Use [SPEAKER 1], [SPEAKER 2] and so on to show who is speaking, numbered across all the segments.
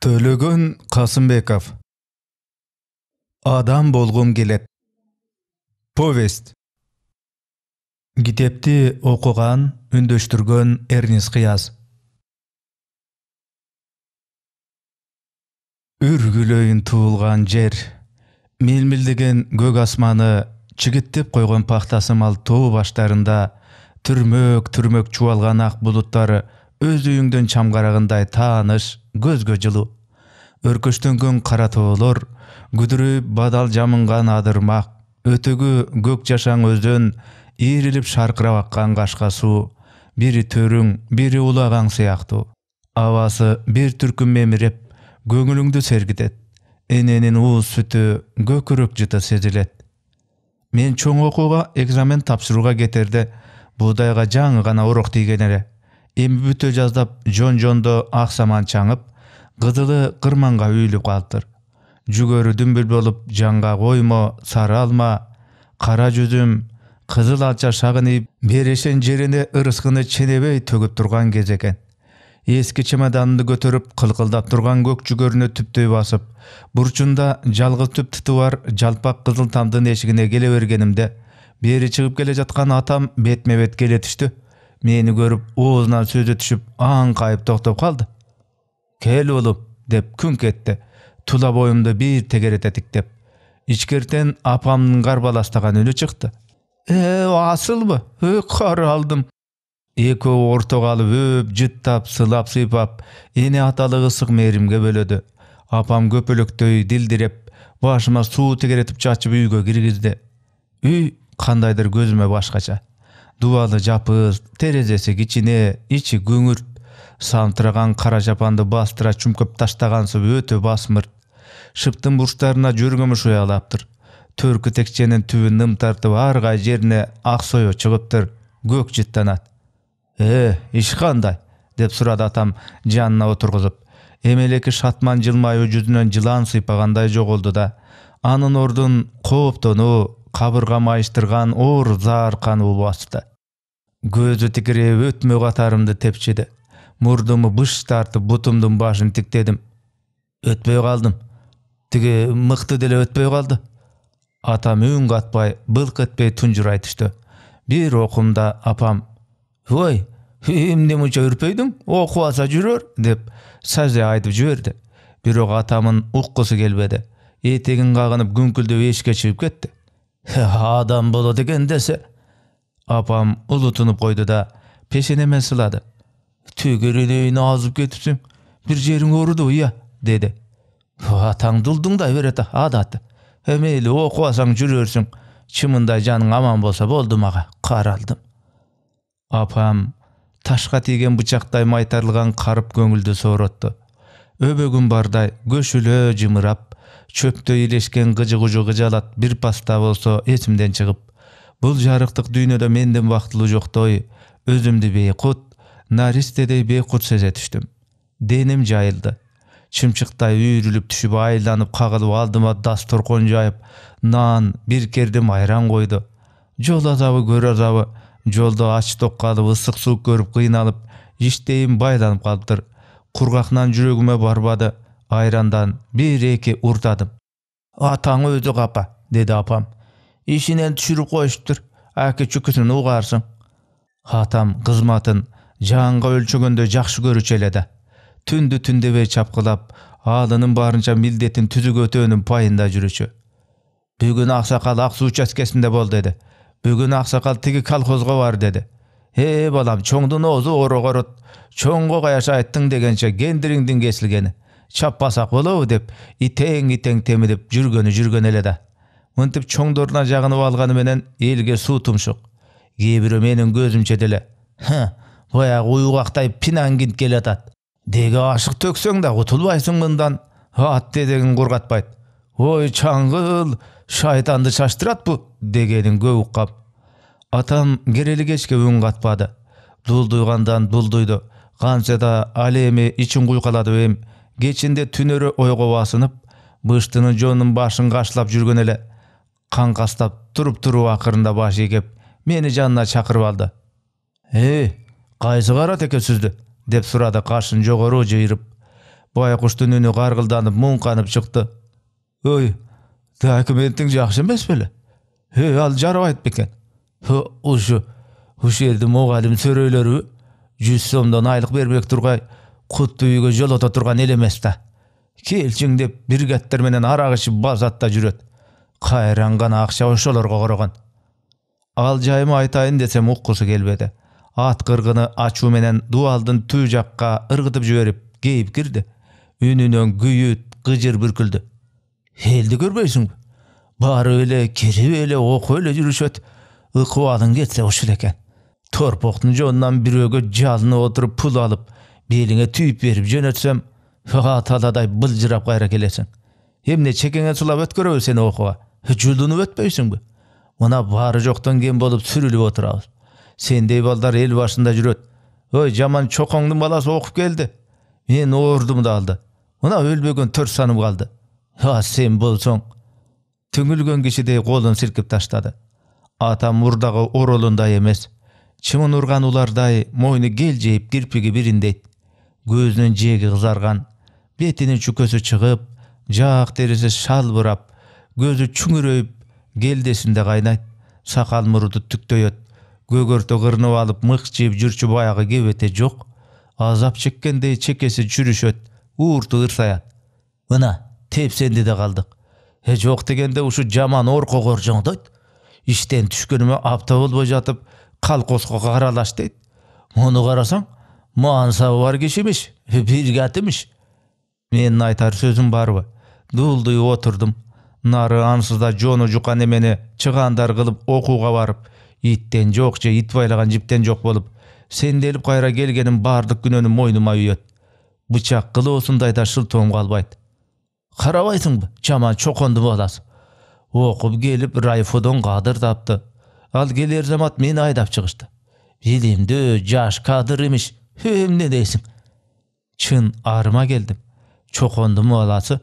[SPEAKER 1] төлөгөн касымбеков. Адам болгум келет повесть. Китепти окуган үндөштүргөн эрнис кыяз үргүлөйүн туулган жер мелмилдеген көк асманы чигиттеп койгон пахтасымал тоо баштарында түрмөк түрмөк чубалган ак булуттары өз үйүңдөн чамгарагындай тааныш көзгө жылуу өркөчтөнгөн кара тоолор күдүрөйүп бадал жамынган адырмак өтөгү көк жашаң өзөн ийрилип шаркырап аккан кашка суу бири төрүң бири улагаң сыяктуу. Абасы бир түркүм мемиреп көңүлүңдү сергитет эненин ууз сүтү көкүрөк жыты сезилет. Мен чоң окууга экзамен тапшырууга кетерде буудайга жаңы гана урок тийген эле. Эми бүтө жаздап жон жондо ак саман чаңып кызылы кырманга үйүлүп калыптыр. Жүгөрү дүмбүл болуп жанга коймо сары алма. Кара жүзүм кызыл алча шагынып берешен жерине ырыскыны ченебей төгүп турган кез экен эски чемоданымды көтөрүп кылкылдап турган көк жүгөрүнө түптөй басып бурчунда жалгыз түп түтү бар жалпак кызыл тамдын эшигине келе бергенимде бери чыгып келе жаткан атам бетме бет келе түштү мени көрүп оозунан сөзү түшүп аңкайып токтоп калды кел уулум деп күңк этти тула боюмду бир тегерете тиктеп ичкертен апамдын карбаластаган үнү чыкты э асылбы э кары алдым экөө ортого алып өөп жыттап сылап сыйпап эне аталык ысык мээримге бөлөдү апам көпөлөктөй дилдиреп башыма суу тегеретип чачып үйгө киргизди үй кандайдыр көзүмө башкача дубалы жапыз терезеси кичине ичи күңүрт салтыраган кара жапанды бастыра чүмкөп таштагансып өтө басмырт шыптын бурчтарына жөргөмүш уялаптыр төркү текченин түбүн ным тартып ар кай жерине ак сою чыгыптыр көк жыттанат э иш кандай деп сурады атам жанына отургузуп эмелеки шатман жылмаюу жүзүнөн жылан сыйпагандай жоголду да. Анын ордун кооптонуу кабырга майыштырган оор кануу басты. Көзү тикирейип өтмө катарымды тепчиди мурдуму быш тартып бутумдун башын тиктедим өтпөй калдым тиги мыкты деле өтпөй калды атам үн катпай былк этпей тунжурай түштү бир окумда апам ой эмне мынча үрпөйдүң окуп алса жүрөр деп сажа айтып жиберди бирок атамын уккусу келбеди этегин кагынып күңкүлдөп эшикке чыгып кетти адам болот экен десе? Апам улутунуп койду да пешенеме сылады. Төгеренейин азып кетипсиң бир жериң оорудубу ыя деди атаң берет адаты. Мейли окуп алсаң жүрөрсүң чымындай жаның аман болсо болду мага каралдым апам ташка тийген бычактай майтарылган карып көңүлдү сооротту өбөгүн бардай көшүлө жымырап чөптөй илешкен кыжы кужу кыжалат бир паста болсо эсимден чыгып бул жарыктык дүйнөдө менден бактылуу жоктой өзүмдү бейкут наристедей бейкут сезе түштүм деним жайылды чымчыктай үйрүлүп түшүп айланып кагылып алдыма дасторкон жайып нан бир кердим айран койду жол азабы көр азабы жолдо ач ток калып ысык суу көрүп кыйналып иштейим байланып калыптыр кургак нан жүрөгүмө барбады айрандан бир эки уртадым атаң өзү капа деди апам ишинен түшүрүп коюшуптур аке чүкүсүн угаарсың атам кызматын жанга өлчөгөндөй жакшы көрүүчү эле да түндү түндебей чапкылап аалынын баарынча милдетин түзүк өтөөнүн пайында жүрүчү бүгүн аксакал ак суу участкесинде бол деди бүгүн аксакал тиги колхозго бар деди э балам чоңдун оозу орогорот чоңго каяш айттың дегенче кендириңдин кесилгени чаппасак болобу деп итең итең темирип жүргөнү жүргөн эле да мынтип чоңдоруна жагынып алганы менен элге суу тумшук кээ бирөө менин көзүмчө деле баягы уйгактай пинангинт келатат. Деги ашык төксөң да кутулбайсың мындан ат дедегиң кургатпайт. Ой чаңгыл шайтанды шаштырат бу дегенин көп уккам атам керели кечке үн катпады дулдуйгандан дулдуйду кантсе да ал эми ичин куйкалады эм кечинде түнөрө ойго басынып быштынын жонун башын кашлап жүргөн эле каңкастап туруп туруп акырында баш ийгеп мени жанына чакырып алды. Кайсы карат экен сизди деп сурады кашын жогору жыйырып байкуштун үнү каргылданып муңканып чыкты ой документиң жакшы эмес беле э ал жарабайт бекен ушу ушул жерде мугалим сөрөйлөрү жүз сомдон айлык бербек тургай куттуу үйгө жолото турган эл эмес да келчиң деп бригадтар менен арак ичип базатта жүрөт кайран гана акча ошолорго корогон ал жайымы айтайын десем уккусу келбеди ат кыргыны ачуу менен дубалдын түү жакка ыргытып жиберип кейип кирди. Үнүнөн күйүт кыжыр бүркүлдү. Элди көрбөйсүңбү? Барып эле кирип эле окуп эле жүрүшөт. Ыкыбалың кетсе ушул экен. Торпоктун жонунан бирөөгө жалынып отуруп пул алып белиңе түйүп берип жөнөтсөм аталадай былжырап кайра келесиң. Эмне чекеңе сулап өткөрөбү сени окууга? Жулунуп өтпөйсүңбү? Мына баары жоктон кем болуп сүрүлүп отурабыз. Сендей балдар эл башында жүрөт ой жаман чокоңдун баласы окуп келди мен оордум да алды мына өлбөгөн төрт саным калды а сен болсоң түңүлгөн кишидей колун силкип таштады атам мурдагы оролундай эмес чымын урган улардай мойну келжейип кирпиги бириндейт көзүнүн жээги кызарган бетинин чүкөсү чыгып жаак териси шалбырап көзү чүңүрөйүп келдесинде кайнайт сакал мурду түктөйөт көгөртө кырынып алып мык жеп жүрчү баягы кебете жок. Азап чеккендей чекеси чүрүшөт уурту ырсаят. Мына тепсенди да калдык. Э жок дегенде ушу жаман орко коржоңдойт иштен түшкөнүмө апта болбой жатып колхозго каралаш дейт. Муну карасаң мансабы бар кишимиш имиш менин айтар сөзүм барбы дулдуйуп отурдум. Нары ансыз да жону жука немени чыгаандар кылып окууга барып иттен жок же ит байлаган жиптен жок болуп сенделип кайра келгеним баардык күнөөнү мойнума үйөт. Бычак кылуусундай да шылтоом калбайт. Карабайсыңбы? Жаман чокондун баласы окуп келип райфодон кадыр тапты ал келер замат мени айдап чыгышты. Билимдүү жаш кадыр имиш эмне дейсиң? Чын арыма келдим. Чокондун баласы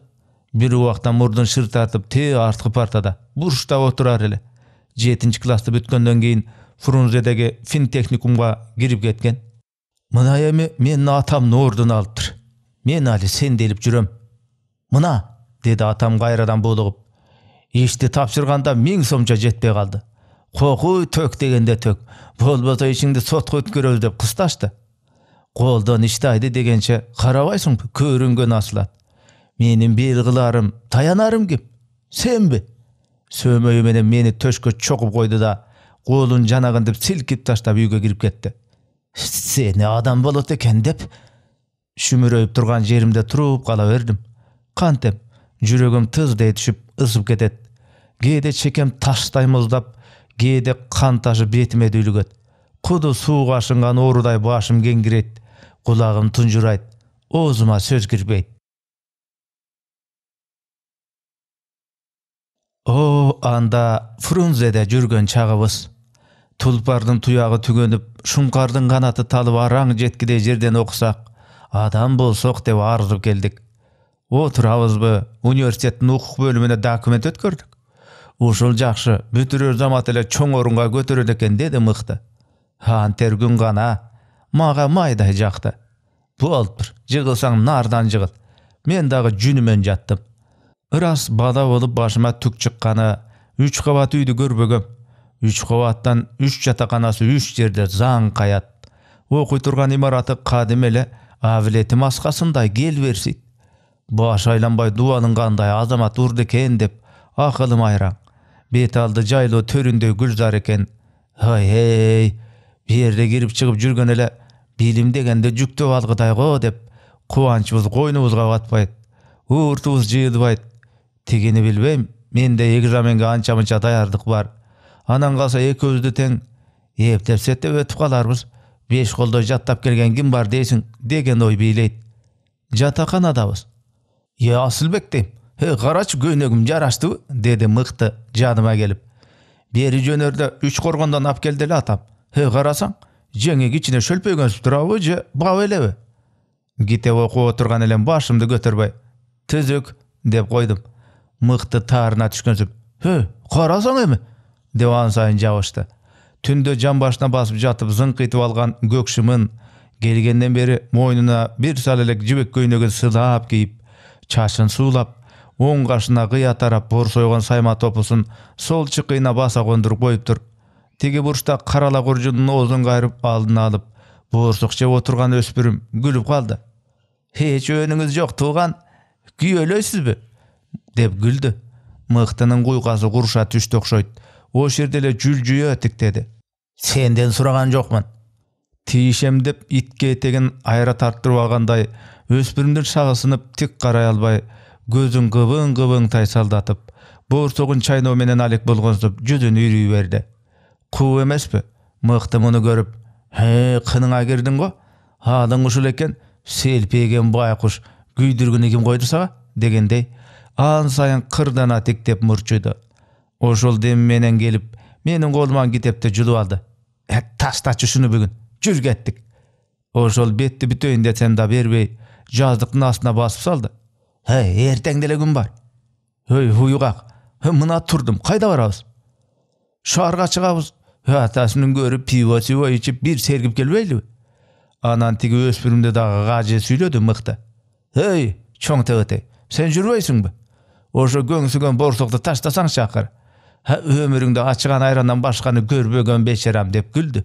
[SPEAKER 1] бир убакта мурдун шыр тартып тээ арткы партада бурчта отурар эле. Жетинчи классты бүткөндөн кийин фрунзедеги финтехникумга кирип кеткен. Мына эми менин атамдын ордуну алыптыр мен али сенделип жүрөм мына деди атам кайрадан булугуп ишти тапшырганда миң сомча жетпей калды кокуй төк дегенде төк. Болбосо ишиңди сотко өткөрөбүз деп кысташты колдон иш тайды дегенче карабайсыңбы көрүнгөн асылат менин бел кыларым таянарым ким сенби сөөмөйү менен мени төшкө чогуп койду да колун жанагынтип силкип таштап үйгө кирип кетти сени адам болот экен деп шүмүрөйүп турган жеримде туруп кала бердим кантем жүрөгүм тыздей түшүп ысып кетет кээде чекем таштай муздап кээде кан ташы бетиме дүүлүгөт куду сууга ашынган оорудай башым кеңкирейт кулагым тунжурайт оозума сөз кирбейт о анда фрунзеде жүргөн чагыбыз. Тулпардын туягы түгөнүп шуңкардын канаты талып араң жеткидей жерден окусак адам болсок деп арзып келдик отурабызбы университеттин укук бөлүмүнө документ өткөрдүк ушул жакшы бүтүрөр замат эле чоң орунга көтөрөт экен деди мыкты антер күн гана мага майдай жакты болуптур жыгылсаң нардан жыгыл мен дагы жүнүмөн жаттым. Ырас бала болуп башыма түк чыкканы үч кабат үйдү көрбөгөм үч кабаттан үч жатаканасы үч жерде заң каят окуй турган имараты кадим эле авилети маскасындай келберсийт баш айланбай дубалың кандай азамат урду экен деп акылым айраң бет алды жайлуу төрүндөй гүлзар экен ой эй жерде кирип чыгып жүргөн эле билим дегенде жүктөп алгыдай го деп кубанычыбыз койнубузга батпайт. Ууртубуз жыйылбайт тигини билбейм менде экзаменге анча мынча даярдык бар. Анан калса экөөбүздү тең эптеп сеттеп өтүп каларбыз беш колдой жаттап келген ким бар дейсиң деген ой бийлейт жатаканадабыз е асылбек дейм э карачы көйнөгүм жараштыбы деди мыкты жаныма келип бери жөнөрдө үч коргондон алып келди эле атам. Э карасаң жеңи кичине шөлпөйгөнсүп турабы же бап элеби китеп окуп отурган элем башымды көтөрбөй түзүк деп койдум мыкты таарына түшкөнсүп э карасаң эми деп ан сайын жабышты түндө жан башына басып жатып зыңкыйтып алган көк шымын келгенден бери мойнуна бир сал элек жибек көйнөгүн сылаап кийип чачын суулап оң кашына кыя тарап борсойгон сайма топусун сол чыкыйына баса кондуруп коюптур тиги бурчта карала куржунун оозун кайрып алдын алып боорсук жеп отурган өспүрүм күлүп калды эч өөнүңүз жок тууган күйөөлөйсүзбү деп күлдү мыктынын куйкасы курша түштү окшойт ошол жерде эле жүлжүйө тиктеди сенден сураган жокмун тийишем деп итке этегин айра тарттырып алгандай өспүрүмдүн шагы сынып тик карай албай көзүн кыбың кыбың тайсалдатып боорсогун чайноо менен алек болгонсуп жүзүн үйрүй берди куу эмеспи мыкты муну көрүп э кыныңа кирдиң го алың ушул экен селпиген байкуш күйдүргүнү ким койду сага дегендей ан сайын кырдана тиктеп мурчуйду ошол дем менен келип менин колуман китепти жулуп алды «Э, таштачы ушуну бүгүн жүр кеттик ошол бетти бүтөйүн десем да бербей жаздыктын астына басып салды эй эртең деле күн бар өй уюгак мына турдум кайда барабыз шаарга чыгабыз атасынын көрүп пиво сиво ичип бир сергип келбейлиби анан тиги өспүрүмдү дагы кажы сүйлөдү мыкты эй чоң тебетей сен жүрбөйсүңбү ошо көңсүгөн борсокту таштасаңчы акыры өмүрүңдө ачыган айрандан башканы көрбөгөн бечарам деп күлдү.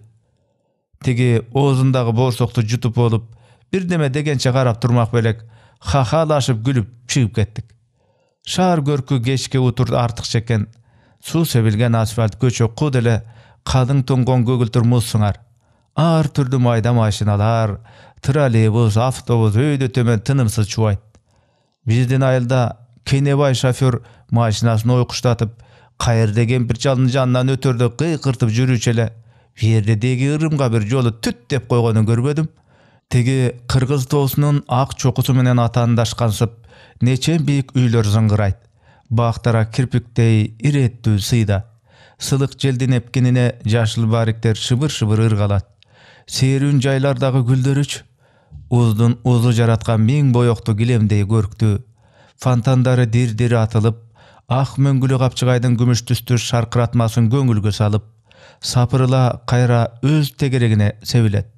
[SPEAKER 1] Тиги оозундагы боорсокту жутуп болуп бирдеме дегенче карап турмак белек хахалашып күлүп чыгып кеттик. Шаар көркү кечки утур артыкча экен суу себилген асфальт көчө куд эле калың тоңгон көгүлтүр муз сыңар. Ар түрдүү майда машиналар троллейбус автобус өйдө төмөн тынымсыз чубайт. Биздин айылда кенебай шофер машинасын ойкуштатып каерде кемпир чалдын жанынан өтөрдө кыйкыртып жүрүүчү эле бул деги ырымга бир жолу түт деп койгонун көрбөдүм тиги кыргыз тоосунун ак чокусу менен атаандашкансып нече бийик үйлөр зыңгырайт бактара кирпиктей иреттүү сыйда. Сылык желдин эпкенине жашыл бариктер шыбыр шыбыр ыргалат серүүн жайлардагы гүлдөрүчү уздун узу жараткан миң боектуу килемдей көрктүү фонтандары дир атылып ак мөңгүлү капчыгайдын күмүш түстүү шаркыратмасын көңүлгө салып сапырыла кайра өз тегерегине себилет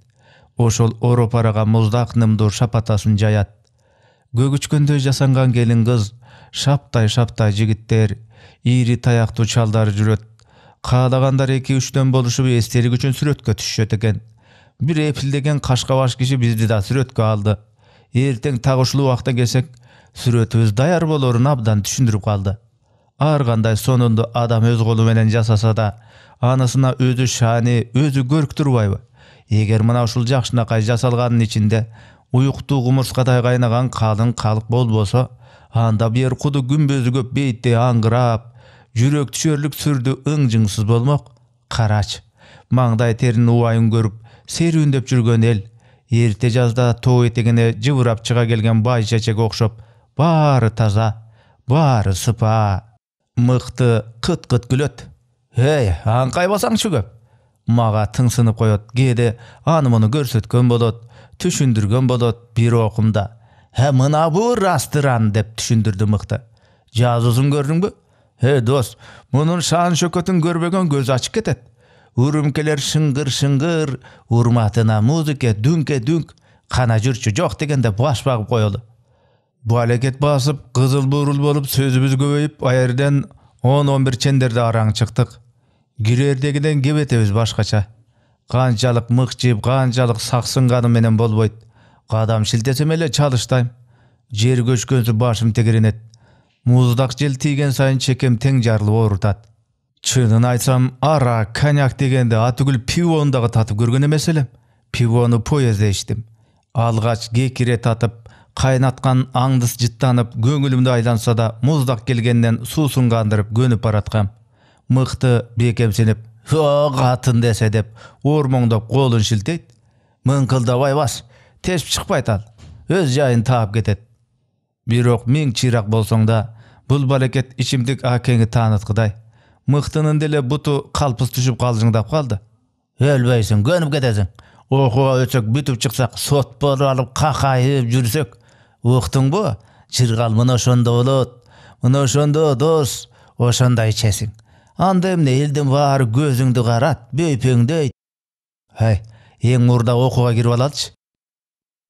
[SPEAKER 1] ошол ороп арага муздак нымдуу шапатасын жаят. Көгүчкөндөй жасанган келин кыз шаптай шаптай жигиттер ийри таяктуу чалдар жүрөт. Каалагандар эки үчтөн болушуп эстелик үчүн сүрөткө түшүшөт экен бир эпилдеген кашка баш киши бизди да сүрөткө алды. Эртең так ушул убакта келсек сүрөтүбүз даяр болорун абдан түшүндүрүп калды. Ар кандай сонунду адам өз колу менен жасаса да анысына өзү шаани өзү көрк турбайбы? Эгер мына ушул жакшынакай жасалганын ичинде уюктуу кумурскадай кайнаган калың калк болбосо анда беркуду күмбөзү көп бейиттей аңгырап жүрөк түшөрлүк сүрдү ың жыңсыз болмок карачы маңдай теринин убайын көрүп серүүндөп жүргөн эл эрте жазда тоо этегине жыбырап чыга келген бай чечеге окшоп баары таза баары сыпаа мыкты кыт кыт күлөт эй аңкайбасаңчы көп мага тыңсынып коет кээде аны муну көрсөткөн болот түшүндүргөн болот бир окумда э мына бу растыран деп түшүндүрдү мыкты жазуусун көрдүңбү э дос мунун шаан шөкөтүн көрбөгөн көзү ачып кетет. Үрүмкелер шыңгыр шыңгыр урматына музыке дүңке дүңк кана жүрчү жок дегенде баш багып коелу балекет басып кызыл бурул болуп сөзүбүз көбөйүп аерден он он бир чендерде араң чыктык кирердегиден кебетебиз башкача канчалык мыкчыйып канчалык саксынганы менен болбойт кадам шилтесем эле чалыштайм жер көчкөнсү башым тегеренет муздак жел тийген сайын чекем тең жарылып оорутат чынын айтсам ара коньяк дегенди атүгүл пивону татып көргөн эмес элем пивону поездде ичтим алгач татып кайнаткан аңдыс жыттанып көңүлүмдү айланса да муздак келгенден кандырып көнүп бараткам мыкты бекемсинип о катын десе деп ормоңдоп колун шилтейт мыңкылдабай бас тешип чыкпайт ал өз жайын таап кетет бирок миң чыйрак болсоң да бул балекет ичимдик акеңи тааныткыдай мыктынын деле буту калпыс түшүп калжыңдап калды өлбөйсүң көнүп кетесиң окууга өтсөк бүтүп чыксак сот болуп алып какайып жүрсөк уктуңбу жыргал мына ошондо болот мына ошондо дос. Ошондо ичесиң анда эмне элдин баары көзүңдү карат бөйпөңдөйт ай эң мурда окууга кирип алалычы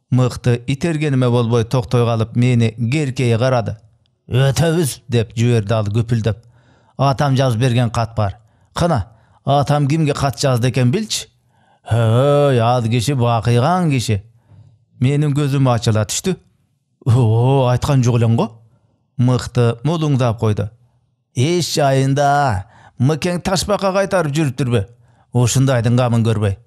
[SPEAKER 1] мыкты итергениме болбой токтой калып мени керкейи карады өтөбүз деп жиберди ал күпүлдөп атам жазып берген кат бар. Кана атам кимге кат жазды экен билчи ой ал киши бакыйган киши менин көзүм ачыла түштү о айткан жок элең го мыкты мулуңдап койду эч жайында мыкең ташбака кайтарып жүрүптүрбү ушундайдын камын көрбөй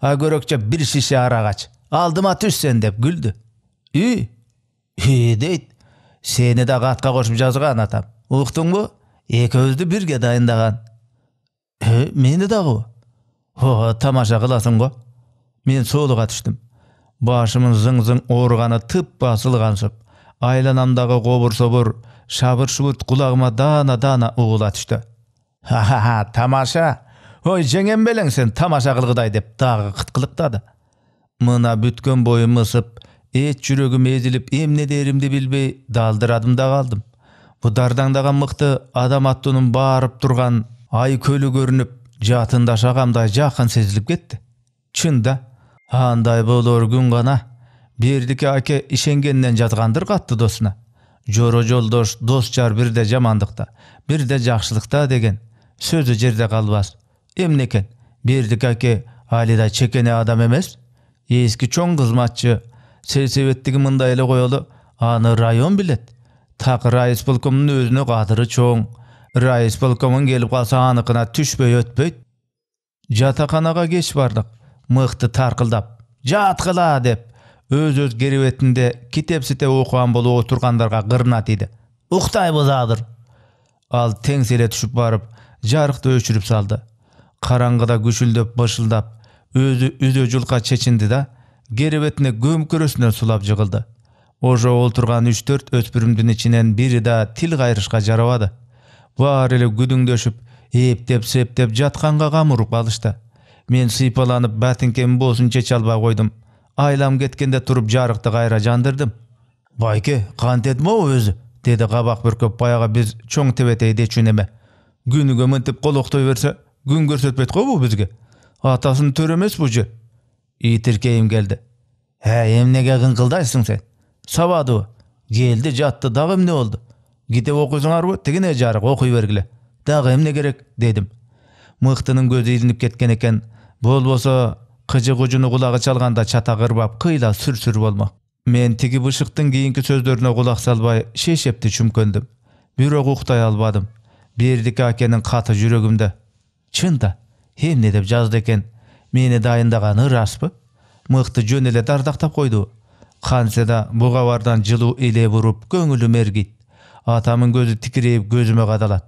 [SPEAKER 1] а көрөкчө бир шише арак алдыма түшсен деп күлдү и и дейт сени да катка кошуп жазган атам уктуңбу экөөбүздү бирге дайындаган мени дагыбы о тамаша кыласың го мен соолуга түштүм башымын зың зың ооруганы тып басылгансып айланамдагы кобур собур шабыр шубурт кулагыма даана даана угула түштү ха тамаша! Ой жеңем белең сен тамаша кылгыдай деп дагы кыткылыктады мына бүткөн боюм ысып эч жүрөгүм эзилип эмне дээримди билбей далдырадым да калдым бу дардаңдаган мыкты адам аттуунун баарып турган ай көлү көрүнүп жаатында шагамдай жакын сезилип кетти чын да андай болоор күн гана. Бердики аке ишенгенден жазгандыр катты досуна жоро жолдош дос жар бирде жамандыкта бирде жакшылыкта деген сөзү жерде калбас эмне экен бердик аке али да чекене адам эмес эски чоң кызматчы сельсоветтиги мындай эле коелу аны район билет так райисполкомдун өзүнө кадыры чоң. Райисполкомун келип калса аныкына түшпөй өтпөйт жатаканага кеч бардык мыкты таркылдап жаткыла деп өз өз керебетинде китеп ситеп окуган болуп отургандарга кырына тийди уктайбыз азыр ал теңселе түшүп барып жарыкты өчүрүп салды. Караңгыда күшүлдөп бышылдап өзү үзө жулка чечинди да керебетине көмкөрөсүнөн сулап жыгылды ошо отурган үч төрт өспүрүмдүн ичинен бири да тил кайрышка жарабады баары эле күдүңдөшүп эптеп септеп жатканга камырып калышты мен сыйпаланып бәтіңкемнің боозун чече албай койдум айлам кеткенде туруп жарыкты кайра жандырдым байке кантет могу өзү деди кабак бүркөп баягы биз чоң тебетей дечү неме күнүгө мынтип колоктой берсе күн көрсөтпөйт го бул бизге атасынын төрү эмес бул жер итиркейим келди ә эмнеге кыңкылдайсың сен сабадыбы келди жатты дагы эмне болду китеп окуйсуңарбы тигине жарык окуй бергиле дагы эмне керек дедим мыктынын көзү илинип кеткен экен болбосо кыжы кужуну кулагы чалганда чатак ырбап кыйла сүр сүр болмок. Мен тиги бышыктын кийинки сөздөрүнө кулак салбай шешепти чүмкөндүм. Бирок уктай албадым. Бердики акенин каты жүрөгүмдө. Чын да эмне деп жазды экен? Мени дайындаганы ыраспы мыкты жөн эле дардактап койдубу кантсе бул кабардан жылуу эле буруп көңүлүм эргийт атамдын көзү тикирейип көзүмө кадалат.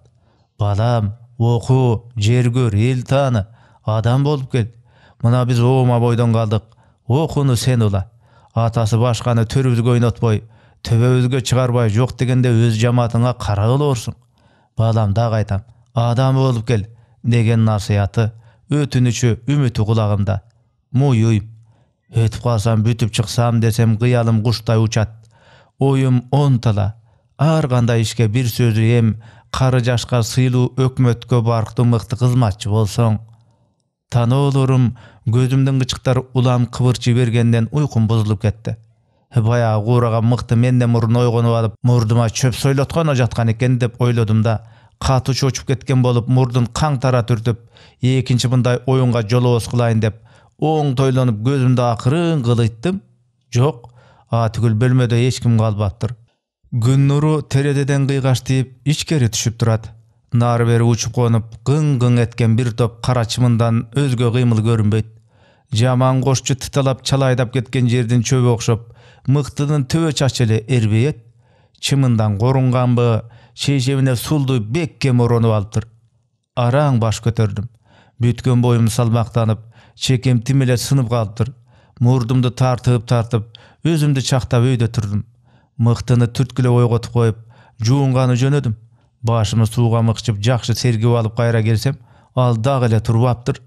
[SPEAKER 1] Балам оку жер көр эл тааны адам болуп кел. Мына биз оома бойдон калдык окууну сен ула атасы башканы төрүбүзгө ойнотпой төбөбүзгө чыгарбай жок дегенде өз жамаатыңа кара болоорсуң балам дагы айтам. Адам болуп кел. Деген насыяты өтүнүчү үмүтү кулагымда муюйм өтүп калсам бүтүп чыксам десем кыялым куштай учат. Оюм онтала ар кандай ишке бир сөзү эм кары жашка сыйлуу өкмөткө барктуу мыкты кызматчы болсоң таноолорум көзүмдүн кычыктары улам кыбырчый бергенден уйкум бузулуп кетти баягы куураган мыкты менден мурун ойгонуп алып мурдума чөп сойлотконо жаткан экен деп ойлодум да катуу чочуп кеткен болуп мурдун каңтара түртүп экинчи мындай оюнга жолобос кылайын деп оңтойлонуп көзүмдү акырын кылыйттым жок атүгүл бөлмөдө эч ким калбаптыр күн нуру терезеден кыйгаш тийип ичкери түшүп турат нары бери учуп конуп кың кың эткен бир топ кара чымындан өзгө кыймыл көрүнбөйт. Жаман кошчу тыталап чалайдап кеткен жердин чөбү окшоп мыктынын төбө чачы эле эрбейет. Чымындан корунганбы шейшебине сулду бекке мороонуп алыптыр араң баш көтөрдүм. Бүткөн боюм салмактанып чекем тим эле сынып калыптыр мурдумду тартып тартып өзүмдү чактап өйдө турдум мыктыны түрткүлөп ойготуп коюп жуунганы жөнөдүм. Башымды сууга мыкчып жакшы сергип алып кайра келсем ал дагы эле турбаптыр.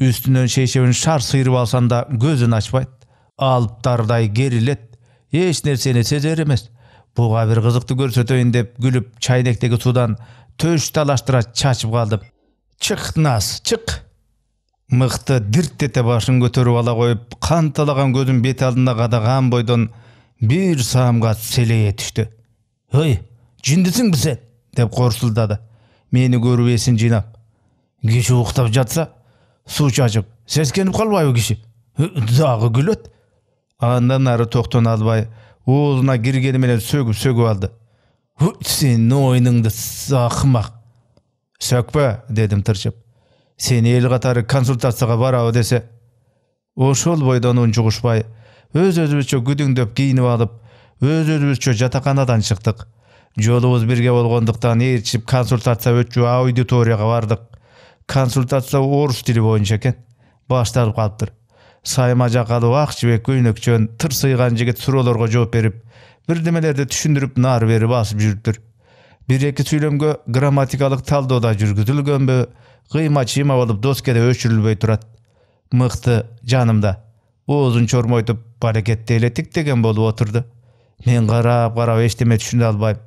[SPEAKER 1] Үстүнөн шейшебин шар сыйрып алсам да көзүн ачпайт алыптардай керилет эч нерсени сезер эмес буга бир кызыкты көрсөтөйүн деп күлүп чайнектеги суудан төш талаштыра чачып калдым чык нас чык мыкты дирт эте башын көтөрүп ала коюп канталаган көзүн бет алдына кадаган бойдон бир саамга селее түштү ой жиндисиңби сен? Деп корсулдады мени көрүп эсин жыйнап киши уктап жатса суу чачып сескенип калбайбы киши дагы күлөт андан ары токтоно албай оозуна киргени менен сөгүп сөгүп алды сенин оюнуңду акымак сөкпө дедим тырчып сен эл катары консультацияга барабы десе ошол бойдон унчугушпай өз өзүбүзчө күдүңдөп кийинип алып өз өзүбүзчө жатаканадан чыктык жолубуз бирге болгондуктан ээрчип консультация өтчү аудиторияга бардык. Консультация орус тили боюнча экен. Башталып калыптыр. Сайма жакалуу ак жибек көйнөкчөн тырсыйган жигит суроолорго жооп берип бирдемелерди түшүндүрүп нары бери басып жүрүптүр. Бир эки сүйлөмгө грамматикалык талдоо да жүргүзүлгөнбү кыйма чыйма болуп доскеде өчүрүлбөй турат. Мыкты жанымда оозун чормойтуп балекетте эле тиктеген болуп отурду. Мен карап карап эчтеме түшүнө албайм.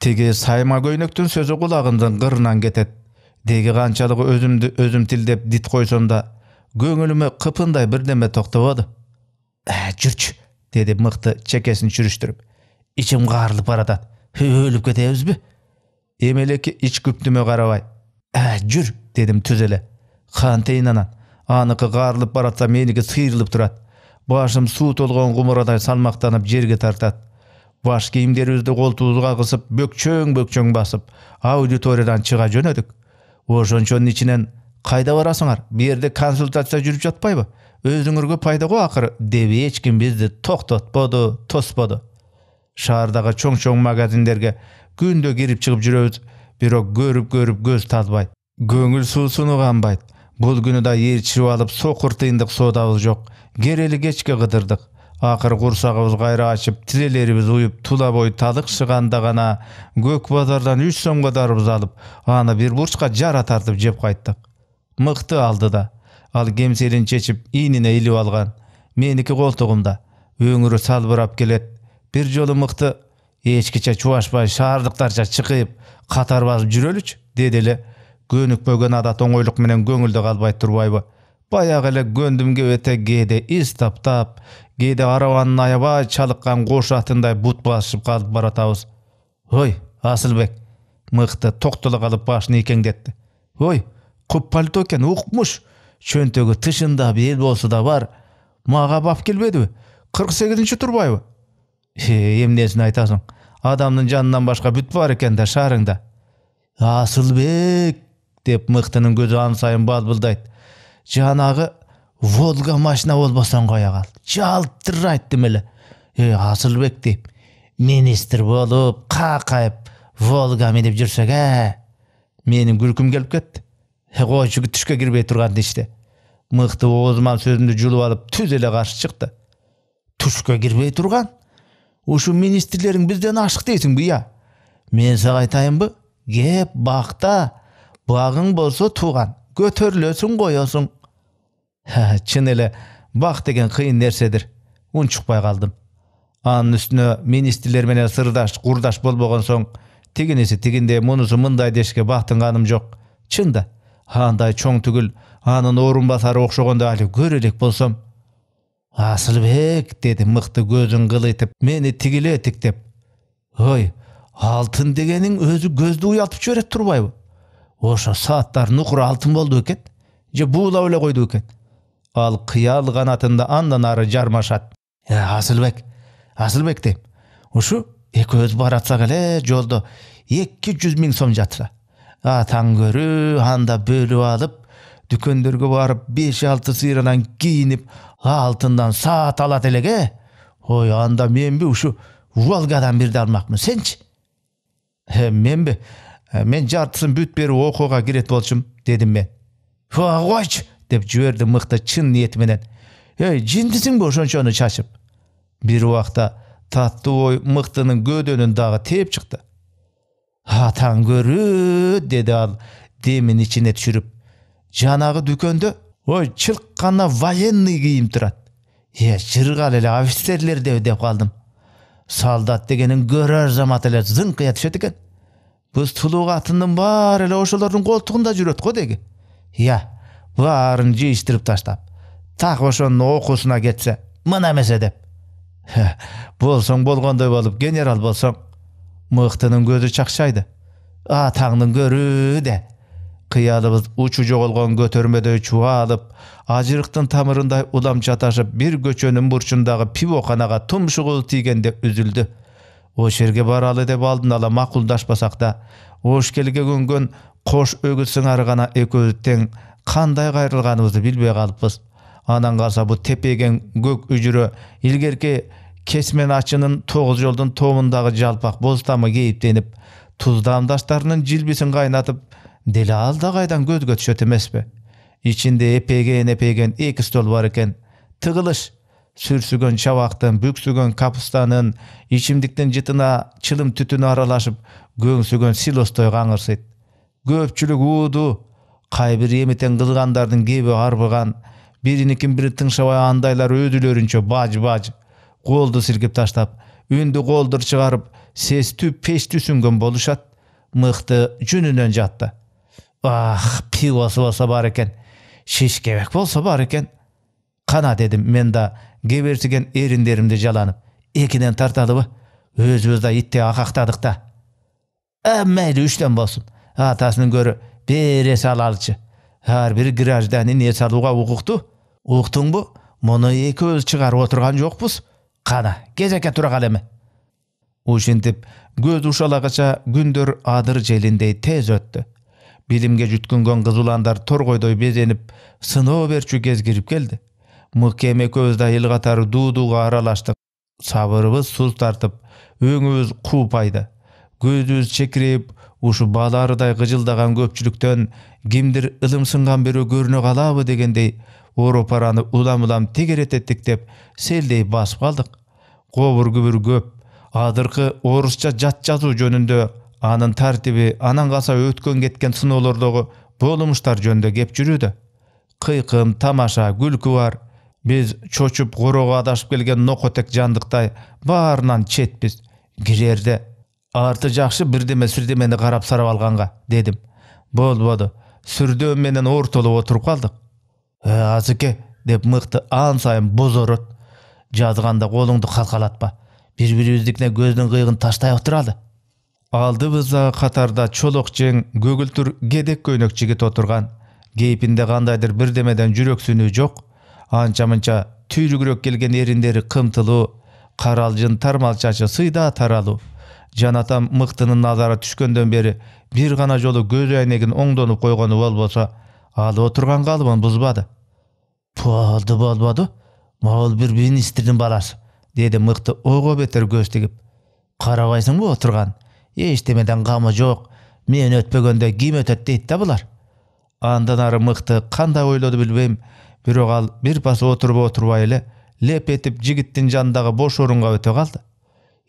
[SPEAKER 1] Тиги сайма көйнөктүн сөзү кулагымдын кырынан кетет. Деги канчалык өзүмдү өзүм тилдеп дит койсом да көңүлүмө кыпындай бирдеме токтободу. «Ә, жүрчү деди мыкты чекесин чүрүштүрүп. Ичим каарылып баратат. Өлүп кетебизби эмелеки ич күптүмө карабай. Ә жүр дедим түз эле. Кантейин анан аныкы каарылып баратса меники сыйрылып турат. Башым суу толгон кумурадай салмактанып жерге тартат. Баш кийимдерибизди колтугубузга кысып бөкчөң бөкчөң басып аудиториядан чыга жөнөдүк ошончонун ичинен кайда барасыңар? Бу жерде консультация жүрүп жатпайбы? Өзүңөргө пайда го акыры деп эч ким бизди токтотподу тосподу шаардагы чоң чоң магазиндерге күндө кирип чыгып жүрөбүз бирок көрүп көрүп көз талбайт көңүл суусуну канбайт бул күнү да ээрчишип алып сокур тыйындык соодабыз жок керели кечке кыдырдык акыры курсагыбыз кайра ачып тилелерибиз уюп тула бой талыкшыганда гана көк базардан үч сомго дарбыз алып аны бир бурчка жара тартып жеп кайттык. Мыкты алдыда. Ал кемселин чечип ийнине илип алган. Меники колтугумда өңүрү салбырап келет. Бир жолу мыкты эчкиче чубашпай шаардыктарча чыкып катар басып жүрөлүчү деди эле көнүкпөгөн адат оңойлук менен көңүлдө калбай турбайбы. Баягы эле көндүм кеп эте кээде из таптап кээде арабанын аябай чалыккан кош атындай бут басышып калып баратабыз. Ой асылбек мыкты токтоло калып башын ийкеңдетти ой куп пальто экен укмуш. Чөнтөгү тышында бел болсо да бар. Мага бап келбедиби? Кырк сегизинчи турбайбы? Эмнесин айтасың? Адамдын жанынан башка бүт бар экен да шаарыңда. Асылбек деп мыктынын көзү ан сайын балбылдайт. Жанагы волга машина болбосоң кое кал жалтырайт эле э асылбек дейм министр болуп какайып волга минип жүрсөк э менин күлкүм келип кетти койчу түшкө кирбей турган иште мыкты оозуман сөзүмдү жулуп алып түз эле каршы чыкты түшкө кирбей турган ушу министрлериң бизден ашык дейсиңби ыя мен сага айтайынбы кеп бакта багың болсо тууган көтөрүлөсүң коесуң чын эле бак деген кыйын нерседир унчукпай калдым анын үстүнө министрлер менен сырдаш курдаш болбогон соң тигиниси тигиндей мунусу мындай дешке бактынганым жок чын да андай чоң түгүл анын орун басары окшогондой али көрө элек болсом асылбек деди мыкты көзүн кылыйтып мени тигиле тиктеп ой алтын дегениң өзү көздү уялтып жиберет турбайбы ошо сааттар нукур алтын болду бекен же буулап эле койду бекен ал кыял канатында андан ары жармашат. Асылбек асылбек дейм ушу экөөбүз баратсак эле жолдо эки жүз миң сом жатса. Атаң көрүү анда бөлүп алып дүкөндөргө барып беш алты сыйрадан кийинип алтындан саат алат элек э ой анда менби ушу волгадан бирди алмакмын сенчи менби мен жартысын бүт берип окууга кирет болчумун дедим мен. Койчу деп жиберди мыкты чын ниети менен эй жиндисиңби ошончону чачып бир убакта таттуу ой мыктынын көөдөнүн дагы тээп чыкты атаң көрүү деди ал демин ичине түшүрүп жанагы дүкөндө ой чылккана военный кийим турат э жыргал эле офицерлердеби деп калдым солдат дегенин көрөр замат эле зыңкыя түшөт экен биз тулуу катындын баары эле ошолордун колтугунда жүрөт го деги иә баарын жыйыштырып таштап так ошонун окуусуна кетсе мына эмесе деп болсоң болгондой болуп генерал болсоң мыктынын көзү чакчайды атаңдын көрүү де кыялыбыз учу жоголгон көтөрмөдөй чубалып ажырыктын тамырындай улам чаташып бир көчөнүн бурчундагы пивоханага тумшугубуз тийгенде үзүлдү ош жерге баралы деп алдын ала макулдашпасак да ошкелге көнгөн кош өгүз сыңары гана экөөбүз тең кандай кайрылганыбызды билбей калыппыз анан калса бу тепеген көк үжүрө илгерки кесмен ачынын тогуз жолдун тоомундагы жалпак боз тамы кейиптенип туз даамдаштарынын жилбисин кайнатып деле ал да кайдан көзгө түшөт эмеспи ичинде эпеген эпеген эки стол бар экен тыгылыш сүрсүгөн чабактын бүксүгөн капустанын ичимдиктин жытына чылым түтүнү аралашып көңсүгөн силостой каңырсыйт көпчүлүк уудуу кай бир эмитен кылгандардын кеби арбыган бириникин бири тыңшабай андайлар өзүлөрүнчө баж баж колду силкип таштап үндү колдур чыгарып сестүү печ түсүнгөн болушат мыкты жүнүнөн жатты. Ах пивосу болсо бар экен шишкебек болсо бар экен кана дедим мен да кеберсиген эриндеримди жаланып экинен тарталыбы өзүбүз да иттей акактадык да ә мейли үчтөн болсун атасынан көрө бир эс алалычы ар бир гражданин эс алууга укуктуу уктуңбу муну экөөбүз чыгарып отурган жокпуз кана кезекке тура кал эми ушинтип көз ушалагыча күндөр адыр желиндей тез өттү. Билимге жүткүнгөн кызуландар торгойдой безенип сыноо берчү кез кирип келди. Мыкем экөөбүз да эл катары дуудууга аралаштык. Сабырыбыз суз тартып өңүбүз куупайды көзүбүз чекирейип ушу бала арыдай кыжылдаган көпчүлүктөн кимдир ылымсынган бирөө көрүнө калабы дегендей оро параны улам улам тегерететтик деп селдейип басып калдык. Кобур күбүр көп. Азыркы орусча жат жазуу жөнүндө анын тартиби анан калса өткөн кеткен сыноолордогу болумуштар жөнүндө кеп жүрүүдө. Кыйкым тамаша күлкү бар. Биз чочуп короого адашып келген нокотек жандыктай баарынан четпиз. Кирерде арты жакшы бирдеме сирдемени карап сарап алганга дедим болбоду сүрдөм менен ортолоп отуруп калдык э азыке деп мыкты ан сайын бозорот жазганда колуңду калкалатпа бири бирибиздикине көздүн кыйыгын таштай отуралы алдыбызда катарда чолок жең көгүлтүр кедек көйнөк жигит отурган кейпинде кандайдыр бирдемеден жүрөксүнүү жок анча мынча түйрүгүрөөк келген эриндери кымтылуу каралжын тармал чачы сыйда таралуу жанатам мыктынын назары түшкөндөн бери бир гана жолу көз айнегин оңдонуп койгону болбосо ал отурган калыбын бузбады болду болбоду могул бир министрдин баласы деди мыкты ого бетер көз тигип карабайсыңбы отурган эчтемеден камы жок мен өтпөгөндө ким өтөт дейт да булар андан ары мыкты кандай ойлоду билбейм бирок ал бир пас отуруп отурбай эле леп этип жигиттин жанындагы бош орунга өтө калды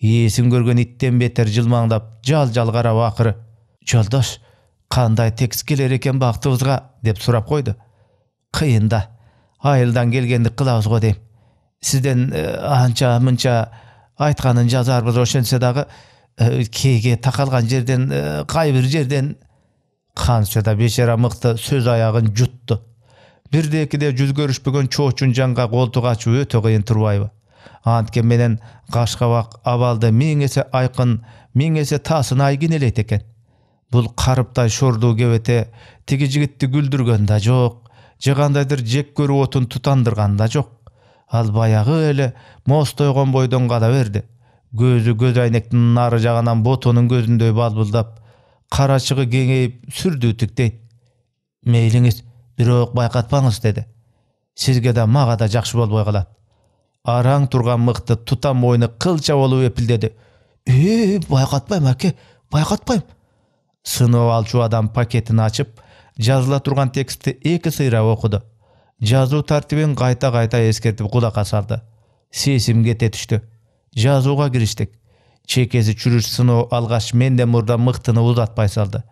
[SPEAKER 1] ээсин көргөн иттен бетер жылмаңдап жал жал карап акыры жолдош кандай текст келер экен бактыбызга деп сурап койду кыйын да айылдан келгендик кылабыз го дейм сизден анча мынча айтканын жазарбыз ошентсе дагы кээге такалган жерден кайбир жерден кантсе да бечара мыкты сөз аягын жутту бирде экиде жүз көрүшпөгөн чоочун жанга колтук ачуу өтө кыйын турбайбы анткен менен каш кабак абалды миң эсе айкын миң эсе таасын айкинелейт экен. Бул карыптай шордуу кебете тиги жигитти күлдүргөн да жок же кандайдыр жек көрүү отун тутандырган да жок. Ал баягы эле мостойгон бойдон кала берди. Көзү көз айнектин нары жагынан ботонун көзүндөй балбылдап карачыгы кеңейип сүрдүү тиктейт мейлиңиз бирок байкатпаңыз деди. Сизге да мага да жакшы болбой калат араң турган мыкты тутам мойну кылча болуп эпилдеди э байкатпайм аке байкатпайм сыноо алчу адам пакетин ачып жазыла турган текстти эки сыйрап окуду жазуу тартибин кайта кайта эскертип кулакка салды сесим кете түштү жазууга кириштик чекеси чүрүш сыноо алгач менден мурда мыктыны узатпай салды.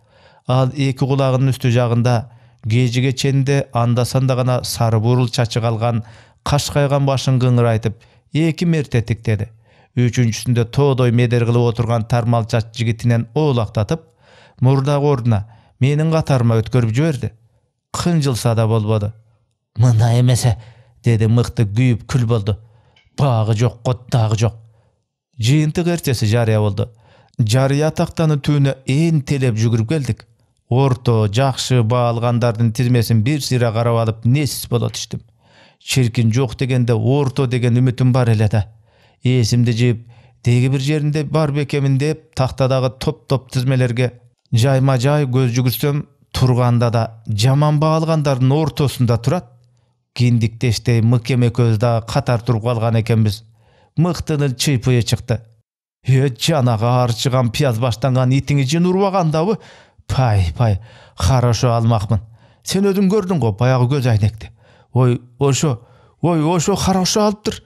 [SPEAKER 1] Ал эки кулагынын үстү жагында кежиге ченде анда санда гана сары бурул чачы калган кашкайган башын кыңырайтып эки мерте тиктеди үчүнчүсүндө тоодой медер кылып отурган тармал чач жигитинен оолактатып мурдагы ордуна менин катарыма өткөрүп жиберди кынжылса да болбоду мына эмесе деди мыкты күйүп күл болду багы жок го дагы жок жыйынтык эртеси жарыя болду жарыя тактанын түбүнө энтелеп жүгүрүп келдик орто жакшы баа алгандардын тизмесин бир сыйра карап алып несиз болот иштим чиркин жок дегенде орто деген үмүтүм бар эле да эсимди жыйып деги бир жеринде бар бекемин деп тактадагы топ топ тизмелерге жайма жай көз жүгүрсөм турганда да жаман баа алгандардын ортосунда турат киндиктештей мыкем экөөбүз дагы катар туруп калган экенбиз мыктынын чыйпыйы чыкты э жанагы арчыган пияз баштанган итиңи урбагандабы пай пай хорошо алмакмын сен өзүң көрдүң го баягы көз айнекти ой ошо ой ошо хорошо алыптыр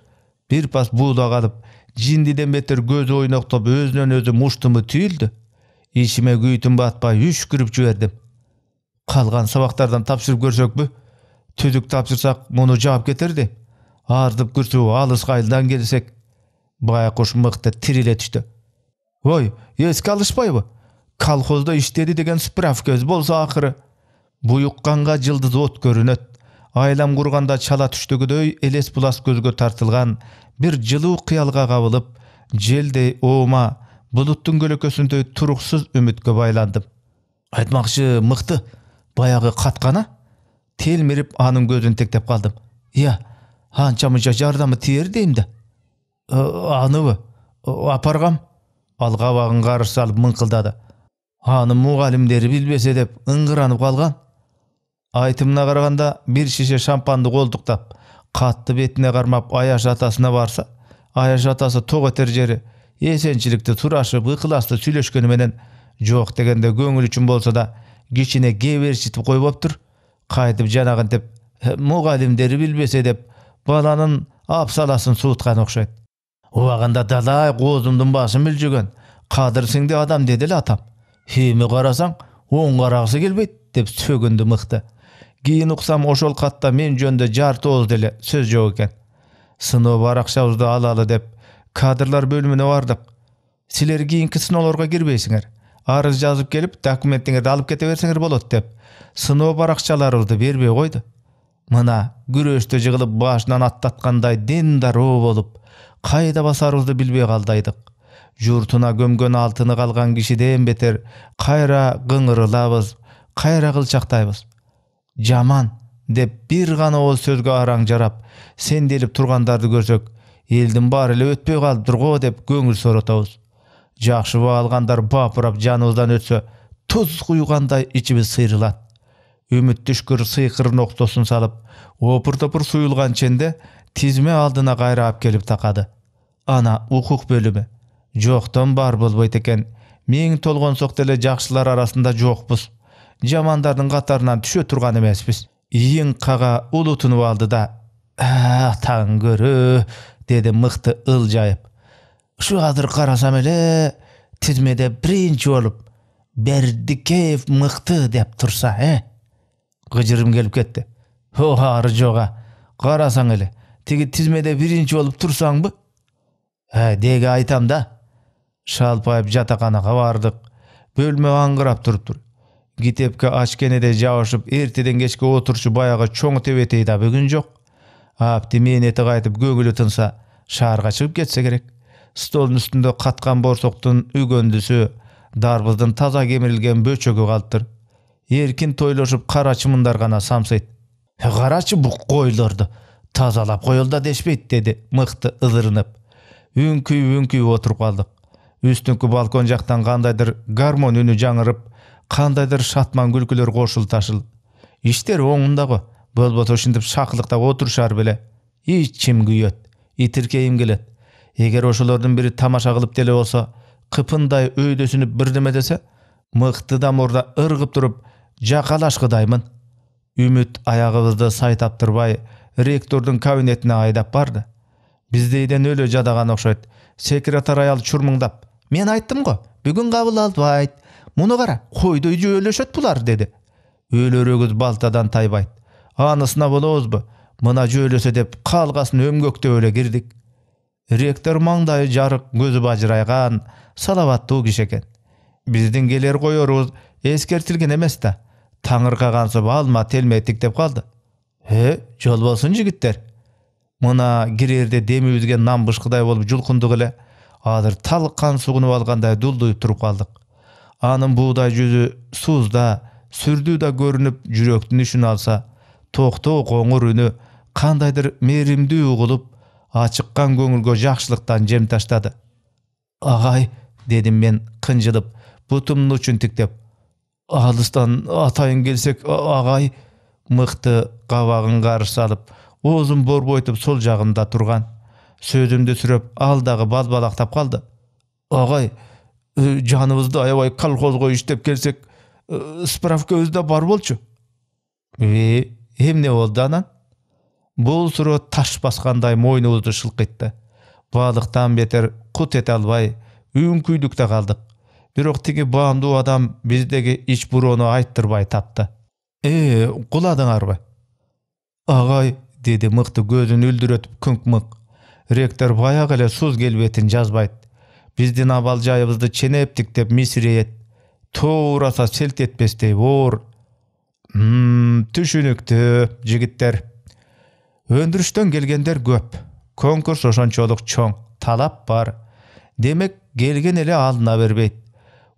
[SPEAKER 1] бир пас буудаг алып жиндиден бетер көзү ойноктоп өзүнөн өзү муштуму түйүлдү ичиме күйүтүм батпай үшкүрүп жибердим. Калган сабактардан тапшырып көрсөкпү түзүк тапшырсак муну жаап кетерди. Артып күрсүп алыс кайылдан келсек байкуш мыкты тириле түштү. Ой эске алышпайбы? Колхоздо иштеди деген справкабыз болсо акыры буюкканга жылдыз от көрүнөт. Айлам курганда чала түштөгүдөй элес булас көзгө тартылган бир жылуу кыялга кабылып желдей оома булуттун көлөкөсүндөй туруксуз үмүткө байландым айтмакчы мыкты баягы каткана телмирип анын көзүн тектеп калдым ыя анча мынча жардамы тиер дейм да аныбы апаргам ал кабагын карыш салып мыңкылдады аны мугалимдери билбесе деп ыңгыранып калган айтымына караганда бир шише шампанды колдуктап катты бетине кармап аяш атасына барса аяш атасы ток этер жери эсенчиликти сурашып ыкыласты сүйлөшкөнү менен жок дегенде көңүл үчүн болсо да кичине кеберчитип койбоптур кайтып жанагынтип мугалимдери билбесе деп баланын апсаласын сууткан окшойт убагында далай коозумдун башын билжүгөн кадыр сиңди адам эле атам. Эми карасаң оң карагысы келбейт деп сөгүндү мыкты кийин уксам ошол катта мен жөнүндө жарты деле сөз жок экен сыноо баракчабызды алалы деп кадрлар бөлүмүнө бардык силер кийинки сыноолорго кирбейсиңер арыз жазып келип документиңерди алып кете берсеңер болот деп сыноо баракчаларыбызды бербей койду мына күрөштө жыгылып башынан аттаткандай ден дароо болуп кайда басарыбызды билбей калдайдык журтуна көмгөн алтыны калган кишиден бетер кайра кыңырылабыз кайра кылчактайбыз жаман деп бир гана ооз сөзгө араң жарап сенделип тургандарды көрсөк элдин баары эле өтпөй калыптыр го деп көңүл соротобуз жакшы баа алгандар бапырап жаныбыздан өтсө туз куйгандай ичибиз сыйрылат үмүт түшкүр сыйкырын октосун салып опур топур суюлган ченде тизме алдына кайра келип такады ана укук бөлүмү жоктон бар болбойт экен миң толгонсок деле жакшылар арасында жокпуз жамандардын катарынан түшө турган эмеспиз. Ийин кага улутунуп алды да атаң көрө деди мыкты ылжайып. Ушу азыр карасам эле тизмеде биринчи болуп бердикеев мыкты деп турса э? Кыжырым келип кетти. Ары жога карасаң эле тиги тизмеде биринчи болуп турсаңбы? Деги айтам да шалпайып жатаканага бардык бөлмө аңгырап туруптур китепке ач кенеде жабышып эртеден кечке отурчу баягы чоң тебетей да бүгүн жок апти мээнети кайтып көңүлү тынса шаарга чыгып кетсе керек столдун үстүндө каткан борсоктун үгөндүсү дарбыздын таза кемирилген бөчөгү калыптыр эркин тойлошуп кара чымындар гана самсайт карачы бу койлорду тазалап коелу да дешпейт деди мыкты ызырынып үңкүйүп үңкүйүп отуруп калдык үстүңкү балкон жактан кандайдыр гармон үнү жаңырып кандайдыр шатман күлкүлөр кошул ташыл. Иштер оңунда го болбосо ушинтип шакылыктап отурушар беле ичим күйөт итиркейим келет. Эгер ошолордун бири тамаша кылып деле болсо кыпындай өйдөсүнүп бирдеме десе мыкты да мурда ыргып туруп жакалашкыдаймын үмүт аягыбызды сайтаптырбай ректордун кабинетине айдап барды. Биздейден өлө жадаган окшойт секретарь аял чурмуңдап мен айттым го бүгүн кабыл албайт. Муну кара койдой жөөлөшөт булар деди. Өлөр өгүз балтадан тайбайт. Анысына болобузбу? Мына жөөлөсө деп калгасын өмгөктөп эле кирдик. Ректор маңдайы жарык көзү бажырайган салаваттуу киши экен. Биздин келер коерубуз эскертилген эмес да. Таңырқағансып алма телмей тиктеп калды. Э жол болсун жигиттер. Мына кирээрде демибизге нан бышкыдай болуп жулкундук эле. Азыр талкан сугунуп алгандай дулдуйуп туруп калдык. Анын буудай жүзү суузда сүрдүү да көрүнүп жүрөктүн ишин алса токтоо коңур үнү кандайдыр мээримдүү угулуп ачыккан көңүлгө жакшылыктан жем таштады. Агай дедим мен кынжылып бутумдун учун тиктеп алыстан атайын келсек агай мыкты кабагын карыш салып оозун борбойтуп сол жагымда турган сөзүмдү сүрөп ал дагы балбалактап калды агай жаныбызды аябай колхозго иштеп келсек э, справкабыз да бар болчу. Э эмне болду анан бул суроо таш баскандай мойнубузду шылкыйтты баалыктан бетер кут эте албай үңкүйлүктө калдык бирок тиги баамдуу адам биздеги ич буроону айттырбай тапты. Э куладыңарбы агай деди мыкты көзүн үлдүрөтүп күңк мык. Ректор баягы эле суз келбетин жазбайт. Биздин абал жайыбызды ченеп тиктеп мисирейет тоо ураса селт этпестей оор. Түшүнүктүү жигиттер. Өндүрүштөн келгендер көп. Конкурс ошончолук чоң. Талап бар. Демек келген эле алына бербейт.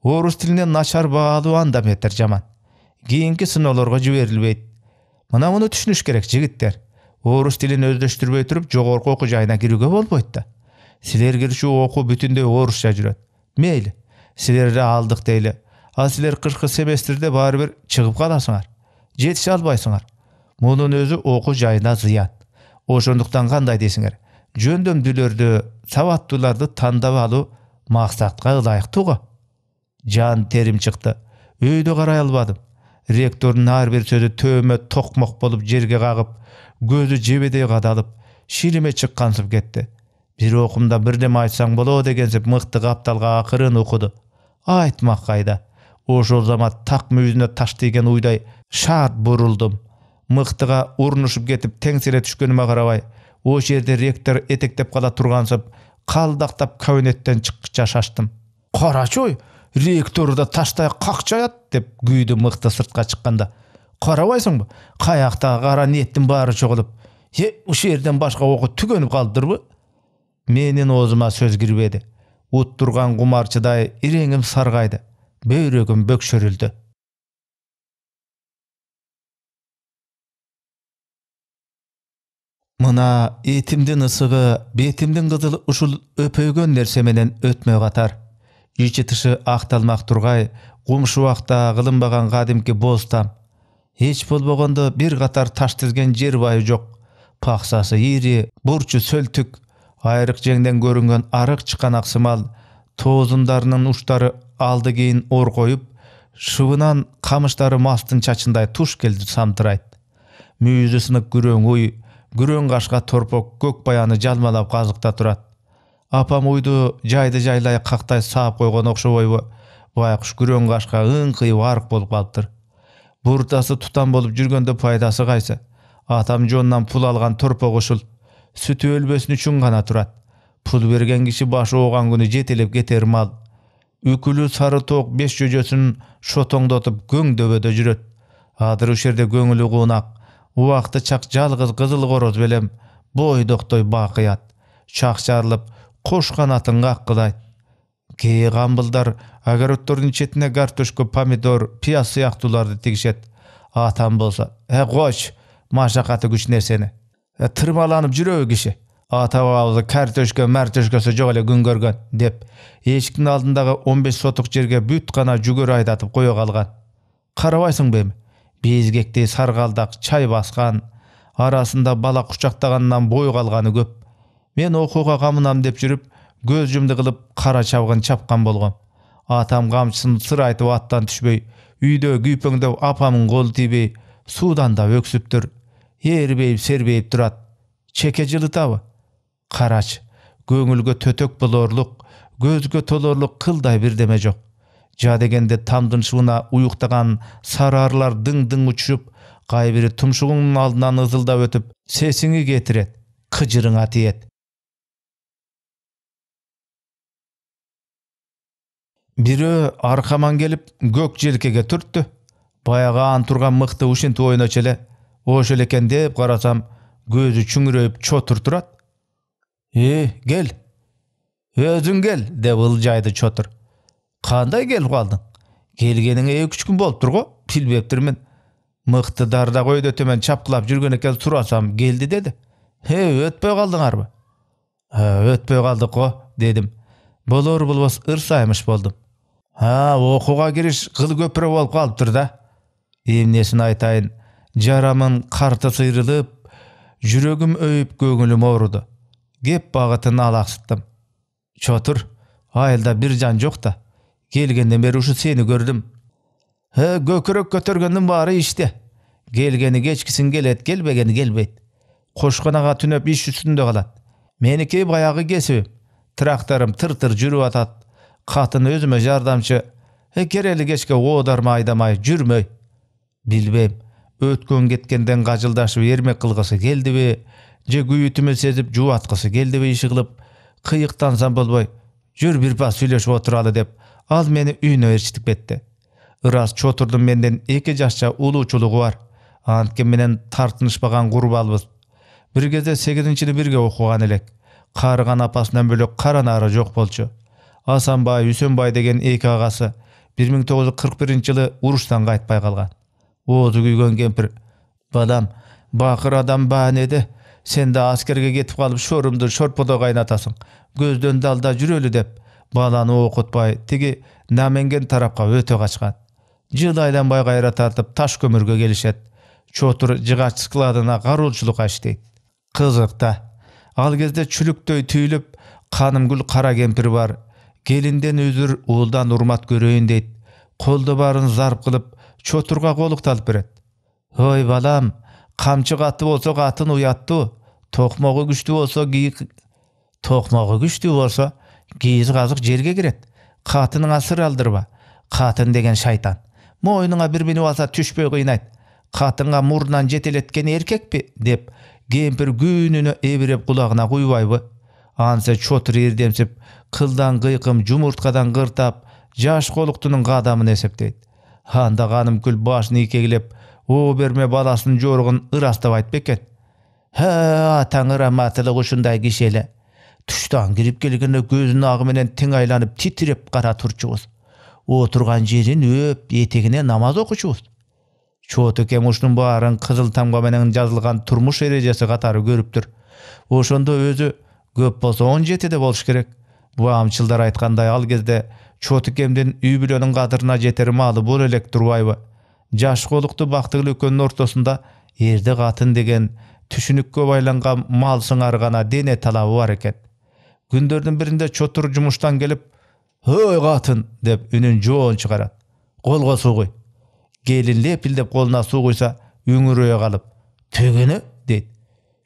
[SPEAKER 1] Орус тилинен начар баа алуу анда бетер жаман. Кийинки сыноолорго жиберилбейт. Мына муну түшүнүш керек жигиттер. Орус тилин өздөштүрбөй туруп жогорку окуу жайына кирүүгө болбойт да. Силер кирчү окуу бүтүндөй орусча жүрөт мейли силерди алдык дейли а силер кышкы семестрде баары бир чыгып каласыңар жетише албайсыңар. Мунун өзү окуу жайына зыян ошондуктан кандай дейсиңер жөндөмдүүлөрдү сабаттууларды тандап алуу максатка ылайыктуу го жан терим чыкты өйдө карай албадым. Ректордун ар бир сөзү төөмө токмок болуп жерге кагып көзү жебедей кадалып шилиме чыккансып кетти бир окумда бирдеме айтсаң болот экенсип мыкты капталга акырын окуду. Айтмак кайда. Ошол замат так мүйүзүнө таш тийген уйдай шарт бурулдум. Мыктыга урунушуп кетип теңселе түшкөнүмө карабай ошол жерде ректор этектеп кала тургансып калдактап кабинеттен чыккыча шаштым. Карачы ой ректору да таштай какчаят? деп күйдү мыкты сыртка чыкканда. Карабайсыңбы? Каяктагы кара ниеттин баары чогулуп е ушул жерден башка окуу түгөнүп калыптырбы менин оозума сөз кирбеди уттурган кумарчыдай иреңим саргайды. Бөйрөгүм бөкшөрүлдү. Мына этимдин ысыгы бетимдин кызылы ушул өпөйгөн нерсе менен өтмөй катар. Ичи тышы акталмак тургай кумшубакта кылынбаган кадимки боз там эч болбогондо бир катар таш тизген жер байы жок. Паксасы ири бурчу сөлтүк. Айрык жеңден көрүнгөн арык чыканак сымал тоозундарынын учтары алды кийин оркоюп шыбынан камыштары мастын чачындай туш келди самтырайт. Мүйүзү сынык күрөң уй күрөң кашка торпок көк баяны жалмалап казыкта турат. Апам уйду жайды жайлай кактай саап койгон окшобойбу байкуш күрөң кашка ыңкыйып арык болуп калыптыр. Буртасы тутам болуп жүргөндө пайдасы кайсы? Атам жонунан пул алган торпок ушул. Сүтү өлбөсүн үчүн гана турат. Пул берген киши башы ооган күнү жетелеп кетер мал. Үкүлүү сары тоок беш жөжөсүн шотоңдотуп көң дөбөдө жүрөт. Азыр ушул жерде көңүлү куунак. Убакты чак жалгыз кызыл короз белем бойдоктой бакыят чак жарылып кош канатын каккылайт кээ камбылдар огороддордун четине картошка помидор пияз сыяктууларды тигишет. Атам болсо э койчу машакаты күч нерсени тырмаланып жүрөбү киши ата бабабыз картошка мартошкасы жок эле күн көргөн деп эшиктин алдындагы он беш сотук жерге бүт гана жүгөрү айдатып кое калган карабайсыңбы эми безгектей саргалдак чай баскан арасында бала кучактаганынан бой калганы көп мен окууга камынам деп жүрүп көз жұмды кылып кара чабгын чапкан болгом атам камчысын сырайтып аттан түшпөй үйдө күйпөңдөп апамдын колу тийбей суудан да өксүптүр ээрбейип сербейип турат чеке жылытабы карачы көңүлгө төтөк болоорлук көзгө толоорлук кылдай бирдеме жок жа дегенде тамдын шыбына уюктаган сары арылар дың дың учушуп кайбири тумшугуңдун алдынан ызылдап өтүп сесиңи кетирет кыжырыңа тиет бирөө аркаман келип көк желкеге түрттү баягы ан турган мыкты ушинтип ойночу эле ошол экен деп карасам көзү чүңүрөйүп чотур турат. Э кел өзүң кел деп ылжайды чотур. Кандай келип калдың? Келгениңе эки үч күн болуптур го билбептирмин мыкты дардак өйдө төмөн чапкылап жүргөн экен сурасам келди деди. Э өтпөй калдыңарбы өтпөй калдык го дедим. Болор болбос ырсаймыш болдум а окууга кириш кыл көпүрө болуп калыптыр да эмнесин айтайын жарамын карты сыйрылып жүрөгүм өйүп көңүлүм ооруду кеп багытын алаксыттым чотур айылда бир жан жок да келгенден бери ушу сени көрдүм э көкүрөк көтөргөндүн баары иште келгени кечкисин келет келбегени келбейт. Кошконага түнөп иш үстүндө калат меники баягы кесибим тракторум тыр тыр жүрүп атат катын өзүмө жардамчы керели кечке оодарма айдамай жүрмөй билбейм өткөн кеткенден кажылдашып эрмек кылгысы келдиби же күйүтүмү сезип жубаткысы келдиби иши кылып кыйыктансам болбой жүр бир пас сүйлөшүп отуралы деп ал мени үйүнө ээрчитип кетти. Ырас чотурдун менден эки жашча улуучулугу бар. Анткен менен тартынышпаган курбалбыз. Бир кезде сегизинчини бирге окуган элек. Карыган апасынан бөлөк каранары жок болчу. Асанбай үсөнбай деген эки агасы бир миң тогуз жүз кырк биринчи жылы уруштан кайтпай калган. Оозу күйгөн кемпир балам бакыр адам баанеде сен да аскерге кетип калып шорумду шорподо кайнатасың көздөн далда жүрөлү деп баланы окутпай тиги наменген тарапка өтө качкан. Жыл айланбай кайра тартып таш көмүргө келишет. Чотур жыгач складына кароочулукка иштейт кызык да ал кезде чүлүктөй түйүлүп канымгүл кара кемпир бар. Келинден үзүр уулдан урмат көрөйүн дейт. Колдо баарын зарп кылып чотурга колукталып берет. Ой балам камчы катуу болсо катын уяттуу токмогу күчтүү болсо кийик токмогу күчтүү болсо кийиз казык жерге кирет. Катыныңа сыр алдырба катын деген шайтан. Мойнуңа бир минип алса түшпөй кыйнайт. Катынга мурдунан жетелеткен эркекпи? деп кемпир күнүнө эбиреп кулагына куйбайбы. Ансы чотур эрдемсип кылдан кыйкым жумурткадан кыртап жаш колуктунун кадамын эсептейт. Анда канымкүл башын ийкегилеп берме баласынын жоругун ырастап айтып бекен ха атаң ыраматылык ушундай киши эле туштан кирип келгенде көзүнүн агы менен тең айланып титиреп кара турчубуз отурган жерин өп этегине намаз окучубуз чот экем ушунун баарын кызыл тамга менен жазылган турмуш эрежеси катары көрүптүр ошондо өзү көп болсо он жетиде болуш керек. Баамчылдар айткандай ал кезде чотукемдин үй бүлөнүн кадырына жетер маалы боло элек турбайбы жаш колуктуу бактыгүл экөөнүн ортосунда эрди катын деген түшүнүккө байланган мал сыңары гана дене талабы бар экен. Күндөрдүн биринде чотур жумуштан келип ой катын! деп үнүн жоон чыгарат. Колго суу куй келин лепилдеп колуна суу куйса үңүрөй калып төгөнү! дейт.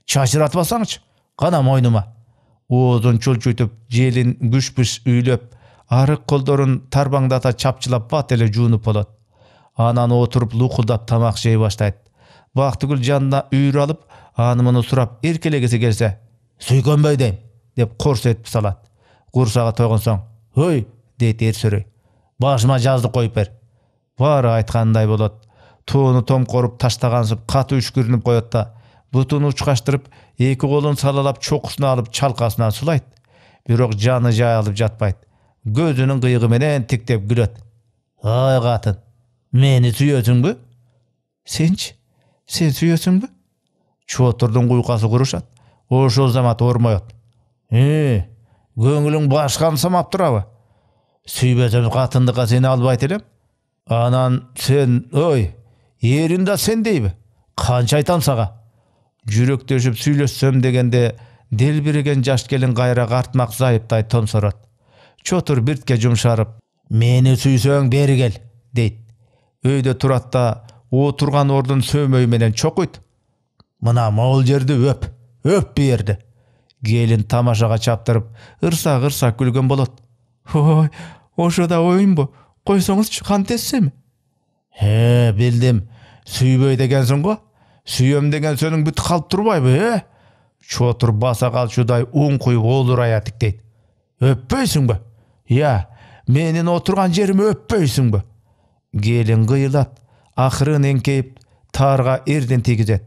[SPEAKER 1] Чачыратпасаңчы кана мойнума оозун чулчуйтуп желин күш бүш үйлөп арык колдорун тарбаңдата чапчылап бат эле жуунуп болот анан отуруп лукулдап тамак жей баштайт бактыгүл жанына үйүр алып аны муну сурап эркелегиси келсе сүйкөнбөй дейм деп корс этип салат курсагы тойгон соң өй дейт эрсөрөй башыма жаздык коюп бер баары айтканындай болот тоону томкоруп таштагансып катуу үшкүрүнүп коет да бутун учкаштырып эки колун салалап чокусуна алып чалкасынан сулайт бирок жаны жайылып жатпайт көзүнүн кыйыгы менен тиктеп күлөт ой катын мени сүйөсүңбү сенчи сен сүйөсүңбү чотурдун куйкасы курушат ошол замат ормоет э көңүлүң башканы самап турабы сүйбөсөм катындыкка сени албайт элем анан сен ой эрим да сендейби канча айтам сага жүрөктөшүп сүйлөшсөм дегенде делбиреген жаш келин кайра картмак зайыптай томсорот чотур биртке жумшарып мени сүйсөң бери кел дейт. Өйдө турат да отурган ордун сөөмөй менен чокуйт мына могул жерди өп өп жерди келин тамашага чаптырып ырса кырса күлгөн болот. Ой ошо да оюнбу койсоңузчу кантесиз эми э билдим сүйбөй дегенсиң го? Сүйөм деген сөзүң бүтүп калып турбайбы э? Чотур баса калчудай уңкуйуп олурая тиктейт өппөйсүңбү иә менин отурган жериме өппөйсүңбү келин кыйылат акырын эңкейип таарга эрден тийгизет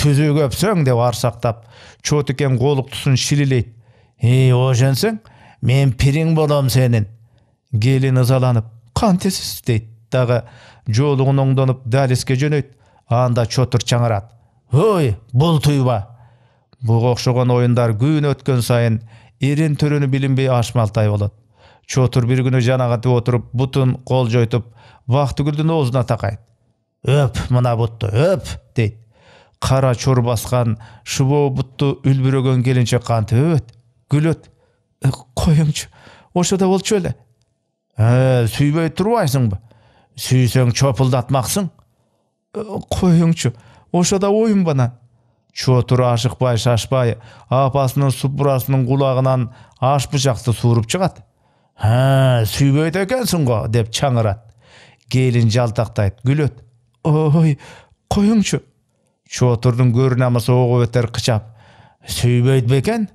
[SPEAKER 1] түзү көпсөң деп арсактап чотекен колуктусун шилилейт эй ошентсең мен пириң болом сенин келин ызаланып кантесиз дейт дагы жоолугун оңдонуп далиске жөнөйт анда чотур чаңырат ой бул туйба буга окшогон оюндар күн өткөн сайын эрен төрөнү билинбей ашмалтай болот. Чотур бир күнү жанагатып отуруп бутун кол жойтуп бактыгүлдүн оозуна такайт. Өп мына бутту өп! дейт. Кара чор баскан шыбоо бутту үлбүрөгөн келинчек кантип өбөт? Күлөт. Коюңчу ошодо болчу эле сүйбөй турбайсыңбы? Сүйсөң чопулдатмаксың коюңчу ошо да оюн бана чотур ашыкпай шашпай апасынын супурасынын кулагынан аш бычакты сууруп чыгат сүйбөйт экенсиң го деп чаңырат келин жалтактайт күлөт ой коюңчу чотурдун көр намысы ого бетер кычап сүйбөйт бекен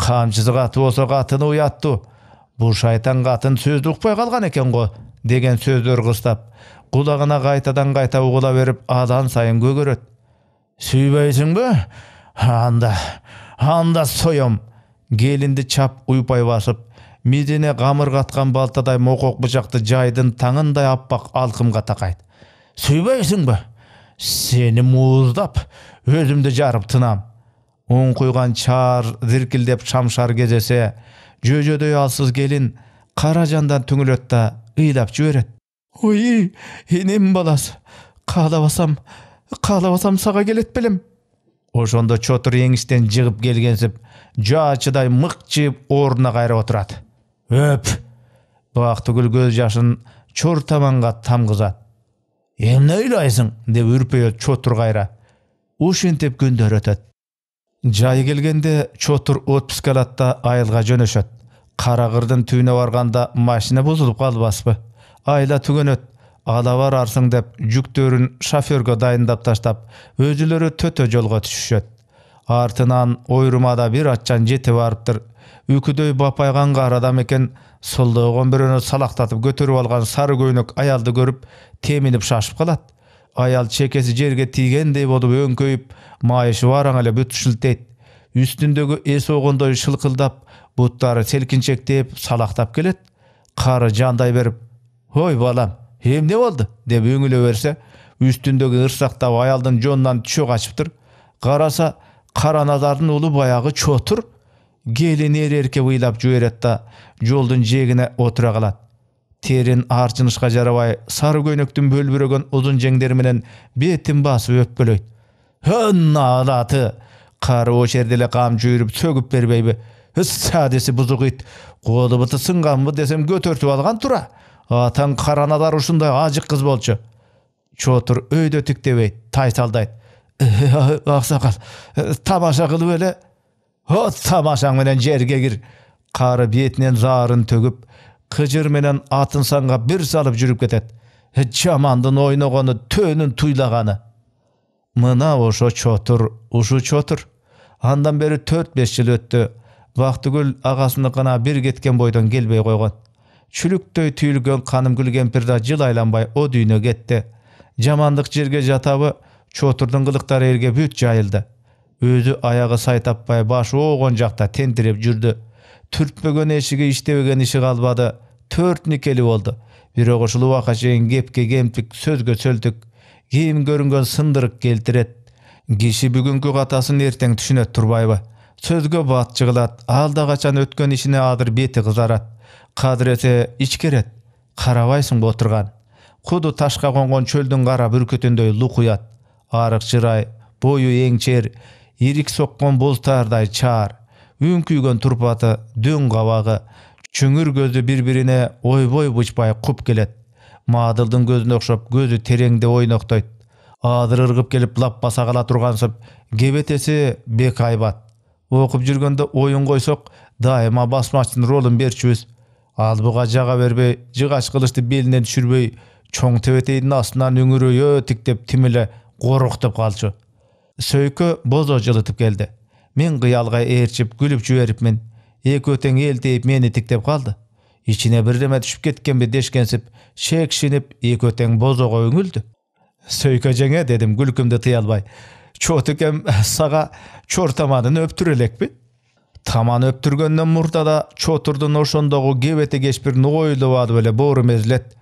[SPEAKER 1] камчысы катуу болсо катыны уяттуу бул шайтан катын сөздү укпай калган экен го деген сөздөр кыстап кулагына кайтадан кайта угула берип адан сайын көгөрөт сүйбөйсүңбү анда анда соем келинди чап уйпай басып мидине камыр каткан балтадай мокок бычакты жайдын таңындай аппак алкымга такайт сүйбөйсүңбү сени мууздап өзүмдү жарып тынам уңкуйган чаар диркилдеп шамшар кезесе жөжөдөй алсыз келин кара жандан түңүлөт да ыйлап жиберет ой энем баласы каалабасам каалабасам сага келет белем ошондо чотур эңиштен жыгып келгенсип жаачыдай мык жыйып ордуна кайрап отурат өп! Бактыгүл көз жашын чор таманга тамгызат эмне ыйлайсың деп үрпөйөт чотур кайра ушинтип күндөр өтөт жай келгенде чотур отпуск алат да айылга жөнөшөт кара кырдын түбүнө барганда машина бузулуп калбаспы айла түгөнөт ала барарсың деп жүктөрүн шоферге дайындап таштап өзүлөрү төтө жолго түшүшөт. Артынан ойрумада бир атчан жетип барыптыр. Үкүдөй бапайган кара адам экен солдогон бирөөнү салактатып көтөрүп алган сары көйнөк аялды көрүп теминип шашып калат. Аял чекеси жерге тийгендей болуп өңкөйүп майышып араң эле бүт шилтейт үстүндөгү эс огондой шылкылдап буттары селкинчектеп салактап келет. Кары жандай берип ой балам эмне болду деп өңүлө берсе үстүндөгү ырсактап аялдын жонунан түшө качыптыр караса кара назардын уулу баягы чотур келин эрерке ыйлап жиберет да жолдун жээгине отура калат терин арчынышка жарабай сары көйнөктүн бөлбүрөгөн узун жеңдери менен бетин басып өпкөлөйт налаты кары о жерде эле камчы үйрүп сөгүп бербейби садеси бузук ит колу быты сынганбы десем көтөртүп алган тура атаң кара назар ушундай ажык кыз болчу чотур өйдө тиктебейт тайсалдайт аксакал тамаша кылып эле от тамашаң менен жерге кир кары бетинен заарын төгүп кыжыр менен атын санга бир салып жүрүп кетет. Жамандын ойногону төөнүн туйлаганы мына ошо чотур ушу чотур андан бери төрт беш жыл өттү бактыгүл агасыныкына бир кеткен бойдон келбей койгон чүлүктөй түйүлгөн канымгүл кемпир да жыл айланбай о дүйнө кетти жамандык жерге жатабы чотурдун кылыктары элге бүт жайылды өзү аягы сай таппай башы оогон жакта тентирип жүрдү түртпөгөн эшиги иштебеген иши калбады төрт никели болду бирок ушул убакка чейин кепке кемтик сөзгө сөлтүк кийин көрүнгөн сындырык келтирет киши бүгүнкү катасын эртең түшүнөт турбайбы сөзгө бат жыгылат алда качан өткөн ишине азыр бети кызарат кадырете ичкерет карабайсыңбы отурган. Куду ташка конгон чөлдүн кара бүркүтүндөй лукуят арык чырай бою эңчер ирик соккон таардай чаар. Үңкүйгөн турпаты дөң кабагы чүңүр көзү бири бирине ойбой бычпай куп келет. Маадылдын көзүнө окшоп көзү тереңде ойноктойт. Аадыр ыргып келип лап баса кала тургансып кебетеси бек айбат окуп жүргөндө оюн койсок дайыма басмачтын ролун берчүбүз ал буга жага бербей жыгач кылычты белинен түшүрбөй чоң тебетейдин астынан үңүрөйө тиктеп тим эле коркутуп калчу сөйкө бозо жылытып келди мен кыялга ээрчип күлүп жиберипмин экөө тең элтейип мени тиктеп калды ичине бирдеме түшүп кеткенби дешкенсип шекшинип экөө тең бозого үңүлдү сөйкө жеңе дедим күлкүмдү тыя албай чот экем сага чор таманын өптүрө элекпи таман өптүргөндөн мурда да чотурдун ошондогу кебете кешпирин ойлоп алып эле боорум эзилет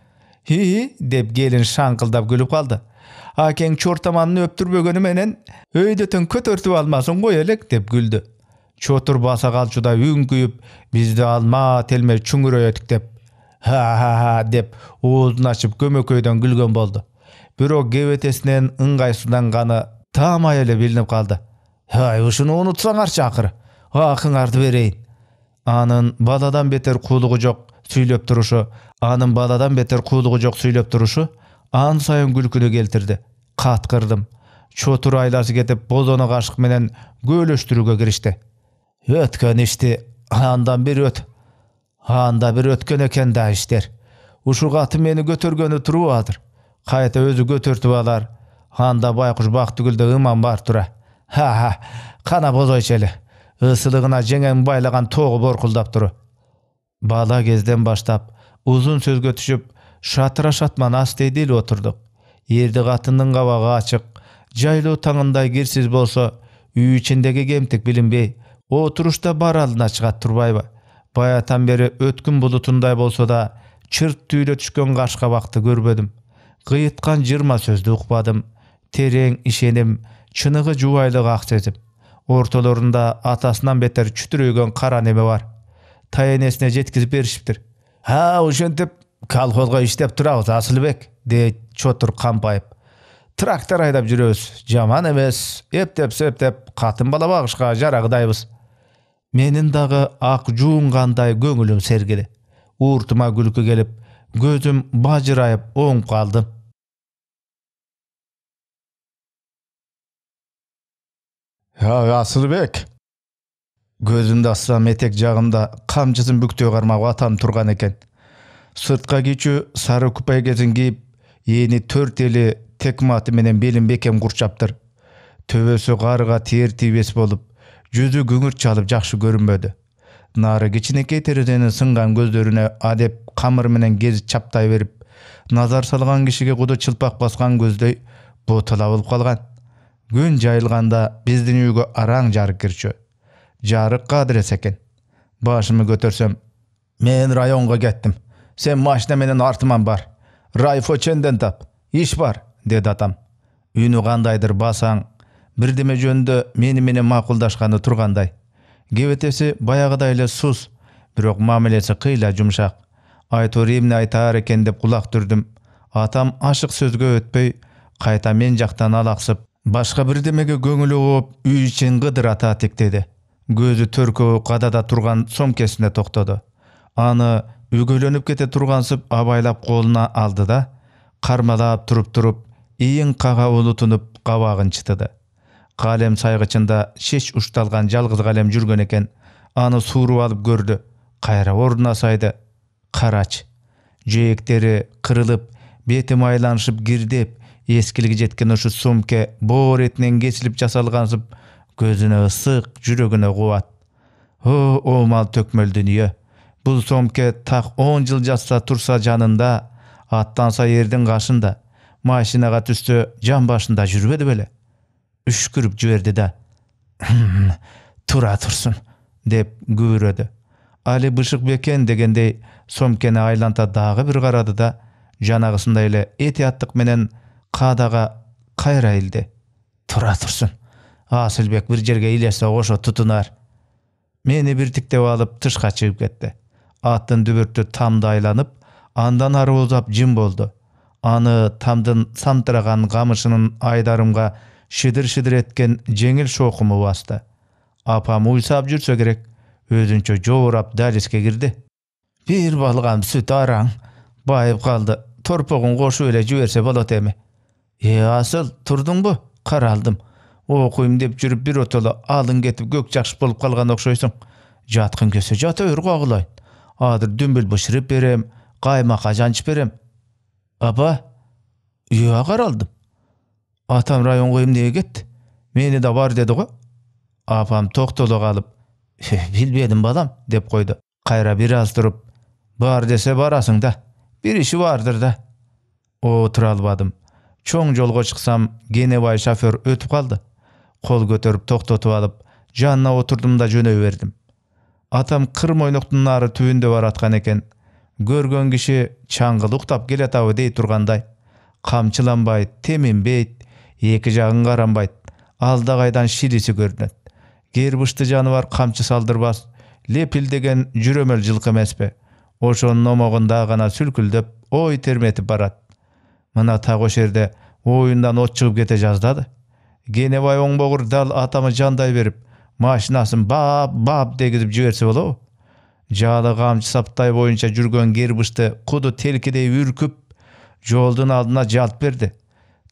[SPEAKER 1] и деп келин шаңкылдап күлүп калды. Акең чор таманын өптүрбөгөнү менен өйдө тең көтөртүп алмасын кой элек деп күлдү. Чотур баса калчуда үңкүйүп бизди алма телмей чүңүрөйөтүк деп ха ха ха деп оозун ачып көмөкөйдөн күлгөн болду. Бирок кебетесинен ыңгайсызданганы таамай эле билинип калды. Ай ушуну унутсаңарчы акыры акыңарды берейин. Анын баладан бетер куулугу жок сүйлөп турушу анын баладан бетер куулугу жок сүйлөп турушу ан сайын күлкүнү келтирди. Каткырдым чотур айласы кетип бозоно кашык менен көөлөштүрүүгө киришти. Өткөн ишти андан бир өт. Анда бир өткөн экен да иштер. Ушул каты мени көтөргөнү турбадыр. Кайта өзү көтөртүп алар. Анда байкуш бактыгүлдө ыман бар тура. Ха ха кана бозойчу эле ысылыгына жеңең байлаган тогу боркулдап тур бала кезден баштап узун сөзгө түшүп шатыра шатман астейдил отурдук эрди катындын кабагы ачык жайлоо таңындай кирсиз болсо үй ичиндеги кемтик билинбей отурушта баралына чыгат турбайбы баятан бери өткүн булутундай болсо да чырт түйүлө түшкөн каш кабакты көрбөдүм кыйыткан жыйырма сөздү укпадым терең ишеним чыныгы жубайлык ак сезим ортолорунда атасынан бетер чүтүрөйгөн кара неме бар. Таенесине жеткизип беришиптир а ошентип колхозго иштеп турабыз асылбек дейт чотур кампайып трактор айдап жүрөбүз жаман эмес эптеп септеп катын бала багышка жарагыдайбыз менин дагы ак жуунгандай көңүлүм сергиди ууртума күлкү келип көзүм бажырайып оңуп калдым асылбек көзүмдү ачсам этек жагымда камчысын бүктөй кармап атам турган экен сыртка кийчү сары купайкесин кийип эни төрт эли текматы менен белин бекем курчаптыр төбөсү карыга тиер тийбес болуп жүзү күңүрт чалып жакшы көрүнбөдү нары кичинекей терезенин сынган көздөрүнө адеп камыр менен кез чаптай берип назар салган кишиге куду чылпак баскан көздөй ботала болуп калган күн жайылганда биздин үйгө араң жарык кирчү жарык кадырес экен башымы көтөрсөм мен районго кеттим сен машина менен артыман бар. Райфо ченден тап. Иш бар деди атам. Үнү кандайдыр басаң. Бирдеме жөнүндө мени менен макулдашканы тургандай кебетеси баягыдай эле сус. Бирок мамилеси кыйла жумшак айтор эмне айтаар экен деп кулак түрдүм атам ашык сөзгө өтпөй кайта мен жактан алаксып башка бирдемеге көңүлү кооп үй ичин кыдырата тектеди. Көзү төркөө кадада турган сомкесине токтоду. Аны үгөлөнүп кете тургансып абайлап колуна алды да кармалап туруп туруп ийин кага улутунуп кабагын чытыды. Калем сайгычында шеч ушталган жалгыз калем жүргөн экен. Аны сууруп алып көрдү. Кайра ордуна сайды? Карачы жээктери кырылып бети майланышып кирдеп эскилиги жеткен ушу сумке боор этинен кесилип жасалгансып көзүнө ысык жүрөгүнө кубат о оомал төкмөл дүнүйө бул сомке так он жыл жатса турса жанында аттанса эрдин кашында машинага түшсө жан башында жүрбөдү беле үшкүрүп жиберди да тура турсун деп күбүрөдү али бышык бекен дегендей сомкени айланта дагы бир карады да жанагысындай эле этияттык менен каадага кайра илди тура турсун. Асылбек бир жерге илесе ошо тутунар. Мени биртиктеп алып тышка чыгып кетти. Аттын дүбүртү тамды айланып андан ары узап жым болду. Аны тамдын самтыраган камышынын айдарымга шыдыр шыдыр эткен жеңил шоокуму басты. Апам уйсап жүрсө керек өзүнчө жобурап далиске кирди. Бир балгам сүт араң байып калды. Торпогун кошуп эле жиберсе болот эми э асыл турдуңбу каралдым окуйм деп жүрүп биротоло алың кетип көк жакшы болуп калган окшойсуң жаткың келсе жата бер кагылайын азыр дүмбүл бышырып берем каймакка жанчып берем. Апа иә каралдым атам районго эмнеге кетти мени да бар деди го апам токтоло калып билбедим балам деп койду кайра бир аз туруп бар десе барасың да бир иши бардыр да отура албадым чоң жолго чыксам кенебай шофер өтүп калды. Кол көтөрүп токтотуп алып жанына отурдум да жөнөй бердим. Атам кыр мойноктун нары түбүндө бараткан экен. Көргөн киши чаңгыл уктап келатабы дей тургандай. Камчыланбайт теминбейт эки жагын каранбайт. Алда кайдан шириси көрүнөт. Кербышты жаныбар камчы салдырбас. Лепилдеген жүрөмөл жылкы эмеспи ошонун омогунда гана сүлкүлдөп ой терметип барат. Мына так ошол жерде оюндан от чыгып кете жаздады. Кенебай оңбогур дал атамы жандай берип машинасын бап бап дегизип жиберсе болобу жаалы камчы саптай боюнча жүргөн кербышты куду телкидей үркүп жолдун алдына жалп берди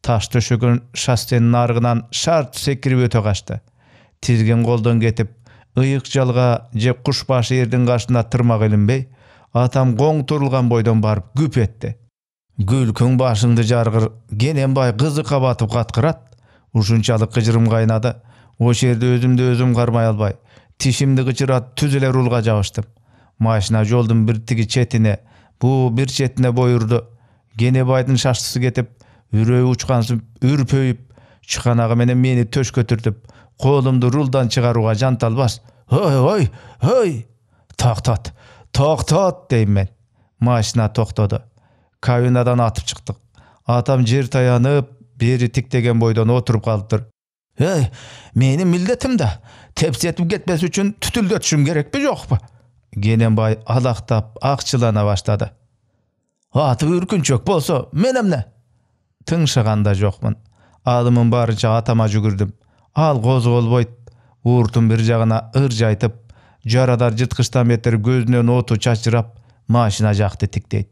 [SPEAKER 1] таш төшөгөн шассенин арыгынан шарт секирип өтө качты тизген колдон кетип ыйык жалга же куш башы эрдин кашына тырмак илинбей атам коң турулган бойдон барып күп этти күлкүң башыңды жаргыр кененбай кызыкка батып каткырат ушунчалык кыжырым кайнады жерде өзүмдү өзүм кармай албай. Тишимди кычырат түз эле рулга жабыштым машина жолдун бир тиги четине бу бир четине буйрду кенебайдын шаштысы кетип үрөйү учкансып үрпөйүп чыканагы менен мени төшкө түртүп колумду рулдан чыгарууга жанталбас. Ой ой ой! Токтот токтот дейм машина токтоду кабинадан атып чыктык. Атам жер таянып бери тиктеген бойдон отуруп калыптыр. Эй менин милдетим да тепсетип кетпес үчүн түтүлдөтүшүм керекпи жокпу? Кененбай алактап акчылана баштады. Аты үркүнчөк болсо мен эмне тыңшаган да жокмун. Алымын баарынча атама жүгүрдүм. Ал козголбойт ууртун бир жагына ыржайтып жарадар жыткычтан бетер көзүнөн оту чачырап машина жакты тиктейт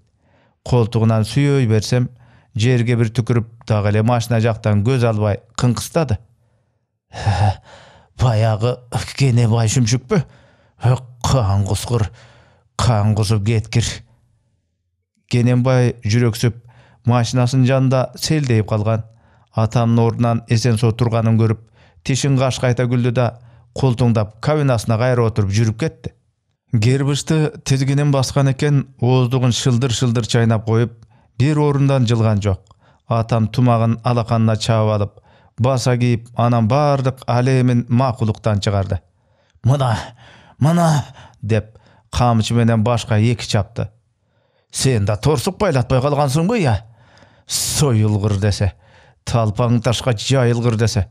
[SPEAKER 1] колтугунан сүйөй берсем жерге бир түкүрүп дагы эле машина жактан көз албай кыңкыстады баягы кенебай шүмшүкпү кан кускур кан кусуп кеткир кененбай жүрөксүп машинасынын жанында селдейип калган атамдын ордунан эсен соо турганын көрүп тишин кашкайта күлдү да колтуңдап кабинасына кайра отуруп жүрүп кетти гербышты тизгинин баскан экен ооздугун шылдыр шылдыр чайнап коюп бир орундан жылган жок атам тумагын алаканына чаап алып баса кийип анан баардык алемин макулуктан чыгарды мына мына! деп камчы менен башка эки чапты сен да торсук байлатпай калгансыңбы я союлгур десе талпаң ташка жайылгыр десе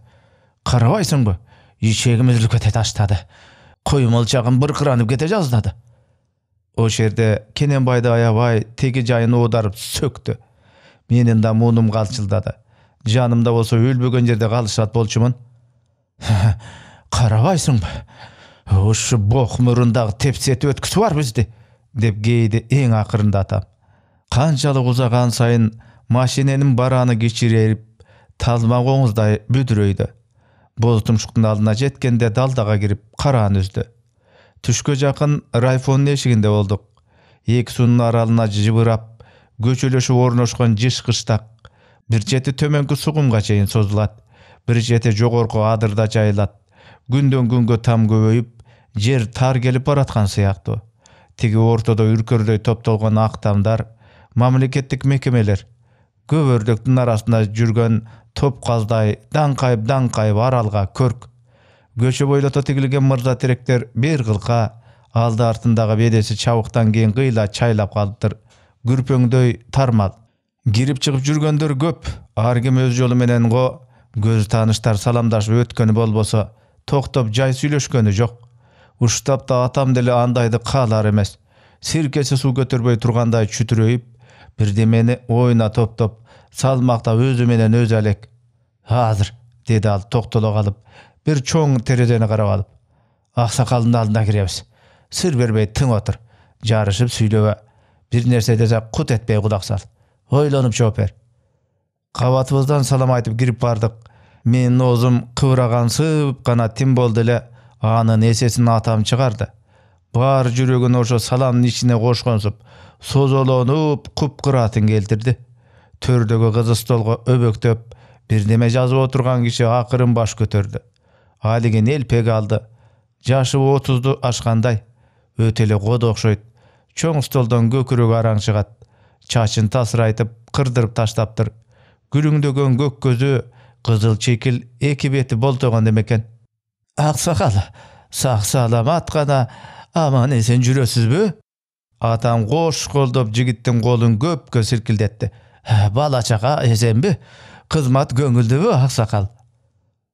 [SPEAKER 1] карабайсыңбы ичегимизди кете таштады. Коймолчагым быркыранып кете жаздады ошол жерде кененбайды аябай теги жайын оодарып сөктү менин да муунум калчылдады жанымда болсо өлбөгөн жерде калышат болчумун карабайсыңбы ушу бок мурундагы тепсетип өткүсү бар бизди деп кейди эң акырында атам канчалык узаган сайын машиненин бараны кичирейип талма коңуздай бүдүрөйдү боз тумшуктун алдына жеткенде далдага кирип караан үздү түшкө жакын райфондун эшигинде болдук. Эки суунун аралына жыбырап көчөлөшүп орношкон жыш кыштак бир чети төмөнкү сугумга чейин созулат бир чети жогорку адырда жайылат күндөн күнгө там көбөйүп жер тар келип бараткан сыяктуу. Тиги ортодо үркөрдөй топтолгон ак тамдар мамлекеттик мекемелер көп өрдөктүн арасында жүргөн топ каздай даңкайып даңкайып аралга көрк. Көчө бойлото тигилген мырза теректер бир кылка алды артындагы бедеси чабыктан кийин кыйла чайлап калыптыр күрпөңдөй тармал. Кирип чыгып жүргөндөр көп. Ар ким өз жолу менен го көз тааныштар саламдашып өткөнү болбосо токтоп жай сүйлөшкөнү жок уштап да атам деле андайды каалар эмес сиркеси суу көтөрбөй тургандай чүтүрөйүп бирдемени оюна топтоп салмактап өзү менен өзү алек азыр деди ал токтоло калып бир чоң терезени карап алып. Аксакалдын алдына киребиз сыр бербей тың отур жарышып сүйлөбө бир нерсе десе кут этпей кулак сал. Ойлонуп жооп бер кабатыбыздан салам айтып кирип бардык менин оозум кыбырагансып гана тим болду эле анын эсесин атам чыгарды бар жүрөгүн ошо саламдын ичине кошконсуп созолонуп купкыратын келтирди төрдөгү кызыл столго өбөктөп бирдеме жазып отурган киши акырын баш көтөрдү алигин элпек алды жашы отузду ашкандай өтө эле кодо окшойт чоң столдон көкүрөгү араң чыгат чачын тасырайтып кырдырып таштаптыр күлүңдөгөн көк көзү кызыл чекил эки бети болтогон экен аксакал сак саламат гана аман эсен жүрөсүзбү атам кош колдоп жигиттин колун көпкө силкилдетти «Ә, бала чака эсенби кызмат көңүлдүүбү аксакал?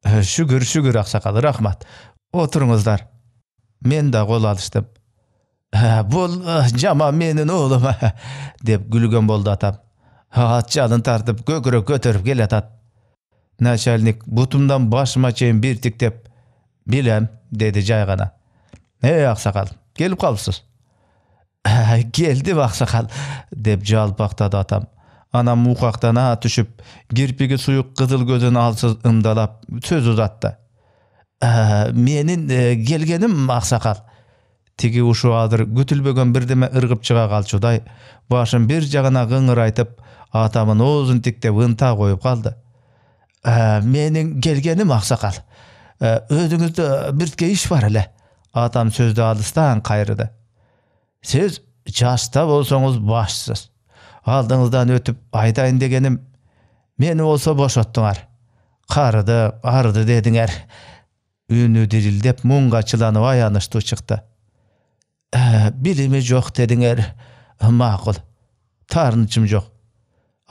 [SPEAKER 1] «Ә, шүгүр шүгүр аксакал рахмат. Отуруңуздар. Мен да кол алыштым. «Ә, бул жаман менин уулум деп күлгөн болду атам. Ат жалын тартып көкүрөк көтөрүп келатат. Начальник бутумдан башыма чейин бир тиктеп билем деди жай гана. Эй аксакал келип калыпсыз келдим аксакал деп жалпактады атам анан мукактана түшүп кирпиги суюк кызыл көзүн алсыз ымдалап сөз узатты менин келгеним аксакал тиги ушул азыр күтүлбөгөн бирдеме ыргып чыга калчудай башын бир жагына кыңырайтып атамын оозун тиктеп ынта коюп калды менин келгеним аксакал өзүңүздө биртке иш бар эле атам сөздү алыстан кайрыды сиз жашта болсоңуз башсыз алдыңыздан өтүп айтайын дегеним мени болсо бошоттуңар карыды арыды дедиңер үнү дирилдеп муңга чыланып аянычтуу чыкты ә, билими жок дедиңер макул таарынычым жок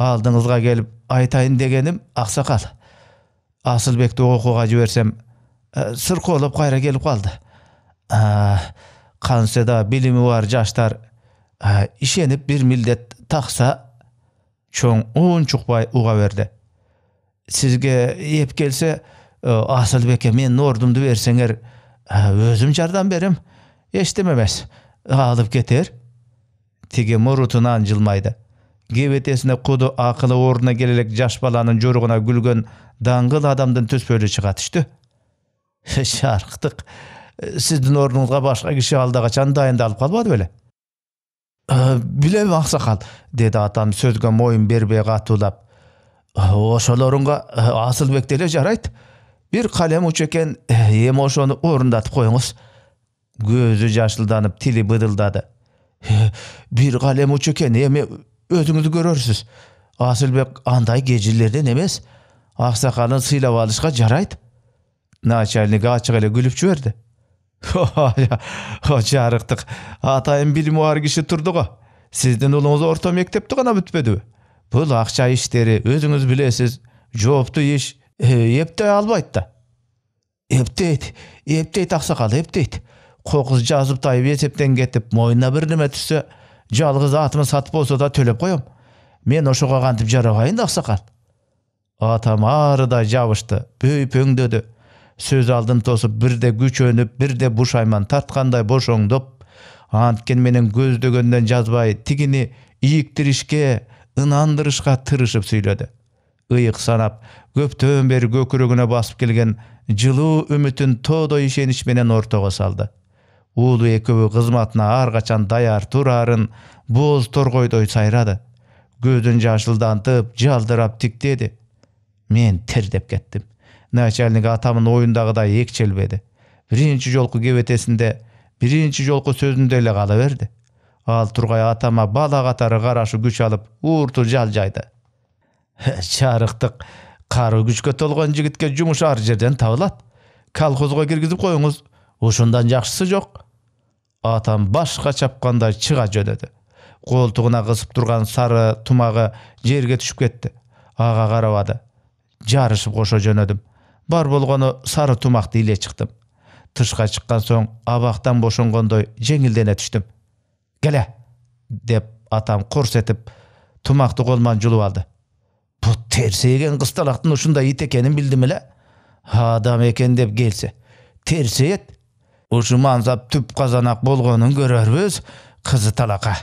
[SPEAKER 1] алдыңызга келип айтайын дегеним аксакал асылбекти окууга жиберсем ә, сыркоолоп кайра келип калды кантсе да билими бар жаштар ишенип бир милдет такса чоң унчукпай уга берди сизге эп келсе асылбекке менин ордумду берсеңер өзүм жардам берем эчтеме эмес алып кетер. Тиги мурутунан жылмайды. Кебетесине куду акылы ордуна келе элек жаш баланын жоругуна күлгөн даңгыл адамдын төспөлү чыга түштү сиздин ордуңузга башка киши алда качан дайындалып калбады беле билем аксакал деди атам сөзгө моюн бербей катуулап ошол орунга асылбек деле жарайт бир калем учу экен эми ошону орундатып коюңуз көзү жашылданып тили быдылдады бир калем учу экен эми өзүңүз көрөрсүз асылбек андай кежилерден эмес аксакалын сыйлап алышка жарайт начальник ачык жарыктык атайын билими бар киши турду го сиздин уулуңуз орто мектепти гана бүтпөдүбү бул акча иштери өзүңүз билесиз жооптуу иш эптей албайт да. Эптейт эптейт аксакал эптейт кокус жазып тайып эсептен кетип мойнуна бир неме түшсө жалгыз атымы сатып болсо да төлөп коем мен ошого кантип жарабайын да аксакал атам арыдай жабышты бөйүп өңдөдү сөз алдын тосуп бирде күчөнүп бирде бушайман тарткандай бошоңдоп анткен менен көздөгөндөн жазбай тигини ийиктиришке ынандырышка тырышып сүйлөдү ыйык санап көптөн бери көкүрөгүнө басып келген жылуу үмүтүн тоодой ишенич менен ортого салды. Уулу экөбү кызматына ар качан даяр турарын бооз торгойдой сайрады. Көзүн жашылдантып жалдырап тиктеди мен тердеп кеттим начальник атамын оюндагыдай экчелбеди биринчи жолку кебетесинде биринчи жолку сөзүндө эле кала берди ал тургай атама бала катары карашы күч алып уурту жалжайды чарыктык кары күчкө толгон жигитке жумуш ар жерден табылат колхозго киргизип коюңуз ушундан жакшысы жок атам башка чапкандай чыга жөнөдү колтугуна кысып турган сары тумагы жерге түшүп кетти ага карабады жарышып кошо жөнөдүм бар болгону сары тумакты иле чыктым тышка чыккан соң абактан бошонгондой жеңилдене түштүм келе! деп атам корс этип тумакты колуман жулуп алды бу терсейген кысталактын ушундай ит экенин билдим эле адам экен деп келсе терсейет ушу мансап түп казанак болгонун көрөрбүз кызы талака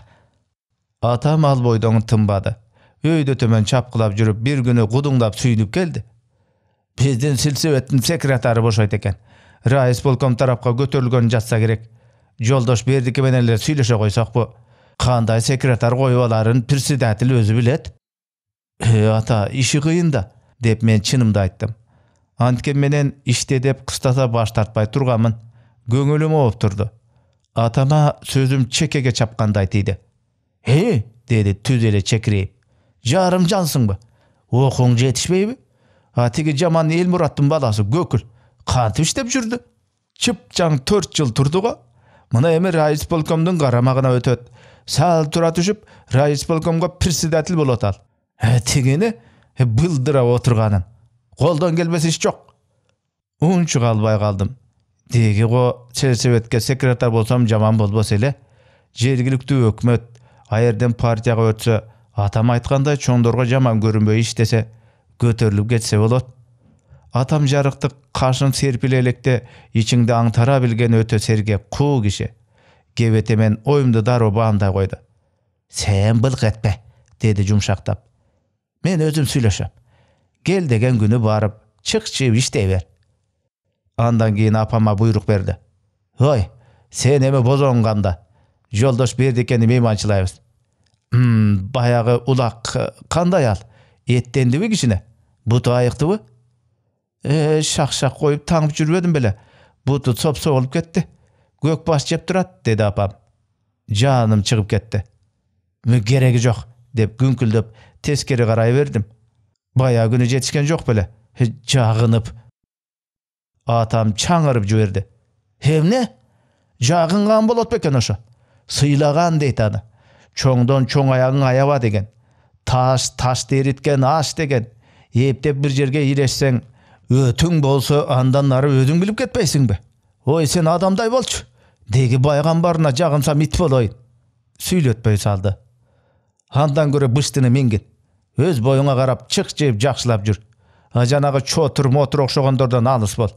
[SPEAKER 1] атам ал бойдон тынбады. Өйдө төмөн чапкылап жүрүп бир күнү кудуңдап сүйүнүп келди биздин силсебеттин секретары бошойт экен райисполком тарапка көтөрүлгөн жатса керек. Жолдош бердики менен эле сүйлөшө койсокпу кандай секретарь коюп аларын председатель өзү билет? Э ата иши кыйын да деп мен чынымды айттым. Анткен менен иште деп кыстата баш тартпай турганмын көңүлүм ооп турду. Атама сөзім чекеге чапқандай тиді. Е деді түз эле чекірейіп жарым жансың ба? Оқуң жетішпейбі а тиги жаман элмураттын баласы көкүл кантип иштеп жүрдү чыпчаң төрт жыл турду го мына эми райисполкомдун карамагына өтөт сал тура түшүп райисполкомго председатель болот ал тигини былдырап отурганын колдон келбес иш жок унчук албай калдым деги го сельсоветке секретарь болсом жаман болбос эле жергиликтүү өкмөт аерден партияга өтсө атам айткандай чоңдорго жаман көрүнбөй иштесе көтөрүлүп кетсе болот. Атам жарыктык кашын серпиле электе ичиңде аңтара билген өтө сергек куу киши. Кебете мен оюмду дароо баамдай койду. Сен былк этпе деди жумшактап. Мен өзүм сүйлөшөм. Кел деген күнү барып чыкчып иштей бер андан кийин апама буйрук берди. Ой сен эми бозонганда. Жолдош бердикени мейманчылайбыз. Баягы улак кандай ал? Эттендиби кичине буту айыктыбы э шак шак коюп таңып жүрбөдүм беле буту сопсо болуп кетти көк баш жеп турат деди апам жааным чыгып кетти кереги жок деп күңкүлдөп тескери карай бердим баягы күнү жетишкен жок беле жагынып атам чаңырып жиберди эмне жагынган болот бекен ошо сыйлаган дейт аны чоңдон чоң аягың аяба деген таш ташты эриткен аш деген. Эптеп бир жерге ирешсең өтүң болсо андан нары өзүң билип кетпейсиңби ой сен адамдай болчу. Деги байгамбарына жагынсам ит болоюн сүйлөтпөй салды. Андан көрө быштыны мингин өз боюңа карап чык жеп жакшылап жүр. А жанагы чотур мотур окшогондордон алыс бол.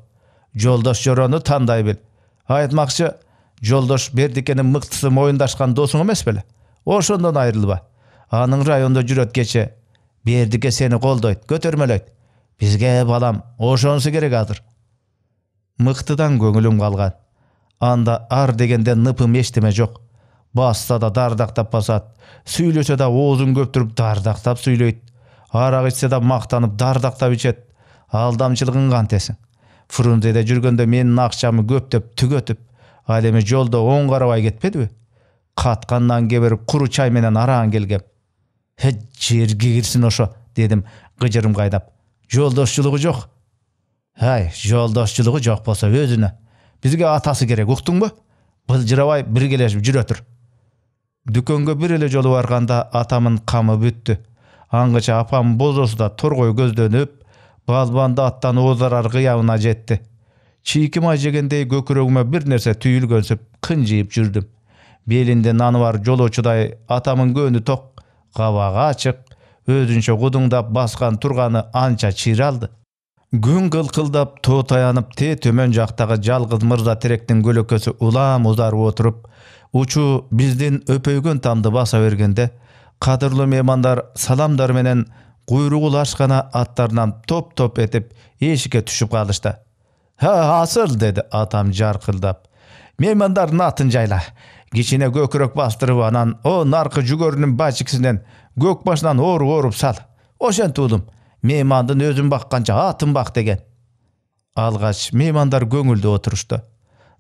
[SPEAKER 1] Жолдош жорону тандай бил айтмакчы жолдош бердикенин мыктысы моюндашкан досуң эмес беле ошондон айрылба. Анын райондо жүрөт кече бердике сени колдойт көтөрмөлөйт бизге балам ошонусу керек азыр. Мыктыдан көңүлүм калган анда ар дегенде ныпым эчтеме жок басса да дардактап басат сүйлөсө да оозун көптүрүп дардактап сүйлөйт арак ичсе да мактанып дардактап ичет алдамчылыгын кантесиң фрунзеде жүргөндө менин акчамы көптөп түгөтүп ал эми жолдо оң карабай кетпедиби каткандан кеберип куру чай менен араан келгем. Жерге кирсин ошо дедим кыжырым кайнап жолдошчулугу жок. Ай жолдошчулугу жок болсо өзүнө. Бизге атасы керек уктуңбу былжырабай биргелешип жүрө тур дүкөнгө бир эле жолу барганда атамын камы бүттү. Аңгыча апам бозосу да торгой көздөнүп балбанды аттан оозарар кыябына жетти. Чийки май жегендей көкүрөгүмө бир нерсе түйүлгөнсүп кынжыйып жүрдүм. Белинде наны бар жолоочудай атамын көөнү ток кабагы ачык өзүнчө гудуңдап баскан турганы анча чыйралды күн кылкылдап тоо таянып те төмөн жактагы жалгыз мырза теректин көлөкөсү улам узарып отуруп учу биздин өпөйгөн тамды баса бергенде кадырлуу меймандар саламдар менен куйругу лашкана аттарынан топ топ этип эшикке түшүп калышты асыл деді атам жарқылдап меймандардың атын жайла кичине көкүрөк бастырып анан о наркы жүгөрүнүн бачикисинен көк башынан ооруп ооруп сал ошентип уулум меймандын өзүн бакканча атын бак деген. Алгач меймандар көңүлдүү отурушту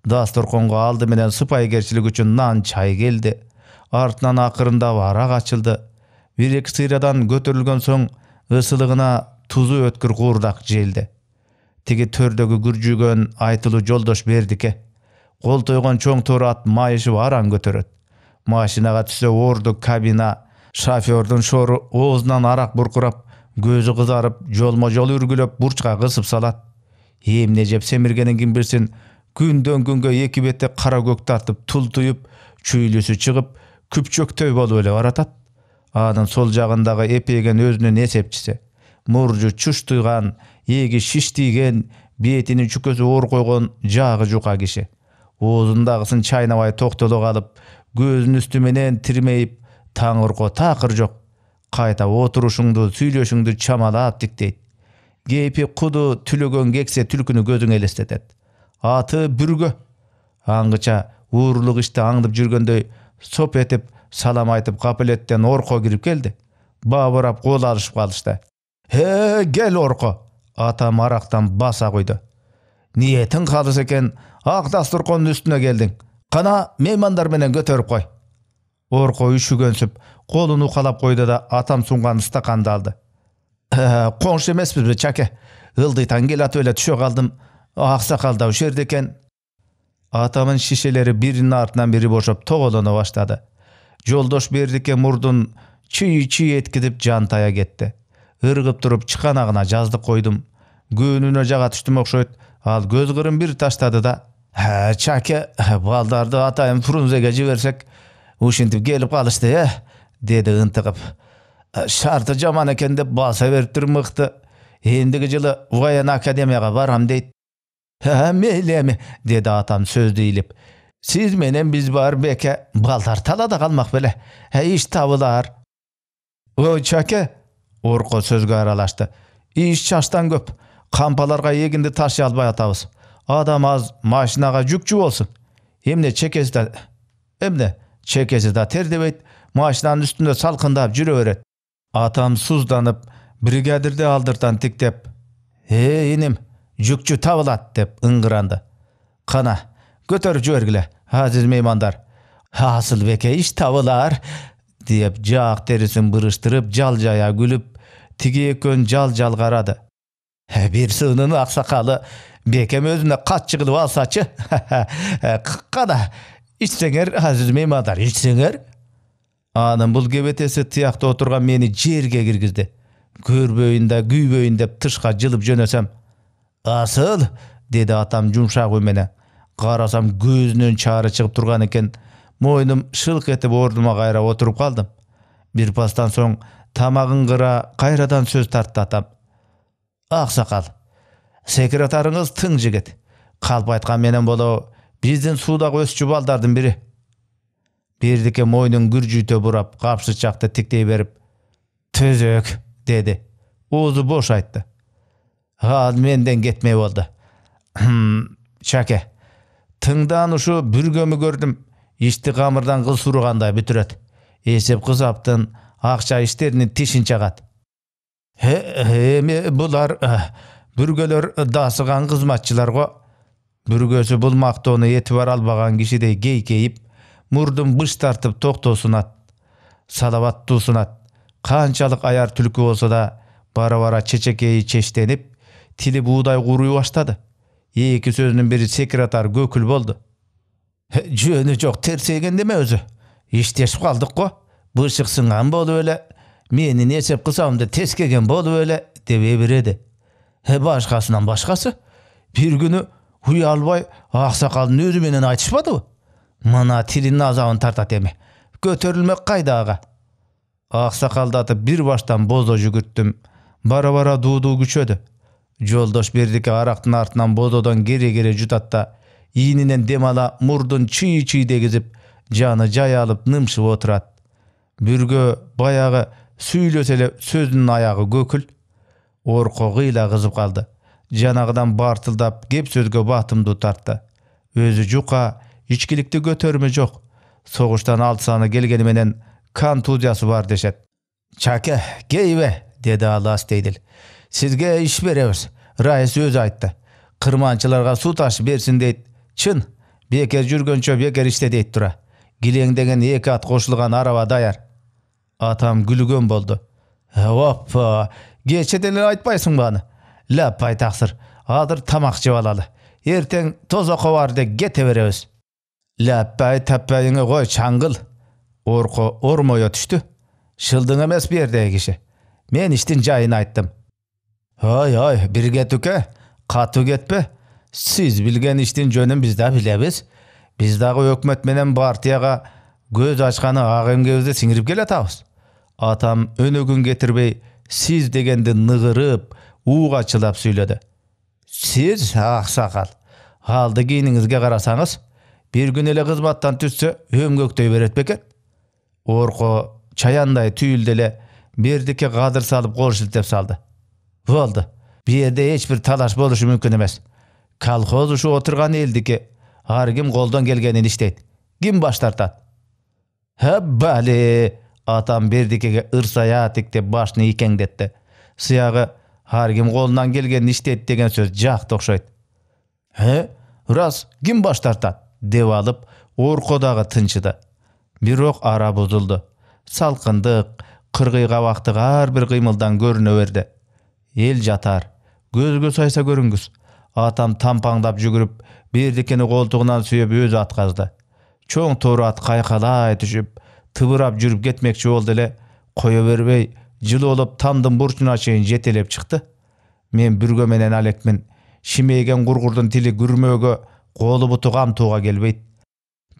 [SPEAKER 1] дасторконго алды менен сыпайыгерчилик үчүн нан чай келди артынан акырындап арак ачылды. Бир эки сыйрадан көтөрүлгөн соң ысылыгына тузу өткүр куурдак желди тиги төрдөгү күржүгөн айтылуу жолдош бердике кол тойгон чоң тор ат майышып аран көтөрөт машинага түшсө орду кабина. Шофердун шору оозунан арак буркурап көзү кызарып жолмо жол үргүлөп бурчка кысып салат эмне жеп семиргенин ким билсин күндөн күнгө эки бетте кара көк тартып тултуюп чүйлүсү чыгып күпчөктөй болуп эле баратат анын сол жагындагы эпейген өзүнүн эсепчиси муржу чуштуйган эги шиштийген бетинин чүкөсү оор койгон жагы жука киши оозундагысын чайнабай токтоло калып көзүнүн үстү менен тирмейип таңырко такыр жок. Кайта отурушуңду сүйлөшүңдү чамалап тиктейт кейпи куду түлөгөн кексе түлкүнү көзүң элестетет. Аты бүргө. Аңгыча уурулук ишти аңдып жүргөндөй соп этип салам айтып капелеттен орко кирип келди. Бабырап кол алышып калышты. Э кел орко! Атам арактан баса куйду ниетиң калыс экен ак дасторкондун үстүнө келдиң кана меймандар менен көтөрүп кой орко үшүгөнсүп колун укалап койду да атам сунган стаканды алды. «Ә, коңшу эмеспизби чаке? Ылдыйтан келатып эле түшө калдым аксакал да ушул жерде экен атамдын шишелери биринин артынан бири бошоп тоголоно баштады. Жолдош бердике мурдун чый чый эткизип жантая кетти ыргып туруп чыканагына жаздык койдум көөнүнө жага түштүм окшойт ал көз кырын бир таштады да «Ә, чаке балдарды атайын фрунзеге жиберсек ушинтип келип калышты э деди ынтыгып «Ә, шарты жаман экен деп баса бериптир мыкты эндиги жылы военно академияга барам дейт «Ә, мейли эми деди атам сөздү ыйлып сиз менен биз бар беке балдар талада калмак беле ә, иш табылар ой чаке орко сөзгө аралашты иш чачтан көп кампаларга эгинди ташый албай атабыз. Адам аз машинага жүкчү болсун эмне чекеси да эмне чекеси да тердебейт машинанын үстүндө салкындап жүрө берет атам сузданып бригадирди алдыртан тиктеп э иним жүкчү табылат деп ыңгыранды кана көтөрүп жибергиле азиз меймандар асылбеке иш табылар деп жаак терисин бырыштырып жалжая күлүп тиги экөөнү жал жал карады бир сыынын аксакалы бекем өзүнө катчы кылып алсачы кана ичсеңер азиз меймандар ичсеңер анын бул кебетеси тиякта отурган мени жерге киргизди көрбөйүн да күйбөйүн деп тышка жылып жөнөсөм асыл деди атам жумшак үн менен карасам көзүнөн чаары чыгып турган экен мойнум шылк этип ордума кайра отуруп калдым бир пастан соң тамагын кыра кайрадан сөз тартты атам аксакал секретарыңыз тың жигит калп айткан менен болобу биздин суудагы өсчү балдардын бири бердике мойнун күржүйтө бурап капшычакты тиктей берип төзөк деди оозу бош айтты. Ал менден кетмей болду чаке тыңдан ушу бүргөмү көрдүм ишти камырдан кыз сурагандай бүтүрөт эсеп кызаптын акча иштеринин тишин чагат эми булар бүргөлөр дасыган кызматчылар го бүргөсү бул мактоону этибар албаган кишидей кейкейип мурдун быш тартып токтоо сунат салабаттуу сунат канчалык аяр түлкү болсо да бара бара чечекейи чечтенип тили буудай кууруй баштады эки сөзүнүн бири секретар көкүл болду жөнү жок терсеген неме өзү иштешип калдык го бышык сынган болуп эле менин эсеп кысабымды тескеген болуп эле деп эбиреди башкасынан башкасы бир күнү уялбай аксакалдын өзү менен айтышпадыбы мына тилинин азабын тартат эми көтөрүлмөк кайдагы аксакалды бир баштан бозо жүгүрттүм бара бара дуу дуу күчөдү жолдош бердике арактын артынан бозодон кере кере жутат да ийининен дем ала мурдун чый чый дегизип жаны жай алып нымшып отурат бүргө баягы сөзүнүн аягы көкүл орко кыйла кызып калды жанагыдан бартылдап кеп сөзгө батымдуу тартты. Өзү жука ичкиликти көтөрүмү жок согуштан алты саны келгени менен контузиясы бар дешет чаке кейбе деди ал астейдил сизге иш беребиз раис өзү айтты. Кырманчыларга суу ташып берсин дейт чын бекер жүргөнчө бекер иште дейт тура килеңдеген эки ат кошулган араба даяр. Атам күлгөн болду оппо кече деле айтпайсыңбы аны лаппай таксыр азыр тамак жеп алалы эртең тозокко барды кете беребиз лаппай таппайыңы кой чаңгыл орко ормое түштү шылдың эмес бу жердеги киши мен иштин жайын айттым. Ой ой бирге түкө катуу кетпе. Сиз билген иштин жөнүн биз да билебиз биз дагы өкмөт менен атам өнөгүн кетирбей сиз дегенди ныгырып ууга чылап сүйлөдү сиз аксакал алды кийиниңизге карасаңыз бир күн эле кызматтан түшсө өмгөктөй берет бекен орко чаяандай түйүлдү эле бердикке кадыр салып кол шилтеп салды болду бу жерде эч бир талаш болушу мүмкүн эмес колхоз ушу отурган элдики ар ким колдон келгенин иштейт ким баш тартат бали атам бердикеге ырсая тиктеп башын ийкеңдетти сыягы ар ким колунан келгенин иштейт деген сөз жакты окшойт э рас ким баш тартат деп алып орко дагы тынчыды бирок ара бузулду салкындык кыргый кабактык ар бир кыймылдан көрүнө берди эл жатар көзгө сайса көрүнгүс атам тампаңдап жүгүрүп бердикени колтугунан сүйөп өзү атказды чоң тору ат кайкалай түшүп тыбырап жүрүп кетмекчи болду эле кое бербей жылоолоп тамдын бурчуна чейин жетелеп чыкты мен бүргө менен алекмин шимейген кургурдун тили күрмөөгө колу буту камтууга келбейт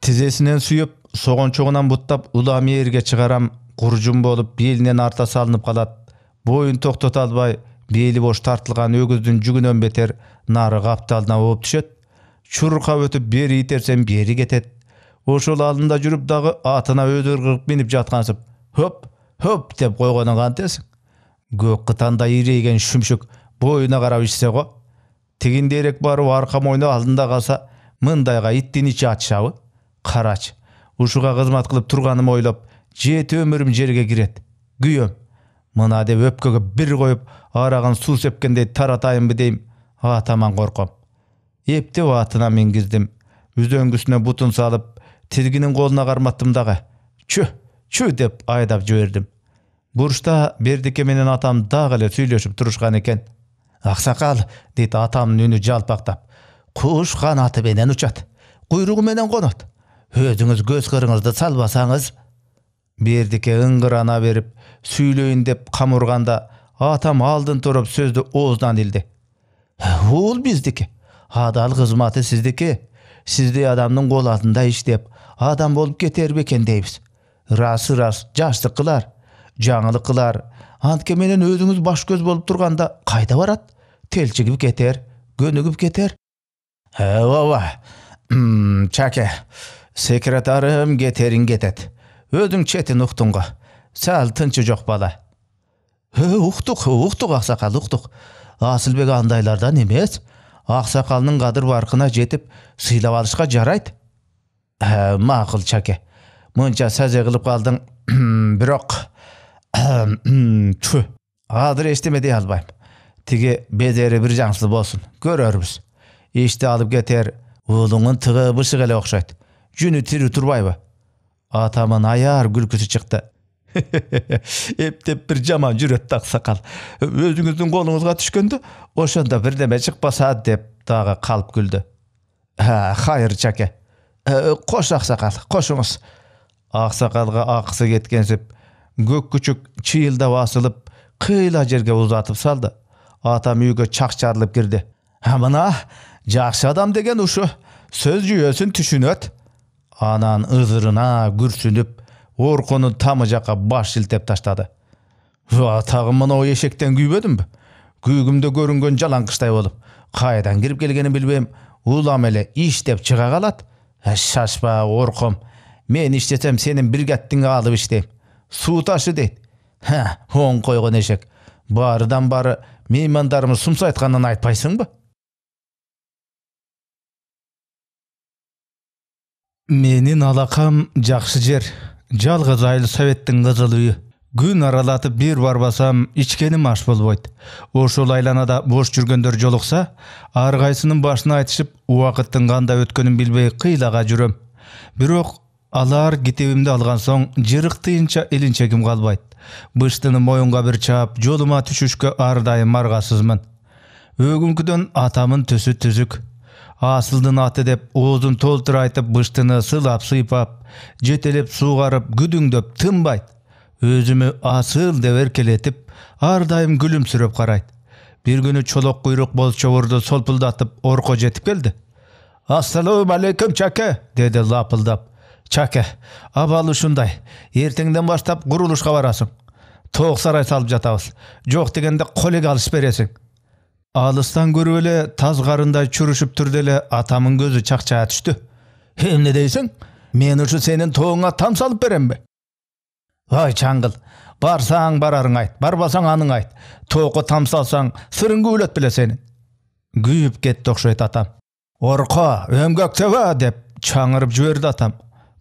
[SPEAKER 1] тизесинен сүйөп согончогунан буттап улам ээрге чыгарам куржун болуп белинен арта салынып калат боюн токтото албай бели бош тартылган өгүздүн жүгүнөн бетер нары капталына болуп түшөт чуркап өтүп бери итерсем бери кетет ошол алдында жүрүп дагы атына өзү ыргып минип жаткансып хөп хөп деп койгонун кантесиң көк кытандай ирейген шүмшүк боюна карап ичсе го тигиндейрээк барып арка мойну алдында калса мындайга иттин ичи ачышабы карачы ушуга кызмат кылып турганым ойлоп жети өмүрүм жерге кирет. Күйөм мына деп өпкөгө бир коюп арагын суу сепкендей таратайынбы дейм атаман корком. Эптеп атына мингиздим үзөңгүсүнө бутун салып тизгинин колуна карматтым дагы чү чү! деп айдап жибердим бурчта бердике менен атам дагы эле сүйлөшүп турушкан экен аксакал дейт атамдын үнү жалпактап куш канаты менен учат куйругу менен конот өзүңүз көз кырыңызды салбасаңыз! Бердике ыңгырана берип сүйлөйүн деп камурганда атам алдын туруп сөздү оозунан илди бул биздики адал кызматы сиздики сиздей адамдын кол астында иштеп адам болуп кетер бекен дейбиз ырасы ырас жаштык кылар жаңылык кылар антке менен өзүңүз баш көз болуп турганда кайда барат телчигип кетер көнүгүп кетер ооба чаке секретарым кетерин кетет өзүң четин уктуң го сал тынчы жок бала уктук уктук аксакал уктук асылбек андайлардан эмес аксакалдын кадыр баркына жетип сыйлап алышка жарайт Ә, макул чаке. Мынча сазе кылып калдың. Бирок чү. Азыр эчтеме дей албайм. Тиги бедери бир жаңсыз болсун. Көрөрбүз. Ишти алып кетер. Уулуңдун тыгы бышык эле окшойт. Жүнү тирүү турбайбы? Атамын аяр күлкүсү чыкты. Эптеп бир жаман жүрөт да аксакал өзүңүздүн колуңузга түшкөндө ошондо бирдеме чыкпаса деп дагы калып күлдү. Хайыр чаке. Кош аксакал кошуңуз аксакалга акысы кеткенсип көк күчүк чыйылдап асылып кыйла жерге узатып салды. Атам үйгө чакчарылып кирди мына жакшы адам деген ушу сөз жүйөсүн түшүнөт анан ызырына күрсүнүп орконун тамы жака баш шилтеп таштады. Тагы мынау эшектен күйбөдүмбү күйгүмдө көрүнгөн жалаңкычтай болуп кайдан кирип келгенин билбейм улам эле иштеп чыга калат шашпа орком мен иштесем сенин бригадтиңе алып иштейм суу ташы дейт оң койгон эшек баарыдан баары меймандарымыз сумсайтканын айтпайсыңбы менин алакам жакшы жер. Жалгыз айыл советтин кызыл үйү күн аралатып бир барбасам ичкеним аш болбойт. Ошол айланада бош жүргөндөр жолукса ар кайсынын башына айтышып убакыттын кандай өткөнүн билбей кыйлага жүрөм. Бирок алар китебимди алган соң жырыктыйынча илинчегим калбайт. Быштыны моюнга бир чаап жолума түшүшкө ар дайым аргасызмын. Өгүнкүдөн атамын түсү түзүк. Асылдын аты деп оозун толтура айтып быштыны сылап сыйпап жетелеп суугарып күдүңдөп тынбайт. Өзүмө асыл деп эркелетип ар дайым күлүмсүрөп карайт бир күнү чолок куйрук боз чобурду солпулдатып орко жетип келди ассалам алейкум чаке деди лапылдап чаке абал ушундай эртеңден баштап курулушка барасың тоок сарай салып жатабыз жок дегенде колек алышып бересиң алыстан көрүп эле таз карындай чурушуп турду эле атамдын көзү чакчая түштү эмне дейсиң мен ушу сенин тооңа там салып беремби ой чаңгыл барсаң барарың айт. Барбасаң аның айт. Тоокко там салсаң сырың күбөлөт беле сенин күйүп кетти окшойт атам. Орко өмгөктөбө деп чаңырып жиберди атам.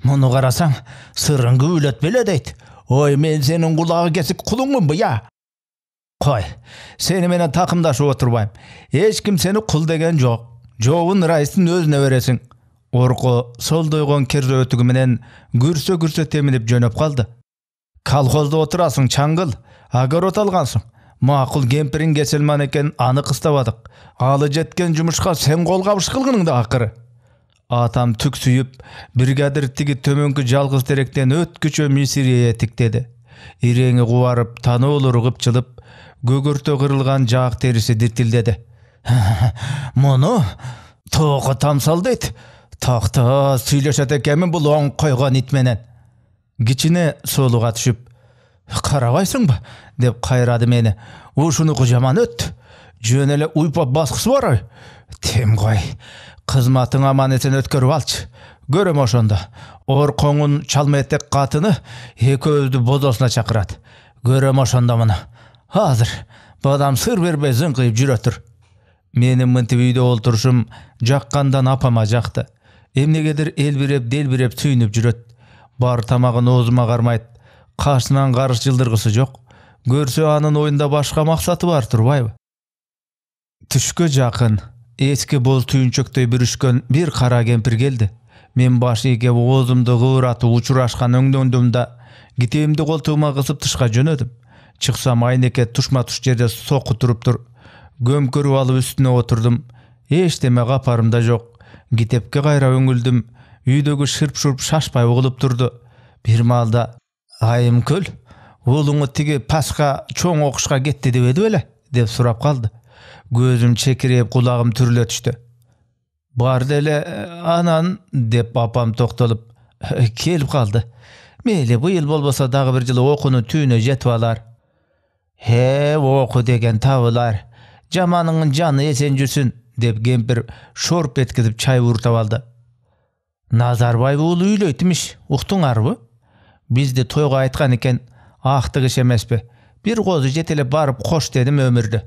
[SPEAKER 1] Муну карасаң сырың күбөлөт беле дейт ой мен сенин кулагы кесик кулуңмунбу я? Кой сени менен такымдашып отурбайм эч ким сени кул деген жок жообун раистин өзүнө бересиң орко солдойгон керзөбөтүгү менен күрсө күрсө теминип жөнөп калды колхоздо отурасың чаңгыл огород алгансың макул кемпириң кеселман экен аны кыстабадык алы жеткен жумушка сен кол кабыш кылгының да акыры атам түксүйүп бригадир тиги төмөнкү жалгыз теректен өткүчө мисирие тиктеди иреңи кубарып таноолору кыпчылып көгөртө кырылган жаак териси диртилдеди муну тоого тамсал дейт такта сүйлөшөт экенмин бул оң койгон ит менен кичине соолуга түшүп карабайсыңбы деп кайрады мени ушунуку жаман өттү жөн эле уйпап баскысы бар тем кой кызматың аман эсен өткөрүп алчы көрөм ошондо оркоңун чалмаэтек катыны экөөбүздү бозосуна чакырат көрөм ошондо муну азыр бадам сыр бербей зыңкыйып жүрө тур менин мынтип үйдө олтурушум жаккандан апама жакты эмнегедир элбиреп делбиреп сүйүнүп жүрөт бар тамагын оозума кармайт кашынан карыш жылдыргысы жок көрсө анын оюнда башка максаты бар турбайбы түшкө жакын эски боз түйүнчөктөй бүрүшкөн бир кара кемпир келди мен баш ийгеп оозумду кыбыратып учурашкан өңдөндүм да китебимди колтугума кысып тышка жөнөдүм чыксам айнеке тушма туш жерде соку туруптур көмкөрүп алып үстүнө отурдум эчтеме капарым да жок китепке кайра үңүлдүм үйдөгү шырп шурп шашпай угулуп турду бир маалда айымкүл уулуңу тиги пасха чоң окушка кетти дебеди беле деп сурап калды көзүм чекирейип кулагым түрүлө түштү бар деле анан деп апам токтолуп келип калды мейли быйыл болбосо дагы бир жыл окуунун түбүнө жетип алар э оку деген табылар жаманыңын жаны эсен жүрсүн деп кемпир шорп эткизип чай ууртап алды. Назарбаев уулу үйлөйт имиш уктуңарбы бизди тойго айткан экен актык иш эмеспи бир козу жетелеп барып кош дедим өмүрдө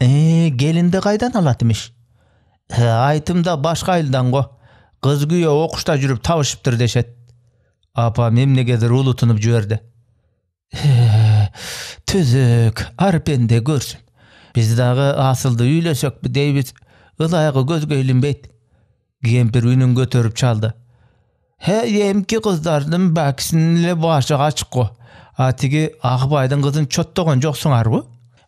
[SPEAKER 1] э келинди кайдан алат имиш айтымда башка айылдан го кыз күйөө окушта жүрүп табышыптыр дешет апам эмнегедир улутунуп жиберди түзүк ар пенде көрсүн биз дагы асылды үйлөсөкпү дейбиз ылайыгы көзгө илинбейт кемпир үнүн көтөрүп чалды he эмки кыздардын бакисинин эле башы ачык го а тиги акбайдын кызын чоттогон жоксуңарбы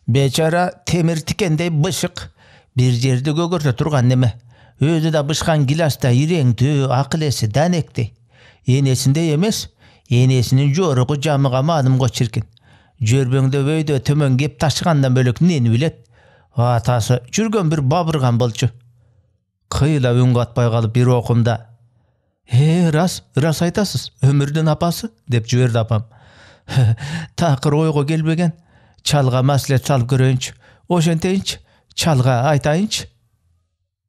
[SPEAKER 1] бечара темир тикендей бышык бир жерди көгөртө турган неме өзү да бышкан гиласта иреңдүү акыл эси данектей энесиндей эмес энесинин жоругу жамыгам аным го чиркин жөрбөңдөп өйдө төмөн кеп ташыгандан бөлөк эмнени билет атасы жүргөн бир бабырган болчу кыйла үн катпай калып бир окумда э рас ырас айтасыз өмүрдүн апасы деп жиберди апам. Такыр ойго келбеген. Чалга маслет салып көрөйүнчү ошентейинчи чалга айтайынчы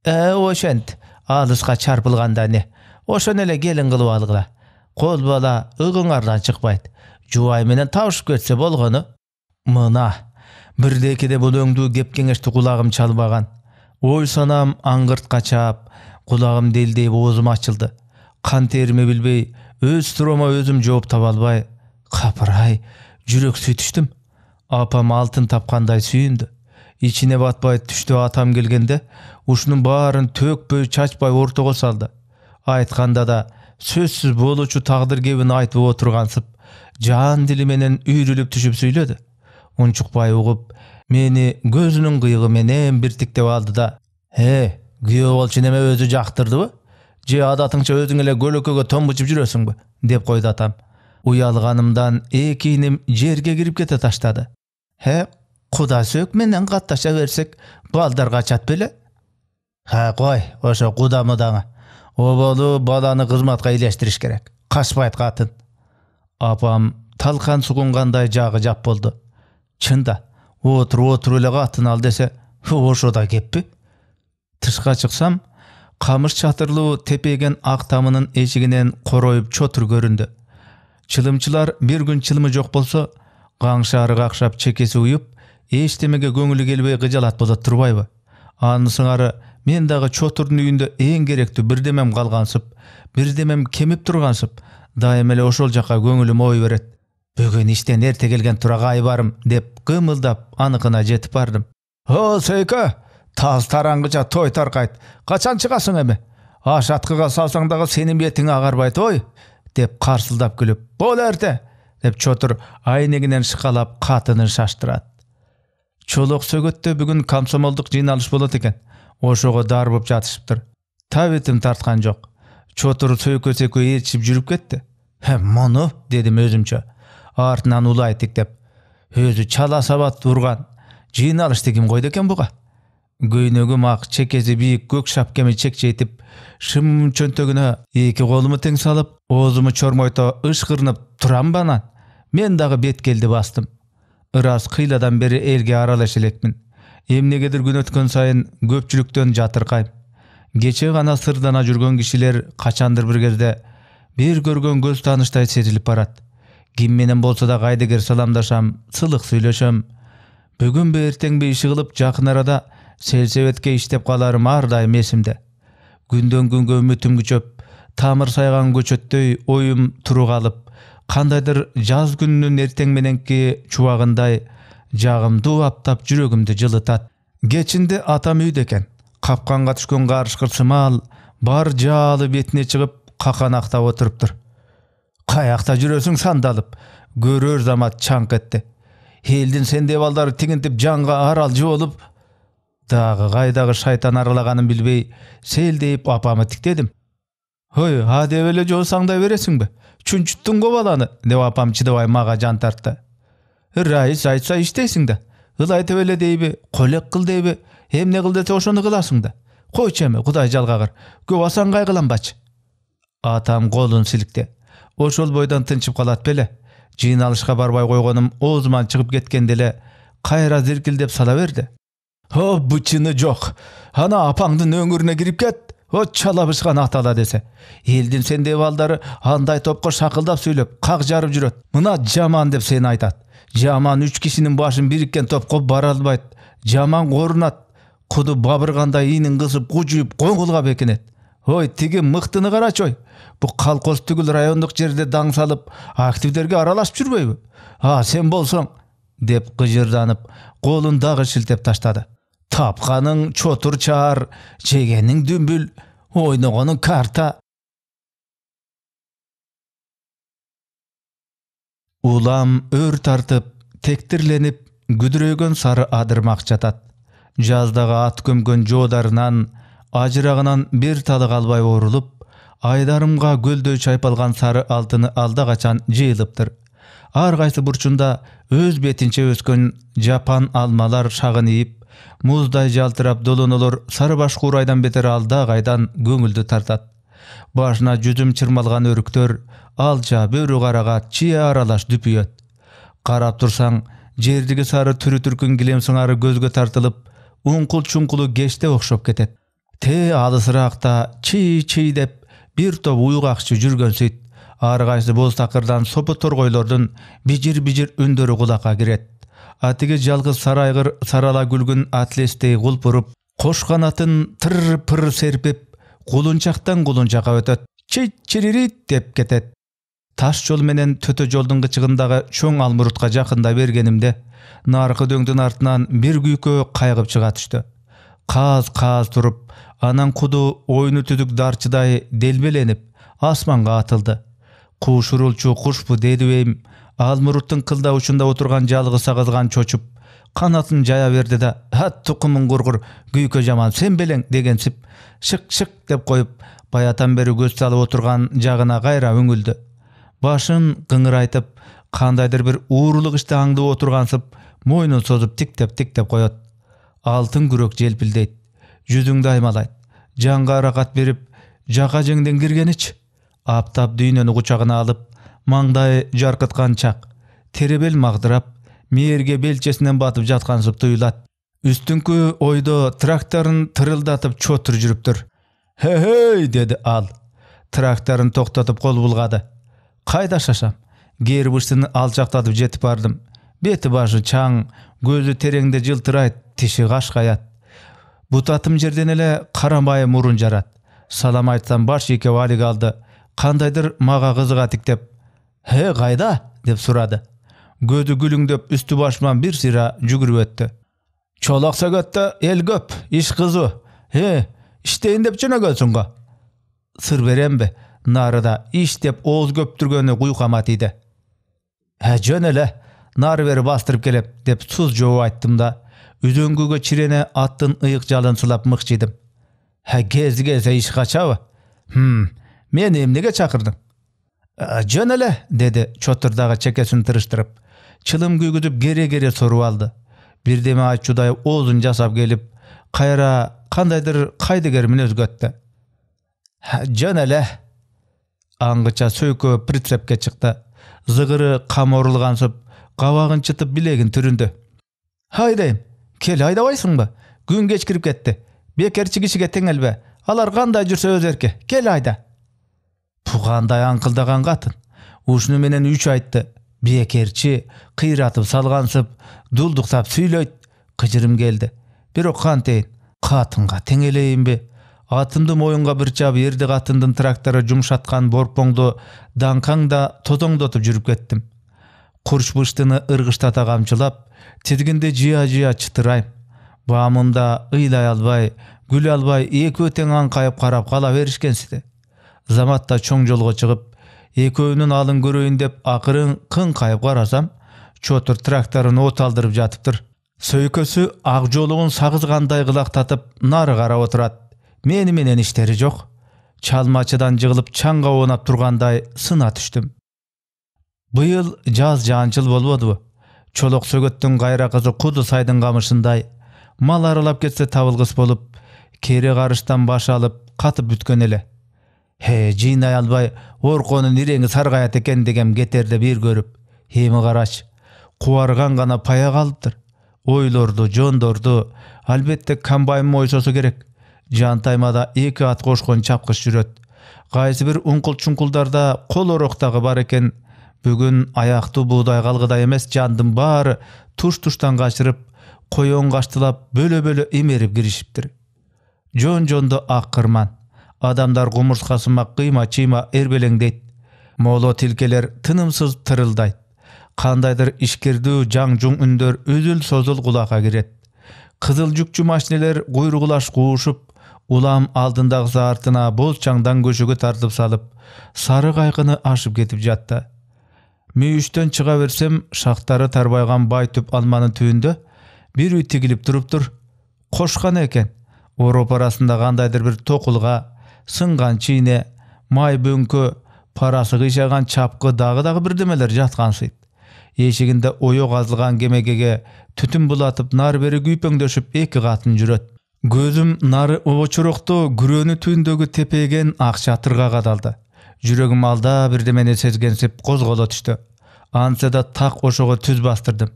[SPEAKER 1] э ошент алыска чарпылганда эмне ошону эле келин кылып алгыла кол бала ыгыңардан чыкпайт жубай менен табышып кетсе болгону мына бирде экиде бул өңдүү кеп кеңешти кулагым чалбаган ой санам аңгырт качап кулагым делдейип оозум ачылды. Кан терими билбей өз суроомо өзүм жооп таба албай капырай жүрөк сүйтүштүм апам алтын тапкандай сүйүндү ичине батпай түштө атам келгенде ушунун баарын төкпөй чачпай ортого салды. Айтканда да сөзсүз болуучу тагдыр кебин айтып отургансып жан дили менен үйрүлүп түшүп сүйлөдү унчукпай мени көзүнүн кыйыгы менен биртиктеп алды да э күйөө болчу неме өзү жактырдыбы? Же адатыңча өзүң эле көлөкөгө томбучуп жүрөсүңбү? деп койду атам. Уялганымдан эки иним жерге кирип кете таштады. Э куда сөөк менен катташа берсек балдар качат беле? Ха кой ошо куда мудаңы оболу баланы кызматка илештириш керек. Качпайт катын апам талкан сугунгандай жагы жап болду. Чында отуруп отуруп эле катын ал десе ошо да кеппи тышка чыксам камыш чатырлуу тепеген ак тамынын эшигинен короюп чотур көрүндү чылымчылар бир күн чылымы жок болсо каңшаары какшап чекеси уюп эчтемеге көңүлү келбей кыжалат болот турбайбы анын сыңары мен дагы чотурдун үйүндө эң керектүү бирдемем калгансып бирдемем кемип тургансып дайыма эле ошол жака көңүлүм ой берет бүгүн иштен эрте келген турага айбарым деп кымылдап аныкына жетип бардым о сейке таз тараңгыча той таркайт качан чыгасың эми ашаткыга салсаң дагы сенин бетиң агарбайт ой деп карсылдап күлүп бол эрте деп чотур айнегинен шыкалап катынын шаштырат чолок сөгөттө бүгүн комсомолдук жыйналыш болот экен ошого дарбып жатышыптыр табитим тарткан жок чотур сөйкөс экөө ээрчишип жүрүп кетти муну дедим өзүмчө артынан улай тиктеп өзү чала сабат урган жыйналышты ким койду экен буга? Көйнөгүм ак чекеси бийик көк шапкеми чекчейтип шым чөнтөгүнө эки колуму тең салып оозуму чормойто ышкырынып турамбы анан мен дагы беткелди бастым. Ырас кыйладан бери элге аралаша элекмин. Эмнегедир күн өткөн сайын көпчүлүктөн жатыркайм. Кечээ гана сырдана жүргөн кишилер качандыр бир кезде бир көргөн көз тааныштай сезилип барат ким менен болсо да кайдыгер саламдашам сылык сүйлөшөм бүгүнбү эртеңби иши кылып жакын арада сельсоветке иштеп каларым ар дайым эсимде күндөн күнгө үмүтүм күчөп тамыр сайган көчөттөй оюм туру калып кандайдыр жаз күнүнүн эртең мененки чубагындай жагымдуу аптап жүрөгүмдү жылытат. Кечинде атам үйдө экен капканга түшкөн карышкыр сымал бар жаалы бетине чыгып каканактап отуруптур каякта жүрөсүң сандалып. Көрөр замат чаңк этти элдин сендей балдары тигинтип жанга аралжы болуп дагы кайдагы шайтан аралаганын билбей селдейип апамы тиктедим ой а деп эле жоосаңдай бересиңби чүнчүттүң го баланы деп апам чыдабай мага жан тартты. Раис айтса иштейсиң да ылайтып эле дейби колек кыл дейби эмне кыл десе ошону кыласың да. Койчу эми кудай жалгагыр көп асан кайгыланбачы атам колун силкти ошол бойдон тынчып калат беле жыйналышка барбай койгонум оозуман чыгып кеткенде эле кайра зиркилдеп сала берди о бычыны жок ана апаңдын өңүрүнө кирип кет. О чала бышкан атала десе. Элдин сендей балдары андай топко шакылдап сүйлөп как жарып жүрөт мына жаман деп сени айтат жаман үч кишинин башын бириккен топко бара албайт жаман корунат куду бабыргандай ийнин кысып кужуюп коңгулга бекинет ой тиги мыктыны карачы ой бу колхоз түгүл райондук жерде даң салып активдерге аралашып жүрбөйбү а сен болсоң деп кыжырданып колун дагы шилтеп таштады. Тапқаның чотур чаар жегенің дүмбүл ойногонуң карта. Улам өр тартып тектирленип күдүрөйгөн сары адырмак жатат жаздагы ат көмкөн жоодарынан ажырагынан бир талы калбай оорулуп айдарымга көлдөй чайпалган сары алтыны алда качан жыйылыптыр? Ар кайсы бурчунда өз бетинче өскөн жапан алмалар шагынийип муздай жалтырап долонолор сары баш куурайдан бетер алда кайдан көңүлдү тартат? Башына жүзүм чырмалган өрүктөр алча бөрү карага чие аралаш дүпүйөт. Карап турсаң жердиги сары түрү түркүн килем сыңары көзгө тартылып уңкул чуңкулу кечте окшоп кетет те алысыраакта чый чый деп бир топ уйгакчы жүргөнсүйт ар кайсы боз такырдан сопу торгойлордун бижир бижир үндөрү кулакка кирет. Атиги жалгыз сары айгыр сарала күлгүн атлестей кулпуруп кош канатын тыр пыр серпип кулунчактан кулунчакка өтөт. Чит чиририт деп кетет. Таш жол менен төтө жолдун кычыгындагы чоң алмурутка жакындай бергенимде наркы дөңдүн артынан бир күйкө кайгып чыга түштү каз каз туруп анан куду ойну түдүк дарчыдай делбеленип асманга атылды. Куш урулчу кушпу дедибейм алмуруттун кылда учунда отурган жалгыз агызган чочуп канатын жая берди да ат тукумуң кургур күйкө жаман сен белең дегенсип шык шык деп коюп баятан бери көз салып отурган жагына кайра үңүлдү башын кыңырайтып кандайдыр бир уурулук ишти аңдып отургансып мойнун созуп тиктеп тиктеп коет алтын күрөк желпилдейт жүзүңдү аймалайт. Жанга аракат берип жака жеңден киргеничи аптап дүйнөнү кучагына алып маңдай жаркыткан чак теребел магдырап мээрге белчесинен батып жаткансып туюлат үстүңкү ойдо тракторун тырылдатып чотур жүрүптүр хей деди ал. Тракторун токтотуп кол булгады кайда шашам? Гербуштун алчактатып жетип бардым. Бети башы чаң көзү тереңде жылтырайт. Тиши кашкаят бутатым жерден эле кара майы мурун жарат. Салам айтсам баш ийкеп алик алды. Кандайдыр мага кызыга тиктеп «Хе, кайда деп сурады көзү күлүңдөп үстү башыман бир сыйра жүгүрүп өттү чолок сөгөттө эл көп иш кызуу э иштейин деп жөнөгөнсүң го сыр беремби нарыда иштеп ооз көптүргөнү куйкама тийди ә жөн эле нары бери бастырып келем деп суз жооп айттым да үзөңгүгө чирене аттын ыйык жалын сылап мыкчыйдым ә кези келсе иш качабы хм мени эмнеге чакырдың? Жөн эле деди чотур дагы чекесин тырыштырып. Чылым күйгүзүп кере кере соруп алды. Бирдеме айтчудай оозун жасап келип кайра кандайдыр кайдыгер мүнөзгө өттү жөн эле! Аңгыча сөйкө прицепке чыкты. Зыгыры кам орулгансып кабагын чытып билегин түрүндү. Кел айдабайсыңбы күн кечкирип кетти бекерчи кишиге теңелбе алар кандай жүрсө өз эрки кел айда. Кандай аңкылдаган катын ушуну менен үч айтты. Бекерчи кыйратып салгансып дулдуктап сүйлөйт кыжырым келди бирок кантейин катынга теңелейинби атымды моюнга бир чаап эрди катындын трактору жумшаткан борпоңду даңкаң да тозоңдотуп жүрүп кеттим курч быштыны ыргыштата камчылап тизгинди жыя жыя чытырайм баамымда ыйлай албай күлө албай экөө тең аңкайып карап кала беришкенсиз заматта чоң жолго чыгып экөөнүн алын көрөйүн деп акырын кыңкайып карасам чотур тракторун от алдырып жатыптыр. Сөйкөсү ак жолугун сагызгандай кылактатып нары карап отурат. Мени менен иштери жок. Чалмачыдан жыгылып чаңга оонап тургандай сына түштүм быйыл жаз жаанчыл болбодубу чолок сөгөттүн кайра кызы куду сайдын камышындай мал аралап кетсе табылгыс болуп кере карыштан баш алып катып бүткөн эле. Э жыйнай албай орконун иреңи саргаят экен дегем кетерде бир көрүп эми карачы кубарган гана пая калыптыр ойлорду жондорду албетте комбайн мойсосу керек. Жантаймада эки ат кошкон чапкыч жүрөт. Кайсы бир уңкул чуңкулдарда кол ороктагы бар экен бүгүн аяктуу буудай калгыдай эмес жандын баары туш туштан качырып коен каштылап бөлө бөлө эмерип киришиптир жон жондо ак кырман адамдар кумурскасыма кыйма чыйма эрбелеңдейт моло тилкелер тынымсыз тырылдайт кандайдыр ишкердүү жаң жуң үндөр үзүл созул кулакка кирет кызыл жүкчү машинелер куйругулаш куушуп улам алдындагысы артына боз чаңдан көшөгө тартып салып сары кайкыны ашып кетип жатты. Мүйүштөн чыга берсем шактары тарбайган бай түп алманын түбүндө бир үй тигилип туруптур кошкан экен. Ороп арасында кандайдыр бир токулга сынган чийне май бөңкө парасы кыйшаган чапкы дагы дагы бирдемелер жаткансыйт эшигинде ое казылган кемегеге түтүн булатып нары бери күйпөңдөшүп эки катын жүрөт. Көзүм нары обочорокто күрөөнү түбүндөгү тепеген ак чатырга кадалды. Жүрөгүм алда бирдемени сезгенсип козголо түштү антсе да так ошого түз бастырдым.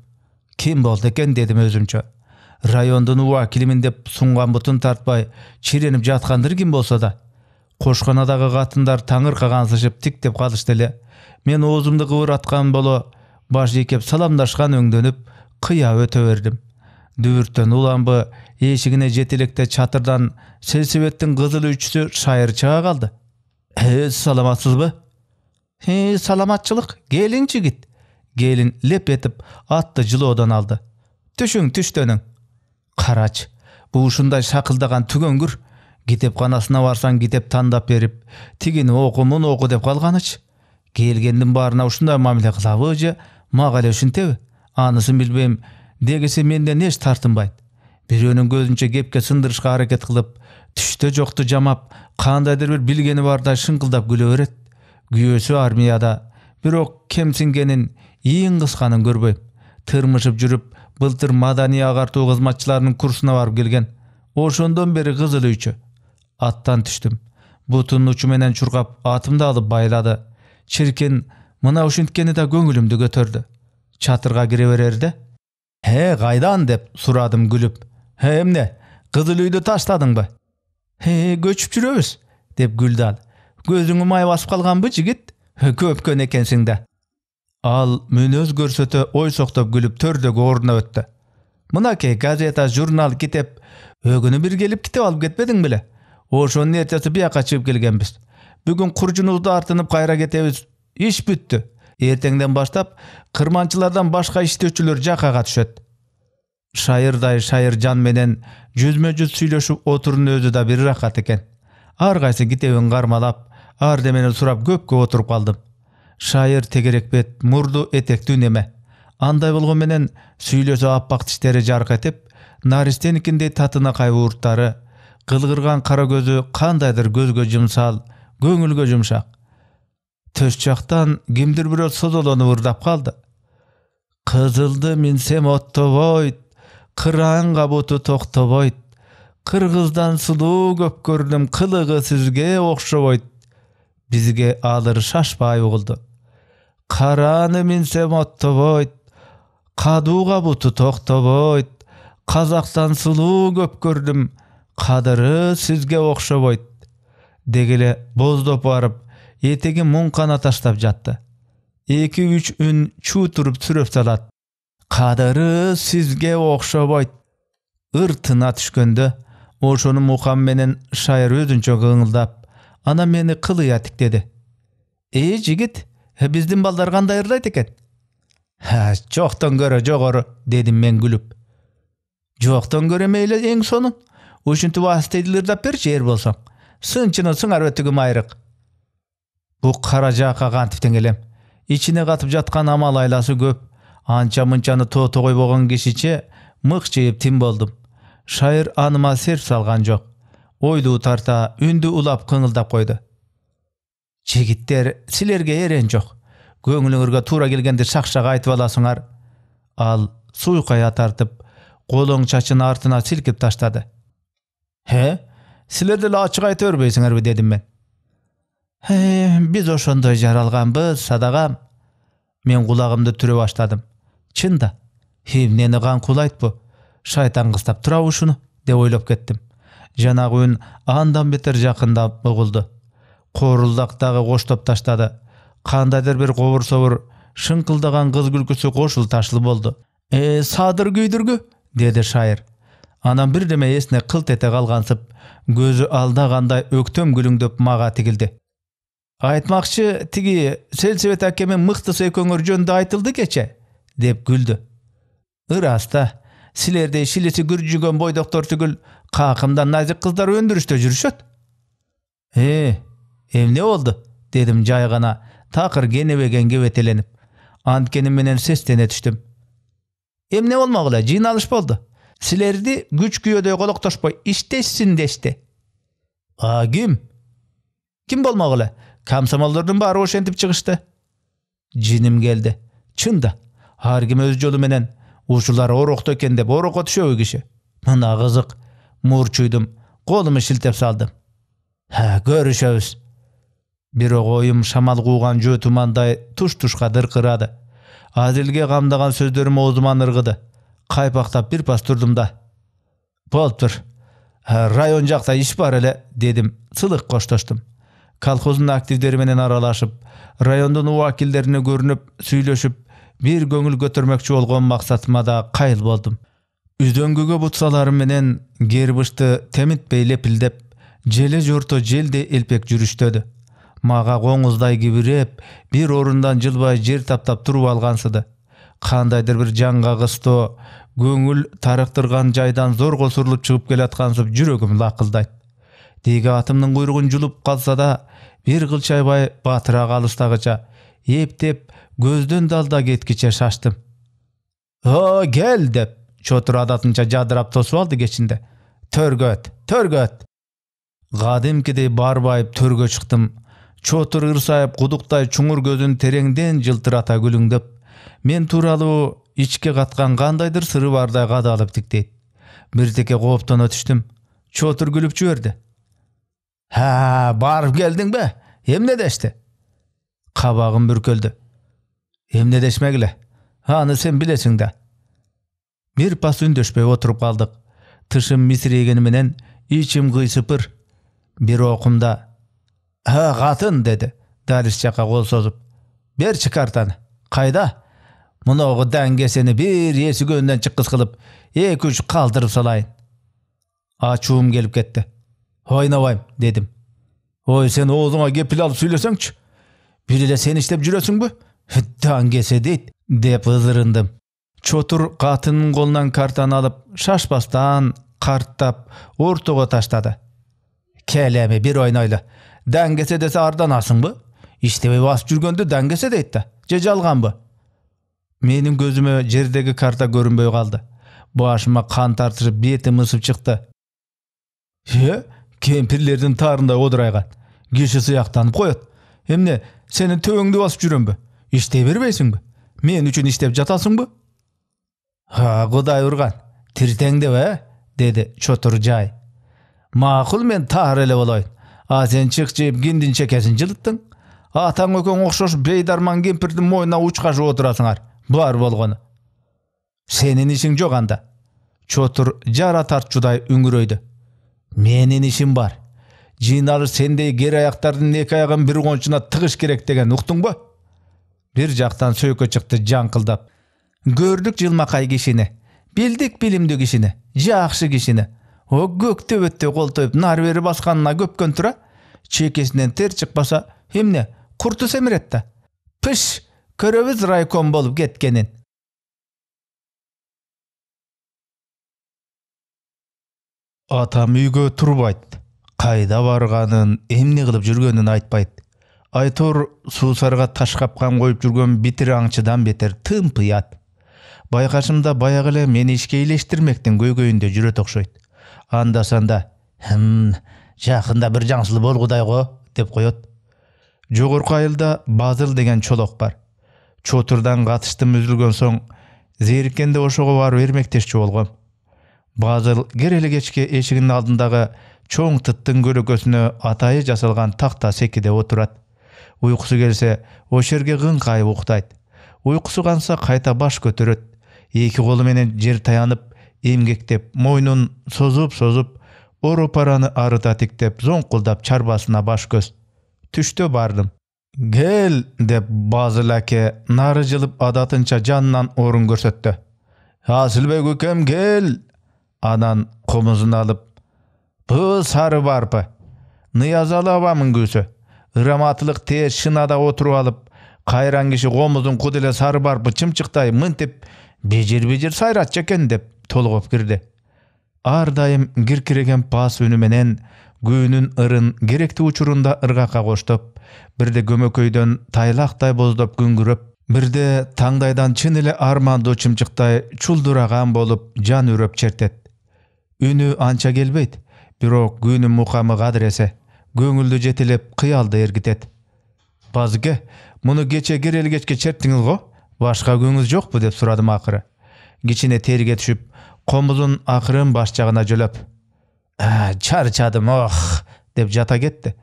[SPEAKER 1] Ким болду экен дедим өзүмчө райондун убакилимин деп сунган бутун тартпай чиренип жаткандыр ким болсо да. Кошконадагы катындар таңыркагансышып тиктеп калышты эле мен оозумду кыбыраткан боло баш ийкеп саламдашкан өңдөнүп кыя өтө бердим дүбүрттөн уламбы эшигине жете электе чатырдан сельсоветтин кызыл үйчүсү шайыр чыга калды э саламатсызбы э саламатчылык келиң жигит келин леп этип атты жылоодон алды түшүң түштөнүң карачы бул ушундай шакылдаган түгөңкүр китепканасына барсаң китеп тандап берип тигини оку муну оку деп калганычы келгендин баарына ушундай мамиле кылабы же мага эле ушинтеби анысын билбейм дегиси менден эч тартынбайт бирөөнүн көзүнчө кепке сындырышка аракет кылып түштө жокту жамап кандайдыр бир билгени бардай шыңкылдап күлө берет. Күйөөсү армияда. Бирок кемсингенин ийин кысканын көрбөйм. Тырмышып жүрүп былтыр маданий агартуу кызматчыларынын курсуна барып келген. Ошондон бери кызыл үйчү. Аттан түштүм. Бутунун учу менен чуркап атымды алып байлады. Чиркин мына ушинткени да көңүлүмдү көтөрдү. Чатырга кире берерде э кайдан деп сурадым күлүп. Э эмне кызыл үйдү таштадыңбы көчүп жүрөбүз деп күлдү ал көзүңө май басып калганбы жигит? Көпкөн экенсиң да. Ал мүнөз көрсөтө ойсоктоп күлүп төрдөгү ордуна өттү. Мынакей газета журнал китеп өгүнү бир келип китеп алып кетпедиң беле? Ошонун эртеси бияка чыгып келгенбиз. Бүгүн куржунубузду артынып кайра кетебиз иш бүттү. Эртеңден баштап кырманчылардан башка иштөөчүлөр жакага түшөт шайырдай шайыр жан менен жүзмө жүз сүйлөшүп отуруунун өзү да бир ырахат экен. Ар кайсы китебин кармалап ардемени сурап көпкө отуруп калдым. Шайыр тегерек бет мурду этектүү неме андай болгон менен сүйлөсө аппак тиштери жарк этип наристеникиндей татына кайбуурттары кылгырган кара көзү кандайдыр көзгө жумсал көңүлгө жумшак. Төш жактан кимдир бирөө созолонуп ырдап калды. Кызылды минсем оттобойт кыраанга буту токтобойт. Кыргыздан сулуу көп көрдүм кылыгы сизге окшобойт. Бизге алыр шашпай угулду. Карааны минсем оттобойт. Кадууга буту токтобойт. Казактан сулуу көп көрдүм кадыры сизге окшобойт. Деги эле боздоп барып этегин муңкана таштап жатты. Эки үч үн чуу туруп сүрөп салат кадыры сизге окшобойт ыр тына түшкөндө ошону мукам менен шайыр өзүнчө кыңылдап анан мени кылыя тиктеди э жигит биздин балдар кандай ырдайт экен жоктон көрө жогору дедим мен күлүп жоктон көрө мейли эң сонун ушинтип астейдил ырдап берчи эр болсоң сынчыны сыңар өтүгүм айрык бу кара жаакка кантип тең элем ичине катып жаткан амал айласы көп. Анча мынчаны тоото койбогон кишиче мыкчыйып тим болдум. Шайыр аныма серп салган жок. Ойлуу тарта үндү улап кыңылдап койду. Жигиттер силерге эрен жок. Көңүлүңөргө туура келгенди шакшак айтып аласыңар. Ал суйкая тартып колоң чачын артына силкип таштады. Э силер деле ачык айта бербейсиңерби дедим мен. Биз ошондой жаралганбыз садагам. Мен кулагымды түрө баштадым. Чын да эмнени каңкуулайт бу шайтан кыстап турабы ушуну деп ойлоп кеттим жанагы үн андан бетер жакындап угулду корулдак дагы коштоп таштады. Кандайдыр бир кобур собур шыңкылдаган кыз күлкүсү кошул ташыл болду э садыр күйдүргү деди шайыр. Анан бирдеме эсине кылт эте калгансып көзү алдагандай өктөм күлүңдөп мага тигилди айтмакчы тиги селсебет акемен мыктысы экөөңөр жөнүндө айтылды кече? Деп күлдү ырас да силердей шилиси күржүгөн бойдоктор түгүл какымда назик кыздар өндүрүштө жүрүшөт э эмне болду дедим жай гана такыр кенебеген кебетеленип анткени менен сестене түштүм эмне болмок эле жыйналыш болду силерди күч күйөөдөй колоктошпой иштешсин дешти а ким ким болмок эле комсомолдордун баары ошентип чыгышты жиним келди чын да ар ким өз жолу менен ушулар орокто экен деп орокко түшөбү киши мына кызык мурчуйдум колуму шилтеп салдым ха көрүшөбүз бирок оюм шамал кууган жөө тумандай туш тушка дыркырады азилге камдаган сөздөрүм оозуман ыргыды кайпактап бир пас турдум да болуптур район жакта иш бар эле дедим сылык коштоштум колхоздун активдери менен аралашып райондун убакилдерине көрүнүп сүйлөшүп бир көңүл көтөрмөкчү болгон максатыма да кайыл болдум. Үзөңгүгө бутсаларым менен кербышты темитпей лепилдеп желе жорто желдей элпек жүрүштөдү. Мага коңуздай кибиреп бир орундан жылбай жер таптап туруп алгансыды. Кандайдыр бир жанга кыстоо көңүл тарыктырган жайдан зорго сурулуп чыгып келаткансып жүрөгүм лакылдайт. Тиги атымдын куйругун жулуп калса да бир кылчайбай батыраак алыстагыча эптеп көздөн далда кеткиче шаштым. О кел деп чотур адатынча жадырап тосуп алды кечинде төргөт төргөт! Кадимкидей барбайып төргө чыктым чотур ырсайып кудуктай чуңур көзүн тереңден жылтырата күлүңдөп мен тууралуу ичке каткан кандайдыр сыры бардай кадалып тиктейт биртеке кооптоно түштүм чотур күлүп жиберди ха барып келдиңби эмне дешти кабагым бүркөлдү эмне дешмегиле аны сен билесиң да бир пас үндөшпөй отуруп калдык тышым мисирейгени менен ичим кыйсыпыр бир окумда а катын деди далис жака кол созуп берчи картаны кайда муногу даңгесени бир эсигөндөн чыккыс кылып эки үч калтырып салайын ачуум келип кетти ойнобойм дедим ой сен оозуңа кепил алып сүйлөсөңчү бир эле сен иштеп жүрөсүңбү даңгесе дейт деп ызырындым чотур катынын колунан картаны алып шашпастан карттап ортого таштады келеме бир ойнойлу даңгесе десе арданасыңбы иштебей басып жүргөндү даңгесе дейт да же жалганбы менин көзүмө жердеги карта көрүнбөй калды башыма кан тартышып бетим ысып чыкты э кемпирлердин таарындай одурайган киши сыяктанып коет эмне сенин төбөңдү басып жүрөмбү иштей бербейсиңби мен үчүн иштеп жатасыңбы кудай урган тиртең деп э деди чотур жай макул мен таар эле болоюн а сен чык жейип киндин чекесин жылыттың атаң экөөң окшош бейдарман кемпирдин мойнуна учкашып отурасыңар бар болгону сенин ишиң жок анда чотур жара тартчудай үңүрөйдү менин ишим бар жыйналыш сендей кер аяктардын эки аягын бир кончуна тыгыш керек деген уктуңбу бир жактан сөйкө чыкты жаңкылдап көрдүк жылмакай кишини билдик билимдүү кишини жакшы кишини о көк төбөттөй колтоюп нары бери басканына көпкөн тура чекесинен тер чыкпаса эмне курту семирет да пыш көрөбүз райком болуп кеткенин атам үйгө турбайт кайда барганын эмне кылып жүргөнүн айтпайт айтор суусарга таш капкан коюп жүргөн битир аңчыдан бетер тымпыят байкашымда баягы эле мени ишке илештирмектин көйгөйүндө жүрөт окшойт анда санда хм жакында бир жаңсыл болгудай го деп коет жогорку айылда базыл деген чолок бар. Чотурдан катыштым үзүлгөн соң зериккенде ошого барып эрмектешчү болгом базыл керели кечке эшигинин алдындагы чоң тыттын көлөкөсүнө атайы жасалган такта секиде отурат уйкусу келсе ошол жерге кыңкайып уктайт уйкусу канса кайта баш көтөрөт эки колу менен жер таянып эмгектеп мойнун созуп созуп оро параны арыта тиктеп зоңкулдап чарбасына баш көз. Түштө бардым кел деп базыл аке нары жылып адатынча жанынан орун көрсөттү асылбек укем кел анан комузун алып бу сары барпы. Ныязалы абамын күүсү ыраматылык тээ шынада отуруп алып кайран киши комузун куд эле сары барпы чымчыктай мынтип бижир бижир сайратчу экен деп толгоп кирди ар дайым киркиреген пас үнү менен күүнүн ырын керектүү учурунда ыргакка коштоп бирде көмөкөйдөн тайлактай боздоп күңгүрөп бирде таңдайдан чын эле армандуу чымчыктай чулдураган болуп жан үрөп чертет үнү анча келбейт бирок күнүн мукамы кадыресе көңүлдү жетелеп кыялды эргитет. Базыке муну кече керели кечке черттиңиз го? Башка күүңүз жокпу деп сурадым акыры кичине терге түшүп комузун акырын баш жагына жөлөп «Ә, чарчадым ох! деп жата кетти.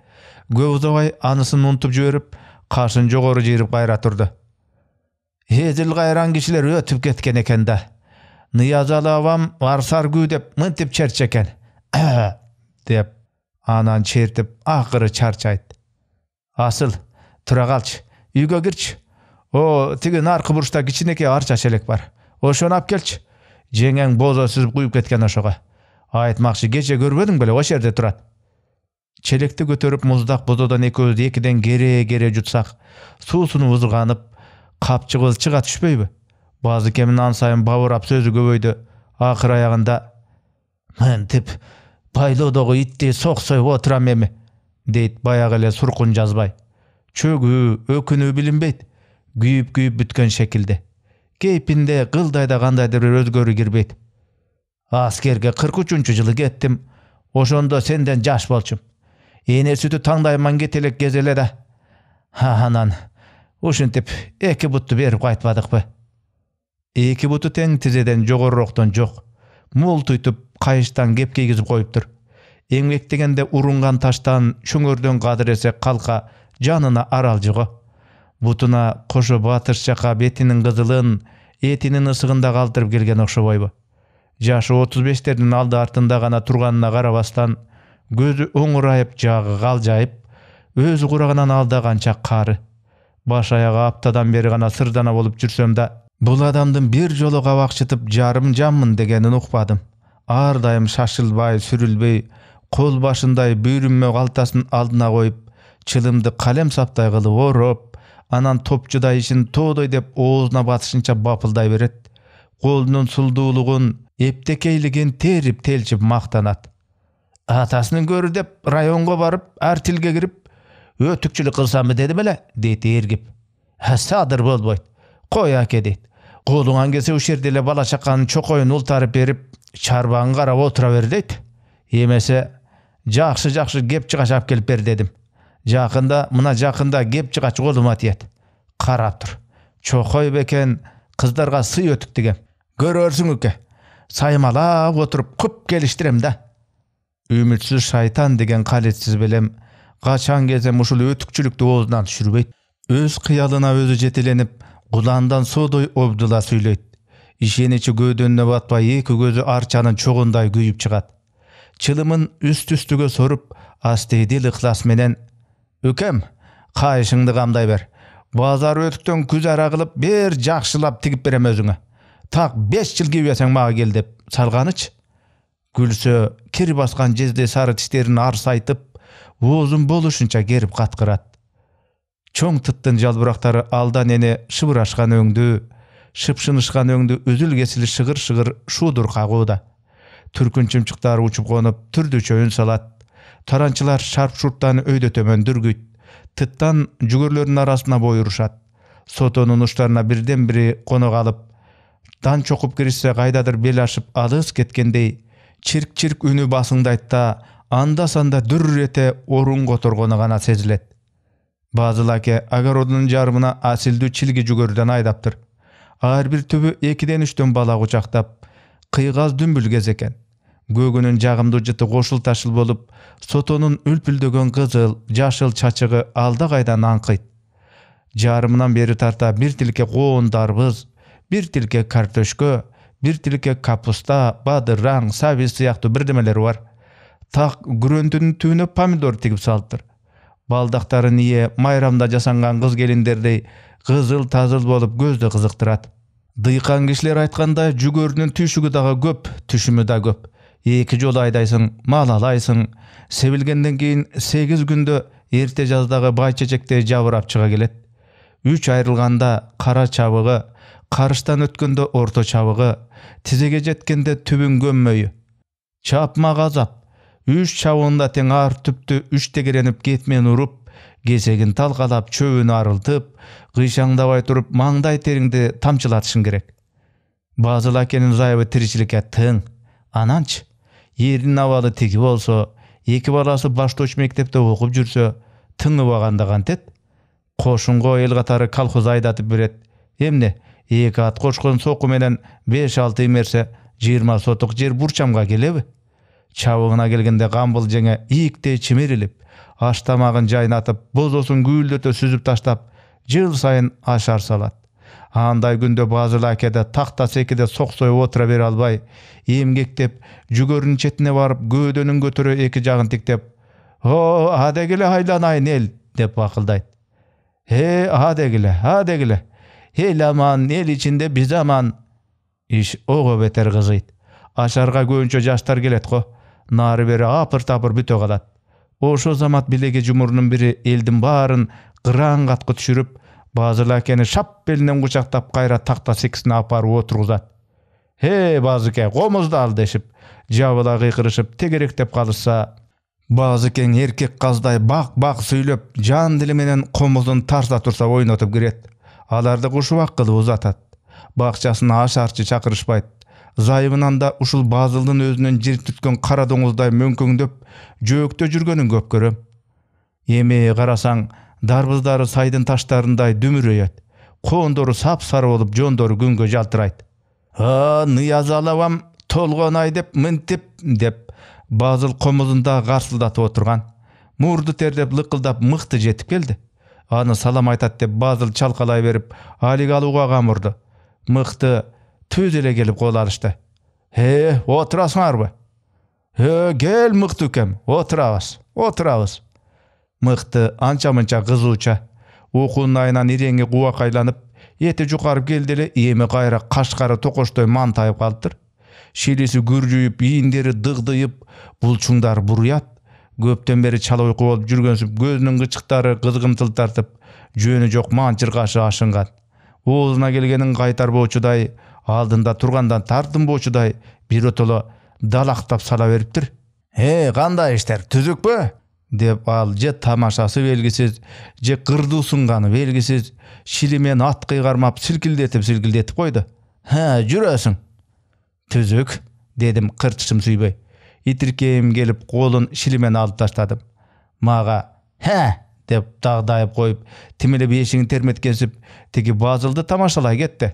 [SPEAKER 1] Көп узабай анысын унутуп жиберип кашын жогору жыйырып кайра турду. Эзил кайран кишилер өтүп кеткен экен да. Ныязалы абам арсар күү деп мынтип чертчү экен. Деп анан чертип акыры чарчайт асыл тура калчы үйгө кирчи о тиги наркы бурчта кичинекей арча челек бар ошону алып келчи жеңең бозо сүзүп куюп кеткен ошого айтмакчы кече көрбөдүң беле ошол жерде турат челекти көтөрүп муздак бозодон экөөбүз экиден кере кере жутсак суусуну ызганып капчыгыбыз чыга түшпөйбү базыкемдин ан сайын бабырап сөзү көбөйдү акыр аягында мынтип байлоодогу иттей соксоюп отурам эми дейт баягы эле суркун жазбай. Чөгүү өкүнүү билинбейт күйүп күйүп бүткөн шекилде. Кейпинде кылдайда кандайдыр бир өзгөрүү кирбейт. Аскерге кырк үчүнчү жылы кеттим ошондо сенден жаш болчумун эне сүтү таңдайыман кете элек кез эле да анан ушинтип эки бутту берип кайтпадыкпы? Эки буту тең тизеден жогоруроктон жок. Мултуйтуп кайыштан кеп кийгизип коюптур эмгектегенде урунган таштан шөңөрдөн кадыр эсе калка жанына аралжы го бутуна кошо батыш жака бетинин кызылын этинин ысыгын да калтырып келген окшобойбу. Жашы отуз бештердин алды артында гана турганына карабастан көзү оңурайып жагы калжайып өзү курагынан алдаганча кары. Баш аягы аптадан бери гана сырдана болуп жүрсөм да бул адамдын бир жолу кабакчытып жарым жаммын дегенин укпадым ар дайым шашылбай сүрүлбөй кол башындай бүйрүнмө калтасын алдына коюп чылымды калем саптай кылып ороп анан топчудай ишин тоодой деп оозуна батышынча бапылдай берет колунун сулдуулугун эптекейлигин терип телчип мактанат атасының көрі деп районға барып артельге кіріп өтікчілік қылсамбы деді беле дейді ергіп. Садыр болбойт қой әке дейді қолыңан келсе ушул жерде эле бала чаканын чокоюн ултарып берип чарбаңы карап отура бер дейт эмесе жакшы жакшы кеп жыгач алып келип бер дедим жакында мына жакында кеп жыгач колума тиет карап тур чокой бекен кыздарга сый өтүк дегем көрөрсүң уке саймалап отуруп куп келиштирем да үмүтсүз шайтан деген калетсиз белем качан келсем ушул өтүкчүлүктү оозунан түшүрбөйт өз кыялына өзү жетеленип куландан содой обдула сүйлөйт ишеничи көөдөнүнө батпай эки көзү арчанын чогундай күйүп чыгат чылымын үст үстүгө соруп астейдил ыклас менен үкем кайышыңды камдай бер? Базар өтүктөн күз ара кылып бер жакшылап тигип берем өзүңө так беш жыл кийбесең мага кел деп салганычы күлсө кир баскан жезде сары тиштерин арсайтып оозун болушунча керип каткырат чоң тыттын жалбырактары алдан эне шыбырашкан өңдүү шыпшынышкан өңдүү үзүл кесил шыгыр шыгыр шуудур кагууда түркүн чымчыктары учуп конуп түрдүчө үн салат. Таранчылар шарп шурттан өйдө төмөн дүргүйт тыттан жүгөрлөрдүн арасына бой урушат сотонун уштарына бирден бири коно калып дан чокуп киришсе кайдадыр бел ашып алыс кеткендей чирк чирк үнү басыңдайт да анда санда дүр эте орун которгону гана сезилет базыл аке огородунун жарымына асилдүү чилги жүгөрүдөн айдаптыр ар бир түбү экиден үчтөн бала кучактап кыйгаз дүмбүл экен көгүнүн жагымдуу жыты кошул ташыл болуп сотонун үлпүлдөгөн кызыл жашыл чачыгы алда кайдан аңкыйт жарымынан бери тарта бир тилке коон дарбыз бир тилке картөшкө бир тилке капуста бадыраң сабиз сыяктуу бирдемелер бар. Так күрөндүнүн түбүнө помидор тигип салыптыр балдактарын ие майрамда жасанган кыз келиндердей кызыл тазыл болуп көздү кызыктырат дыйкан кишилер айткандай жүгөрүнүн түйшүгү дагы көп түшүмү да көп. Эки жолу айдайсың мал алайсың. Себилгенден кийин сегиз күндө эрте жаздагы бай чечектей жабырап чыга келет үч айрылганда кара чабыгы карыштан өткөндө орто чабыгы тизеге жеткенде түбүн көммөйү чапмак азап. Үч чабуунда тең ар түптү үч тегеренип кетмен уруп кесегин талкалап чөбүн арылтып кыйшаңдабай туруп маңдай териңди тамчылатышың керек. Базыл акенин зайыбы тиричиликке тың. Ананчы эрдин абалы тиги болсо эки баласы баштоочу мектепте окуп жүрсө тыңыбаганда кантет кошунго эл катары колхоз айдатып берет. Эмне эки ат кошкон соку менен беш алты имерсе жыйырма сотук жер бурчамга келеби чабыгына келгенде камбыл жеңе ийиктей чимирилип аш тамагын жайнатып бозосун күүлдөтө сүзүп таштап жыл сайын ашар салат. Андай күндө базыл аке да такта секиде соксоюп отура бере албай эмгектеп жүгөрүнүн четине барып көөдөнүн көтөрө эки жагын тиктеп о адегиле айланайын эл деп бакылдайт э адегиле адегиле эл аман эл ичинде биз аман! Иш ого бетер кызыйт ашарга көбүнчө жаштар келет го нары бери апыр тапыр бүтө калат ошо замат билеги жумурунун бири элдин баарын кыраң катка түшүрүп базыл акени шап белинен кучактап кайра такта секисине алып барып отургузат э базыке комузду ал дешип жабыла кыйкырышып тегеректеп калышса базыкең эркек каздай бак бак сүйлөп жан дили менен комузун тарса турса ойнотуп кирет аларды кушубак кылып узатат бакчасына ашарчы чакырышпайт зайыбынан да ушул базылдын өзүнөн жер түткөн кара доңуздай мөңкөңдөп жөөктө жүргөнүн көп көрөм. Эми карасаң дарбыздары сайдын таштарындай дүмүрөйөт коондору сапсары болуп жондору күнгө жалтырайт. А ныязалабам толгон ай деп мынтип деп базыл комузунда карсылдатып отурган. Мурду тердеп лыкылдап мыкты жетип келди. Аны салам айтат деп базыл чалкалай берип алик алууга камырды мыкты түз эле келип кол алышты э отурасыңарбы э кел мыкты укем отурабыз отурабыз мыкты анча мынча кызууча окуунун айынан иреңи кубакайланып эти жукарып келди эле эми кайра кашкары токоштой мантайып калыптыр шилиси күржүйүп ийиндери дыгдыйып булчуңдары буруят көптөн бери чала уйку болуп жүргөнсүп көзүнүн кычыктары кызгынтыл тартып жөнү жок манчыр кашы ашынган оозуна келгенин кайтарбоочудай алдында тургандан тартынбоочудай биротоло далактап сала бериптир э кандай иштер түзүкпү деп ал же тамашасы белгисиз же кырдуусунганы белгисиз шилимен аткый кармап силкилдетип силкилдетип койду ха жүрөсүң түзүк дедим кырчышым сүйбөй итиркейим келип колун шилимен алып таштадым мага ха! деп дагдайып коюп тим эле бешигин терметкенсип тиги базылды тамашалай кетти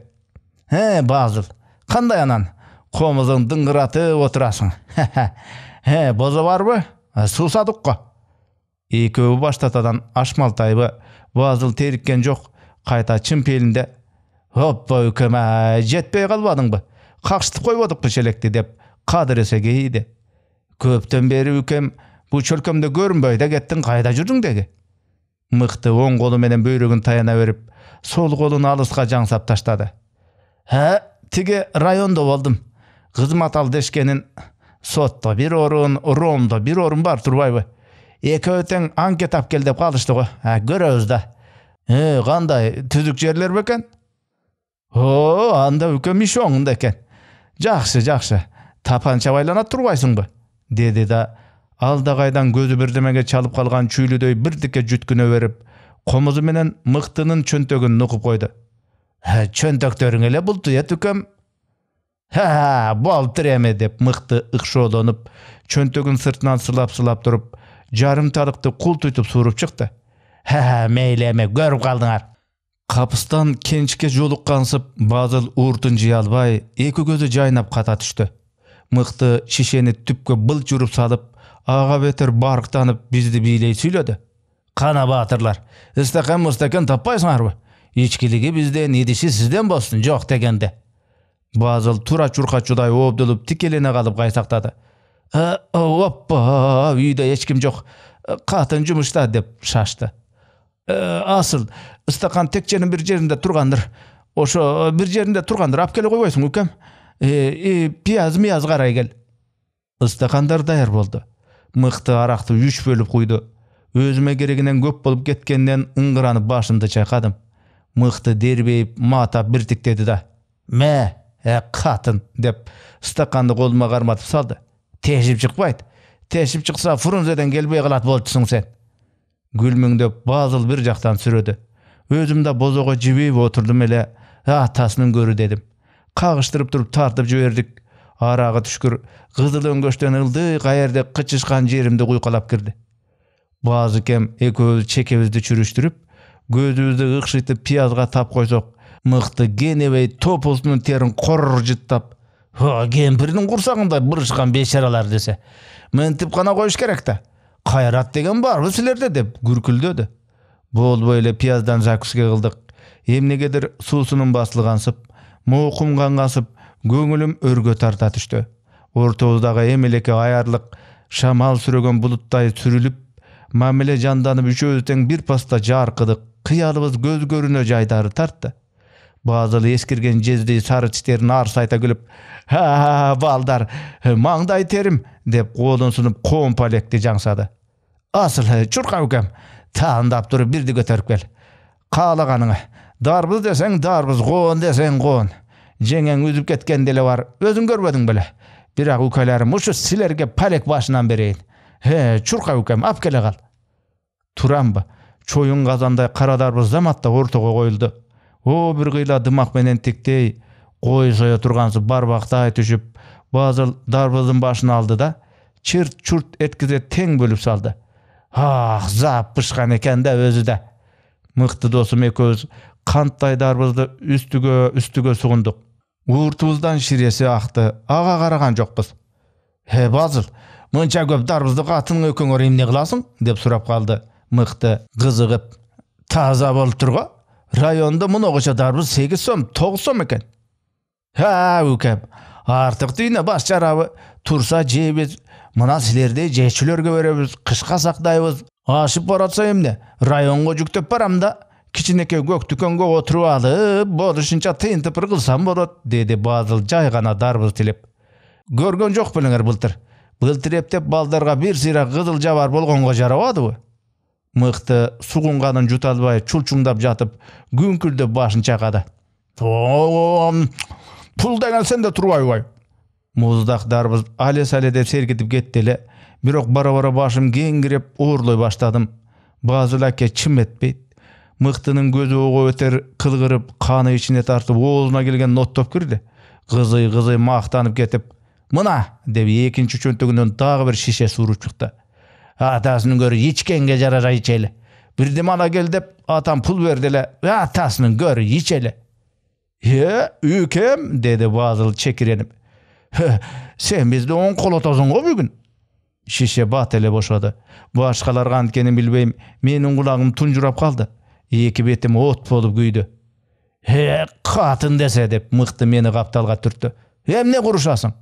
[SPEAKER 1] э базыл кандай анан комузуң дыңгыратып отурасың э бозо барбы суусадык го экөөбү баштатадан ашмалтайбы базыл териккен жок кайта чын пейилинде оппо үкөм жетпей калбадыңбы какшытып койбодукпу челекти деп кадыресе кейиди көптөн бери үкем бу чөлкөмдө көрүнбөй да кеттиң кайда жүрдүң деги мыкты оң колу менен бөйрөгүн таяна берип сол колун алыска жаңсап таштады ә тиги райондо болдум кызмат ал дешкенин сотто бир орун ромдо бир орун бар турбайбы экөө тең анкета алып кел деп калышты го көрөбүз да э кандай түзүк жерлер бекен о анда үкөм иш оңунда экен жакшы жакшы тапанча байланат турбайсыңбы деди да алдагайдан көзү бирдемеге чалып калган чүйлүдөй бирдикке жүткүнө берип комузу менен мыктынын чөнтөгүн нукуп койду чөнтөктөрүң эле бултует үкөм ха болуптур эми деп мыкты ыкшоолонуп чөнтөгүн сыртынан сылап сылап туруп жарымталыкты култуйтуп сууруп чыкты ха мейли эми көрүп калдыңар капыстан кенчке жолуккансып базыл ууртун жыя албай эки көзү жайнап ката түштү мыкты шишени түпкө былч уруп салып ага бетер барктанып бизди бийлей сүйлөдү кана баатырлар ыстакан мыстакан таппайсыңарбы ичкилиги бизден идиши сизден болсун жок дегенде базыл тура чуркачудай ообдулуп тикелене калып кайсактады оппо үйдө эч ким жок катын жумушта деп шашты асыл ыстакан текченин бир жеринде тургандыр ошо бир жеринде тургандыр алып келе койбойсуңбу үкем пияз мияз карай кел ыстакандар даяр болду мыкты аракты үч бөлүп куйду өзүмө керегинен көп болуп кеткенден ыңгыранып башымды чайкадым мыкты дербейип маатап биртиктеди да мә э катын деп стаканды колума карматып салды. Тешип чыкпайт тешип чыкса фрунзеден келбей калат болчусуң сен күлмүңдөп базыл бир жактан сүрөдү өзүм да бозого жибейип отурдум эле атасынын көрү дедим кагыштырып туруп тартып жибердик арагы түшкүр кызыл өңгөчтөн ылдый каерде кычышкан жеримди куйкалап кирди баазыкем экөөбүз чекебизди чүрүштүрүп көзүбүздү ыкшыйтып пиязга тап койсок мыкты кенебей топусунун терин корор жыттап кемпирдин курсагында бырышкан бейчаралар десе мынтип гана коюш керек да кайрат деген барбы силерде деп күркүлдөдү болбой эле пияздан закуски кылдык эмнегедир суусунун басылгансып моокум каңгасып көңүлүм өргө тарта түштү ортобуздагы эмелеке аярлык шамал сүрөгөн булуттай сүрүлүп мамиле жанданып үчөөбүз тең бир паста жаркыдык кыялыбыз көз көрүнө жайдары тартты. Базыл эскирген жездей сары тиштерин арс айта күлүп ха балдар маңдай терим деп колун сунуп коомпа электи жаңсады асыл чурка үкем таандап туруп бирди көтөрүп кел. Каалаганыңа дарбыз десең дарбыз коон десең коон жеңең үзүп кеткен деле бар өзүң көрбөдүң беле бирок үкөлөрүм ушу силерге палек башынан берейин э чурка үкем алып келе кал турамбы чоюн казандай кара дарбыз заматта ортого коюлду. О бир кыйла дымак менен тиктей кой соя тургансып барбактай түшүп базыл дарбыздын башын алды да чырт чурт эткизе тең бөлүп салды. Ах бышкан экен да өзү да. Мыкты досум экөөбүз канттай дарбызды үстүгө үстүгө сугундук. Ууртубуздан ширеси акты ага караган жокпуз. Э базыл мынча көп дарбызды катының экөөңөр эмне кыласың? деп сурап калды. Мыкты кызыгып таза болуптур го райондо муногуча дарбыз сегиз сом тогуз сом экен ха үкем артык дүйнө баш жарабы. Турса жейбиз мына силердей жечүлөргө беребиз кышка сактайбыз ашып баратса эмне районго жүктөп барам да кичинекей көк дүкөнгө отуруп алып болушунча тыйын тыпыр кылсам болот деди базыл жай гана дарбыз тилеп көргөн жок белеңер былтыр. Былтыр эптеп балдарга бир сыйра кызыл жабар болгонго жарабадыбы мыкты сугунганын жута албай чулчуңдап жатып күңкүлдөп башын чайкады пул деген сенде турбайбы муздак дарбыз але сале деп сергитип кетти эле бирок бара бара башым кеңиреп оорлой баштадым. Базыл аке чым этпейт мыктынын көзү ого өтер кылгырып каны ичине тартып оозуна келген оттоп кирди кызый кызый мактанып кетип мына! деп экинчи чөнтөгүнөн дагы бир шише сууруп чыкты атасынын көрү ичкенге жараша ичели бирдеме ала кел деп атам пул берди эле атасынын көрү ичели э үкем деди базыл чекиренип сен бизди оңколотосуң го бүгүн шише бат эле бошоду башкаларга анткенин билбейм менин кулагым тунжурап калды эки бетим от болуп күйдү э катын десе деп мыкты мени капталга түрттү эмне курушасың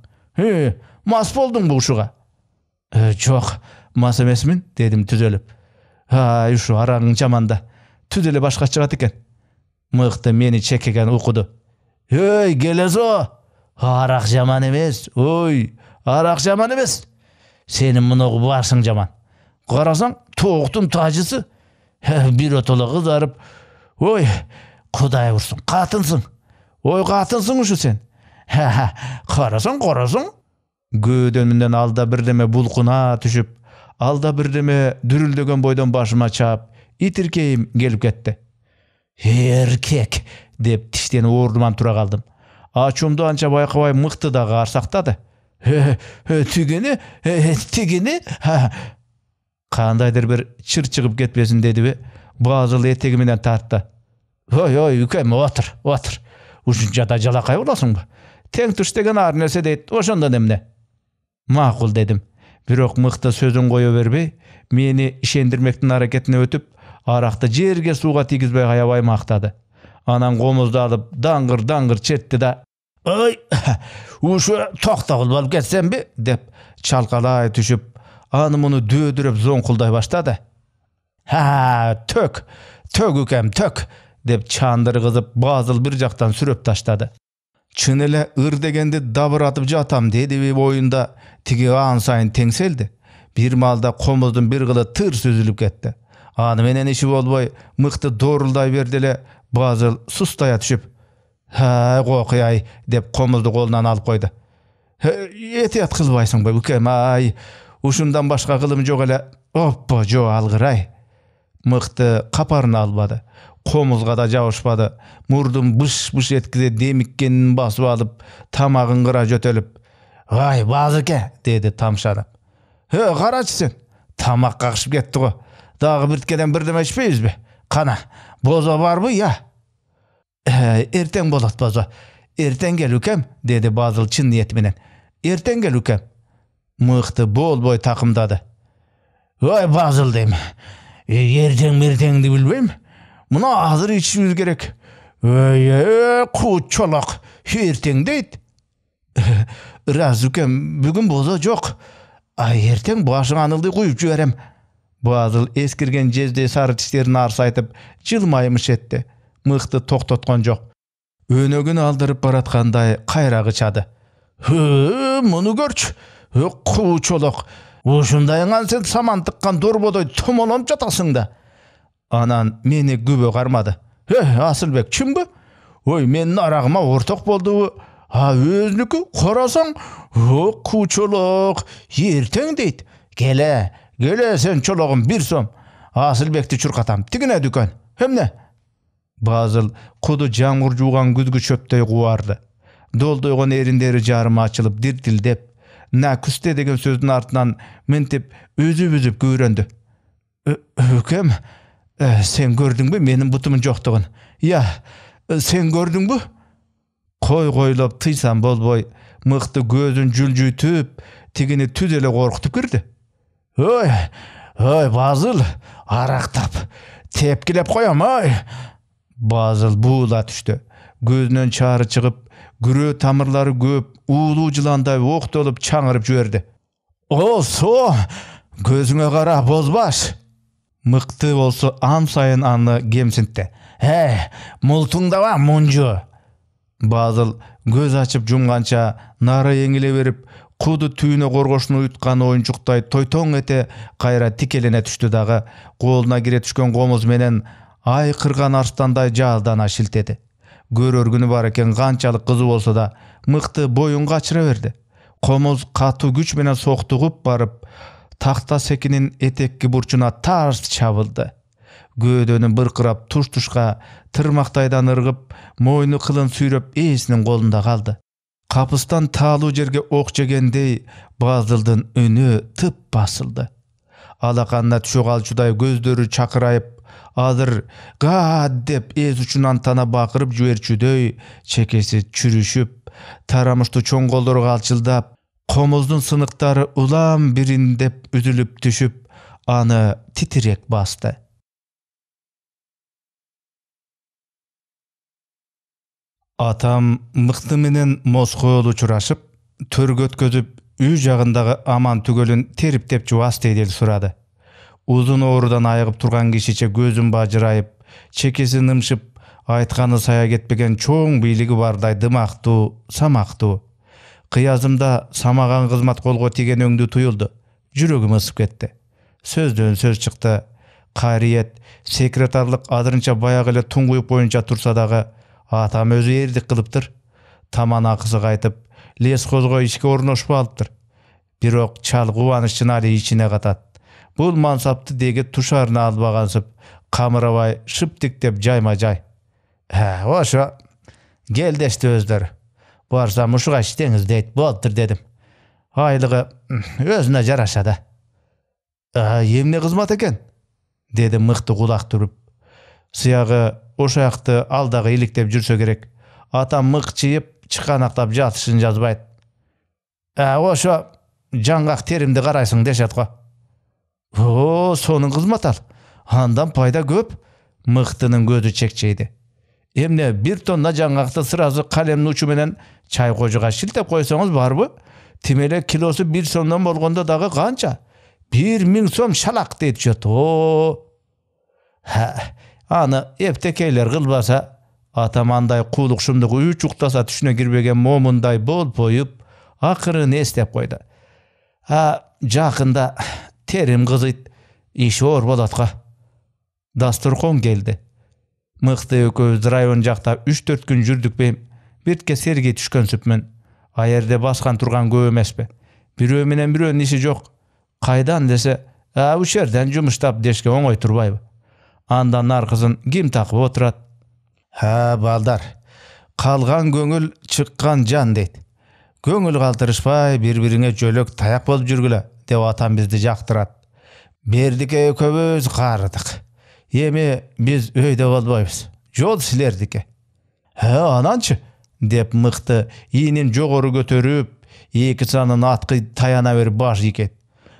[SPEAKER 1] мас болдуңбу ушуга «Э, жок мас эмесмин дедим түзөлүп ай ушу арагың жаман да түз эле башка чыгат экен мыкты мени чекеген укуду эй келезо арак жаман эмес ой арак жаман эмес сенин мыногу башың жаман. Карасаң тооктун тажысы. Биротоло кызарып ой кудай урсун катынсың ой катынсың ушу сен. Карасаң карасаң көөдөнүнөн алда бирдеме булкуна түшүп алда бирдеме дүрүлдөгөн бойдон башыма чаап итиркейим келип кетти эркек деп тиштенип ордуман тура калдым ачуумду анча байкабай мыкты дагы арсактады тигини тигини кандайдыр бир чыр чыгып кетпесин дедиби базыл этеги менен тартты. Ой ой үкем отур отур ушунча да жалакай болосуңбу тең туш деген ар нерсе дейт ошондон эмне макул дедим бирок мыкты сөзүн кое бербей мени ишендирмектин аракетине өтүп аракты жерге сууга тийгизбей аябай мактады анан комузду алып даңгыр даңгыр чертти да ой ушу токтогул болуп кетсемби деп чалкалай түшүп аны муну дөөдүрөп зоңкулдай баштады. Ха тök тök үкем тök! деп чандыры кызып базыл бир жактан сүрөп таштады. Чын эле ыр дегенди дабыратып жатам дедиби боюнда тиги ан сайын теңселди бир маалда комуздун бир кылы тырс үзүлүп кетти аны менен иши болбой мыкты доорулдай берди эле базыл сустая түшүп ай деп комузду колунан алып койду этият кылбайсыңбы үкем ай ушундан башка кылым жок эле оппо жо алгырай мыкты капарын албады комузга да жабышпады мурдун быш быш эткизе демиккенин басып алып тамагын кыра жөтөлүп ай базыке деди тамшанып э карачы сен тамак какшып кетти го дагы бирткеден бирдеме ичпейбизби кана бозо барбы я эртең болот бозо эртең кел үкем! деди базыл чын ниети менен эртең кел үкем! Мыкты болбой такымдады ой базыл дейм эртең мертеңди билбейм мына азыр ичишибиз керек. Ой кут чолок эртең дейт. Ырас үкем бүгүн бозо жок а эртең башыңа анылды куюп жиберем базыл эскирген жездей сары тиштерин арсайтып жылмаймыш этти мыкты токтоткон жок өнөгүн алдырып бараткандай кайра кычады муну көрчү куу чолок ушундайыңан сен саман тыккан дорбодой томолонуп жатасың да. Анан мени күбө кармады. Э асылбек чынбы ой менин арагыма орток болдубу. А өзүнүкү карасаң куу чолок эртең дейт. Келе келе сен чологум бир сом. Асылбекти чуркатам. Тигине дүкөн. Эмне базыл куду жамгыр жууган күзгү чөптөй кубарды долдойгон эриндери жарыма ачылып дирдилдеп на күстө деген сөздүн артынан мынтип үзүп үзүп күбүрөндү үкем сен көрдүңбү менин бутумун жоктугун я сен көрдүңбү кой койлоп тыйсам болбой мыкты көзүн жүлжүйтүп тигини түз эле коркутуп кирди ой ой базыл арактап тепкилеп коем ой базыл буула түштү көзүнөн чаары чыгып күрөө тамырлары көп уулуу жыландай октолуп чаңырып жиберди осо көзүңө кара бозбаш! Мыкты болсо ан сайын аны кемсинтти э мултуңдаба мунжу базыл көз ачып жумганча нары эңиле берип куду түйүнө коргошун уюткан оюнчуктай тойтоң эте кайра тикелене түштү дагы колуна кире түшкөн комуз менен ай кырган арстандай жаалдана шилтеди көрөр күнү бар экен канчалык кызуу болсо да мыкты боюн качыра берди комуз катуу күч менен соктугуп барып такта секинин этекки бурчуна тарс чабылды. Көөдөнү быркырап туш тушка тырмактайдан ыргып мойну кылын сүйрөп ээсинин колунда калды. Капыстан таалуу жерге ок жегендей базылдын үнү тып басылды. Алаканына түшө калчудай көздөрү чакырайып азыр гад! деп эс учунан тана бакырып жиберчүдөй чекеси чүрүшүп тарамыштуу чоң колдору калчылдап комуздун сыныктары улам бириндеп үзүлүп түшүп аны титирек басты. Атам мыкты менен москоол учурашып төргө өткөзүп үй жагындагы аман түгөлүн териптеп жубастей эле сурады. Узун оорудан айыгып турган кишиче көзүн бажырайып чекеси нымшып айтканы сая кетпеген чоң бийлиги бардай дымактуу самактуу кыязымда самаган кызмат колго тийген өңдүү туюлду жүрөгүм ысып кетти сөздөн сөз чыкты кариет секретарлык азырынча баягы эле туңгуюк боюнча турса дагы атам өзү эрдик кылыптыр таман акысы кайтып лесхозго ишке орношуп алыптыр бирок чал кубанычын али ичине катат бул мансапты деги тушаарына албагансып камырабай шыптиктеп жайма жай ошо келдешти өздөрү барсам ушуга иштеңиз дейт болуптур дедим айлыгы өзүнө жараша да эмне кызмат экен деди мыкты кулак түрүп сыягы ошоякты ал дагы иликтеп жүрсө керек. Атам мыкчыйып чыканактап жатышын жазбайт ошо жаңгак теримди карайсың дешет го о сонун кызмат ал. Андан пайда көп. Мыктынын көзү чекчейди эмне бир тонна жаңгакты сразу калемдин учу менен чай кожуга шилтеп койсоңуз барбы тим эле килосу бир сомдон болгондо дагы канча бир миң сом шалак дейт чет о аны эптекейлер кылбаса атам андай куулук шумдук үч уктаса түшүнө кирбеген момундай болпоюп акырын эстеп койду а жакында терим кызыйт иш оор болот го дасторкон келди мыкты экөөбүз район жакта үч төрт күн жүрдүк бейм биртке сергей түшкөнсүпмүн а жерде баскан турган көп эмеспи бирөө менен бирөөнүн иши жок. Кайдан десе а ушул жерден жумуштап дешке оңой турбайбы. Андан аркысын ким такып отурат? Ha балдар калган көңүл чыккан жан дейт. Көңүл калтырышпай бири бириңе жөлөк таяк болуп жүргүлө деп атам бизди жактырат. Бердике экөөбүз каарыдык эми биз өйдө болбойбуз жол силердики ананчы деп мыкты иинин жогору көтөрүп эки санын аткы таяна берип баш ийкейт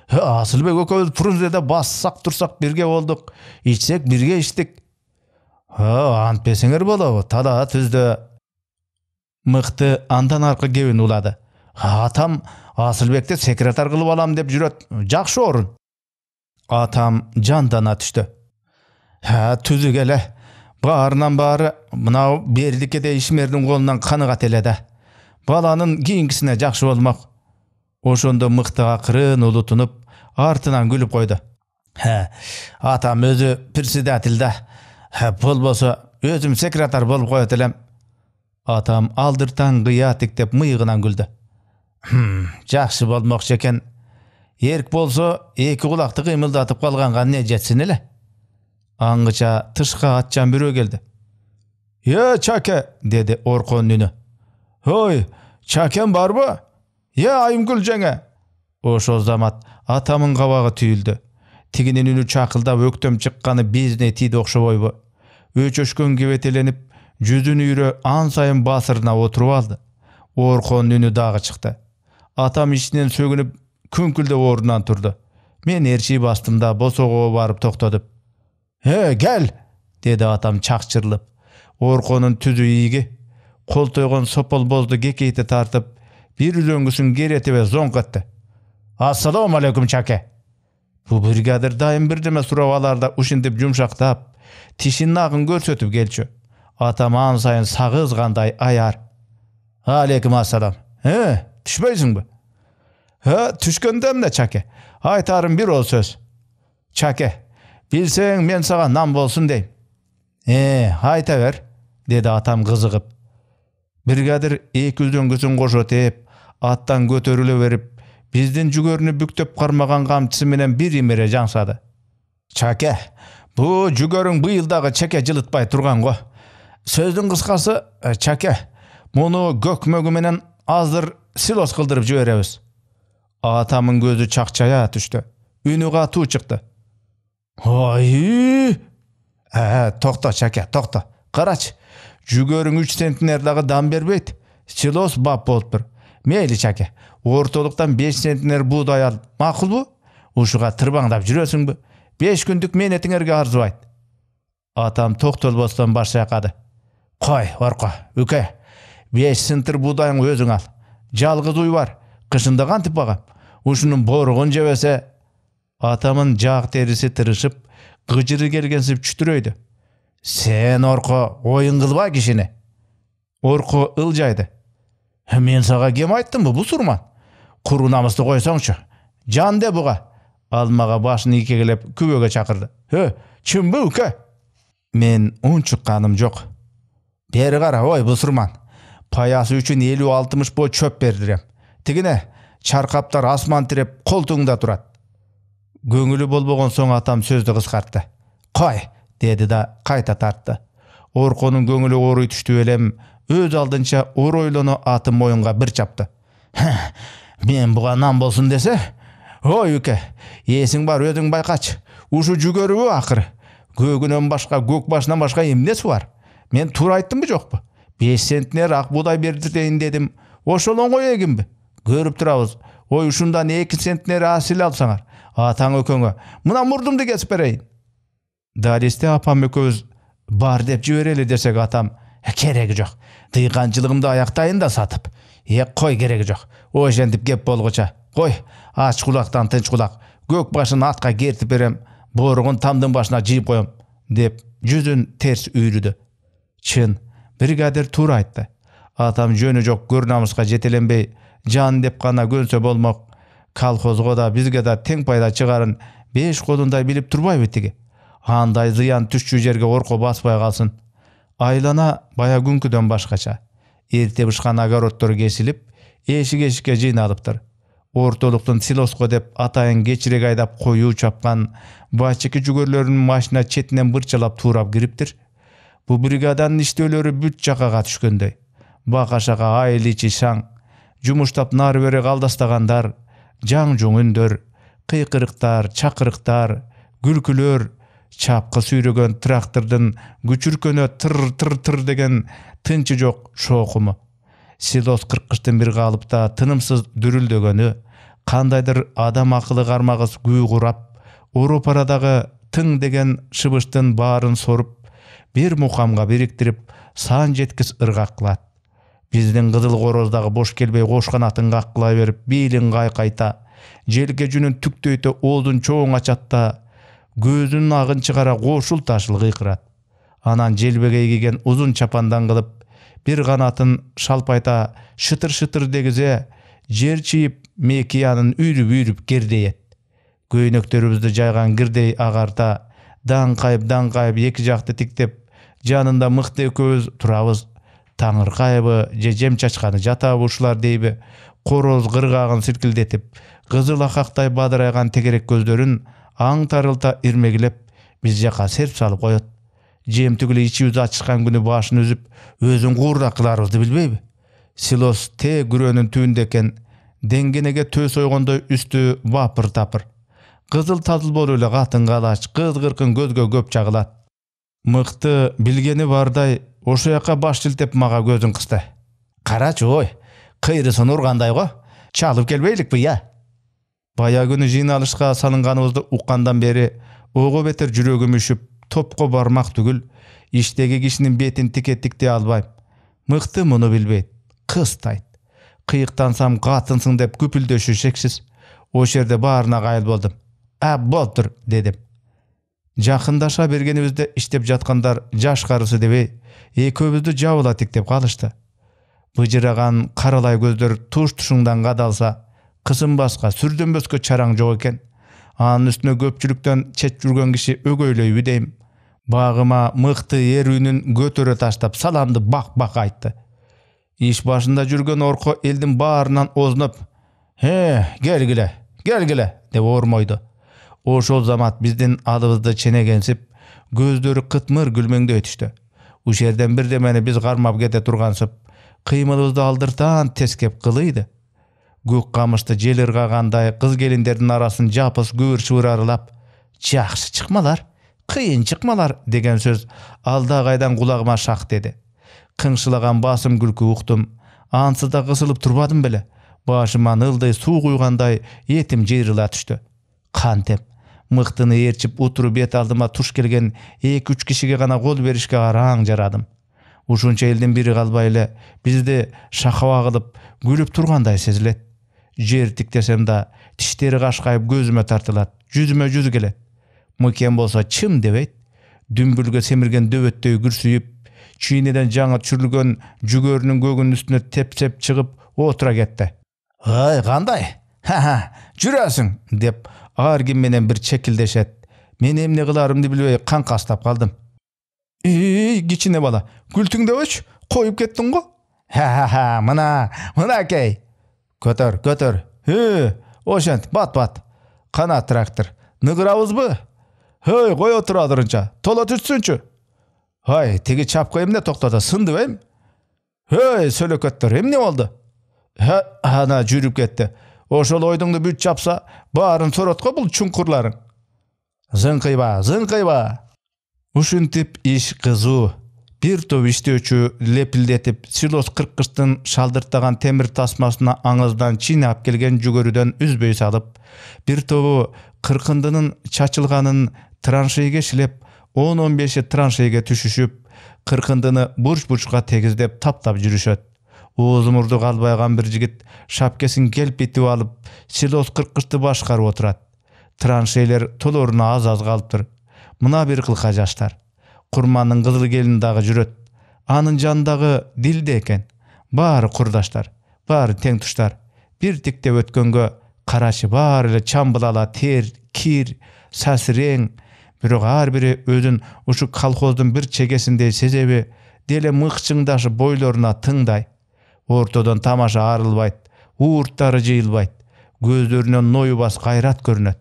[SPEAKER 1] асылбек экөөбүз фрунзеде бассак турсак бирге болдук ичсек бирге ичтик антпесеңер болобу талаа түздө мыкты андан аркы кебин улады. Атам асылбекти секретарь кылып алам деп жүрөт жакшы орун атам жандана түштү түзүк эле. Баарынан баары мынау бердикеде ишмердин колунан каныгат эле да баланын кийинкисине жакшы болмок. Ошондо мыкты акырын улутунуп артынан күлүп койду. Атам өзү председатель да. Болбосо өзүм секретарь болуп коет элем. Атам алдыртан кыя тиктеп мыйыгынан күлдү. Жакшы болмокчу экен. Эрк болсо эки кулакты кыймылдатып калганга эмне жетсин эле. Аңгыча тышка атчан бирөө келди е чаке! деди орконун үнү ой чакем барбы е айымгүл жеңе! Ошол замат атамын кабагы түйүлдү тигинин үнү чакылдап өктөм чыкканы безине тийди окшобойбу өчөшкөн кебетеленип жүзүн үйрө ан сайын басырына отуруп алды. Орконун үнү дагы чыкты атам ичинен сөгүнүп күңкүлдөп ордунан турду мен эрчий бастым да босогого барып токтодуп э кел деди атам чакчырылып орконун түзү ийги кол тойгон сопол бозду кекейти тартып бир үзөңгүсүн керетип зоңк этти ассалому алейкум чаке бул бригадир дайым бирдеме сурап алаарда ушинтип жумшактап тишинин агын көрсөтүп келчү атам ан сайын сагызгандай аяр алейкум ассалам э түшпөйсүңбү э түшкөндө эмне чаке айтарым бир ооз сөз чаке билсең мен саған нан болсын дейм э айта бер деди атам кызыгып бригадир эки үзөңгүсүн кошо тээп аттан көтөрүлө берип биздин жүгөрүнү бүктөп кармаган камчысы менен бир жаңсады чаке бул жүгөрүң быйыл дагы чеке жылытпай турган го сөздүн кыскасы чаке муну көкмөгү менен азыр силос кылдырып жиберебиз атамдын көзү чакчая түштү үнү катуу чыкты ой ә токто чаке токто карачы жүгөрүң үч центнер дагы дам бербейт силос бап болуптур мейли чаке ортолуктан беш центнер буудай ал макулбу ушуга тырбаңдап жүрөсүңбү беш күндүк менетиңерге арзыбайт атам токтолбостон баш чайкады кой орко үкө беш сынтыр буудайыңды өзүң ал. Жалгыз уй бар кышында кантип багам ушунун боругун жебесе атамдын жаак териси тырышып кыжыры келгенсип чүтүрөйдү сен орко оюн кылба кишини орко ылжайды мен сага кем айттымбы бусурман куру намысты койсоңчу жан де буга ал мага башын ийкегелеп күбөгө чакырды э чынбы уке мен унчукканым жок бери кара ой бусурман паясы үчүн элүү алтымыш боо чөп бердирем тигине чаркаптар асман тиреп колтуңда турат көңүлү болбогон соң атам сөздү кыскартты. Кой деди да кайта тартты. Орконун көңүлү ооруй түштү элем өз алдынча оройлоно атын моюнга бир чапты. Мен буга нан болсун десе? Ой үке эсиң бар өзүң байкачы ушу жүгөрүбү акыры көгүнөн башка көк башынан башка эмнеси бар? Мен туура айттымбы жокпу? Беш центнер ак буудай бердирейин дедим. Ошол оңой эгинби көрүп турабыз. Ой ушундан эки центнер асил алсаңар. Атаң экөөңө мына мурдумду кесип берейин даристе апам экөөбүз бар деп жиберели десек атам кереги жок дыйканчылыгымды аяктайын да сатып. Э кой кереги жок ошентип кеп болгуча кой ач кулактан тынч кулак көк башын атка кертип берем. Боругун тамдын башына жыйып коем деп жүзүн терс үйрүдү чын бригадир туура айтты. Атам жөнү жок көр намыска жетеленбей жан деп гана көнсө болмок колхозго да бизге да тең пайда чыгарын беш колундай билип турбайбы тиги? Андай зыян түшчү жерге орко баспай калсын. Айлана бая күнкүдөн башкача. Эрте бышкан огороддор кесилип эшик эшикке жыйналыптыр. Ортолуктун силоско деп атайын кечирек айдап коюу чапкан бачыки жүгөрлөрүн машина четинен бырчалап туурап кириптир. Бул бригаданын иштөөлөрү бүт жакага түшкөндөй. Бака шака айыл ичи шаң. Жумуштап нары бери калдастагандар жаң жуң үндөр кыйкырыктар чакырыктар күлкүлөр чапкы сүйрөгөн трактордун күчүркөнө тыр тыр тыр деген тынчы жок шоокуму силос кыркычтын бир калыпта тынымсыз дүрүлдөгөнү кандайдыр адам акылы кармагыс күү курап уруп арадагы тың деген шыбыштын баарын соруп бир мукамга бириктирип сан жеткис ыргак кылат биздин кызыл короз дагы бош келбей кош канатын каккыла берип бийлин кайкайта желке жүнүн түктөйтө оозун чоң ачат да көзүнүн агын чыгара кошул ташыл кыйкырат анан желбегей кийген узун чапандан кылып бир канатын шалпайта шытыр шытыр дегизе жер чийип мекиянын үйрүп үйрүп кердейет. Көйнөктөрүбүздү жайган кирдей агарта даңкайып даңкайып эки жакты тиктеп жанында мыкты экөөбүз турабыз таңыркайбы же жем чачканы жатабы ушулар дейби короз кыргагын силкилдетип кызыл акактай бадырайган тегерек көздөрүн аң тарылта ирмегилеп биз жака серп салып коет жем түгүлө ичибиз ачышкан күнү башын үзүп өзүн куурдак кыларыбызды билбейби силос тээ күрөөнүн түбүндө экен деңгенеге төс ойгондой үстү бапыр тапыр. Кызыл тазыл болуп эле катын калач кыз кыркын көзгө көп чагылат мыкты билгени бардай ошол жака баш шилтеп мага көзүн кысты карачы ой кыйрысын ургандай го чалып келбейликпи я бая күнү жыйналышка салынганыбызды уккандан бери ого бетер жүрөгүм үшүп топко бармак түгүл иштеги кишинин бетин тике тиктей албайм. Мыкты муну билбейт кыстайт кыйыктансам катынсың деп күпүлдөшү шексиз ошол жерде баарына кайыл болдум а болуптур дедим жакындаша бергенибизде иштеп жаткандар жаш карысы дебей экөөбүздү жабыла тиктеп калышты быжыраган каралай көздөр туш тушуңдан кадалса кысынбаска сүрдөнбөскө чараң жок экен анын үстүнө көпчүлүктөн чет жүргөн киши өгөйлөйбү дейм багыма мыкты эр үнүн көтөрө таштап саламды бак бак айтты. Иш башында жүргөн орко элдин баарынан озунуп э келгиле келгиле деп ормойду ошол замат биздин алыбызды ченегенсип көздөрү кытмыр күлмөңдөй түштү ушул жерден бирдемени биз кармап кете тургансып кыймылыбызды алдыртан тескеп кылыйды. Көк камышты жел ыргагандай кыз келиндердин арасын жапыс күбүр шыбыр аралап жакшы чыкмалар кыйын чыкмалар деген сөз алда кайдан кулагыма шак деди. Кыңшылаган басым күлкү уктум ансыз да кысылып турбадым беле. Башыма ылдый суу куйгандай этим жыйрыла түштү. Кантем мыктыны ээрчип утуру бет алдыма туш келген эки үч кишиге гана кол беришке араң жарадым. Ушунча элдин бири калбай эле бизди шакаба кылып күлүп тургандай сезилет жер тиктесем да тиштери кашкайып көзүмө тартылат жүзүмө жүз келет мыкен болсо чым дебейт дүмбүлгө семирген дөбөттөй күрсүйүп чийнеден жаңы түшүрүлгөн жүгөрүнүн көгүнүн үстүнө тепсеп чыгып отура кетти ай кандай ха жүрөсүң деп ар ким менен бир чекилдешет мен эмне кыларымды билбей каңкастап калдым эй кичине бала күлтүңдөбөчү коюп кеттиң го ха мына мынакей көтөр көтөр э ошент бат бат кана трактор ныгырабызбы эй кое тура турунча тола түшсүнчү ай тиги чапка эмне токтоду сындыбы эми эй сөлөкөттөр эмне болду ана жүрүп кетти ошол ойдуңду бүт чапса баарын сорот го бул чуңкурларың. Зыңкыйба зыңкыйба ушинтип иш кызуу бир топ иштөөчү лепилдетип силос кыркычтын шалдыртаган темир тасмасына аңыздан чыйнап келген жүгөрүдөн үзбөй салып бир тобу кыркындынын чачылганын траншейге шилеп он он беши траншейге түшүшүп кыркындыны бурч бурчка тегиздеп таптап жүрүшөт. Ооз мурду калбайган бир жигит шапкесин келпитип алып силос кыркычты башкарып отурат. Траншейлер толоруна аз аз калыптыр мына бир кылка жаштар курмандын кызыл келини дагы жүрөт. Анын жанындагы дилде экен. Баары курдаштар баары тең туштар. Бир тиктеп өткөнгө карачы баары эле чамбылала тер кир сасирең бирок ар бири өзүн ушу колхоздун бир чегесиндей сезеби деле мыкчыңдашып бойлоруна тыңдай. Ортодон тамаша арылбайт уурттары жыйылбайт көздөрүнөн ноюбас кайрат көрүнөт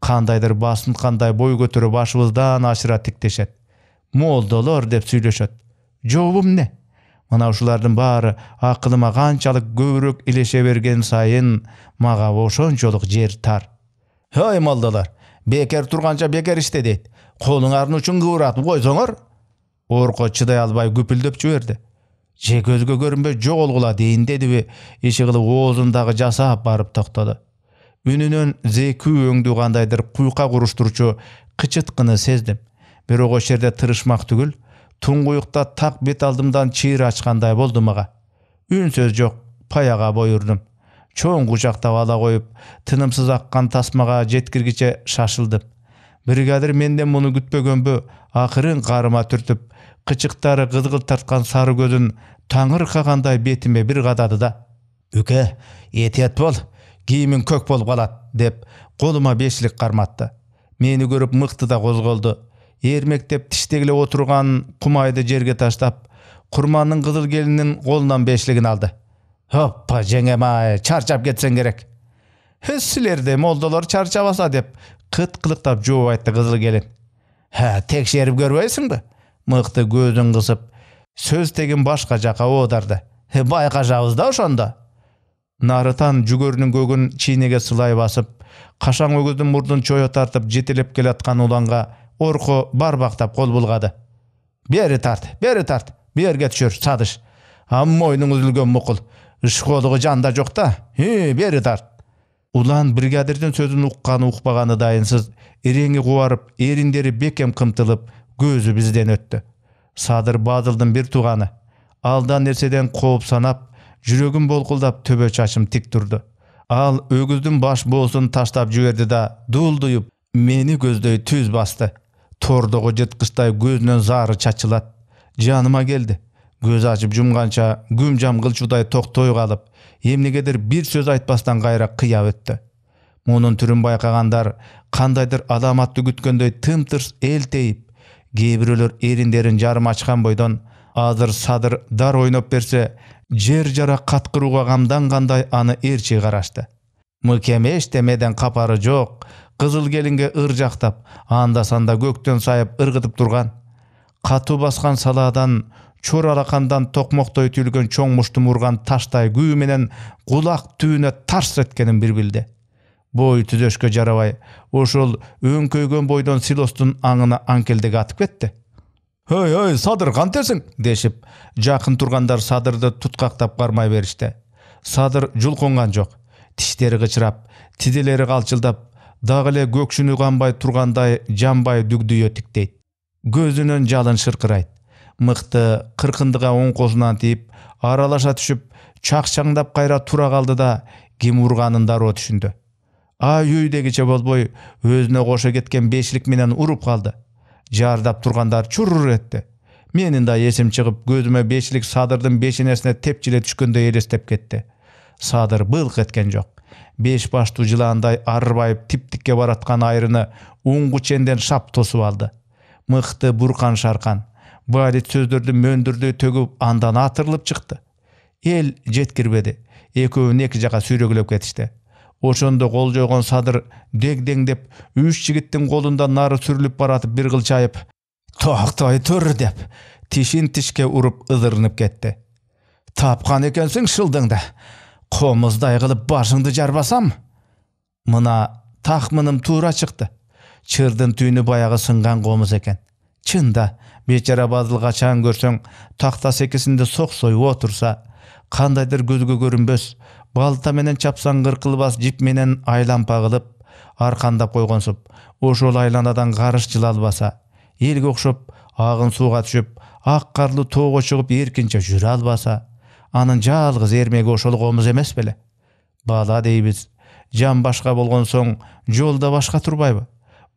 [SPEAKER 1] кандайдыр басынткандай бой көтөрүп башыбыздан ашыра тиктешет молдолор деп сүйлөшөт жообум эмне мына ушулардын баары акылыма канчалык көбүрөөк илеше берген сайын мага ошончолук жер тар ой молдолор бекер турганча бекер иште дейт колуңардын учун кыбыратып койсоңор орко чыдай албай күпүлдөп жиберди же көзгө көрүнбөй жоголгула дейин дедиби иши кылып оозун дагы жасап барып токтоду. Үнүнөн зекүү өңдүү кандайдыр куйка куруштуруучу кычыткыны сездим. Бирок ошол жерде тырышмак түгүл туңгуюкта так бет алдымдан чыйыр ачкандай болду мага үн сөз жок паяга бой урдум чоң кучактап ала коюп тынымсыз аккан тасмага жеткиргиче шашылдым. Бригадир менден муну күтпөгөнбү акырын карыма түртүп кычыктары кызгылт тарткан сары көзүн таңыркагандай бетиме бир кадады да үке этият бол кийимиң көк болуп калат деп колума бешилик карматты. Мени көрүп мыкты да козголду. Эрмектеп тиштегиле отурган кумайды жерге таштап курмандын кызыл келининин колунан бешлигин алды. Оппа жеңем ай чарчап кетсең керек силерде молдолор чарчабаса деп кыт кылыктап жооп айтты кызыл келин. Текшерип көрбөйсүңбү? Мыкты көзүн кысып сөз тегин башка жака оодарды байкашабыз да ошондо нарытан жүгөрүнүн көгүн чийнеге сылай басып кашаң өгүздүн мурдун чое тартып жетелеп келаткан уланга орко барбактап кол булгады бери тарт бери тарт берге түшөр садыш. А мойнуң үзүлгөн мукул ышкоолугу жанда жок да бери тарт улан бригадирдин сөзүн укканы укпаганы дайынсыз иреңи кубарып эриндери бекем кымтылып көзү бизден өттү садыр базылдын бир тууганы алдан нерседен кооп санап жүрөгүм болкулдап төбө чачым тик турду ал өгүздүн баш боосун таштап жиберди да дуулдуюп мени көздөй түз басты тордогу жырткычтай көзүнөн зары чачылат жаныма келди көз ачып жумганча күм жам кылчуудай токтой калып эмнегедир бир сөз айтпастан кайра кыяп өттү мунун түрүн байкагандар кандайдыр аламатты күткөндөй тымтырс элтейип кээ бирөөлөр эриндерин жарым ачкан бойдон азыр садыр дар ойноп берсе жер жара каткырууга камдангандай аны ээрчи карашты. Мыкеме эчтемеден капары жок кызыл келинге ыр жактап анда санда көктөн сайып ыргытып турган. Катуу баскан салаадан чор алакандан токмоктой түйүлгөн чоң муштум урган таштай күү менен кулак түбүнө тарс эткенин бир билди бой түзөшкө жарабай. Ошол өңкөйгөн бойдон силостун аңына анкелдеги атып кетти. Ой ой садыр кантесиң дешип жакын тургандар садырды туткактап кармай беришти. Садыр жулкунган жок. Тиштери кычырап тизелери калчылдап дагы эле көкшүнү канбай тургандай жанбай дүгдүйө тиктейт. Көзүнөн жалын шыркырайт. Мыкты кыркындыга оң колунан тийип аралаша түшүп чакчаңдап кайра тура калды да ким урганын дароо түшүндү. Ай үйдегиче болбой өзүнө кошо кеткен менен уруп калды жардап тургандар чурур этти менин да эсим чыгып көзүмө бешлик садырдын бешенесине тепчиле түшкөндөй элестеп кетти садыр былк эткен жок беш баштуу жылаандай арбайып типтикке бараткан айрыны уңгу ченден шап тосуп алды. Мыкты буркан шаркан баалит сөздөрдү мөндүрдөй төгүп андан атырылып чыкты эл жеткирбеди экөөнү эки жака сүйрөгүлөп кетишти ошондо кол жойгон садыр дегдеңдеп үч жигиттин колунда нары сүрүлүп баратып бир кылчайып токтой тур! деп тишин тишке уруп ыдырынып кетти. Тапкан экенсиң шылдыңды! Комуздай кылып башыңды жарбасам! Мына такмыным туура чыкты. Чырдын түйүнү баягы сынган комуз экен. Чында бечара базыл качан көрсөң такта секисинде соксоюп отурса кандайдыр көзгө көрүнбөс балта менен чапсаң кыркылбас жип менен айлампа кылып аркандап койгонсуп ошол айланадан карыш жыла албаса элге окшоп агын сууга түшүп ак карлуу тоого чыгып эркинче жүрө албаса анын жалгыз эрмеги ошол комуз эмес беле. Бала дейбиз. Жан башка болгон соң жол да башка турбайбы?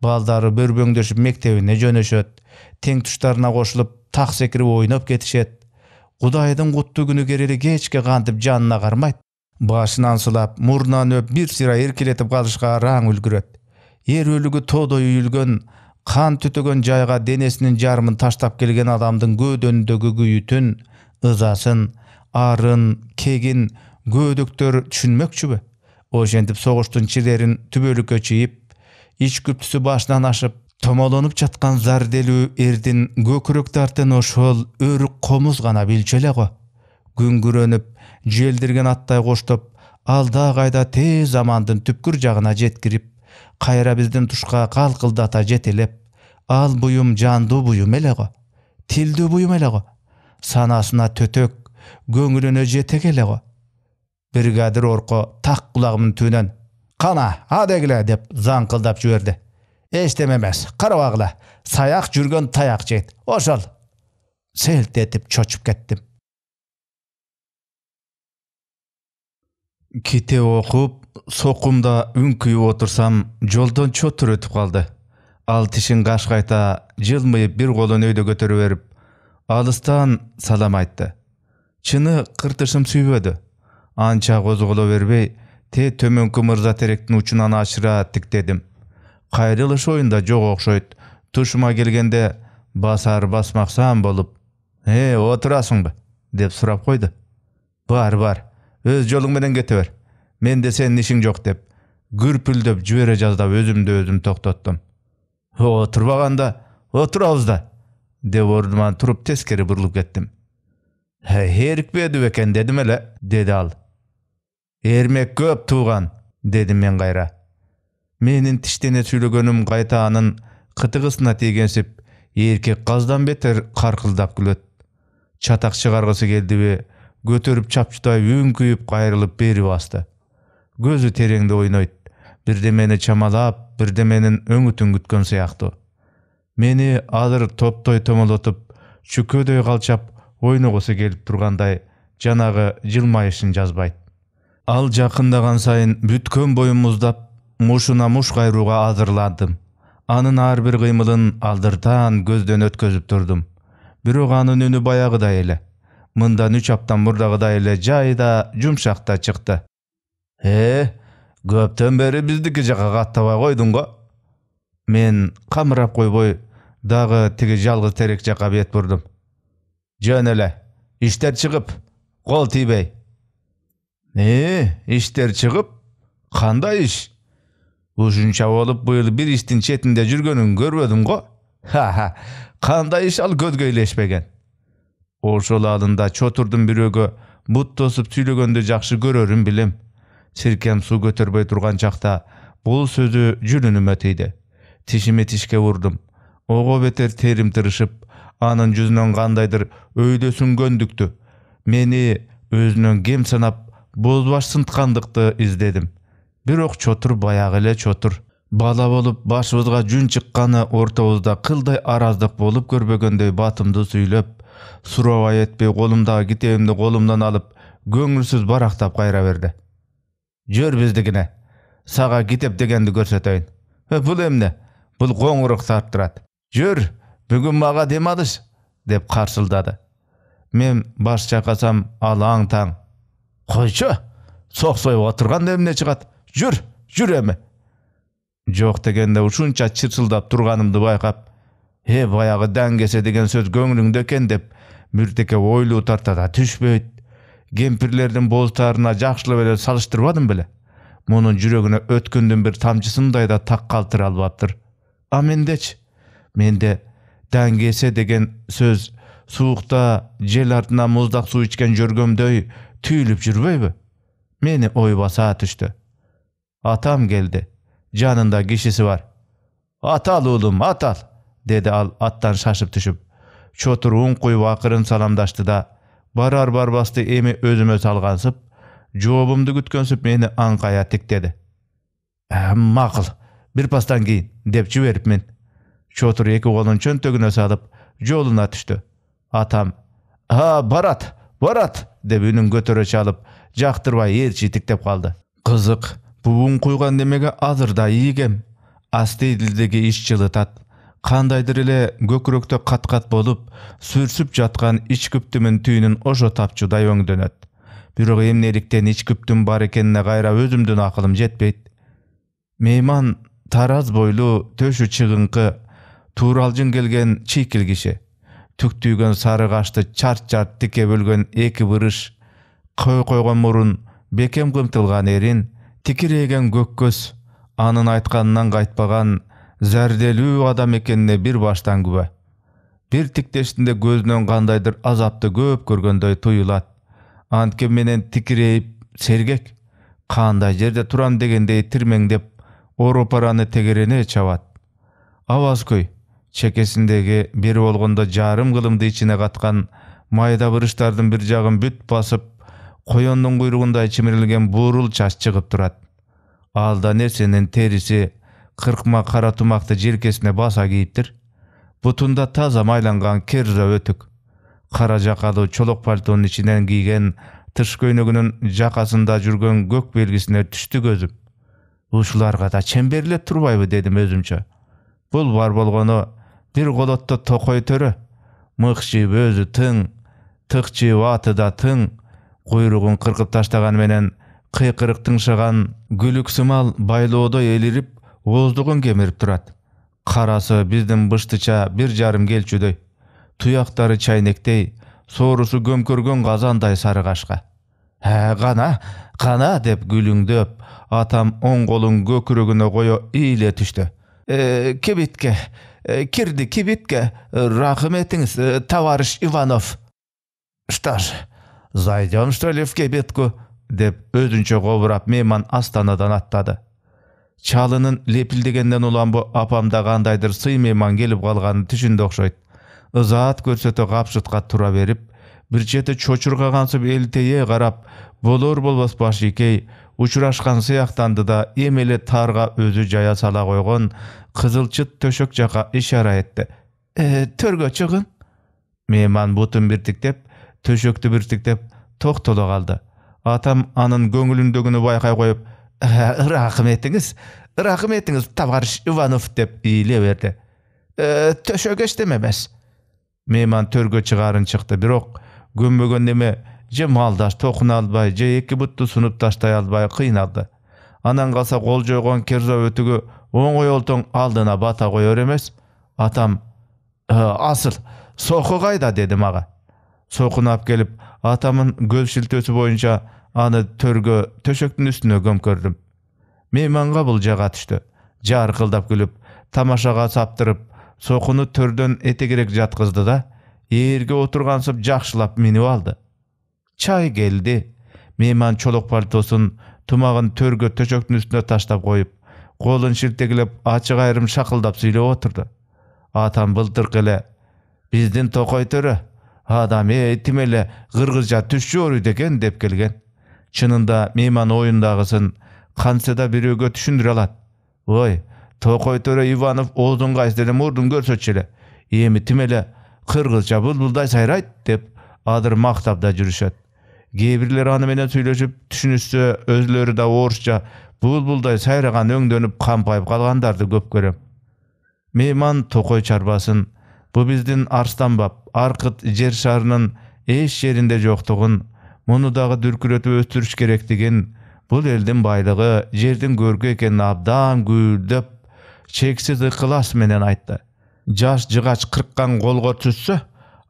[SPEAKER 1] Балдары бөрбөңдөшүп мектебине жөнөшөт тең туштарына кошулуп так секирип ойноп кетишет. Кудайдын куттуу күнү келели кечке кантип жанына кармайт башынан сылап мурунан өп бир сыйра эркелетип калышка араң үлгүрөт. Эр өлүгү тоодой үйүлгөн кан түтөгөн жайга денесинин жарымын таштап келген адамдын көөдөнүндөгү күйүтүн ызасын арын кегин көөдөктөр түшүнмөкчүбү. Ошентип согуштун чилерин түбөлүккө чийип ич күптүсү башынан ашып томолонуп жаткан зарделүү эрдин көкүрөктү артен ошол өрүк комуз гана билчү эле го күңгүрөнүп желдирген аттай коштоп алда кайда тез замандын түпкүр жагына жеткирип кайра биздин тушка калкылдата жетелеп ал буюм жандуу буюм эле го тилдүү буюм эле го санасына төтөк көңүлүнө жетек эле го бригадир орко так кулагымдын түбүнөн кана адегиле деп заңкылдап жиберди эчтеме эмес карабагыла саяк жүргөн таяк жейт ошол селт этип чочуп кеттим китеп окуп сокумда үңкүйүп отурсам жолдон чотур өтүп калды ал тишин кашкайта жылмыйып бир колун өйдө көтөрө берип алыстан салам айтты. Чыны кыртышым сүйбөдү анча козголо бербей те төмөнкү мырза теректин учунан ашыра тиктедим кайрылыш оюнда жок окшойт тушума келгенде басар басмаксан болуп э отурасыңбы деп сурап койду бар бар өз жолуң менен кете бер менде сенин ишиң жок деп күрпүлдөп жибере жаздап өзүмдү өзүм токтоттум отурбаганда отурабыз да деп ордуман туруп тескери бурулуп кеттим эрикпеди бекен дедим эле деди ал эрмек көп тууган дедим мен кайра менин тиштене сүйлөгөнүм кайта анын кытыгысына тийгенсип эркек каздан бетер каркылдап күлөт чатак чыгаргысы келдиби көтөрүп чапчутай үңкүйүп кайрылып бери басты көзү тереңде ойнойт. Бирдемени чамалап бирдеменин өңүтүн күткөн сыяктуу. Мени азыр топтой томолотуп чүкөдөй калчап ойногусу келип тургандай жанагы жылмайышын жазбайт. Ал жакындаган сайын бүткөн боюм муздап мушуна муш кайрууга азырландым анын ар бир кыймылын алдыртан көздөн өткөзүп турдум. Бирок анын үнү баягыдай эле мындан үч апта мурдагыдай эле жайда жумшак да чыкты. Э көптөн бери биздики жака каттабай койдуң го мен камырап койбой дагы тиги жалгыз терек жака бет бурдум. Жөн эле иштер чыгып кол тийбей. Э иштер чыгып кандай иш? Ушунча болуп быйыл бир иштин четинде жүргөнүн көрбөдүм го ха кандай иш ал көзгө илешпеген ошол алында чотурдун бирөөгө бут тосуп сүйлөгөндү жакшы көрөрүн билем сиркем суу көтөрбөй турган чакта бул сөзү жүрүнүмө тийди тишими тишке урдум ого бетер терим тырышып анын жүзүнөн кандайдыр өйдө сүнгөндүктү мени өзүнөн кем санап бозбаш сынткандыкты издедим бирок чотур баягы эле чотур бала болуп башыбызга жүн чыкканы ортобузда кылдай араздык болуп көрбөгөндөй батымды сүйлөп сурабай этпей колумдагы китебимди колумдан алып көңүлсүз барактап кайра берди жүр биздикине сага китеп дегенди көрсөтөйүн «Э, бул эмне бул коңурук тарттырат жүр бүгүн мага дем алыш деп каршылдады мен баш чайкасам ал аң таң койчу соксоюп отурганда эмне чыгат жүр жүр эми жок дегенде ушунча чырсылдап турганымды байкап э баягы даңгесе деген сөз көңүлүңдө экен деп биртеке ойлуу тарта да түшпөйт кемпирлердин бозтаарына жакшылап эле салыштырбадым беле мунун жүрөгүнө өткөндүн бир тамчысындай да так калтыра албаптыр а мендечи менде даңгесе деген сөз суукта жел артынан муздак суу ичкен жөргөмдөй түйүлүп жүрбөйбү мени ой баса түштү атам келди жанында кишиси бар атал уулум атал деди ал аттан шашып түшүп чотур уңкуюп акырын саламдашты да барар барбасты эми өзүмө салгансып жообумду күткөнсүп мени аңкая тиктеди «Ә, макул бир пастан кийин деп жиберипмин чотур эки колун чөнтөгүнө салып жолуна түштү атам а барат барат деп үнүн көтөрө чалып жактырбай ээрчи тиктеп калды кызык буун куйган немеге азыр да ийгем астейдилдеги иш жылытат кандайдыр эле көкүрөктө кат кат болуп сүрсүп жаткан ич күптүмүн түйүнүн ошо тапчудай өңдөнөт. Бирок эмнеликтен ич күптүм бар экенине кайра өзүмдүн акылым жетпейт. Мейман тараз бойлуу төшү чыгыңкы тууралжың келген чийкил киши. Түктүйгөн сары кашты чарт тике бөлгөн эки бырыш кой койгон мурун бекем кымтылган эрин тикирейген көк көз анын айтканынан кайтпаган зәрделүү адам экенине бир баштан күбө бир тиктештинде көзүнөн кандайдыр азапты көп көргөндөй туюлат. Анткен менен тикирейип сергек кандай жерде турам? дегендей тирмеңдеп оропараны тегерене чабат. Абаз көй чекесиндеги бери болгондо жарым кылымды ичине каткан майда бырыштардын бир жагын бүт басып коёндун куйругундай чимирилген буурул чач чыгып турат. Алда нерсенин териси кыркма кара тумакты желкесине баса кийиптир бутунда таза майланган керзо өтүк кара жакалуу чолок пальтонун ичинен кийген тыш көйнөгүнүн жакасында жүргөн көк белгисине түштү көзүм ушуларга да чемберле турбайбы дедим өзүмчө бул бар болгону бир колотто токой төрө мыкшиып өзү тың тыкчыйып аты да тың куйругун кыркып таштаганы менен кыйкырык тыңшаган күлүк сымал байлоодой элирип ооздугун кемирип турат. Карасы биздин быштыча бир жарым келчүдөй. Туяктары чайнектей соорусу көмкөргөн казандай сары кашка. Ә кана кана деп күлүңдөп атам оң колун көкүрөгүнө кое ийиле түштү. «Э, кибитке э, кирди кибитке рахым этиңиз э, товарищ иванов что ж зайдем что ли в кибитку? деп өзүнчө кобурап мейман астанадан аттады. Чалынын лепилдегенден улам бу апамда кандайдыр сый мейман келип калганын түшүндү окшойт. Ызаат көрсөтө капшытка тура берип бир чети чочургагансып элтее карап болор болбос баш ийкей учурашкан сыяктанды да эми эле тарга өзү жая сала койгон кызылчыт төшөк жака ишара этти «Э, төргө чыгың мейман бутун биртиктеп төшөктү биртиктеп токтоло калды. Атам анын көңүлүндөгүнү байкай коюп рахым этиңиз рахым этиңиз товарищ иванов деп ийиле берди төшөк эчтеме эмес мейман төргө чыгаарын чыкты бирок көнбөгөн неме же малдаш токуна албай же эки бутту сунуп таштай албай кыйналды. Анан калса кол жойгон керзо өтүгү оңой олтоң алдына бата коер эмес. Атам асыл соку кайда деди мага. Сокуну алып келип атамын көз шилтөөсү боюнча аны төргө төшөктүн үстүнө көмкөрдүм мейманга бул жага түштү жаркылдап күлүп тамашага саптырып сокуну төрдөн этегирээк жаткызды да ээрге отургансып жакшылап минип алды. Чай келди мейман чолок пальтосун тумагын төргө төшөктүн үстүнө таштап коюп колун шилтегилеп ачык айрым шакылдап сүйлөп отурду атам былтыркы эле биздин токой төрө адам эй тим эле кыргызча түш жооруйт экен деп келген. Чынында мейман оюндагысын кантсе да бирөөгө түшүндүрө алат ой токой төрө иванов оозун кайсы эле мурдун көрсөтчү эле эми тим эле кыргызча булбулдай сайрайт деп адыр мактап да жүрүшөт кээ аны менен сүйлөшүп түшүнүшсө өзүлөрү да орусча булбулдай сайраган өңдөнүп кампайып калгандарды көп көрөм мейман токой чарбасын бу биздин арстанбап аркыт жер шарынын эч жеринде жоктугун муну дагы дүркүрөтүп өстүрүш керектигин бул элдин байлыгы жердин көркү экенин абдан гүлдөп чексиз ыкылас менен айтты. Жаш жыгач кырккан колго түшсө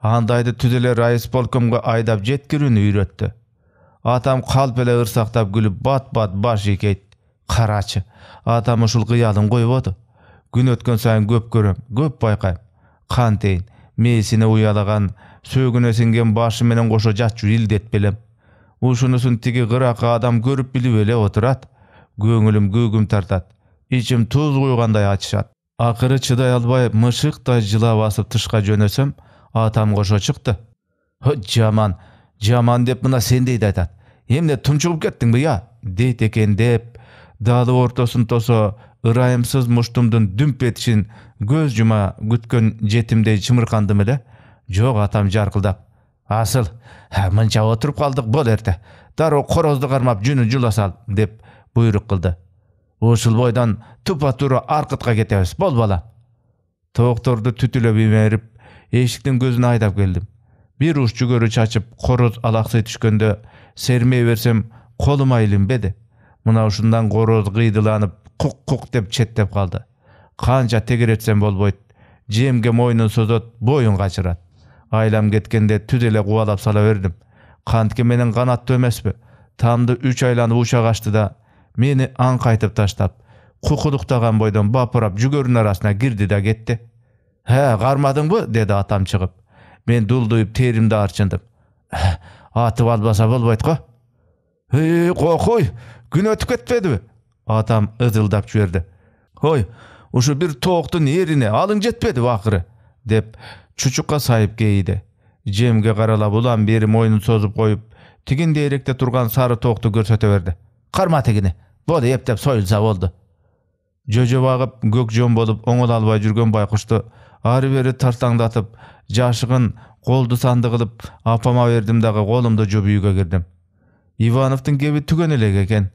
[SPEAKER 1] андайды түз эле райисполкомго айдап жеткирүүнү үйрөттү. Атам калп эле ырсактап күлүп бат бат баш ийкейт карачы атам ушул кыялын койбоду күн өткөн сайын көп көрөм көп байкайм. Кантейин мээсине уялаган сөөгүнө сиңген башы менен кошо жатчу илдет белем ушунусун тиги кыракы адам көрүп билип эле отурат көңүлүм көгүм тартат ичим туз куйгандай ачышат. Акыры чыдай албай мышыктай жылап басып тышка жөнөсөм атам кошо чыкты жаман жаман деп мына сендейди айтат. Эмне тунчугуп кеттиңби я дейт экен деп далы ортосун тосо ырайымсыз муштумдун дүмп этишин көз жума күткөн жетимдей чымыркандым эле. Жок атам жаркылдап асыл мынча отуруп калдык бол эрте дароо корозду кармап жүнүн жула сал деп буйрук кылды ушул бойдон тупа туура аркытка кетебиз бол балам тоокторду түтүлөп имерип эшиктин көзүнө айдап келдим бир уч жүгөрү чачып короз алаксый түшкөндө сермей берсем колума илинбеди мына ушундан короз кыйдыланып кук кук деп четтеп калды канча тегеретсем болбойт жемге мойнун созот боюн качырат айлам кеткенде түз эле кубалап сала бердим кантке менен канаттуу эмеспи тамды үч айланып учак ачты да мени аңкайтып таштап кукулуктаган бойдон бапырап жүгөрүнүн арасына кирди да кетти э кармадыңбы деди атам чыгып мен дулдуйуп теримди арчындым атып албаса болбойт го эй кокуй күн өтүп кетпедиби атам ызылдап жиберди ой ушу бир тооктун эрине алың жетпедиби акыры деп чучукка сайып кейиди жемге каралап улам бери мойнун созуп коюп тигинде эректе турган сары тоокту көрсөтө берди карма тигини болу эптеп союлса болду жөжө багып көк жон болуп оңоло албай жүргөн байкушту ары бери тартаңдатып жашыгын колду санды кылып апама бердим дагы колумду жууп үйгө кирдим ивановдун кеби түгөн элек экен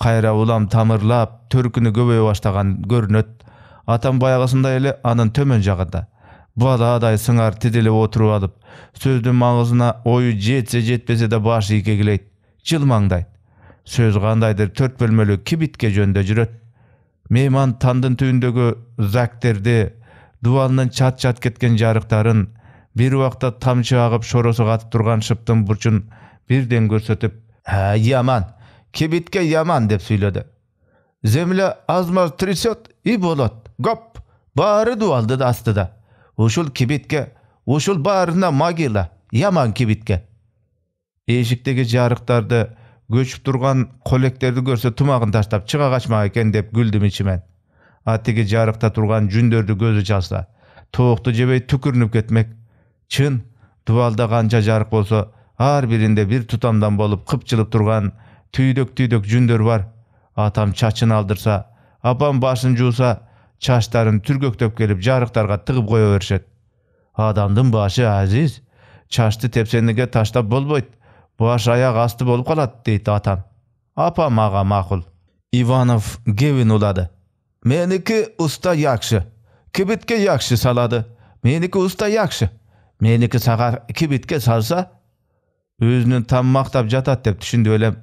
[SPEAKER 1] кайра улам тамырлап төркүнү көбөйө баштаган көрүнөт атам баягысындай эле анын төмөн жагында баладай сыңар тизилип отуруп алып сөздүн маңызына ою жетсе жетпесе да башы ийкегилейт жылмаңдайт сөз кандайдыр төрт бөлмөлүү кибитке жөнүндө жүрөт мейман тандын түбүндөгү зактерди дубалынын чат чат кеткен жарыктарын бир убакта тамчы агып шоросу катып турган шыптын бурчун бирден көрсөтүп яман кибитке яман деп сүйлөдү земля азмаз трясет и болот гоп баары да астыда ушул кибитке ушул баарына могила яман кибитке. Эшиктеги жарыктарды көчүп турган колектерди көрсө тумагын таштап чыга качмак экен деп күлдүм ичимен. А тиги жарыкта турган жүндөрдү көзү чалса тоокту жебей түкүрүнүп кетмек. Чын дубалда канча жарык болсо ар биринде бир тутамдан болуп кыпчылып турган түйдөк түйдөк жүндөр бар. Атам чачын алдырса апам башын жууса чачтарын түргөктөп келип жарыктарга тыгып кое беришет адамдын башы азиз чачты тепсениге таштап болбойт баш аяк асты болуп калат дейт атам апам ага макул иванов кебин улады меники уста жакшы кибитке жакшы салады меники уста жакшы меники сага кибитке салса өзүнүн там мактап жатат деп түшүндүм элем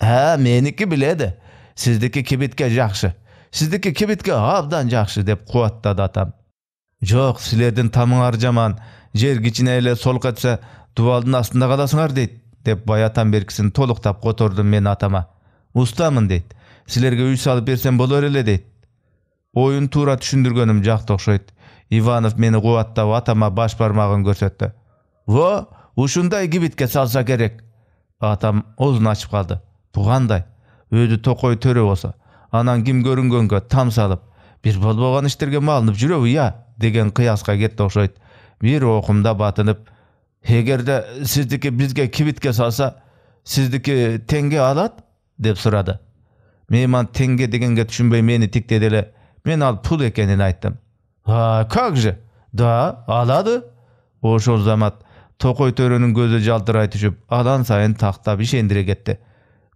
[SPEAKER 1] ha meniki biladi sizniki kibitga yaxshi sizniki kibitga abdan yaxshi deb quvvatladi atam. Жок силердин тамыңар жаман жер кичине эле солк этсе дубалдын астында каласыңар дейт деп бай атам беркисин толуктап котордум мен атама устамын дейт силерге үй салып берсем болор эле дейт оюн туура түшүндүргөнүм жакты окшойт иванов мени кубаттап атама баш бармагын көрсөттү во ушундай кибитке салса керек атам оозун ачып калды бу кандай өзү токой төрө болсо анан ким көрүнгөнгө там салып бир болбогон иштерге малынып жүрөбү я деген кыяска кетти окшойт. Бир окумда батынып эгерде сиздики бизге кибитке салса сиздики теңге алат? деп сурады. Мейман теңге дегенге түшүнбөй мени тиктеди эле. Мен ал пул экенин айттым а как же? Да алады ошол замат токой төрөнүн көзү жалтырай түшүп адан сайын тактап ишендире кетти.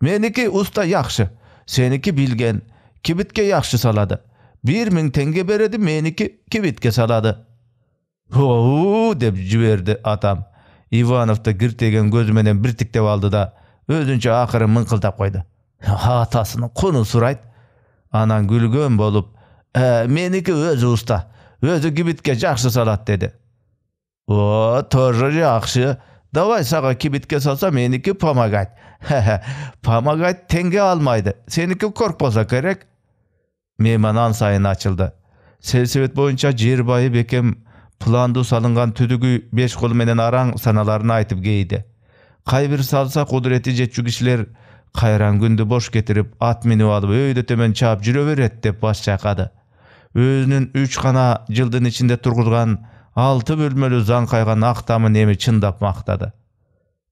[SPEAKER 1] Меники уста жакшы сеники билген кибитке жакшы салады бир миң теңге береди меники кибитке салады оу деп жиберди атам ивановду киртеген көзү менен бир тиктеп алды да өзүнчө акыры мыңкылдап койду атасынын куну сурайт анан күлгөн болуп «Ә, меники өзү уста өзү кибитке жакшы салат деди о тоже жакшы давай сага кибитке салса меники помогать помогать теңге алмайды сеники корк керек мейман ан сайын ачылды сельсовет боюнча жер байы бекем пландуу салынган түдүгү беш колу менен араң саналарын айтып кейди кайбир салса кудурети жетчү кишилер кайран күндү бош кетирип ат минип алып өйдө төмөн чаап жүрө берет деп баш чайкады өзүнүн үч гана жылдын ичинде тургузган алты бөлмөлүү заңкайган ак тамын эми чындап мактады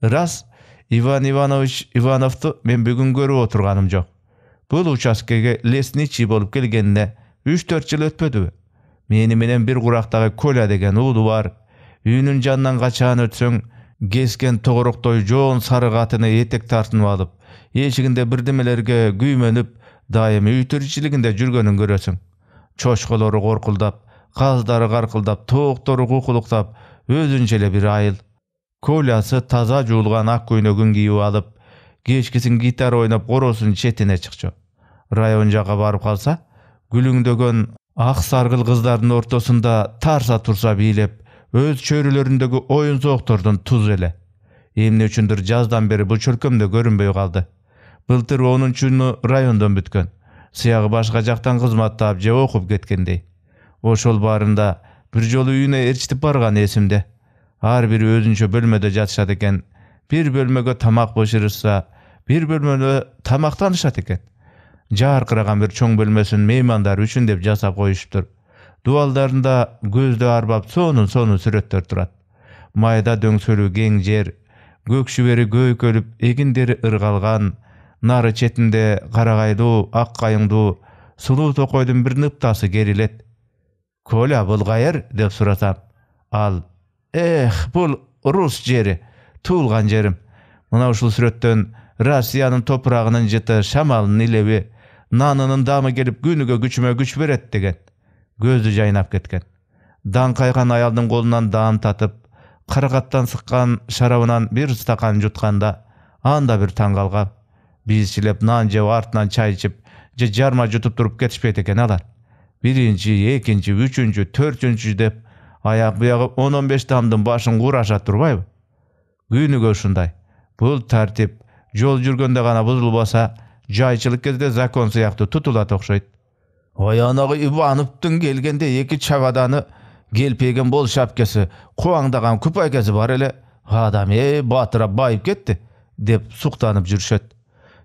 [SPEAKER 1] ырас иван иванович ивановду мен бүгүн көрүп отурганым жок бул участкеге лесничий болуп келгенине үч төрт жыл өтпөдүбү мени менен бир курактагы коля деген уулу бар. Үйүнүн жанынан качан өтсөң кескен тогороктой жоон сары катыны этек тартынып алып эшигинде бирдемелерге күймөнүп дайым үй тиричилигинде жүргөнүн көрөсүң чочколору коркулдап каздары каркылдап тооктору кукулуктап өзүнчө эле бир айыл. Колясы таза жуулган ак көйнөгүн кийип алып кечкисин гитара ойноп коросунун четине чыкчу. Район жака барып калса күлүңдөгөн ак саргыл кыздардын ортосунда тарса турса бийлеп өз чөйрөлөрүндөгү оюн зооктордун тузу эле. Эмне үчүндүр жаздан бери бул чөлкөмдө көрүнбөй калды. Былтыр онунчуну райондон бүткөн. Сыягы башка жактан кызмат таап же окуп кеткендей. Ошол баарында бир жолу үйүнө ээрчитип барганы эсимде ар бири өзүнчө бөлмөдө жатышат экен бир бөлмөгө тамак бышырышса бир бөлмөдө тамактанышат экен жаркыраган бир чоң бөлмөсүн меймандар үчүн деп жасап коюшуптур дубалдарында көздү арбап сонун сонун сүрөттөр турат майда дөңсөлүү кең жер көк шүбери көйкөлүп эгиндери ыргалган нары четинде карагайлуу ак кайыңдуу сулуу токойдун бир ныптасы керилет коля бул каер деп сурасам ал эх бул рус жери туулган жерим мына ушул сүрөттөн россиянын топурагынын жыты шамалынын илеби нанынын дамы келип күнүгө күчүмө күч берет деген көзү жайнап кеткен даңкайган аялдын колунан даам татып каракаттан сыккан шарабынан бир стакан жутканда анда бир таң калгам бизчилеп нан жеп артынан чай ичип же жарма жутуп туруп кетишпейт экен алар биринчи экинчи үчүнчү төртүнчү деп аяк буягы он он беш тамдын башын кураша турбайбы күнүгө ушундай бул тартип жол жүргөндө гана бузулбаса жайчылык кезде закон сыяктуу тутулат окшойт ой анагы ивановдун келгенде эки чабаданы келпеген бол шапкеси кубаңдаган күпайкеси бар эле адам э баатырап байып кетти деп суктанып жүрүшөт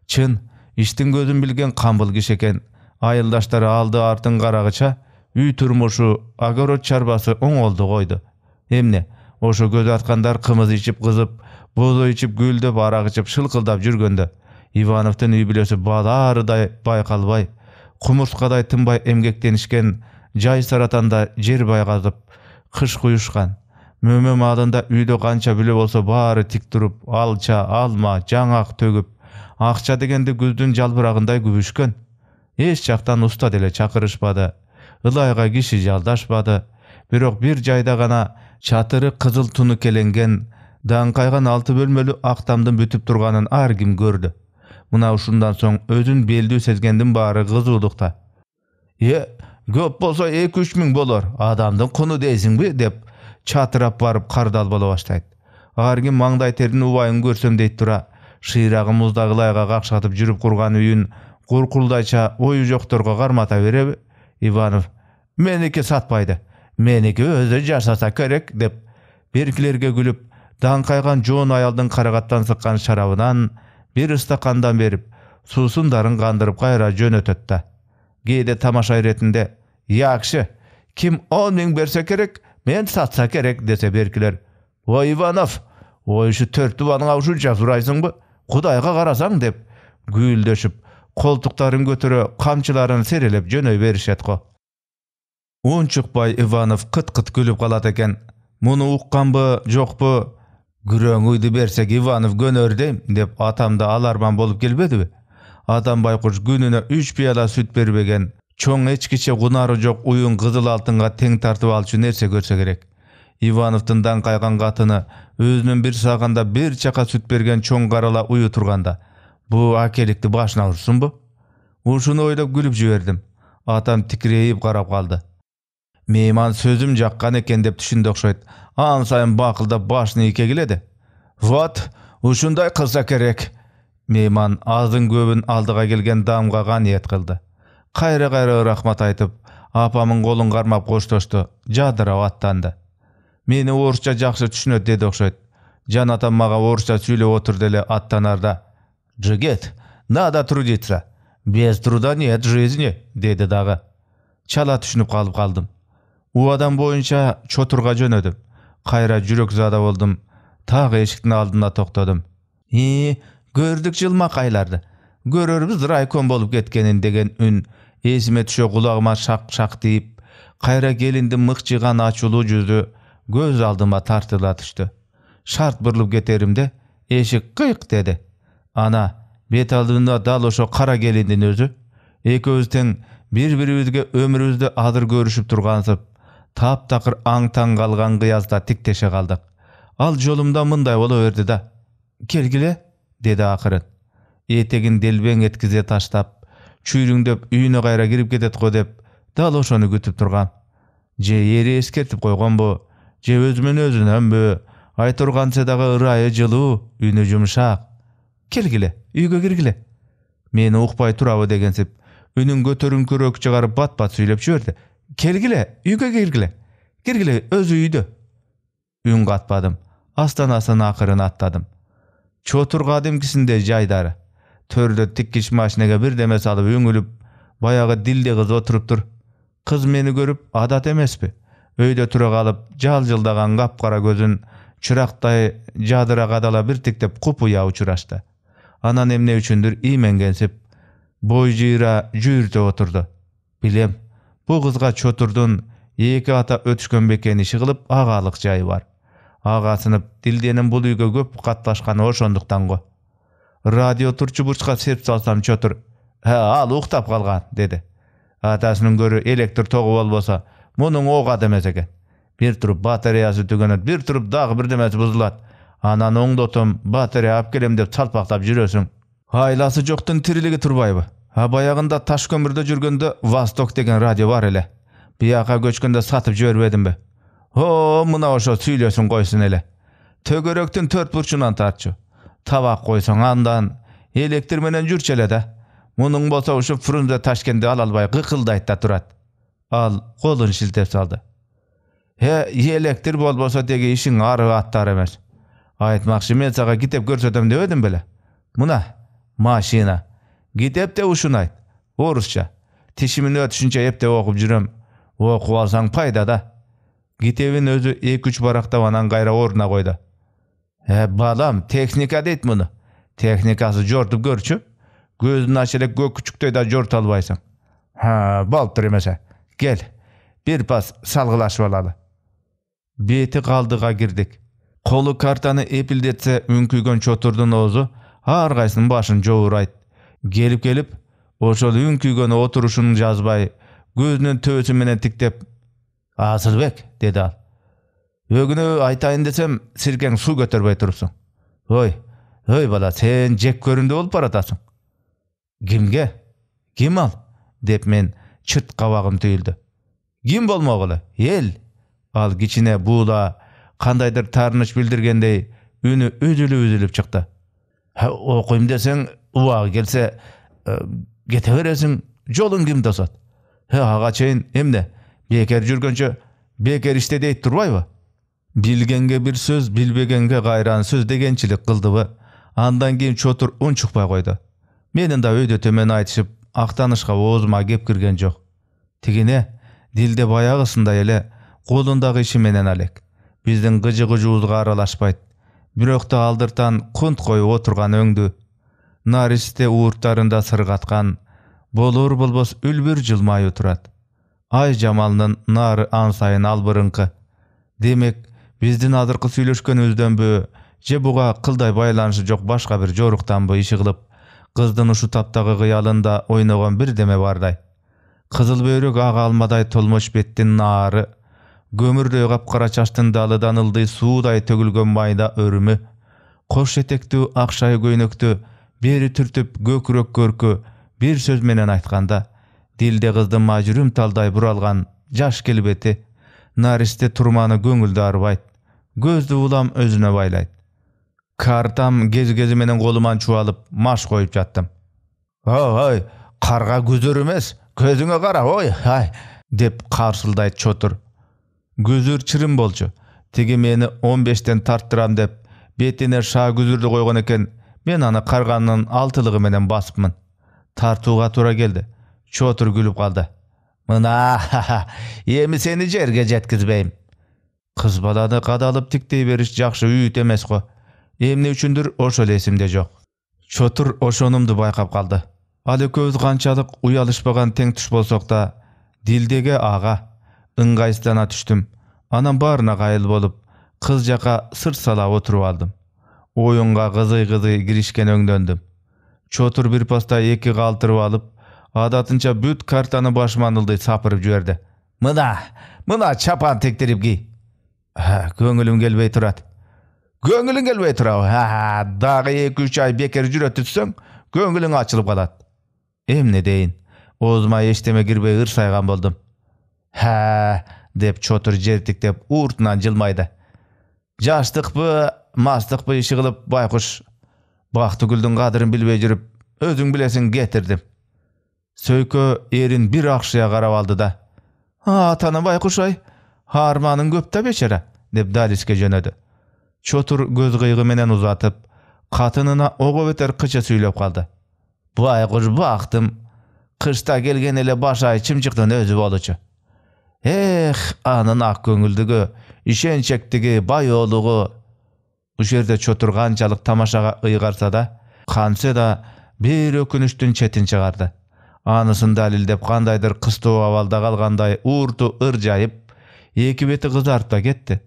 [SPEAKER 1] чын иштин көзүн билген камбыл киши экен айылдаштары алды артын карагыча үй турмушу огород чарбасы оңолду койду. Эмне ошо көз аткандар кымыз ичип кызып бозой ичип гүлдөп арак ичип шылкылдап жүргөндө ивановдун үй бүлөсү бааларыдай байкалбай кумурскадай тынбай эмгектенишкен жай саратанда жер байказып кыш куюшкан. Мөмө маалында үйдө канча бүлө болсо баары тик туруп алча алма жаңак төгүп акча дегенди күздүн жалбырагындай күбүшкөн. Эч жактан уста деле чакырышпады. Ылайга киши жалдашпады бирок бир жайда гана чатыры кызыл тунукеленген даңкайган алты бөлмөлүү ак тамдын бүтүп турганын ар ким көрдү. Мына ушундан соң өзүн белдүү сезгендин баары кызуулукта э көп болсо эки үч миң болор адамдын куну дейсиңби деп чатырап барып кардал боло баштайт. Ар ким маңдай тердин убайын көрсөм дейт тура. Шыйрагы муздак ылайга какшатып жүрүп курган үйүн куркулдайча ою жокторго кармата береби иванов меники сатпайды меники өзү жашаса керек деп беркилерге күлүп даңкайган жоон аялдын карагаттан сыккан шарабынан бир стакандан берип суусундарын кандырып кайра жөнөтөт да кээде тамаша иретинде якшы ким он миң берсе керек мен сатса керек десе беркилер ой иванов ой ушу төрт тубаныңа ушунча сурайсыңбы кудайга карасаң деп күйүлдөшүп колтуктарын көтөрө камчыларын серелеп жөнөй беришет го унчукпай иванов кыт кыт күлүп калат экен муну укканбы жокпу күрөң уйду берсек иванов көнөр дейм деп атам да аларман болуп келбедиби атам байкуш күнүнө үч пыяла сүт бербеген чоң эчкиче кунары жок уюн кызыл алтынга тең тартып алчу нерсе көрсө керек ивановдун даңкайган катыны өзүнүн бир саганда бир чака сүт берген чоң карала ую турганда бул акеликти башына урсунбу ушуну ойлоп күлүп жибердим атам тикирейип карап калды мейман сөзүм жаккан экен деп түшүндү окшойт ан сайын бакылдап башын ийке келеди вот ушундай кылса керек мейман аздын көбүн алдыга келген дамга ниет кылды кайра кайра ырахмат айтып апамын колун кармап коштошту жадырап аттанды мени орусча жакшы түшүнөт деди окшойт жан атам мага орусча сүйлөп отурду эле аттанарда жигит надо трудиться без труда нет жизни деди дагы чала түшүнүп калып калдым убадан боюнча чотурга жөнөдүм кайра жүрөк заада болдум так эшиктин алдында токтодум и көрдүк жылмакайларды көрөрбүз райком болуп кеткенин деген үн эсиме түшө кулагыма шак шак тийип кайра келиндин мыкчыйган ачуулуу жүзү көз алдыма тартыла түштү шарт бурулуп кетеримде эшик кыйк деди ана бет алдымда дал ошо кара келиндин өзү экөөбүз тең бири бирибизге өмүрүбүздө азыр көрүшүп тургансып таптакыр аң таң калган кыязда тиктеше калдык ал жолумда мындай боло берди да келгиле деди акырын этегин делбең эткизе таштап чүйрүңдөп үйүнө кайра кирип кетет го деп дал ошону күтүп тургам же эри эскертип койгонбу же өзүмөн өзүнөнбү айтурганча дагы ырайы жылуу үнү жумшак келгиле үйгө киргиле мени укпай турабы дегенсип үнүн көтөрүңкүрөөк чыгарып бат бат сүйлөп жиберди келгиле үйгө киргиле киргиле өзү үйдө үн катпадым астанасын акырын аттадым. Чотур кадимкисиндей жайдары. Төрдө тиккич машинеге бирдеме салып үңүлүп баягы дилди кыз отуруптур кыз мени көрүп адат эмеспи өйдө тура калып жалжылдаган капкара көзүн чырактай жадыра кадала бир тиктеп купуя учурашты анан эмне үчүндүр ийменгенсип бой жыйра жүйүртүп отурду билем бул кызга чотурдун эки ата өтүшкөн бекен иши кылып агаалык жайы бар ага сынып дилденин бул үйгө көп катташканы ошондуктан го радио турчу бурчка серп салсам чотур ал уктап калган деди атасынын көрү электр тогу болбосо мунун оогат эмес экен бир туруп батареясы түгөнөт бир туруп дагы бирдемеси бузулат анан оңдотом батарея алып келем деп салпактап жүрөсүң айласы жоктун тирилиги турбайбы а баягында таш көмүрдө жүргөндө восток деген радио бар эле бияка көчкөндө сатып жибербедимби о мына ошо сүйлөсүн койсун эле төгөрөктүн төрт бурчунан тартчу табак койсоң андан. Электр менен жүрчү эле да мунуң болсо ушу фрунзе ташкенди ала албай кыкылдайт да турат ал колун шилтеп салды. Э электр болбосо деги ишиң ары аттар эмес айтмакчы мен сага китеп көрсөтөм дебедим беле мына машина китеп де ушуну айт орусча тишимин өтүшүнчө эптеп окуп жүрөм окуп алсаң пайда да китебин өзү эки үч барактап анан кайра ордуна койду э балам техника дейт муну техникасы жортуп көрчү көзүн ача эле көк күчүктөй да жорто албайсың ha болуптур эмесе кел бир пас салгылашып алалы бети калдыга кирдик колу картаны эпилдетсе үңкүйгөн чотурдун оозу ар кайсынын башын жоурайт келип келип ошол үңкүйгөн отурушун жазбай көзүнүн төбөсү менен тиктеп асылбек деди ал. Өгүнө айтайын десем сиркең суу көтөрбөй турупсуң ой ой бала сен жек көрүндү болуп баратасың кимге ким ал? деп мен чырт кабагым түйүлдү ким болмогулу эл ал кичине буула кандайдыр таарыныч билдиргендей үнү үзүлүп үзүлүп чыкты окуйм десең убагы келсе кете бересиң жолуң ким тосот ага чейин эмне бекер жүргөнчө бекер иште дейт турбайбы билгенге бир сөз билбегенге кайран сөз дегенчилик кылдыбы андан кийин чотур унчукпай койду менин да өйдө төмөн айтышып актанышка оозума кеп кирген жок тигине дилде баягысындай эле колундагы иши менен алек биздин кыжы кыжуубузга аралашпайт. Бирок да алдыртан кунт коюп отурган өңдү. Наристе уурттарында сыргаткан болор болбос үлбүр жылмаюу турат. Ай жамалынын нары ан сайын албырыңкы демек биздин азыркы сүйлөшкөнүбүздөнбү же буга кылдай байланышы жок башка бир жоруктанбы иши кылып кыздын ушу таптагы кыялында ойногон бирдеме бардай кызыл бөйрөк ак алмадай толмош беттин наары көмүрдөй капкара чачтын далыдан ылдый суудай төгүлгөн майда өрүмү кош этектүү ак шай көйнөктү бери түртүп көкүрөк көркү бир сөз менен айтканда дилде кыздын мажүрүм талдай буралган жаш келбети наристе турманы көңүлдү арбайт көздү улам өзүнө байлайт. Картам кез кези менен колуман чубалып маш коюп жаттым. Ой карга күзөр эмес көзүңө кара ой ай деп карсылдайт чотур күзүр чырым болчу. Тиги мени он бештен тарттырам деп бетине шаа күзүрдү койгон экен мен аны карганын алтылыгы менен басыпмын. Тартууга туура келди. Чотур күлүп калды. Мына эми сени жерге жеткизбейм кыз баланы кадалып тиктей бериш жакшы үүт эмес го. Эмне үчүндүр ошол эсимде жок чотур ошонумду байкап калды. Ал экөөбүз канчалык уялышпаган тең туш болсок да дилдеге ага ыңгайсыздана түштүм анан баарына кайыл болуп кыз жака сыр сала отуруп алдым. Оюнга кызый кызый киришкен өңдөндүм чотур бир поста эки калтырып алып адатынча бүт картаны башыман ылдый сапырып жиберди мына мына чапан тектирип кий көңүлүм келбей турат көңүлүң келбей турабы дагы эки үч ай бекер жүрө түзсөң көңүлүң ачылып калат эмне дейин оозума эчтеме кирбей ырсайган болдум ха деп чотур жертиктеп ууртунан жылмайды жаштыкпы мастыкпы иши кылып байкуш бактыгүлдүн кадырын билбей жүрүп өзүң билесиң кетирдим сөйкө эрин бир акшыя карап алды да атаны байкуш ай арманың көп да бечара деп далиске жөнөдү чотур көз кыйгы менен узатып катынына ого бетер кыча сүйлөп калды байкуш бактым кышта келген эле баш ай чымчыктын өзү болчу эх анын ак көңүлдүгү ишенчектиги баyoолугу ушул жерде чотур канчалык тамашага ыйгарса да кантсе да бир өкүнүчтүн четин чыгарды анысын далилдеп кандайдыр кыстоо абалда калгандай уурту ыржайып эки бети кызарып да кетти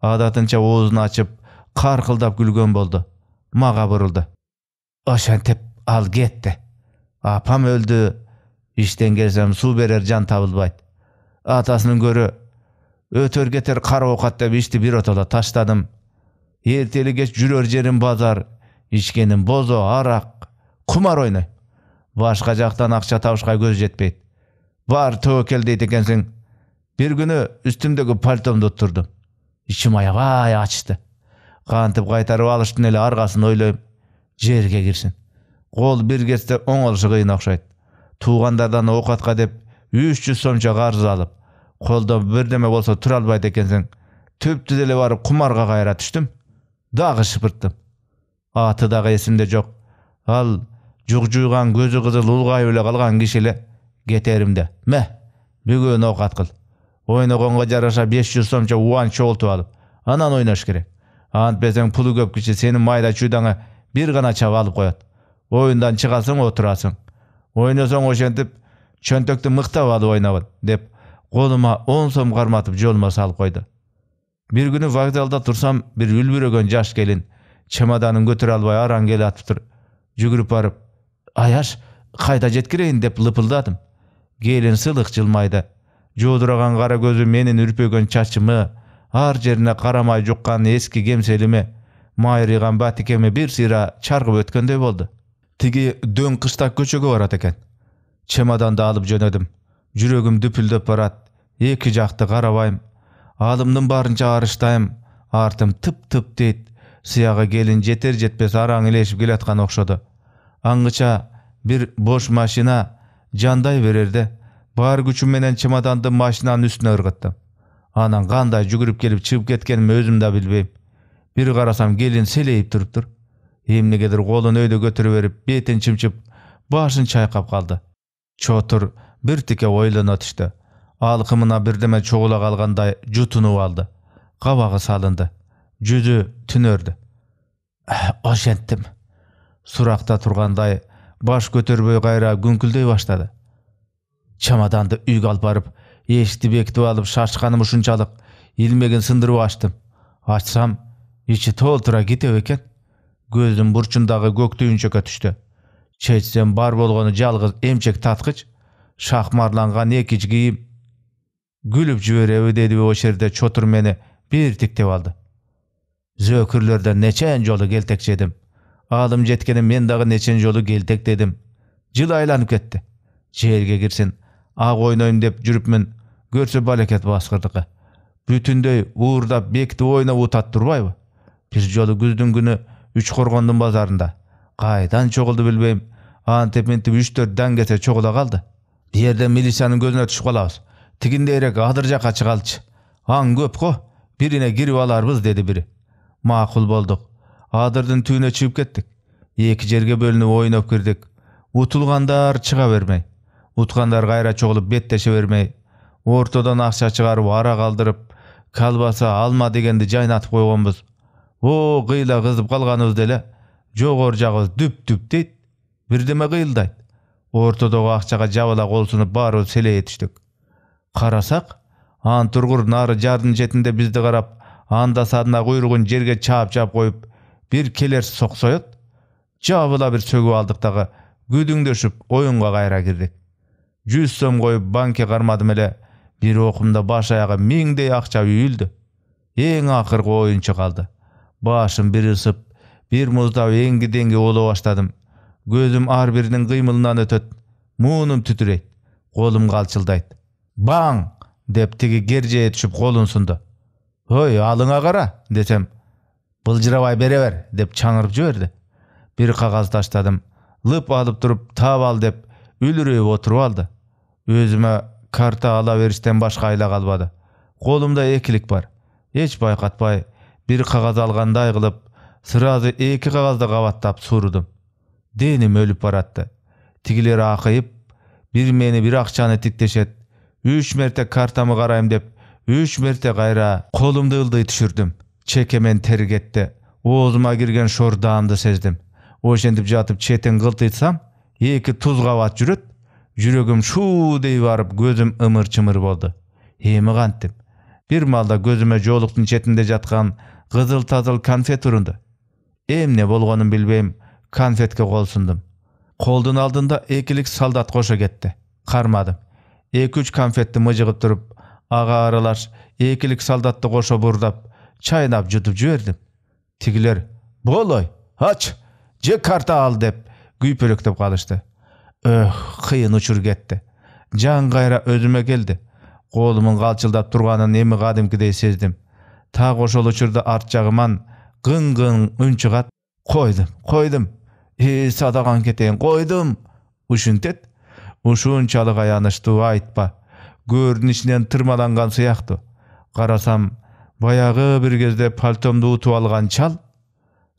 [SPEAKER 1] адатынча оозун ачып каркылдап күлгөн болду мага бурулду ошентип ал кетти апам өлдү иштен келсем суу берер жан табылбайт атасынын көрө өтөр кетер деп ишти биротоло таштадым. Эртели кеч жүрөр жерим базар ичкеним бозо арак кумар ойнойм башка жактан акча табышка көз жетпейт бар тобокел дейт экенсиң бир күнү үстүмдөгү пальтомду уттурдум ичим аябай ачты. Кантип кайтарып алыштын эле аргасын ойлойм. Жерге кирсин кол бир кезде оңолушу кыйын окшойт туугандардан деп үч жүз сомчо карыз алып колдо бирдеме болсо тура албайт экенсиң түптү деле барып кумарга кайра түштүм дагы шыпырттым аты дагы эсимде жок ал жук жуйган көзү кызыл улгайып эле калган киши эле кетеримде ме бүгүн оокат кыл ойногонго жараша беш жүз сомчо убан чогултуп алып анан ойнош керек антпесең пулу көп киши сенин майда чүйдаңы бир гана чап алып коет оюндан чыгасың отурасың ойносоң ошентип чөнтөктү мыктап алып ойногон деп колума он сом карматып жолума салып койду. Бир күнү вокзалда турсам бир үлбүрөгөн жаш келин чемоданын көтөрө албай араң келе атыптыр жүгүрүп барып аяш кайда жеткирейин? деп лыпылдадым. Келин сылык жылмайды жоодураган кара көзү менин үрпөйгөн чачымы ар жерине карамай жуккан эски кемселиме майрыйган батикеме бир сыйра чаргып өткөндөй болду. Тиги дөң кыштак көчөгө барат экен. Чемоданды алып жөнөдүм жүрөгүм дүпүлдөп барат эки жакты карабайм алымдын барынча арыштайм артым тып тып дейт сыягы келин жетер жетпес араң илешип келаткан окшоду аңгыча бир бош машина жандай берерде бар күчүм менен чемоданды машинанын үстүнө ыргыттым анан кандай жүгүрүп келип чыгып кеткенимди өзүм да билбейм бир карасам келин селейип туруптур эмнегедир колун өйдө көтөрө берип бетин чымчып башын чайкап калды чотур бир тике ойлоно түштү алкымына бирдеме чогула калгандай жутунуп алды. Кабагы салынды. Жүзү түнөрдү ошенттим суракта тургандай баш көтөрбөй кайра күңкүлдөй баштады. Чамаданды үйгө алып барып эшикти бекитип алып шашканым ушунчалык илмегин сындырып ачтым ачсам ичи толтура китеп экен көздүн бурчундагы көк түйүнчөккө түштү чечсем бар болгону жалгыз эмчек таткыч шахмарланган эки кийим күлүп жибереби деди ошол жерде чотур мени бир тиктеп алды зөөкүрлөрдөн нечен жолу келтекчедим алым жеткени мен дагы нечен жолу келтектедим жыл айланып кетти жерге кирсин ак ойнойм деп жүрүпмүн көрсө балекет баскырдыкы бүтүндөй уурдап бекитип ойноп утат турбайбы бир жолу күздүн күнү үч коргондун базарында кайдан чогулду билбейм антип минтип үч төрт даңгесе чогула калды жерден милициянын көзүнө түшүп калабыз тигиндейирээк адыр жака чыгалычы аң көп го бирине кирип аларбыз деди бири макул болдук адырдын түбүнө чыгып кеттик эки жерге бөлүнүп ойноп кирдик утулгандар чыга бермей уткандар кайра чогулуп беттеше бермей ортодон акча чыгарып ара калдырып колбаса алма дегенди жайнатып койгонбуз о кыйла кызып калганыбызда эле жогору жагыбыз дүп дүп дейт бирдеме кыйылдайт. Ортодогу акчага жабыла кол сунуп баарыбыз селее түштүк карасак антургур нары жардын четинде бизди карап анда санда куйругун жерге чаап чаап коюп бир келер соксоет жабыла бир сөгүп алдык дагы күдүңдөшүп оюнга кайра кирдик. Жүз сом коюп банкке кармадым эле бир окумда баш аягы миңдей акча үйүлдү. Эң акыркы оюнчу калды. Башым бир ысып бир муздап эңги деңги боло баштадым. Көзүм ар биринин кыймылынан өтөт муунум түтүрөйт колум калчылдайт баң! Деп тиги кержее түшүп колун сунду ой алыңа кара десем. Былжырабай бере бер! деп чаңырып жиберди бир кагаз таштадым. Лып алып туруп таап ал деп үлүрөйүп отуруп алды. Өзүмө карта ала бериштен башка айла калбады колумда экилик бар. Эч байкатпай бир кагаз алгандай кылып сразу эки кагазды кабаттап сурудум деним өлүп баратты. Тигилер акыйып бир мени бир акчаны тиктешет үч мерте картамы карайм деп үч мерте кайра колумду ылдый түшүрдүм. Чекемен тер кетти оозума кирген шор даамды сездим. Ошентип жатып четин кылтыйтсам эки туз кабат жүрөт жүрөгүм шуу дей барып көзүм ымыр чымыр болду. Эми кантип? Бир маалда көзүмө жоолуктун четинде жаткан кызыл тазыл конфет урунду эмне болгонун билбейм. Конфетке кол сундум колдун алдында экилик солдат кошо кетти кармадым эки үч конфетти мыжыгып туруп ага аралаш экилик солдатты кошо бурдап чайнап жутуп жибердим тигилер болой ач же карта ал деп күйпөлөктөп калышты өх кыйын учур кетти жан кайра өзүмө келди колумун калчылдап турганын эми кадимкидей сездим так ошол учурда арт жагыман кың кың үн чыгат койдум койдум садаган кетейин койдум ушинтет ушунчалык аянычтуу айтпа көөрдүн ичинен тырмаланган сыяктуу карасам баягы бир кезде пальтомду утуп алган чал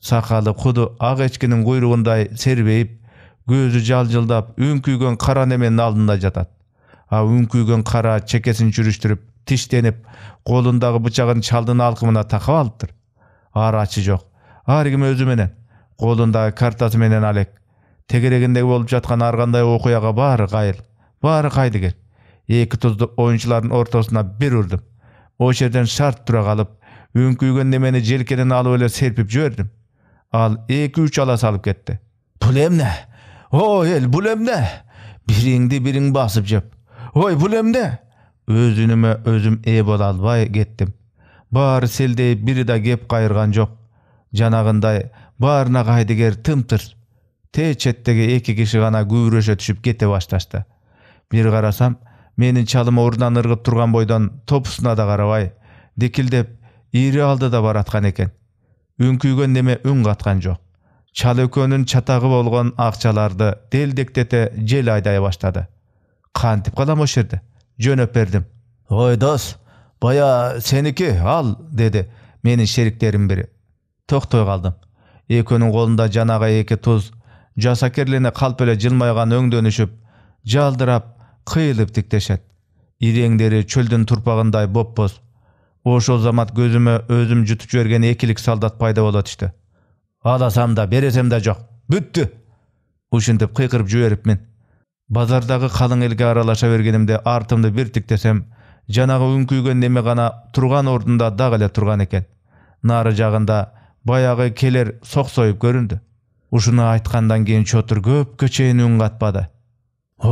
[SPEAKER 1] сакалы куду ак эчкинин куйругундай сербейип көзү жалжылдап үңкүйгөн кара неменин алдында жатат а үңкүйгөн кара чекесин жүрүштүрүп тиштенип колундагы бычагын чалдын алкымына такап алыптыр ар ачы жок ар ким өзү менен колундагы картасы менен алек. Тегерегинде болуп жаткан ар кандай окуяга баары кайыл баары кайдыгер эки тузду оюнчулардын ортосуна бир урдум ошол жерден шарт тура калып үңкүйгөн немени желкеден алып эле серпип жибердим ал эки үч ала салып кетти бул эмне ой эл бул эмне бириңди бириң басып жеп. Ой бул эмне өз үнүмө өзүм ээ боло албай кеттим баары селдейип бири да кеп кайырган жок жанагындай баарына кайдыгер тымтырс тээ четтеги эки киши гана күбүрөшө түшүп кете башташты. Бир карасам менин чалым ордунан ыргып турган бойдон топусуна да карабай дикилдеп ири алдыда бараткан экен үңкүйгөн неме үн каткан жок чал экөөнүн чатагы болгон акчаларды делдектете жел айдай баштады. Кантип калам ошол жерде жөнөп бердим ой дос бая сеники ал деди менин шериктеримдин бири токтой калдым экөөнүн колунда жанагы эки туз жасакерлене калп эле жылмайган өңдөнүшүп жалдырап кыйылып тиктешет. Иреңдери чөлдүн турпагындай бопбоз ошол замат көзүмө өзүм жутуп жиберген экилик солдат пайда боло түштү аласам да бересем да жок. Бүттү! ушинтип кыйкырып жиберипмин базардагы калың элге аралаша бергенимде артымды бир тиктесем жанагы үңкүйгөн неме гана турган ордунда дагы эле турган экен. Нары жагында баягы келер соксоюп көрүндү ушуну айткандан кийин чотур көпкө чейин үн катпады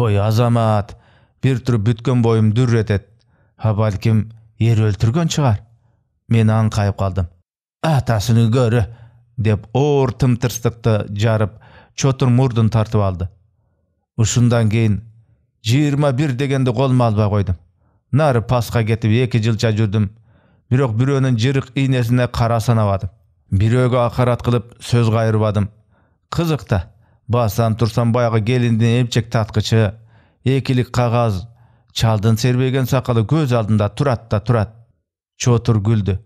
[SPEAKER 1] ой азамат бир туруп бүткөн боюм дүр этет а балким эр өлтүргөн чыгар мен аңкайып калдым атасыны көрү деп оор тымтырстыкты жарып чотур мурдун тартып алды. Ушундан кийин жыйырма бир дегенди колума албай койдум нары паска кетип эки жылча жүрдүм бирок бирөөнүн жырык ийнесине кара санабадым бирөөгө акарат кылып сөз кайырбадым кызык да бассам турсам баягы келиндин эмчек таткычы. Экилик кагаз чалдын сербейген сакалы көз алдында турат да турат. Чотур күлдү.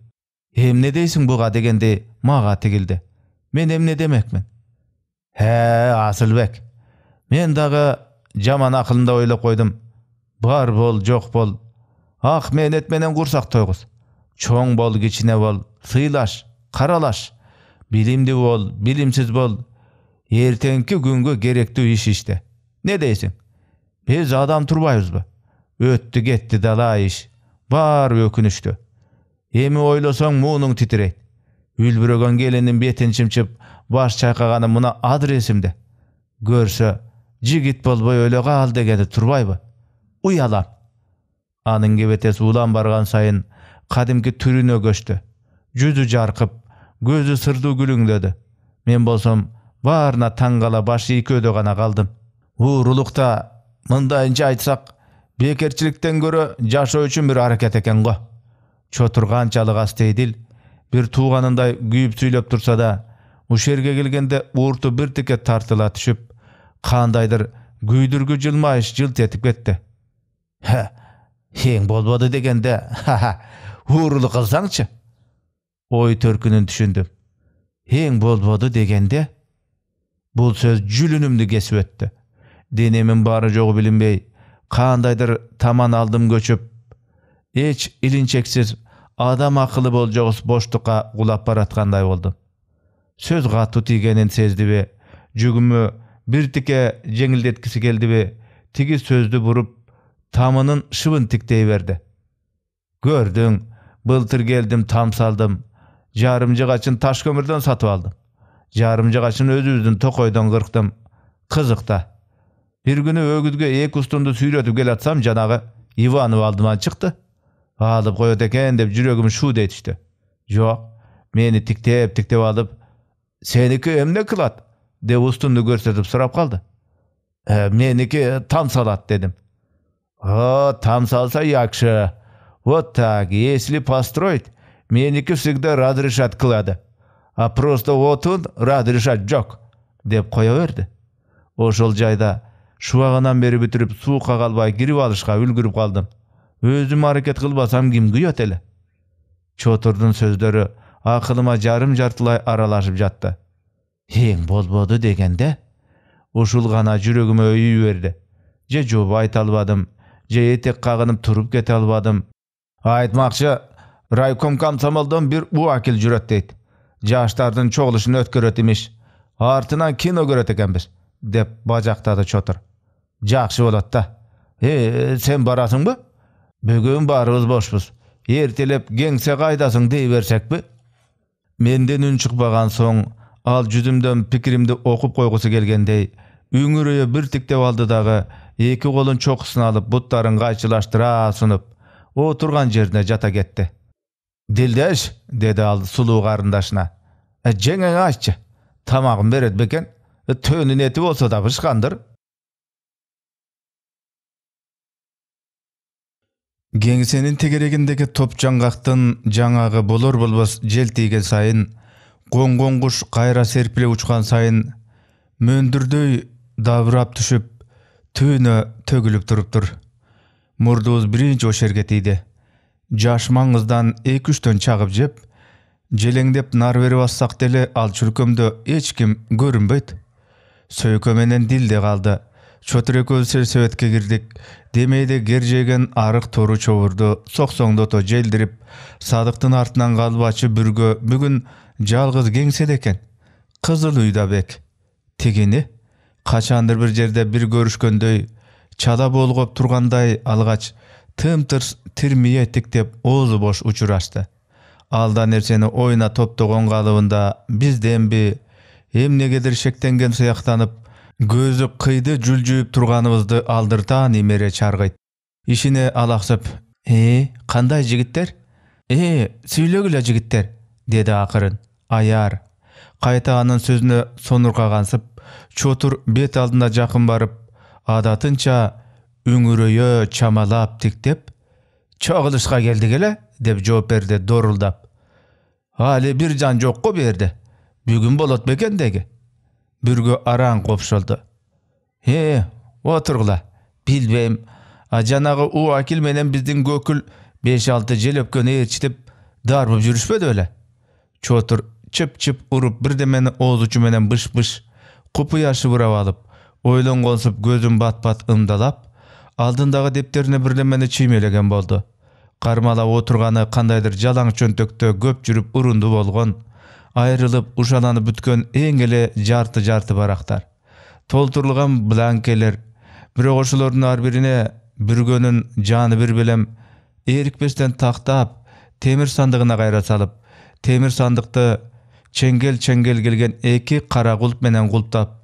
[SPEAKER 1] Эмне дейсиң буга? дегендей мага тигилди. Мен эмне демекмин? Э асылбек мен дагы жаман акылында ойлоп койдум. Бар бол жок бол. Ак мээнет менен курсак тойгуз. Чоң бол кичине бол. Сыйлаш. Каралаш билимдүү бол билимсиз бол эртеңки күнгө керектүү иш иште эмне дейсиң биз адам турбайбызбы өттү кетти дала иш баары өкүнүчтүү эми ойлосоң муунуң титирейт үлбүрөгөн келиндин бетин чымчып баш чайкаганы мына азыр эсимде көрсө жигит болбой өлө кал дегени турбайбы уялам анын кебетеси улам барган сайын кадимки түрүнө көчтү жүзү жаркып көзү сырдуу күлүңдөдү мен болсом баарына таң кала баш ийкөөдө гана калдым уурулукта мындайынча айтсак бекерчиликтен көрө жашоо үчүн бир аракет экен го чотур канчалык астейдил бир тууганындай күйүп сүйлөп турса да ушул жерге келгенде уурту бир тике тартыла түшүп кандайдыр күйдүргү жылмайыш жылт этип кетти эң болбоду дегенде уурулук кылсаңчы ой төркүнүн түшүндүм эң болбоду дегенде бул сөз жүлүнүмдү кесип өттү денемин баары жогу билинбей кандайдыр таман алдым көчүп эч илинчексиз адам акылы болжогус боштукка кулап бараткандай болдум сөз катуу тийгенин сездиби жүгүмү бир тике жеңилдеткиси келдиби тиги сөздү буруп тамынын шыбын тиктей берди көрдүң былтыр келдим там салдым жарым жыгачын таш көмүрдөн сатып алдым жарым жыгачын өзүбүздүн токойдон кырктым кызык да бир күнү өгүзгө эки устунду сүйрөтүп келатсам жанагы иванов алдыман чыкты алып коет экен деп жүрөгүм шу детишти жок мени тиктеп тиктеп алып сеники эмне кылат деп устунду көрсөтүп сурап калды «Э, меники там салат дедим о там салса якшы вот так если построить меники всегда разрешать кылады а просто отун разрешать жок деп кое берди ошол жайда шубагынан бери бүтүрүп суукка калбай кирип алышка үлгүрүп калдым өзүм аракет кылбасам ким күйөт эле чотурдун сөздөрү акылыма жарым жартылай аралашып жатты. Эң болбоду дегенде ушул гана жүрөгүмө үйүй берди же жооп айта албадым же этек кагынып туруп кете албадым. Айтмакчы райком комсомолдон бир убакил жүрөт дейт жаштардын чогулушун өткөрөт имиш артынан кино көрөт экенбиз деп бажактады чотур жакшы болот да э сен барасыңбы бүгүн баарыбыз бошпуз эртелеп кеңсе кайдасың дей берсекпи менден үн чыкпаган соң ал жүзүмдөн пикиримди окуп койгусу келгендей үңүрөйө бир тиктеп алды дагы эки колун чокусуна алып буттарын кайчылаштыра сунуп отурган жерине жата кетти дилдеш деди ал сулуу карындашына жеңеңе айтчы тамагын берет бекен төөнүн эти болсо да бышкандыр кеңсенин тегерегиндеги топ жаңгактын жаңагы болор болбос жел тийген сайын коңгон куш кайра серпиле учкан сайын мөндүрдөй дабырап түшүп түбүнө төгүлүп туруптур мурдубуз биринчи ош жерге тийди жаш маңыздан эки үчтөн чагып жеп желеңдеп нар берип ассак деле ал чүркөмдө эч ким көрүнбөйт сөйкө менен дилде калды чотур экөөбүз сельсоветке кирдик демейде кер жеген арык тору чобурду соксоңдото желдирип садыктын артынан калбачы бүргө бүгүн жалгыз кеңседе экен кызыл үйдө бек тигини качандыр бир жерде бир көрүшкөндөй чала болгоп тургандай алгач тымтырс тирмие тиктеп оозу бош учурашты. Алда нерсени оюна топтогон калыбында бизденби эмнегедир шектенген сыяктанып көзү кыйды жүлжүйүп турганыбызды алдыртаан имере чаргыйт. Ишине алаксып э кандай жигиттер? Э сүйлөгүлө жигиттер! деди акырын. Аяр! Кайта анын сөзүнө сонуркагансып чотур бет алдына жакын барып адатынча үңүрөйө чамалап тиктеп чогулушка келдик эле деп жооп берди дорулдап али бир жан жок го жерде бүгүн болот бекен деги бүргө араң копшолду э отургула билбейм а жанагы убакил менен биздин көкүл беш алты желөпкөнү ээрчитип дарбып жүрүшпөдү беле чотур чып чып уруп бирдемени ооз учу менен быш быш купуя шыбырап алып ойлонгонсуп көзүн бат бат ымдалап алдындагы дептерине бирдемени чиймелеген болду кармалап отурганы кандайдыр жалаң чөнтөктө көп жүрүп урунду болгон айрылып ушаланып бүткөн эң эле жарты жарты барактар толтурулган бланкелер. Бирок ошолордун ар бирине бүргөнүн жаны бир белем ээрикпестен тактап темир сандыгына кайра салып. Темир сандыкты чеңгел чеңгел келген эки кара кулп менен кулптап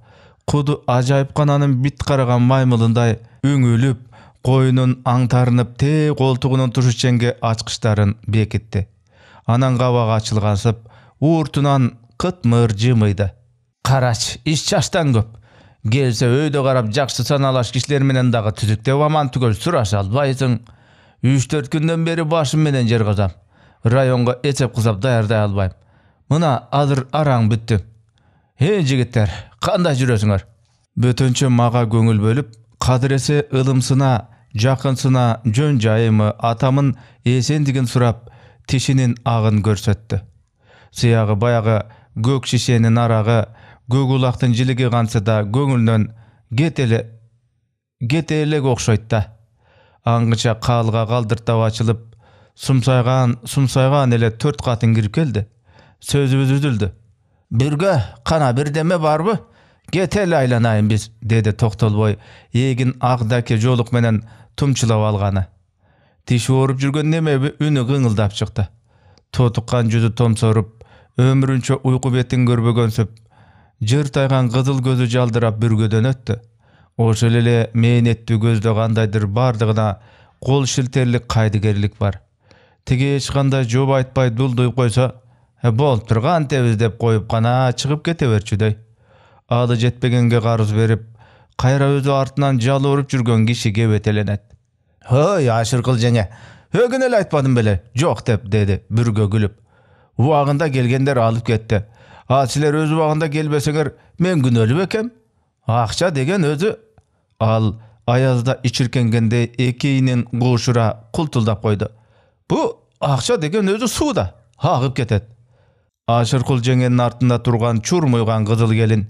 [SPEAKER 1] куду ажайыпкананын бит караган маймылындай үңүлүп коюнун аңтарынып тээ колтугунун тушу чеңге ачкычтарын бекитти анан кабагы ачылгансып ууртунан кытмыр жымыйды карачы иш чачтан көп. Келсе өйдө карап жакшы саналаш кишилер менен дагы түзүктөп аман түгөл сураша албайсың. Үч төрт күндөн бери башым менен жер казам районго эсеп кызап даярдай албайм. Мына азыр араң бүттү эй жигиттер кандай жүрөсүңөр бөтөнчө мага көңүл бөлүп кадыресе ылымсына жакынсына жөн жайымы атамын эсендигин сурап тишинин агын көрсөттү сыягы баягы көк шишенин арагы көк улактын жилиги канса да көңүлүнөн кете эле кете элек окшойт да аңгыча каалга калдыртап ачылып сумсайган сумсайган эле төрт катын кирип келди сөзүбүз үзүлдү бүргө кана бирдеме барбы кете эле айланайын биз деди токтолбой эгин ак даке жоолук менен тумчулап алганы тиши ооруп жүргөн немеби үнү кыңылдап чыкты тотуккан жүзү томсоруп өмүрүнчө уйку бетин көрбөгөнсүп жыртайган кызыл көзү жалдырап бүргөдөн өттү ошол эле мээнеттүү көздө кандайдыр бардыгына кол шилтерлик кайдыгерлик бар тиги эч кандай жооп айтпай дулдуйуп койсо болуптур кантебиз деп коюп гана чыгып кете берчүдөй алы жетпегенге карыз берип кайра өзү артынан жалбырып жүргөн киши кебетеленет ой ашыркыл жеңе өгүн эле айтпадым беле жок деп деди бүргө күлүп убагында келгендер алып кетти а силер өз убагында келбесеңер мен күнөөлүү бекем акча деген өзү ал аязда ичиркенгендей эки ийнин куушура култулдап койду бу акча деген өзү сууда агып кетет ашыркул жеңенин артында турган чурмуйган кызыл келин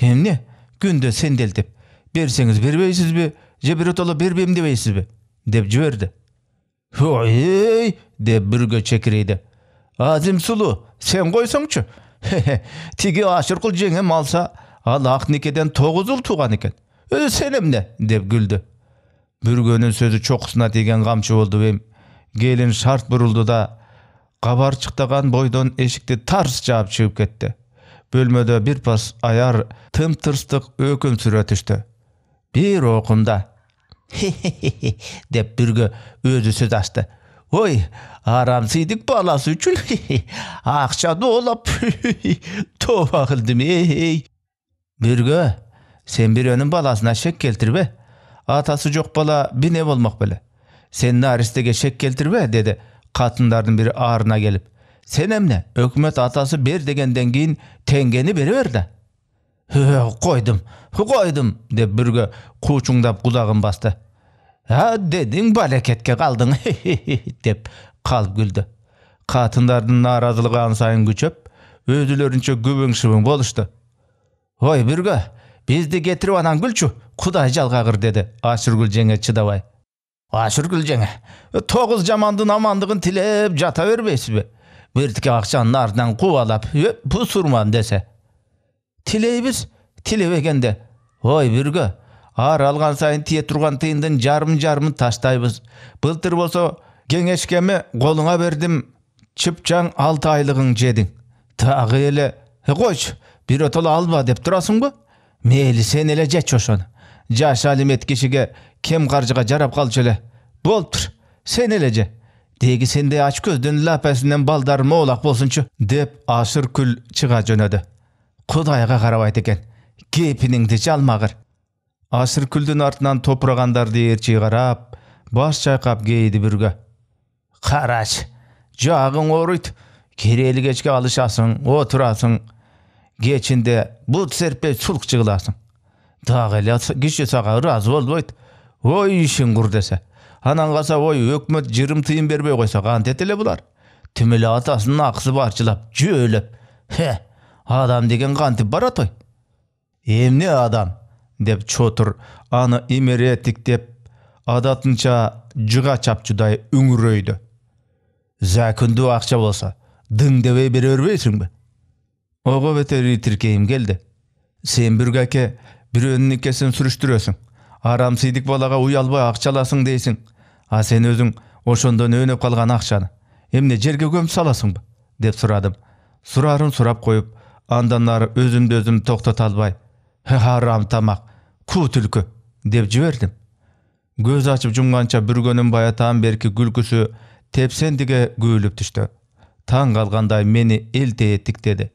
[SPEAKER 1] эмне күндө сенделтип берсеңиз бербейсизби же биротоло бербейм дебейсизби деп жиберди ой деп бүргө чекирейди азим сулуу сен койсоңчу тиги ашыркул жеңем алса ал ак никеден тогуз уул тууган экен өзү сен эмне деп күлдү бүргөнүн сөзү чокусуна тийген камчы болду эм келин шарт бурулду да кабарчыктаган бойдон эшикти тарс жаап чыгып кетти бөлмөдө бир пас аяр тымтырстык өкүм сүрө түштү бир окумда деп бүргө өзү сөз ачты. Ой арамсыздык баласы үчүн акча доолап тооба кылдым эй! Бүргө сен бирөөнүн баласына шек келтирбе атасы жок бала бине болмок беле. Сен наристеге шек келтирбе деди. Катындардын бири аарына келип. Сен эмне өкмөт атасы бер дегенден кийин теңгени бере бер да койдум койдум деп бүргө куучуңдап кудагын басты а дедиң балекетке калдың деп калып күлдү катындардын нааразылыгы ан сайын күчөп өзүлөрүнчө күбүң шыбың болушту ой бүргө бизди кетирип анан күлчү кудай жалгагыр деди ашыргүл жеңе чыдабай ашыргүл жеңе тогуз жамандын амандыгын тилеп жата бербейсизби биртике акчанын артынан кубалап бусурман десе тилейбиз тилебегенде ой бүргө ар алган сайын тие турган тыйындын жарым жарымын таштайбыз былтыр болсо кеңешкеми колуңа бердим чыпчаң алты айлыгың жедиң дагы эле койчу биротоло алба деп турасыңбы мейли сен эле жечи ошону жаш алимет кишиге кем каржыга жарап калчу эле болуптур сен деги сендей ач көздүн лапасинен балдарым моолак болсунчу деп ашыр күл чыга жөнөдү кудайга карабайт экен кепиниңди жалмагыр ашыр күлдүн артынан топурагандарды ээрчи карап баш чайкап кейиди бүргө карачы жаагың ооруйт кирели кечке алышасың отурасың кечинде бут серппей сулк жыгыласың дагы эле киши сага ыраазы болбойт ой ишиң кур десе анан калса ой өкмөт жырым тыйын бербей койсо кантет эле булар тим эле атасынын акысы барчылап жөөлөп хе адам деген кантип барат ой эмне адам деп чотур аны имере тиктеп адатынча жыга чапчудай үңүрөйдү закүндүү акча болсо дың дебей бере бербейсиңби ого бетери тиркейим келди сен бүргө бирөөнүн никесин сүрүштүрөсүң арамсыйдык балага уялбай акча аласың дейсиң а сен өзүң ошондон өнөп калган акчаны эмне жерге көмүп саласыңбы? деп сурадым сураарын сурап коюп андан ары өзүмдү өзүм токтото албай арам тамак куу түлкү деп жибердим көз ачып жумганча бүргөнүн баятаан берки күлкүсү тепсендиге күйүлүп түштү таң калгандай мени элтее тиктеди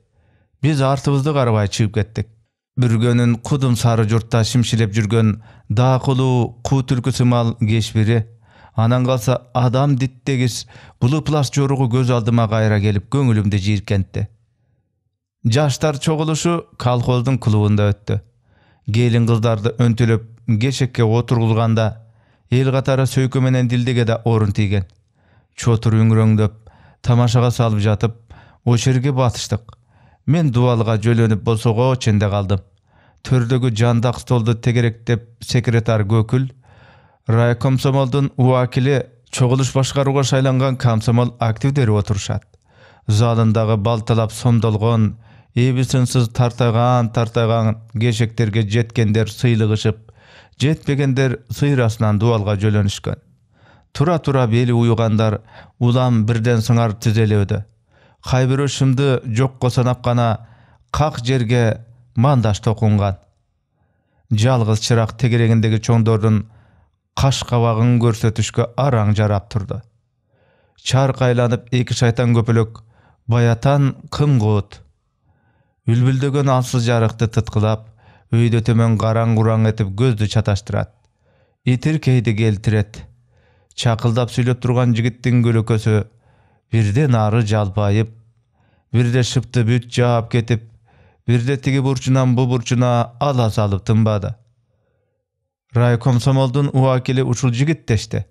[SPEAKER 1] биз артыбызды карабай чыгып кеттик бүргөнүн кудум сары журтта шимшилеп жүргөн даакылуу куу түлкү сымал кешбири анан калса адам диттегис бул ыплас жоругу көз алдыма кайра келип көңүлүмдү жийиркентти жаштар чогулушу колхоздун клубунда өттү келин кыздарды өнтөлөп кешекке отургулганда эл катары сөйкө менен дилдеге да орун тийген чотур үңүрөңдөп тамашага салып жатып очерге батыштык мен дубалга жөлөнүп босого ченде калдым төрдөгү жандак столду тегеректеп секретарь көкүл райкомсомолдун убакили чогулуш башкарууга шайланган комсомол активдери отурушат залындагы балталап сомдолгон эби сынсыз тартайган тартайган кешектерге жеткендер сыйлыгышып жетпегендер сыйрасынан дубалга жөлөнүшкөн тура тура бели уюгандар улам бирден сыңар тизелөөдө кай бирөө шымды жокко санап гана как жерге мандаш токунган жалгыз чырак тегерегиндеги чоңдордун каш кабагын көрсөтүшкө араң жарап турду. Чарк айланып эки шайтан көпөлөк баятан кымкуут үлбүлдөгөн алсыз жарыкты тыткылап өйдө төмөн караң кураң этип көздү чаташтырат. Итиркейди келтирет. Чакылдап сүйлөп турган жигиттин көлөкөсү бирден ары жалпайып бирде шыпты бүт жаап кетип бирде тиги бурчунан бу бурчуна ала салып тынбады райкомсомолдун убакили ушул жигит дешти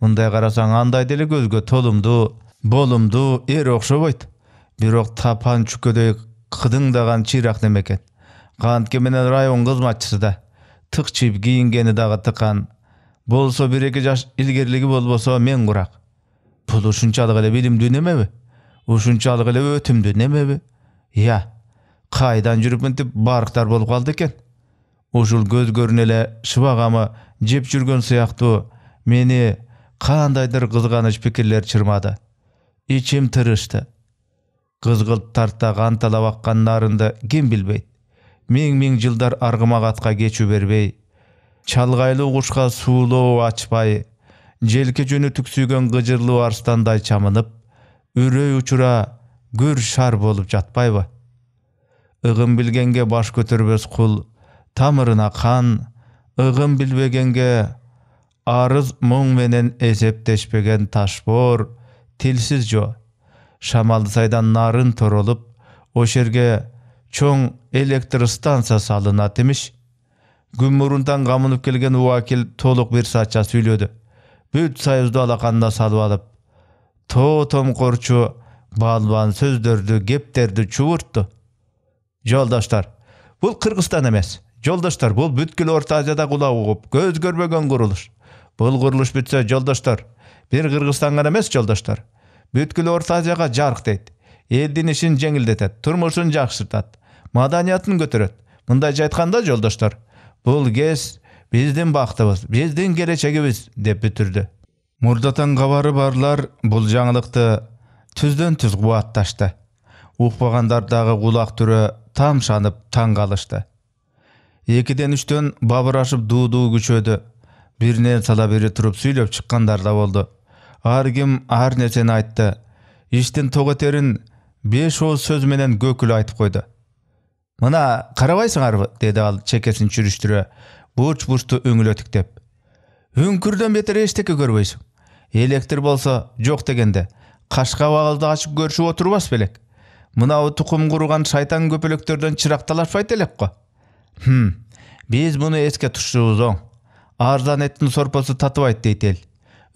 [SPEAKER 1] мындай карасаң андай деле көзгө толумдуу болумдуу эр окшобойт бирок тапан чүкөдөй кыдыңдаган чыйрак неме экен кантке менен район кызматчысы да тыкчыйып кийингени дагы тыкан болсо бир эки жаш илгерилиги болбосо мен курак бул ушунчалык эле билимдүү немеби ушунчалык эле өтүмдүү немеби? Ыя кайдан жүрүп мынтип барктар болуп калды экен. Ушул көзгөрүн эле шыбагамы жеп жүргөн сыяктуу мени кандайдыр кызганыч пикирлер чырмады. Ичим тырышты. Кызгылт тарта канталап аккан нарынды ким билбейт? Миң миң жылдар аргымак атка кечүү бербей чалгайлуу кушка суулоо ачпай желке жөнү түксүйгөн кыжырлуу арстандай чамынып үрөй учура күр шар болуп жатпайбы ыгым билгенге баш көтөрбөс кул тамырына кан ыгым билбегенге арыз мұң менен эсептешпеген ташбоор тилсиз жо? Шамалды сайдан нарын торолуп ош жерге чоң электр станция салынат имиш күн мурунтан камынып келген убакил толук бир саатча сүйлөдү бүт союзду алаканына салып алып тоо томкорчу балбан сөздөрдү кептерди чубуртту жолдоштор бул кыргызстан эмес жолдоштор бул бүткүл орто азияда кулап угуп көз көрбөгөн курулуш бул курулуш бүтсө жолдоштор бир кыргызстанга эмес жолдоштор бүткүл орто азияга жарыктайт элдин ишин жеңилдетет турмушун жакшыртат маданиятын көтөрөт мындайча айтканда жолдоштор бул кез биздин бактыбыз биздин келечегибиз деп бүтүрдү мурдатан кабары барлар бул жаңылыкты түздөн түз кубатташты укпагандар дагы кулак түрө тамшанып таң калышты экиден үчтөн бабырашып дуу күчөдү биринен сала бири туруп сүйлөп чыккандар да болду ар ким ар нерсени айтты. Иштин тоготерин беш ооз сөз менен көкүл айтып койду мына карабайсыңарбы деди ал чекесин чүрүштүрө бурч бурчту өңүлөтүктеп үңкүрдөн бетер эчтеке көрбөйсүң электр болсо жок дегенде кашка абагыңызды ачып көрүшүп отурбас белек мынау тукум куруган шайтан көпөлөктөрдөн чырак талашпайт элек го хм биз муну эске тутушубуз оң. Арзан эттин сорпосу татыбайт дейт эл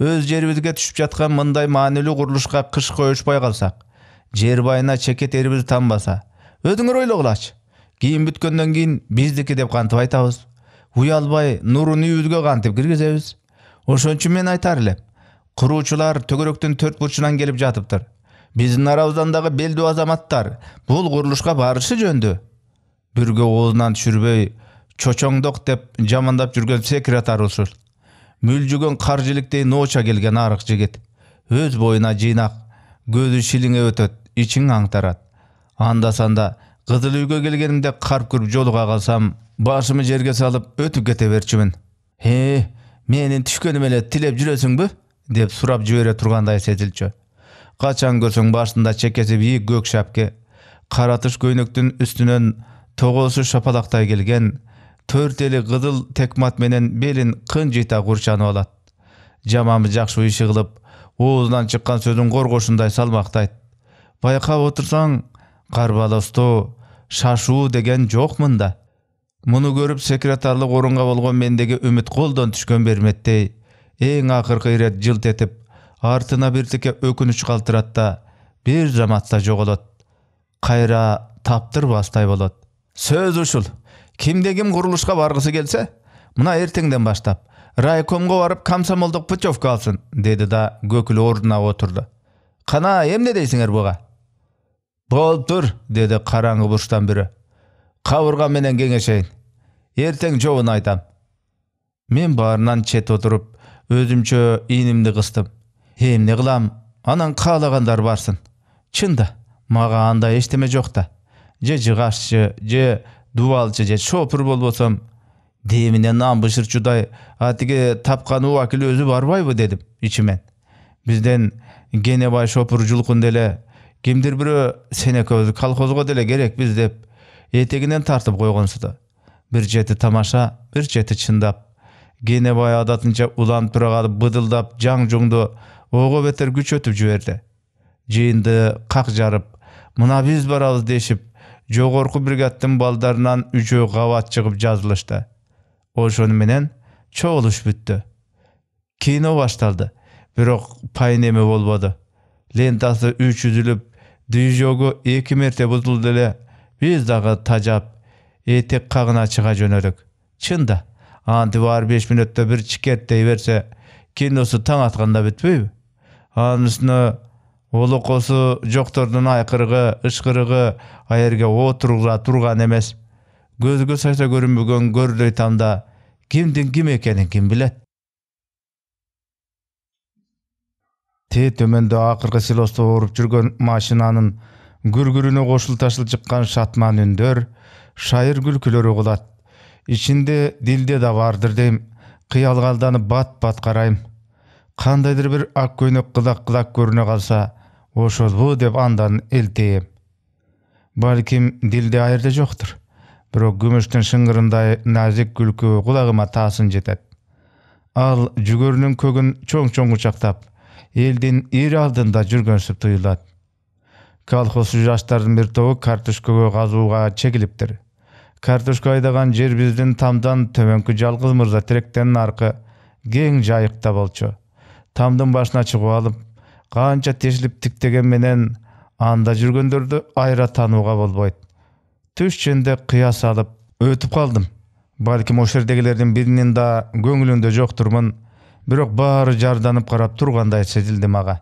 [SPEAKER 1] өз жерибизге түшүп жаткан мындай маанилүү курулушка кыш коюшпай калсак жер байына чекет эрибиз танбаса өзүңөр ойлогулачы кийин бүткөндөн кийин биздики деп кантип айтабыз уялбай нурун үйүбүзгө кантип киргизебиз ошон үчүн мен айтар элем куруучулар төгөрөктүн төрт бурчунан келип жатыптыр биздин арабыздан дагы белдүү азаматтар бул курулушка барышы жөндүү бирге оозунан түшүрбөй чочоңдок деп жамандап жүргөн секретарь ушул мүлжүгөн кар жиликтей нооча келген арык жигит өз боюна жыйнак көзү шилиңе өтөт ичиң аңтарат анда санда кызыл үйгө келгенимде карп көрүп жолуга калсам башымы жерге салып өтүп кете берчүмүн э менин түшкөнүм эле тилеп жүрөсүңбү деп сурап жибере тургандай сезилчү. Качан көрсөң башында чекеси бийик көк шапке. Кара тыш көйнөктүн үстүнөн тогоосу шапалактай келген төрт эли кызыл текмат менен белин кынжыйта курчанып алат. Жаманбы жакшыбы иши кылып оозунан чыккан сөзүн коргошундай салмактайт. Байкап отурсаң карбалостоо шашуу деген жок мында. Муну көрүп секретарлык орунга болгон мендеги үмүт колдон түшкөн берметтей эң акыркы ирет жылт этип артына биртике өкүнүч калтырат да бир заматта жоголот. Кайра таптырбастай болот. Сөз ушул. Кимде ким курулушка баргысы келсе мына эртеңден баштап райкомго барып комсомолдук путевка алсын деди да көкүл ордуна отурду. Кана эмне дейсиңер буга? Болуп тур деди караңгы бурчтан бирөө. Кабыргам менен кеңешейин. Эртең жообун айтам. Мен баарынан чет отуруп өзүмчө ийнимди кыстым. Эмне кылам. Анан каалагандар барсын. Чында мага андай эчтеме жок да же жыгашчы же дубалчы же шопур болбосом. Демине нан бышырчудай атиги тапкан убакил өзү барбайбы дедим ичимен. Бизден кенебай шопур жулкун деле кимдир бирөө сен экөөбүз колхозго деле керекпиз деп этегинен тартып койгонсуду. Бир чети тамаша бир чети чындап. Кенебай адатынча уланып тура калып быдылдап жаң жуңду ого бетер күчөтүп жиберди жыйынды как жарып мына биз барабыз дешип жогорку бригадтын балдарынан үчөө кабат чыгып жазылышты ошону менен чогулуш бүттү кино башталды бирок пайнеме болбоду лентасы үч үзүлүп движогу эки мерте бузулду эле биз дагы тажап этек кагына чыга жөнөдүк чында антип ар беш мүнөттө бир чикерттей берсе киносу таң атканда бүтпөйбү анын үстүнө олокосу жоктордун айкырыгы ышкырыгы аерге отурула турган эмес көзгө сайса көрүнбөгөн көрдөй тамда кимдин ким экенин ким билет тээ төмөндө акыркы силосто ооруп жүргөн машинанын күргүрүнө кошул ташыл чыккан шатман үндөр шайыр күлкүлөр угулат ичинде дилде да бардыр дейм. Кыялга алданып бат бат карайм. Кандайдыр бир ак көйнөк кылак кылак көрүнө калса ошолбу деп андан элтейем. Балким дилде аерде жоктур бирок күмүштүн шыңгырындай назик күлкү кулагыма таасын жетет. Ал жүгөрүнүн көгүн чоң чоң кучактап элдин ири алдында жүргөнсүп туюлат колхозчу жаштардын бир тобу картошкага казууга чегилиптир картошка айдаган жер биздин тамдан төмөнкү жалгыз мырза тиректен аркы кең жайыкта болчу тамдын башына чыгып алып канча тешилип тиктеген менен анда жүргөндөрдү айра таанууга болбойт. Түш ченде кыяс алып өтүп калдым. Балким ошол жердегилердин биринин да көңүлүндө жоктурмун. Бирок баары жарданып карап тургандай сезилди мага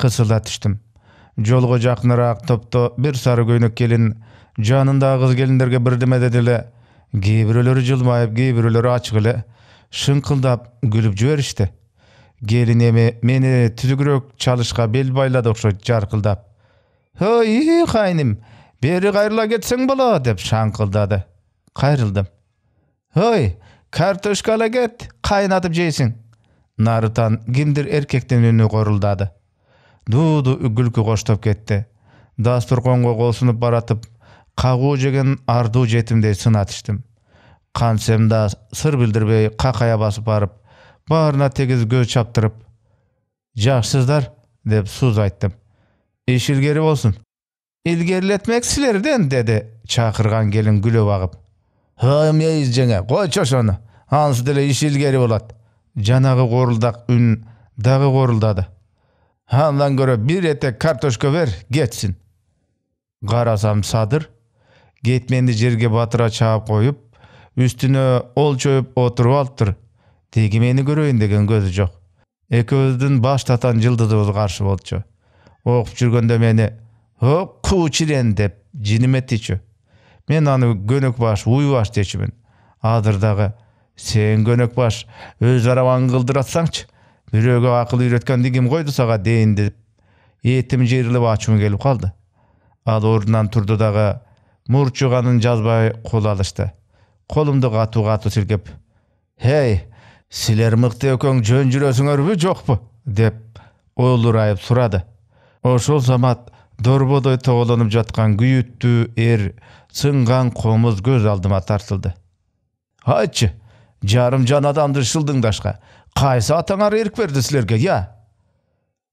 [SPEAKER 1] кысыла түштүм. Жолго жакыныраак топто бир сары көйнөк келин жанындагы кыз келиндерге бирдеме деди эле кээ бирөөлөрү жылмайып кээ бирөөлөрү ачык эле шыңкылдап күлүп жиберишти. Келин эми мени түзүгүрөөк чалышка бел байлады окшойт жаркылдап. Ой кайным бери кайрыла кетсең болот деп шаңкылдады. Кайрылдым. Ой картошка ала кет кайнатып жейсиң нарытан кимдир эркектин үнү корулдады. Дууду күлкү коштоп кетти. Дасторконго кол сунуп баратып кагуу жеген ардуу жетимдей сынатыштым кантсем да сыр билдирбей какая басып барып баарына тегиз көз чаптырып жакшысыздар деп суз айттым. Иш илгери болсун илгерилетмексилерден деди чакырган келин күлө багып мейиз жеңе койчу ошону ансы деле иш илгери болот жанагы корулдак үн дагы корулдады андан көрө бир этек картошка бер кетсин карасам садыр кетменди жерге батыра чаап коюп үстүнө олчоюп отуруп алыптыр тиги мени көрөйүн деген көзү жок экөөбүздүн баш татан жылдызыбыз каршы болчу. Окуп жүргөндө мени о куучирен деп жиниметичү мен аны көнөк баш уй баш дечүмүн азыр дагы сен көнөк баш өз арабаңы кылдыратсаңчы бирөөгө акыл үйрөткөндү ким койду сага дейин деп. Этим жыйрылып ачуум келип калды ал ордунан турду дагы мурчуганын жазбай кол алышты. Колумду катуу катуу силкеп эй силер мыкты экөөң жөн жүрөсүңөрбү жокпу? деп олурайып сурады. Ошол замат дорбодой тоголонуп жаткан күйүттүү эр сынган комуз көз алдыма тартылды. Айтчы жарым жан адамды шылдыңдашка кайсы атаңар эрк берди силерге я?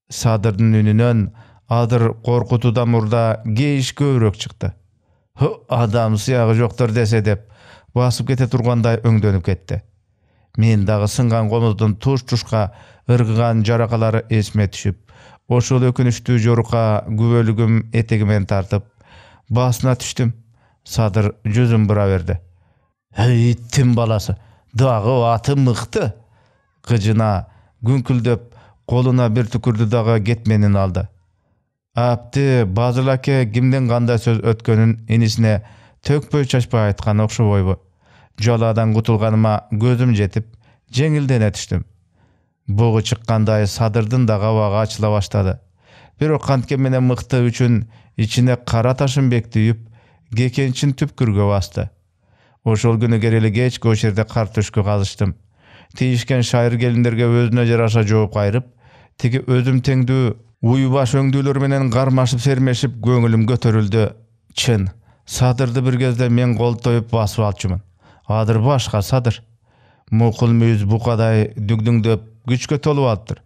[SPEAKER 1] Садырдын үнүнөн адыр коркутуудан мурда кейиш көбүрөөк чыкты. Адам сыягы жоктор десе деп басып кете тургандай өңдөнүп кетти мен дагы сынган комуздун туш тушка ыргыган жаракалары эсиме түшүп ошол өкүнүчтүү жорука күбөлүгүм этегимен тартып баасына түштүм садыр жүзүн бура берди иттин баласы дагы аты мыкты кыжына күңкүлдөп колуна бир түкүрдү дагы кетменин алды. Апти базыл аке кимдин кандай сөз өткөнүн инисине төкпөй чачпай айткан окшобойбу. Жалаадан кутулганыма көзүм жетип жеңилдене түштүм бугу чыккандай садырдын да кабагы ачыла баштады. Бирок канткен менен мыкты үчүн ичине кара ташын бектүйүп кекенчин түпкүргө басты. Ошол күнү керели кечки ошол жерде картөшкө казыштым. Тийишкен шайыр келиндерге өзүнө жараша жооп кайрып тиги өзүм теңдүү уй баш өңдүүлөр менен кармашып сермешип көңүлүм көтөрүлдү чын садырды бир кезде мен колтоюп басып алчумун адыр башка садыр. Мукул мүйүз букадай дүгдүңдөп күчкө толуп алыптыр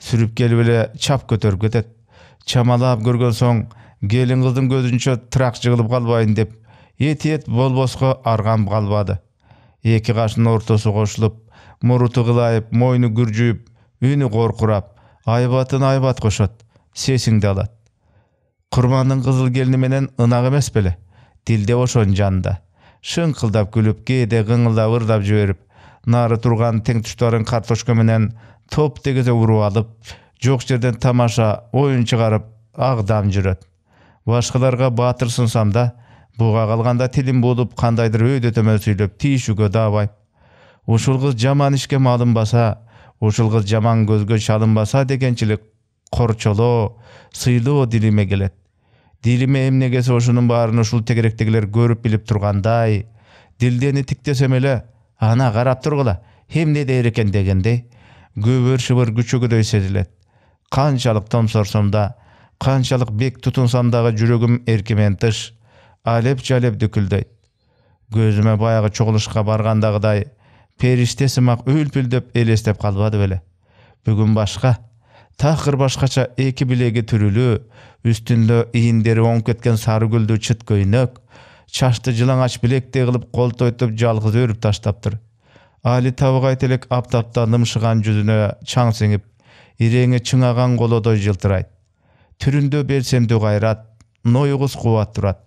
[SPEAKER 1] сүрүп келип эле чап көтөрүп кетет чамалап көргөн соң келин кыздын көзүнчө тырак жыгылып калбайын деп этиет болбоско аргам калбады эки кашынын ортосу кошулуп муруту кылайып мойну күржүйүп үнү коркурап айбатын айбат кошот сесиңди алат. Курмандын кызыл келини менен ынак эмес беле дилде ошонун жанында. Шыңкылдап күлүп кээде кыңылдап ырдап жиберип нары турган тең туштарын картошка менен топ тегезе уруп алып жок жерден тамаша оюн чыгарып агдам жүрөт башкаларга баатыр сынсам да буга калганда тилим буулуп кандайдыр өйдө төмөн сүйлөп тийишүүгө даабайм ушул кыз жаман ишке малынбаса ушул кыз жаман көзгө чалынбаса дегенчилик корчолоо сыйлоо дилиме келет. Дилиме эмне ошонун баарын ушул тегеректегилер көрүп билип тургандай дилдени тиктесем эле ана карап тургула эмне дээр экен? дегендей көбөр шыбыр күчөгөдөй сезилет. Канчалык томсорсом да канчалык бек тутунсам дагы жүрөгүм эркимен тыш алеп жалеп дүкүлдөйт. Көзүмө баягы чогулушка баргандагыдай периште сымак үлпүлдөп элестеп калбады беле бүгүн башка такыр башкача эки билеги түрүлүү үстүндө ийиндери оңуп кеткен сары гүлдүү чыт көйнөк чачты жылаңач билектей кылып колтойтуп жалгыз өрүп таштаптыр али табыгайт элек аптапта нымшыган жүзүнө чаң сиңип иреңи чыңаган колодой жылтырайт түрүндө белсемдүү кайрат ноюгуз кубат турат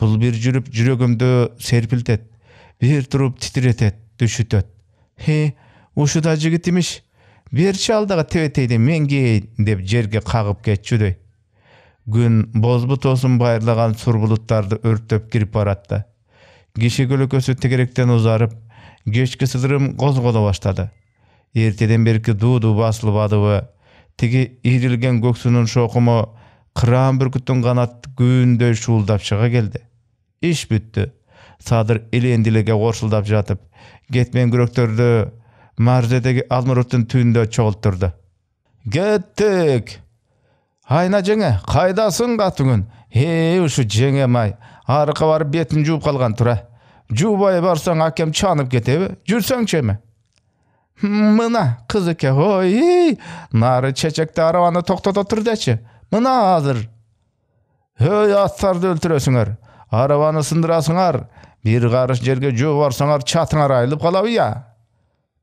[SPEAKER 1] бул бир жүрүп жүрөгүмдү серпилтет бир туруп титиретет дүшүтөт хе ушу да жигит имиш берчи ал дагы тебетейди мен кийейин деп жерге кагып кетчүдөй күн боз бутосун байырлаган сур булуттарды өрттөп кирип барат да киши көлөкөсү тегеректен узарып кечки сыдырым козголо баштады эртеден берки дуу дуу басылып адыбы тиги ийрилген көксүнүн шокуму кыраан бүркүттүн канат күндөй шуулдап чыга келди иш бүттү садыр элендилеге коршулдап жатып кетмен күрөктөрдү марзедеги алмуруттун түбүндө чогулттурду кеттик айна жеңе кайдасың катүңүн э ушу жеңем ай арыкка барып бетин жууп калган тура жуубай барсаң акем чанып кетеби жүрсөңчү эми мына кызыке ой нары чечекте арабаны токтото тур дечи мына азыр өй аттарды өлтүрөсүңөр арабаны сындырасыңар бир карыш жерге жөө барсаңар чатыңар айылып калабы я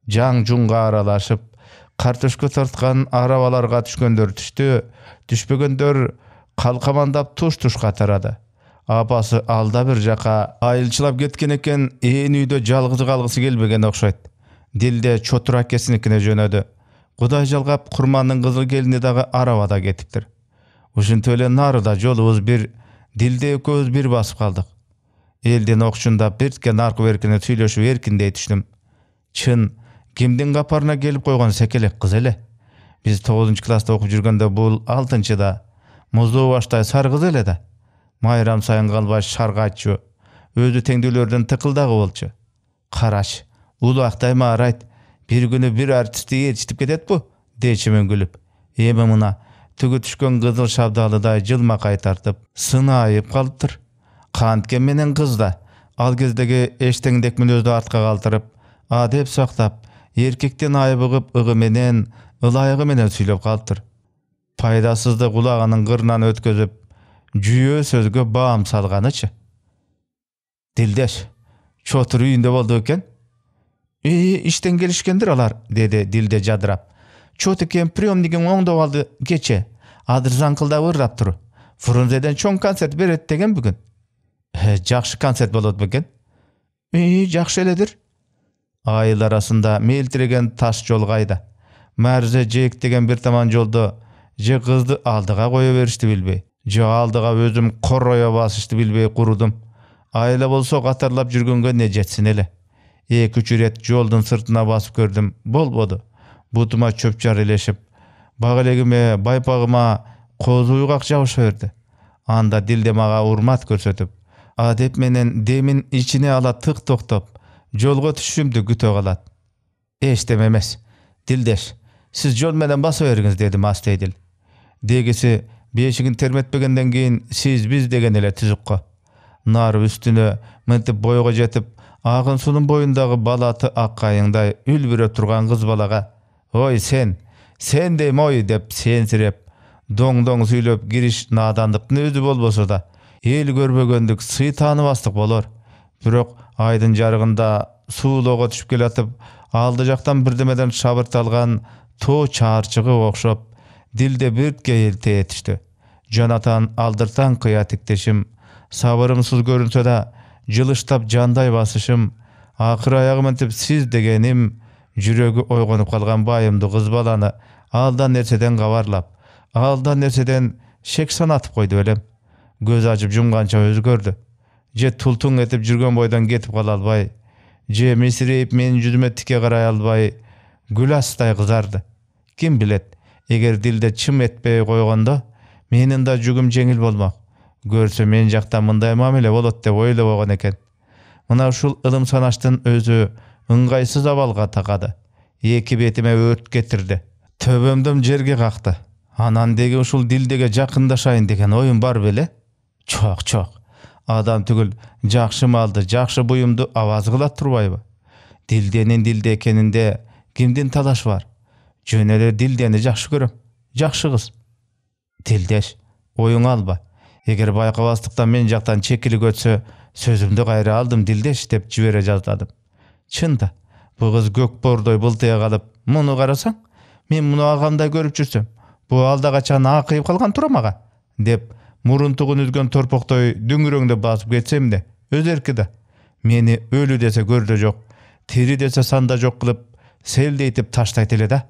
[SPEAKER 1] жаң жунга аралашып картөшкө тарткан арабаларга түшкөндөр түштү түшпөгөндөр калкамандап туш тушка тарады апасы алда бир жака айылчылап кеткен экен ээн үйдө жалгыз калгысы келбеген окшойт дилде чотур акесиникине жөнөдү кудай жалгап курмандын кызыл келини дагы арабада кетиптир ушинтип эле нарыда жолубуз бир дилде экөөбүз бир басып калдык элдин окчундап биртке наркы беркине сүйлөшүп эркиндей түштүм чын кимдин капарына келип койгон секелек кыз эле? Биз тогузунчу класста окуп жүргөндө бул алтынчыда муздуу баштай сары кыз эле да. Майрам сайын калбаш шаргаччу өзү теңдүүлөрдөн тыкылдагы болчу. Карач улактай маарайт. Бир күнү бир артистти ээрчитип кететпу дечимин күлүп эми мына түгү түшкөн кызыл шабдалыдай жылмакай тартып сынаайып калыптыр. Канткен менен кыз да ал кездеги эчтеңдек мүнөздү артка калтырып адеп сактап эркектен айбыгып ыгы менен ылайыгы менен сүйлөп калыптыр пайдасыздык кулагынын кырынан өткөзүп жүйө сөзгө баам салганычы дилдеш чотур үйүндө болду бекен иштен келишкендир алар деди дилде жадырап чот экен приемнигин оңдоп алды кечээ азыр заңкылдап ырдап тур фрунзеден чоң концерт берет деген жакшы концерт болот бекен. Жакшы эледир. Айыл арасында мелтиреген таш жол кайда марзе жээктеген бир таман жолдо же кызды алдыга кое беришти билбей же алдыга өзүм короё басышты билбей курудум айла болсо катарлап жүргөнгө не жетсин эле. Эки үч ирет жолдун сыртына басып көрдүм болбоду. Бутума чөп жар илешип бак элегиме байпагыма козу уйгак жабыша берди. Анда дилде мага урмат көрсөтүп адеп менен демин ичине ала тык токтоп жолго түшүшүмдү күтө калат эчтеме эмес дилдеш сиз жол менен баса бериңиз деди мастейдил дегиси бешигин терметпегенден кийин сиз биз деген эле түзүк нары үстүнө мынтип бойго жетип акын суунун боюндагы балаты ак кайыңдай үлбүрөп турган кыз балага ой сен сен дейм ой деп сенсиреп доң доң сүйлөп кириш наадандыктын өзү болбосо да эл көрбөгөндүк сый тааныбастык болор. Бирок айдын жарыгында суулоого түшүп келатып алды жактан бирдемеден шабырталган тоо чаарчыгы окшоп дилде биртке элтее түштү жонатан алдыртан кыя тиктешим сабырымсыз көрүнсө да жылыштап жандай басышым. Акыры аягы мынтип сиз дегеним жүрөгү ойгонуп калган байымдуу кыз баланы алдан нерседен кабарлап алдан нерседен шек санатып койду белем көз ачып жумганча өзгөрдү же тултуң этип жүргөн бойдон кетип кала албай же мисирейип менин жүзүмө тике карай албай гүластай кызарды ким билет эгер дилде чым этпей койгондо менин да жүгүм жеңил болмок көрсө мен жакта мындай мамиле болот деп ойлобогон экен мына ушул ылым санаштын өзү ыңгайсыз абалга такады эки бетиме өрт кетирди төбөмдөн жерге какты анан деги ушул дилдеге жакындашайын деген оюм бар беле жок жок адам түгүл жакшы малды жакшы буюмду абаз кылат турбайбы дилденин дилде экенинде кимдин талашы бар? Жөн эле дилдени жакшы көрөм жакшы кыз тилдеш оюңа алба. Эгер байкабастыктан мен жактан чекилик өтсө сөзүмдү кайра алдым дилдеш деп жибере жаздадым. Чын да бул кыз көк боордой былтыя калып муну карасаң мен муну агамдай көрүп жүрсөм бул алда качан акыйып калган турам ага деп мурунтугун үзгөн торпоктой дүңүрөңдөп басып кетсем да өз эрки да. Мени өлү десе көрдө жок тири десе санда жок кылып селдейтип таштайт эле да.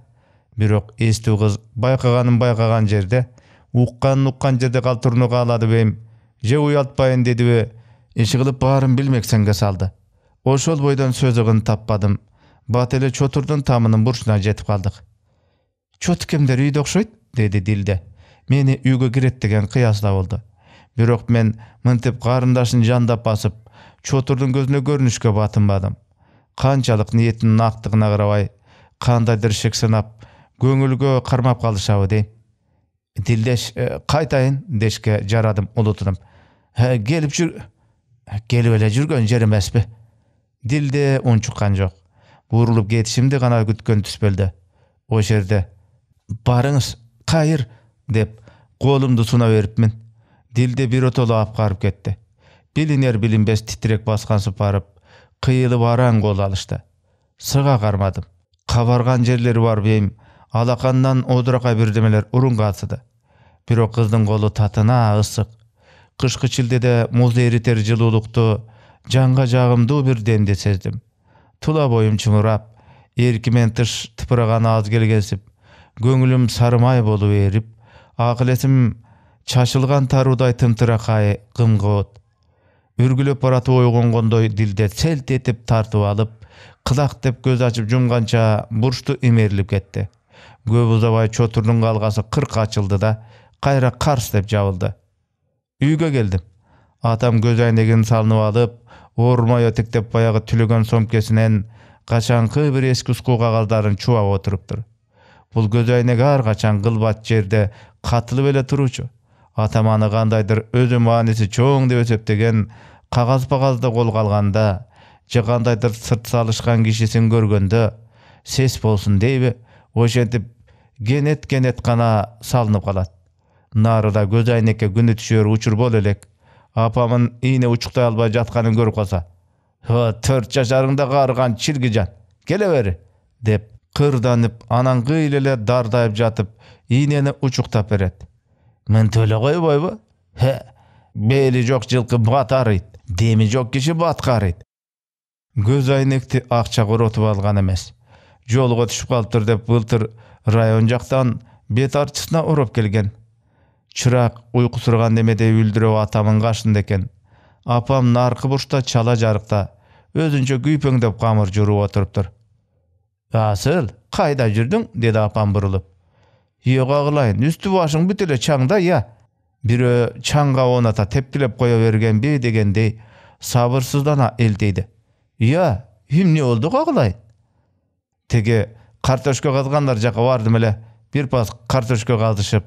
[SPEAKER 1] Бирок эстүү кыз байкаганын байкаган жерде укканын уккан жерде калтырууну кааладыбы эми же уялтпайын дедиби иши кылып баарын билмексенге салды. Ошол бойдон сөз ыгын таппадым. Бат эле чотурдун тамынын бурчуна жетип калдык. Чотукемдер үйдө окшойт деди дилде. Мени үйгө кирет деген кыясда болду бирок мен мынтип карындашын жандап басып чотурдун көзүнө көрүнүшкө батынбадым. Канчалык ниетинин актыгына карабай кандайдыр шек санап көңүлгө кармап калышабы дейм дилдеш «Э, кайтайын дешке жарадым улутунуп «Э, келип жүр келип эле жүргөн жер эмеспи дилде унчуккан жок бурулуп кетишимди гана күткөн түспөлдө ошол жерде барыңыз кайыр деп колумду суна берипмин дилде биротоло апкарып кетти. Билинер билинбес титирек баскансып барып кыйылып араң кол алышты. Сыга кармадым кабарган жерлери барбы эми алакандан одуракай бирдемелер урун каасыды бирок кыздын колу татына ысык кышкы чилдеде муз эритер жылуулукту жанга жагымдуу бир демди сездим тула боюм чымырап эркимен тыш тыпыраган аз келгенсип көңүлүм сарымай болуп эрип акыл эсим чачылган таруудай тымтыракай кымгыбыт үргүлөп баратып ойгонгондой дилде селт этип тартып алып кылак деп көз ачып жумганча бурчту имерилип кетти көп узабай чотурдун калгасы кырк ачылды да кайра карс деп жабылды. Үйгө келдим атам көз айнегин салынып алып оорумай өтектеп баягы түлөгөн сомкесинен качанкы бир эски ускуу кагаздарын чубап отуруптур бул көз айнек ар качан кылбат жерде катылып эле туруучу. Атам аны кандайдыр өзү мааниси чоң деп эсептеген кагаз багазды колго алганда же кандайдыр сырт салышкан кишисин көргөндө сес болсун дейби ошентип кенет кенет гана салынып калат. Нарыда көз айнекке күнү түшөр учур боло элек. Апамын ийне учуктай албай жатканын көрүп калса төрт жашарыңда каарыган чиргижан келе бери! деп кырданып анан кыйла эле дардайып жатып ийнени учуктап берет. Мынтип эле койбойбу? Хе бели жок жылкы бат арыйт деми жок киши батка арыйт көз айнекти акча коротуп алган эмес. Жолго түшүп калыптыр деп былтыр район жактан бет арчысына ороп келген. Чырак уйкусураган немедей үлдүрөп атамын кашында экен. Апам наркы бурчта чала жарыкта. Өзүнчө күйпөңдөп камыр жууруп отуруптур. Асыл кайда жүрдүң деди апам бурулуп ийога кылайын үстү башың бүт эле чаңда я. Бирөө чаңга оната тепкилеп кое бергенби дегендей сабырсыздана элтейди ыя эмне болду кагылайын тиги картошка казгандар жака бардым эле бир пас картошка казышып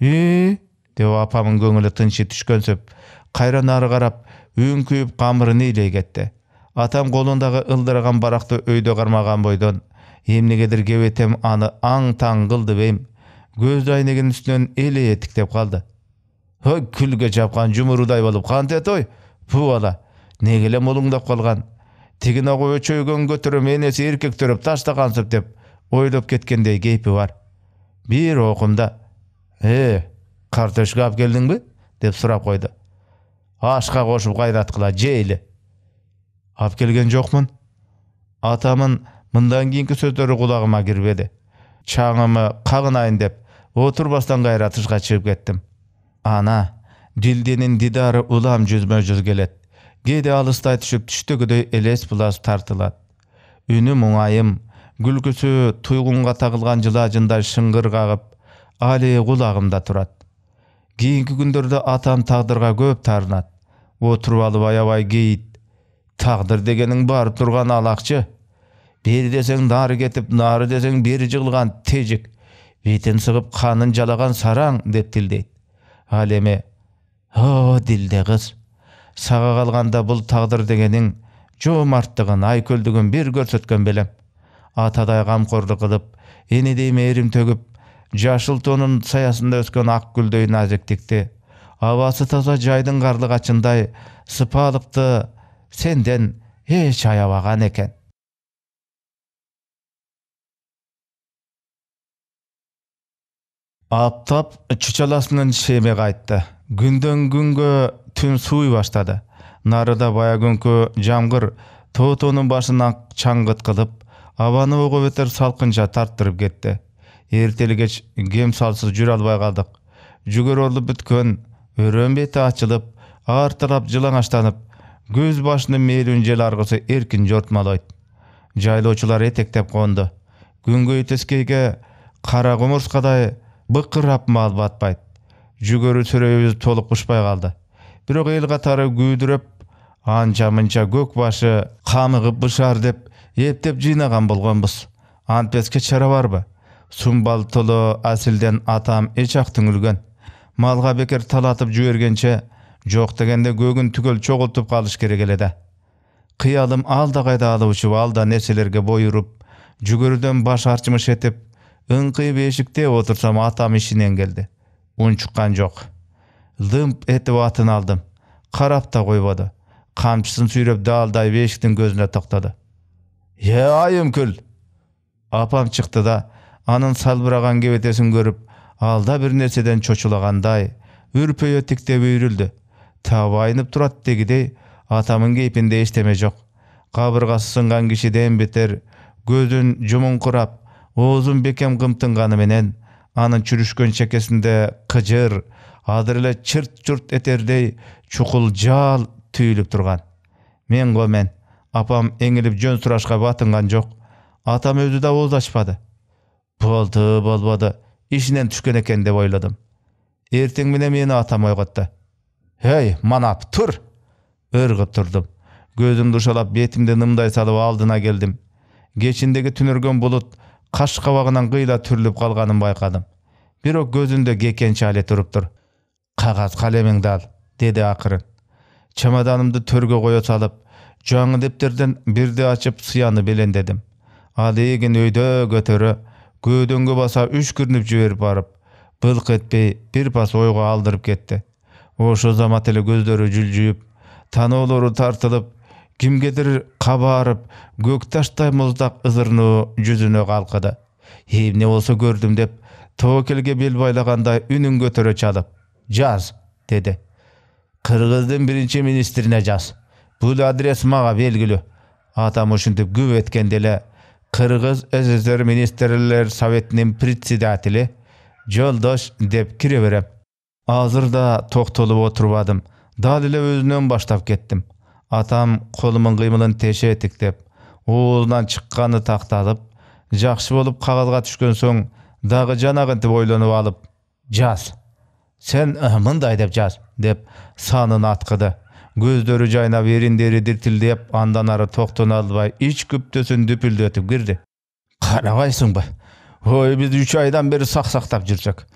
[SPEAKER 1] и деп апамын көңүлү тынчый түшкөнсөп кайра нары карап үңкүйүп камырын ыйлай кетти атам колундагы ылдыраган баракты өйдө кармаган бойдон эмнегедир кебетем аны аң таң кылды бейм көз айнегинин үстүнөн эле тиктеп калды ой күлгө чапкан жумурудай болуп кантет ой бу бала неге эле мулуңдап калган тигиногу өчөйгөн көтөрөм энеси эркектөрөп таштагансып деп ойлоп кеткендей кейпи бар. Бир окумда э картошка алып келдиңби деп сурап койду ашка кошуп кайраткыла жейли алып келген жокмун атамын мындан кийинки сөздөрү кулагыма кирбеди чаңымы кагынайын деп отурбастан кайра тышка чыгып кеттим ана дилденин дидары улам жүзмө жүз келет кээде алыстай түшүп түштөгүдөй элес булас тартылат үнү муңайым күлкүсү туйгунга тагылган жылаажындай шыңгыр кагып али кулагымда турат кийинки күндөрдө атам тагдырга көп таарынат отуруп алып аябай кейит тагдыр дегениң барып турган алакчы бери десең нары кетип нары десең бери жыгылган тежик бетин сыгып канын жалаган сараң деп тилдейт ал эми о дилде кыз сага калганда бул тагдыр дегениң жоомарттыгын айкөлдүгүн бир көрсөткөн белем атадай камкорлук кылып энедей мээрим төгүп жашыл тонун саясында өскөн ак гүлдөй назиктикти абасы таза жайдын карлыгачындай сыпалыкты сенден эч аябаган экен аптап чучаласынан шеме кайтты күндөн күнгө түн сууй баштады нарыда баягүнкү жамгыр тоотонун башына чаңгыт кылып абаны ого бетер салкынча тарттырып кетти эртели кеч кем салсыз жүрө албай калдык жүгөрөлүп бүткөн өрөн бети ачылып ар тарап көз башынын мээлүүн жел аргысы эркин жортмолойт жайлоочулар этектеп конду күнгөй тескейге кара кумурскадай быкырап мал батпайт жүгөрү сүрөйүбүз толук учпай калды бирок эл катары күйдүрөп анча мынча көк башы камыгып бышаар деп эптеп жыйнаган болгонбуз антпеске чара барбы сумбалтылуу асилден атам эч түңүлгөн малга бекер талатып жибергенче жок дегенде көгүн түгөл чогултуп калыш керек эле да кыялым алда кайда алып алда нерселерге бой уруп жүгөрүдөн баш арчымыш этип ыңкыйып эшикте отурсам атам ишинен келди унчуккан жок лымп этип атын алдым. Карап да койбоду камчысын сүйрөп даалдайып эшиктин көзүнө токтоду е айымкүл апам чыкты да анын салбыраган кебетесин көрүп алда бир нерседен чочулагандай үрпөйө тиктеп үйрүлдү табы айнып турат дегидей атамын кейпинде эчтеме жок кабыргасы сынган кишиден бетер көзүн жумуңкурап оозун бекем кымтынганы менен анын чүрүшкөн чекесинде кыжыр азыр эле чырт чурт этердей чукул жаал түйүлүп турган мен го мен апам эңилип жөн сурашка батынган жок атам өзү да ооз ачпады болду болбоду ишинен түшкөн экен деп ойлодум эртең менен мени атам ойготту эй манап тур ыргып турдум көзүмдү ушалап бетимди нымдай салып алдына келдим кечиндеги түнөргөн булут каш кабагынан кыйла түрүлүп калганын байкадым бирок көзүндө кекенчи але туруптур кагаз калемиңди ал деди акырын чемоданымды төргө кое салып жаңы дептерден бирди ачып сыяны белендедим ал эгин өйдө көтөрө көөдөнгө баса үшкүрүнүп жиберип барып былк этпей бир пас ойго алдырып кетти ошол замат эле көздөрү жүлжүйүп таноолору тартылып кимгедир кабарып көк таштай муздак ызырнуу жүзүнө калкыды эмне болсо көрдүм деп тобокелге бел байлагандай үнүн көтөрө чалып жаз деди кыргыздын биринчи министрине жаз бул адрес мага белгилүү атам ушинтип күп эткенде эле кыргыз ссср министрлер советинин председатели жолдош деп кире берем азыр да токтолуп отурбадым дал эле өзүнөн баштап кеттим. Атам колумун кыймылын теше тиктеп оозунан чыкканы такталып жакшы болуп кагазга түшкөн соң дагы жанагынтип ойлонуп алып жаз сен мындай деп жаз деп санын аткыды. Көздөрү жайнап эриндери диртилдеп андан ары токтоно албай ич күптөсүн дүпүлдөтүп кирди. Карабайсыңбы ой биз үч айдан бери саксактап жүрсөк.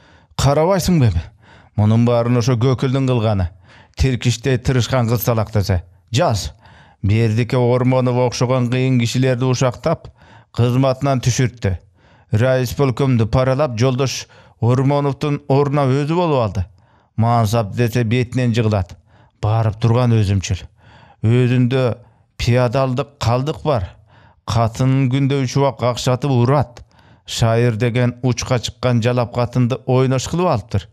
[SPEAKER 1] Карабайсыңбы эми мунун баарын ошо көкүлдүн кылганы тиркиштей тырышкан кыз талактаса жаз бердике ормонов окшогон кыйын кишилерди ушактап кызматынан түшүрттү райисполкомду паралап жолдош ормоновдун ордуна өзү болуп алды. Мансап десе бетинен жыгылат барып турган өзүмчүл өзүндө пиадалдык калдык бар. Катын күндө үч убак акшатып урат шайыр деген учка чыккан жалап катынды ойнош кылып алыптыр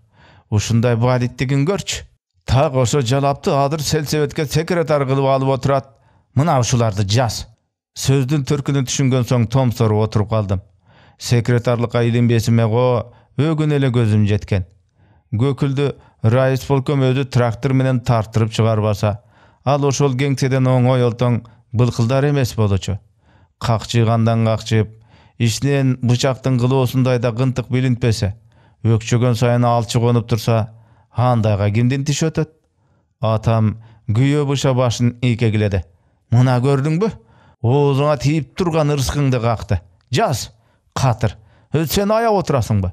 [SPEAKER 1] ушундай балиттигин көрчү так ошо жалапты азыр сельсоветке секретарь кылып алып отурат мына ушуларды жаз. Сөздүн төркүнүн түшүнгөн соң томсоруп отуруп калдым секретарлыкка илинбесиме го өгүн эле көзүм жеткен. Көкүлдү райисполком өзү трактор менен тартырып чыгарбаса ал ошол кеңседен оңой олтоң былкылдар эмес болчу какчыйгандан какчыйып ичинен бычактын кылоосундай да кынтык билинтпесе өкчөгөн сайын алчы конуп турса андайга кимдин тиши өтөт? Атам күйөө быша башын ийкегиледи мына көрдүңбү оозуңа тийип турган ырыскыңды какты. Жаз катыр. Сен аяп отурасыңбы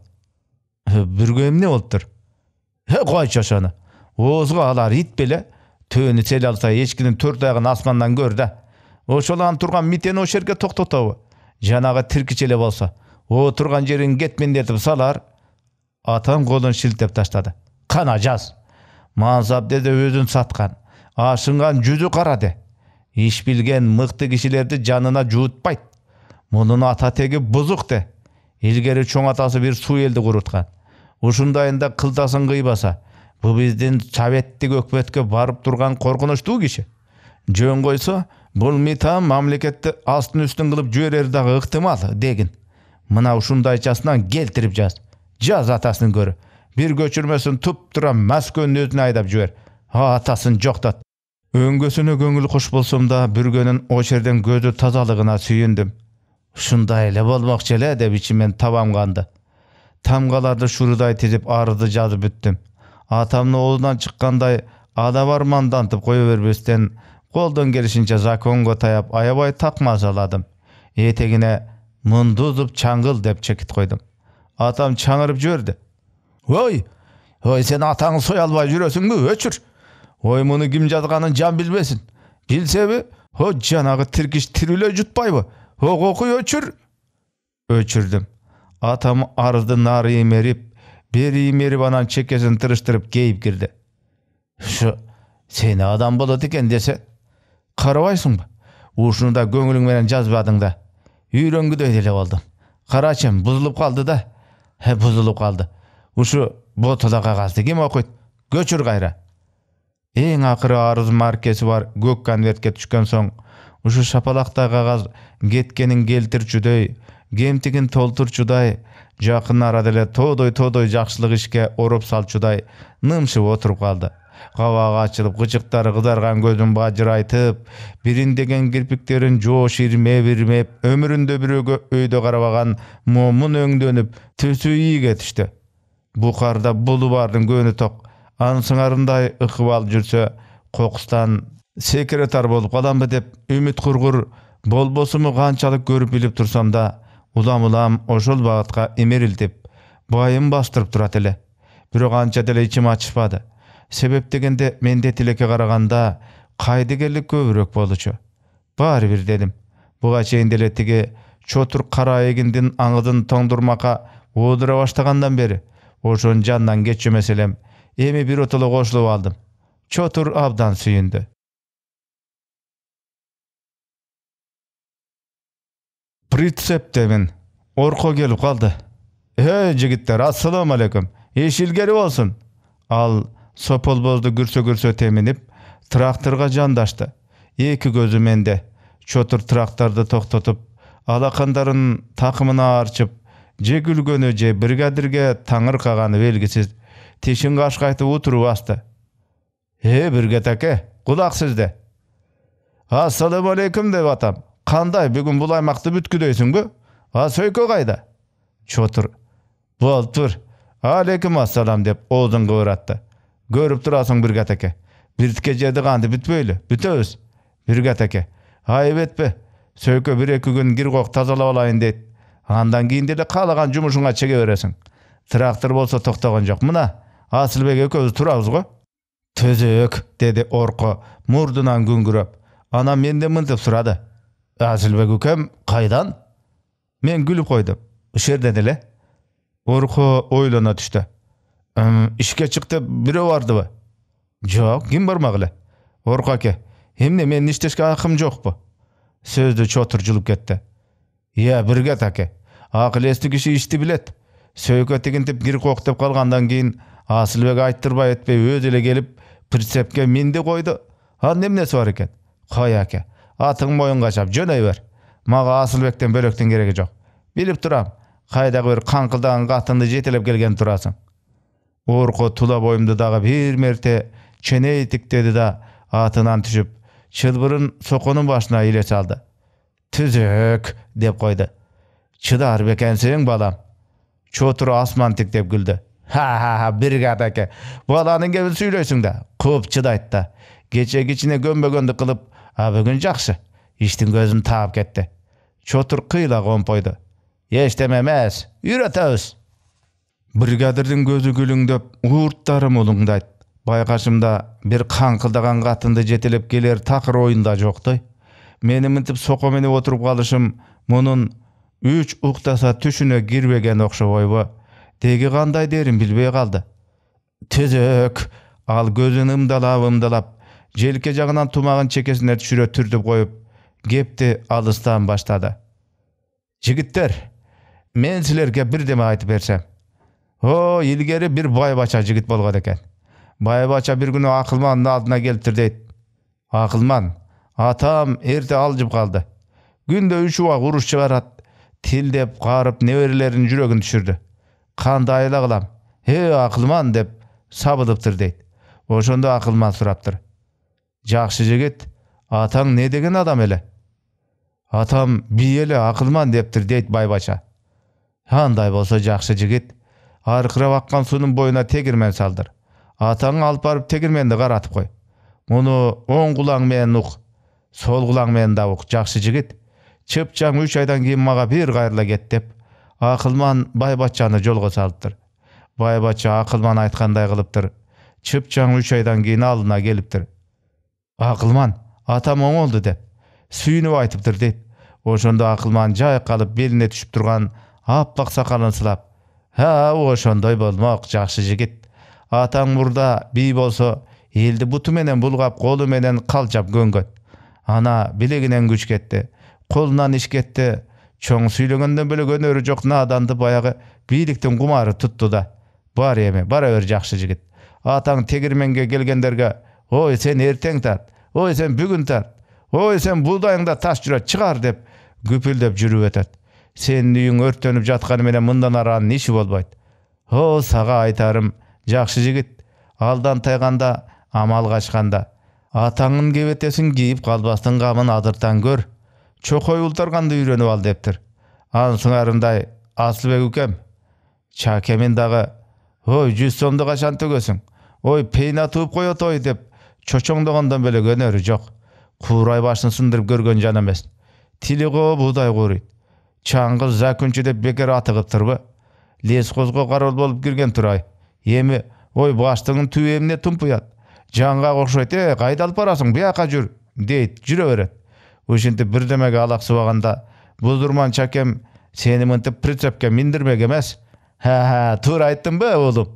[SPEAKER 1] бүргө эмне болуптур койчу ошону оозго алар ит беле төөнү сел алса эчкинин төрт аягын асмандан көр да. Ошолан турган митени ошол жерге токтотобу жанагы тиркич эле болсо. Отурган жерин кетмендетип салар атам колун шилтеп таштады кана жаз мансап деде өзүн саткан ашынган жүзү кара де иш билген мыкты кишилерди жанына жуутпайт мунун ата теги бузук де илгери чоң атасы бир суу элди куруткан ушундайында кылтасын кыйбаса бул биздин советтик өкмөткө барып турган коркунучтуу киши жөн койсо бул митам мамлекетти астын үстүн кылып жиберери дагы ыктымал дегин мына ушундайчасынан келтирип жаз жаз атасын көрө бир көчүрмөсүн туптура москванын өзүнө айдап жибер атасын жоктот өңгөсүнө көңүл куш болсом да бүргөнүн очерден көзү тазалыгына сүйүндүм ушундай эле болмокчу эле деп ичимен табамганды тамгаларды шурудай тизип арызды жазып бүттүм атамдын оозунан чыккандай адап армандантып кое бербестен колдон келишинче законго таяп аябай такма саладым этегине мундузуп чаңгыл деп чекит койдум атам чаңырып жиберди ой ой сен атаңды соя албай жүрөсүңбү өчүр ой муну ким жазганын жан билбесин билсеби о жанагы тиркич тирүүлөй жутпайбы ок окуй өчүр өчүрдүм атам арызды нары имерип бери имерип анан чекесин тырыштырып кейип кирди ушу сени адам болот экен десе карабайсыңбы ушуну да көңүлүң менен жазбадың да үйрөнгүдөй деле болдум карачы бузулуп калды да бузулуп калды ушу ботуло кагазды ким окуйт көчүр кайра эң акыры арыз маркеси бар көк конвертке түшкөн соң ушу шапалактай кагаз кеткенин келтирчүдөй кемтигин толтурчудай жакын арада эле тоодой тоодой жакшылык ишке ороп салчудай нымшып отуруп калды кабагы ачылып кычыктары кызарган көзүн бажырайтып бириндеген кирпиктерин жоош ирмеп ирмеп өмүрүндө бирөөгө өйдө карабаган момун өңдөнүп түсү ийге түштү букарда булу бардын көнү ток анын сыңарындай ыкыбал жүрсө кокустан секретар болуп каламбы деп үмүт кургур болбосуму канчалык көрүп билип турсам да улам улам ошол багытка эмерилтип байым бастырып турат эле бирок анча деле ичим ачышпады себеп дегенде менде тилекке караганда кайдыгерлик көбүрөөк болчу баары бир дедим буга чейин деле тиги чотур кара эгиндин аңызын тоңдурмакка оодура баштагандан бери ошонун жанынан эмес элем эми биротоло кошулуп алдым. Чотур абдан сүйүндү прицептемин орко келип калды эй жигиттер ассалому алейкум. Иш илгери болсун ал сополбозду күрсө күрсө теминип тракторго жандашты. Эки көзү менде. Чотур тракторду токтотуп алакандарын такымына арчып же күлгөнү же бригадирге таңыркаганы белгисиз тишин кашкайтып утуруп басты э биргет аке кулак сизде ассалому алейкум деп атам. Кандай бүгүн бул аймакты бүткүдөйсүңбү а сөйкө кайда чотур болуптур алейкум ассалам деп оозун кыбыратты көрүп турасың биргат эке биртке жерди канды бүтпөйлү бүтөбүз биргат эке айып этпе сөйкө бир эки күн киркок тазалап алайын дейт андан кийин деле каалаган жумушуңа чеге бересиң трактор болсо токтогон жок мына асылбек экөөбүз турабыз го төзөк деди орко мурдунан күңгүрөп анан менден мынтип сурады асылбек укем кайдан мен күлүп койдум жерден эле орко ойлоно түштү ишке чык деп бирөө бардыбы жок ким бармак эле? Орко аке эмне менин иштешке акым жокпу? Сөздү чотур жулуп кетти. Ыя биргат аке. Акыл эстүү киши ишти билет. Сөйкө тигинтип кир коктоп калгандан кийин асылбек айттырбай этпей өзү эле келип прицепке минди койду. Анын эмнеси бар экен? Кой аке? Атың моюнга чап жөнөй бер. Мага асылбектен бөлөктүн кереги жок. Билип турам кайдагы бир каңкылдаган катынды жетелеп келген турасың. Орко тула боюмду дагы бир мерте ченей тиктеди да атынан түшүп чылбырын соконун башына иле салды түзөк деп койду чыдар бекенсиң балам чотур асман тиктеп күлдү ха ха биргат аке баланын кебин сүйлөйсүң да куп чыдайт да кечээ кичине көнбөгөндүк кылып а бүгүн жакшы иштин көзүн таап кетти чотур кыйла компойду эчтеме эмес үйрөтөбүз бригадирдин көзү күлүңдөп уурттары мулуңдайт байкашымда бир каңкылдаган катынды жетелеп келер такыр оюнда жоктой. Менин мынтип соко минип отуруп калышым мунун үч уктаса түшүнө кирбеген окшобойбу деги кандай дерин билбей калды. Түзөк ал көзүн ымдалап ымдалап желке жагынан тумагын чекесине түшүрө түртүп коюп кепти алыстан баштады. Жигиттер мен силерге бирдеме айтып берсем о илгери бир байбача жигит болгон экен байбача бир күнү акылмандын алдына келиптир дейт акылман атам эрте алжып калды күндө үч убак уруш чыгарат тилдеп карып неберелеринин жүрөгүн түшүрдү кандай эле кылам э акылман деп сабылыптыр дейт ошондо акылман сураптыр жакшы жигит атаң не деген адам эле атам бий эле акылман дептир дейт байбача андай болсо жакшы жигит аркырап аккан суунун боюна тегирмен салдыр. Атаң алып барып тегирменди каратып кой муну оң менен ук сол менен да ук жакшы жигит чыпчаң үч айдан кийин мага бир кайрыла кет деп акылман байбачаны жолго салыптыр. Байбача акылман айткандай кылыптыр чыпчаң үч айдан кийин алдына келиптир акылман атам оңолду деп сүйүнүп айтыптыр дейт ошондо акылман жайкалып белине түшүп турган аппак сакалын сылап ha ошондой болмок жакшы жигит атаң мурда бий болсо элди буту менен булгап колу менен калчап көнгөн ана билегинен күч кетти колунан иш кетти чоң сүйлөгөндөн бөлөк өнөрү жок нааданды баягы бийликтин кумары тутту да бар эми бара бер жакшы жигит атаң тегирменге келгендерге ой сен ертең тарт ой сен бүгүн тарт ой сен буудайыңда таш жүрөт чыгар деп күпүлдөп жүрүп өтөт сенин үйүң өрттөнүп жатканы менен мындан ары анын иши болбойт? О сага айтарым жакшы жигит алдан тайганда амал качканда. Атаңдын кебетесин кийип калбастын камын адыртан көр. Чокой ултарганды үйрөнүп ал дептир. Анын сыңарындай асылбек укем чакемин дагы ой жүз сомду качан төгөсүң? Ой пейна тууп коет ой деп чочоңдогондон бөлөк өнөрү жок. Куурай башын сындырып көргөн жан эмес. Тили коо буудай кууруйт чаңгыз закүнчү деп бекер атыгыптырбы лесхозго корол болуп кирген турай эми ой баштыгың түбү эмне тумпуят жаңгак окшойт э кайда алып барасың бияка жүр дейт жүрө берет ушинтип бирдемеге алаксыбаганда бузурман чакем сени мынтип прицепке миндирмек эмес ха туура айттымбы уулум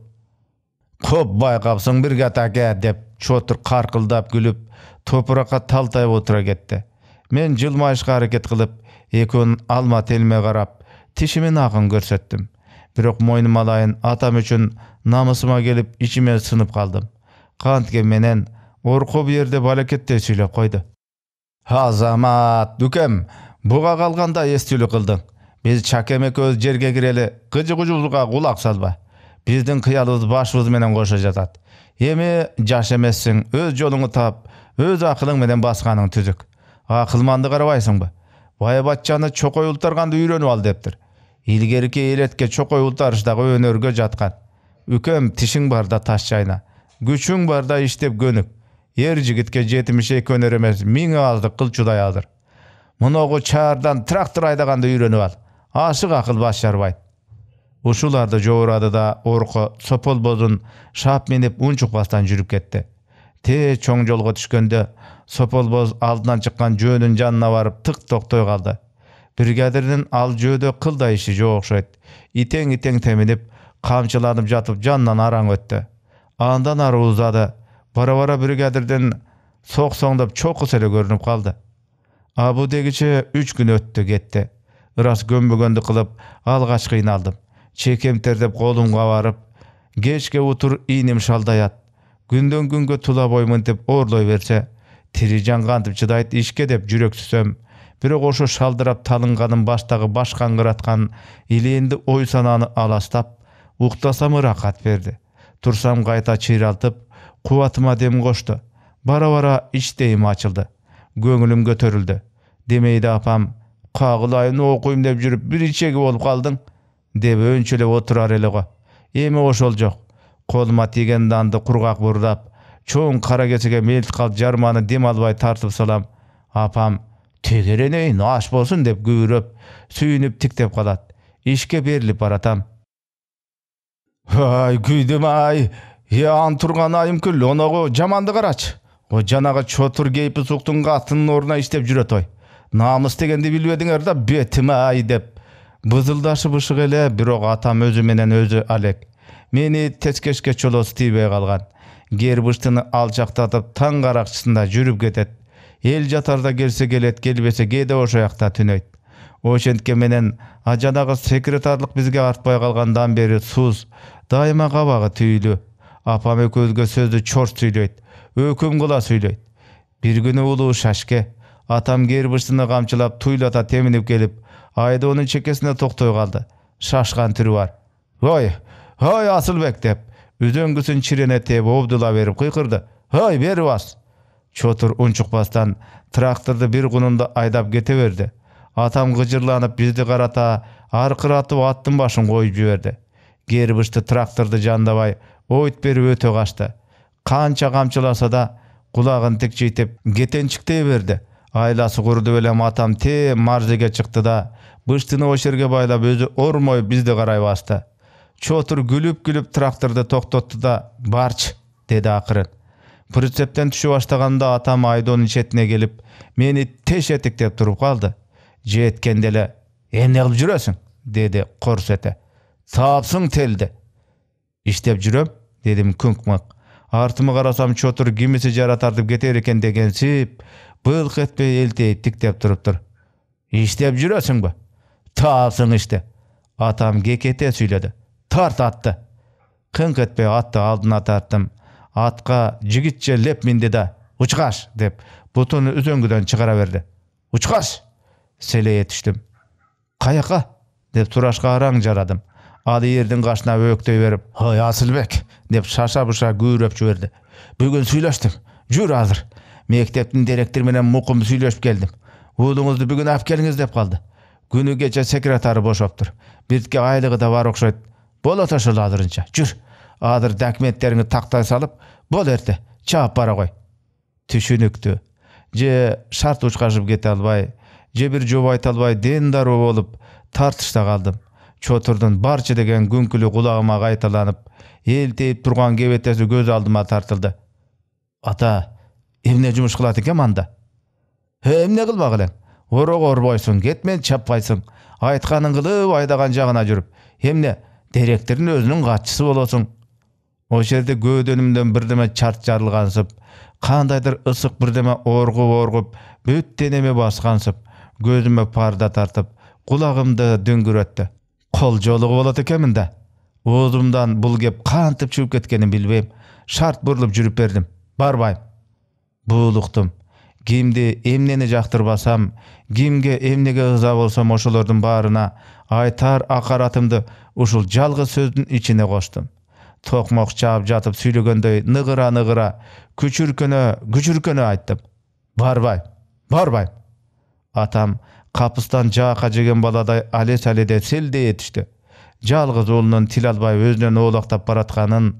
[SPEAKER 1] коп байкапсың биргат аке деп чотур каркылдап күлүп топуракка талтайып отура кетти мен жылмайышка аракет кылып экөөнүн алма телиме карап тишимин агын көрсөттүм бирок мойнум алайын атам үчүн намысыма келип ичиме сынып калдым канткен менен орко жерде балекеттей сүйлөп койду азамат укем буга калганда эстүүлүк кылдың биз чакем экөөбүз жерге кирели кыжы кужубузга кулак салба. Биздин кыялыбыз башыбыз менен кошо жатат эми жаш эмессиң өз жолуңду таап өз акылың менен басканың түзүк акылманды карабайсыңбы байбатчаны чокой ултарганды үйрөнүп ал дептир илгерки элетке чокой ултарыш дагы өнөргө жаткан үкем тишиң барда таш чайна күчүң барда иштеп көнүк эр жигитке жетимиш эки өнөр эмес миң аздык кыл чыдай азыр мыногу чаардан трактор айдаганды үйрөнүп ал. Ашык акыл баш жарбайт ушуларды жоорады да орко сопол бозун шап минип унчукпастан жүрүп кетти тээ чоң жолго түшкөндө сопол боз алдынан чыккан жөөнүн жанына барып тык токтой калды. Бригадирдин ал жөөдө кылдай иши жок окшойт. Итең итең теминип камчыланып жатып жанынан араң өттү. Андан ары узады. Бара бара бригадирдин соксоңдоп чокусу эле көрүнүп калды. Абудегиче үч күн өттү кетти. Ырас көнбөгөндү кылып алгач кыйналдым. Чекем тердеп колумга барып кечке утур ииним шалдаят күндөн күнгө тула бой мынтип оорлой берсе тири жан кантип чыдайт ишке деп жүрөксүсөм бирок ошо шалдырап талынганын баштагы баш каңгыраткан илэнди ой санааны аластап уктасам ыракат берди турсам кайта чыйралтып кубатыма дем кошту бара бара иштейим ачылды көңүлүм көтөрүлдү демейди апам кагылайын окуйм деп жүрүп бир ичеги болуп калдың деп өңчөлөп отурар эле го эми ошол жок колума тийген данды кургак буурдап чоң кара кесеге мелт калып жарманы дем албай тартып салам. Апам тегеренейин аш болсун деп күбүрөп сүйүнүп тиктеп калат ишке берилип баратам. Ай күйдүм ай е турган айымкүл оногу жаманды карачы о жанагы чотур кейпи суктун катынын ордуна иштеп жүрөт ой намыс дегенди билбедиңер да бетиме ай деп бызылдашып ышык эле бирок атам өзү менен өзү алек мени тескешке чолосу тийбей калган. Гербыштыны алчактатып таң каракчысында жүрүп кетет. Эл жатарда келсе келет келбесе кээде ошол жакта түнөйт. Ошентке менен жанагы секретарлык бизге артпай калгандан бери сууз дайыма кабагы түйүлүү апам экөөбүзгө сөздү чорт сүйлөйт өкүм кыла сүйлөйт. Бир күнү улуу шашке атам гербыштыны камчылап туйлата теминип келип айдоонун чекесине токтой калды. Шашкан түрү бар. Ой ой асылбек деп үзөңгүсүн чирене тээп обдула берип кыйкырды ой бери бас чотур унчукпастан тракторду бир кунунда айдап кете берди атам кыжырланып бизди карата аркыратып аттын башын коюп жиберди гербышты тракторду жандабай ойт берип өтө качты канча камчыласа да кулагын тикчейтип кетенчиктей берди айласы курдуп элем атам тээ маржеге чыкты да быштыны ошол жерге байлап өзү ормой бизди карай басты. Чотур күлүп күлүп тракторду токтотту да барчы деди акырын прицептен түшө баштаганда атам айдоонун четине келип мени теш этиктеп туруп калды жеткенде эле эмне кылып жүрөсүң деди корс эте таапсың телди иштеп жүрөм дедим күңк мык артыма карасам чотур кимиси жара тартып кетер экен дегенсип былк этпей элтейип тиктеп туруптур иштеп жүрөсүңбү таапсың иште атам кекете сүйлөдү тарт атты кыңк этпей атты алдына тарттым атка жигитче леп минди да учкаш деп бутун үзөңгүдөн чыгара берди учкаш селее түштүм каяка деп сурашка араң жарадым. Ал эрдин кашына өктөй берип ой асылбек! деп шаша буша күүрөп жиберди бүгүн сүйлөштүм жүр азыр. Мектептин директору менен мукум сүйлөшүп келдим уулуңузду бүгүн алып келиңиз деп калды күнү кече секретары бошоптур бизге айлыгы да бар окшойт болот ошол азырынча жүр азыр документтериңди тактай салып бол эрте чаап бара кой түшүнүктүү же шарт учкашып кете албай же бир жобо айта албай ден дароо болуп тартышта калдым чотурдун барчы деген күңкүлү кулагыма кайталанып элтейип турган кебетеси көз алдыма тартылды ата эмне жумуш кылат экен анда эмне кылмак элең орого орбойсуң кетмен чаппайсың айтканын кылып айдаган жагына жүрүп эмне директордун өзүнүн катчысы болосуң. Ошол жерде көөдөнүмдөн бирдеме чарт жарылгансып кандайдыр ысык бирдеме оргуп оргуп бүт денеме баскансып көзүмө парда тартып кулагымды дүңгүрөттү кол жолугу болот экенмин да оозумдан бул кеп кантип чыгып кеткенин билбейм. Шарт бурулуп жүрүп бердим. Барбайм. Буулуктум. Кимди эмнени жактырбасам кимге эмнеге ыза болсом ошолордун баарына айтар акаратымды ушул жалгыз сөздүн ичине коштум. Токмок чаап жатып сүйлөгөндөй ныгыра ныгыра күчүркөнө күчүркөнө айттым барбайм барбайм атам капыстан жаака жеген баладай але саледе селдее түштү жалгыз уулунун тил албай өзүнөн оолактап баратканын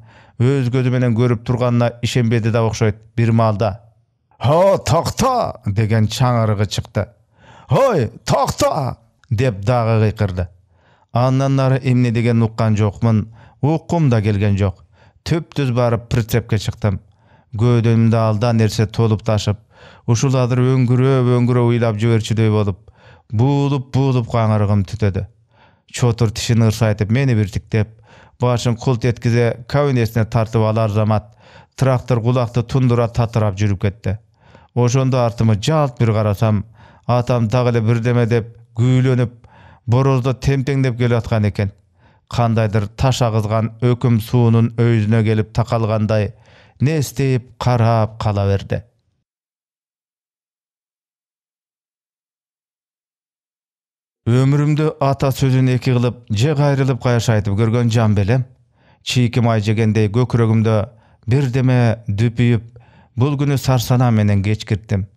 [SPEAKER 1] өз көзү менен көрүп турганына ишенбеди да окшойт бир маалда. О токто! деген чаңырыгы чыкты. Ой токто! деп дагы кыйкырды. Андан нары эмне дегенин уккан жокмун? Уккум да келген жок. Түп түз барып прицепке чыктым. Көөдөнүмдө алда нерсе толуп ташып ушул азыр өңгүрөп өңгүрөп ыйлап жиберчүдөй болуп буулуп буулуп каңырыгым түтөдү. Чотур тишин ырсайтып мени биртиктеп башын култ эткизе кабинесине тартып алар замат трактор кулакты тундура татырап жүрүп кетти ошондо артыма жалт бир карасам атам дагы эле бирдеме деп күүлөнүп бороздо темтеңдеп келаткан экен кандайдыр таш агызган өкүм суунун өйүзүнө келип такалгандай не истейп карап кала берди өмүрүмдө ата сөзүн эки кылып же кайрылып каяш айтып көргөн жан белем чийки май жегендей көкүрөгүмдө бирдеме дүпүйүп бул күнү сарсанаа менен кечкирттим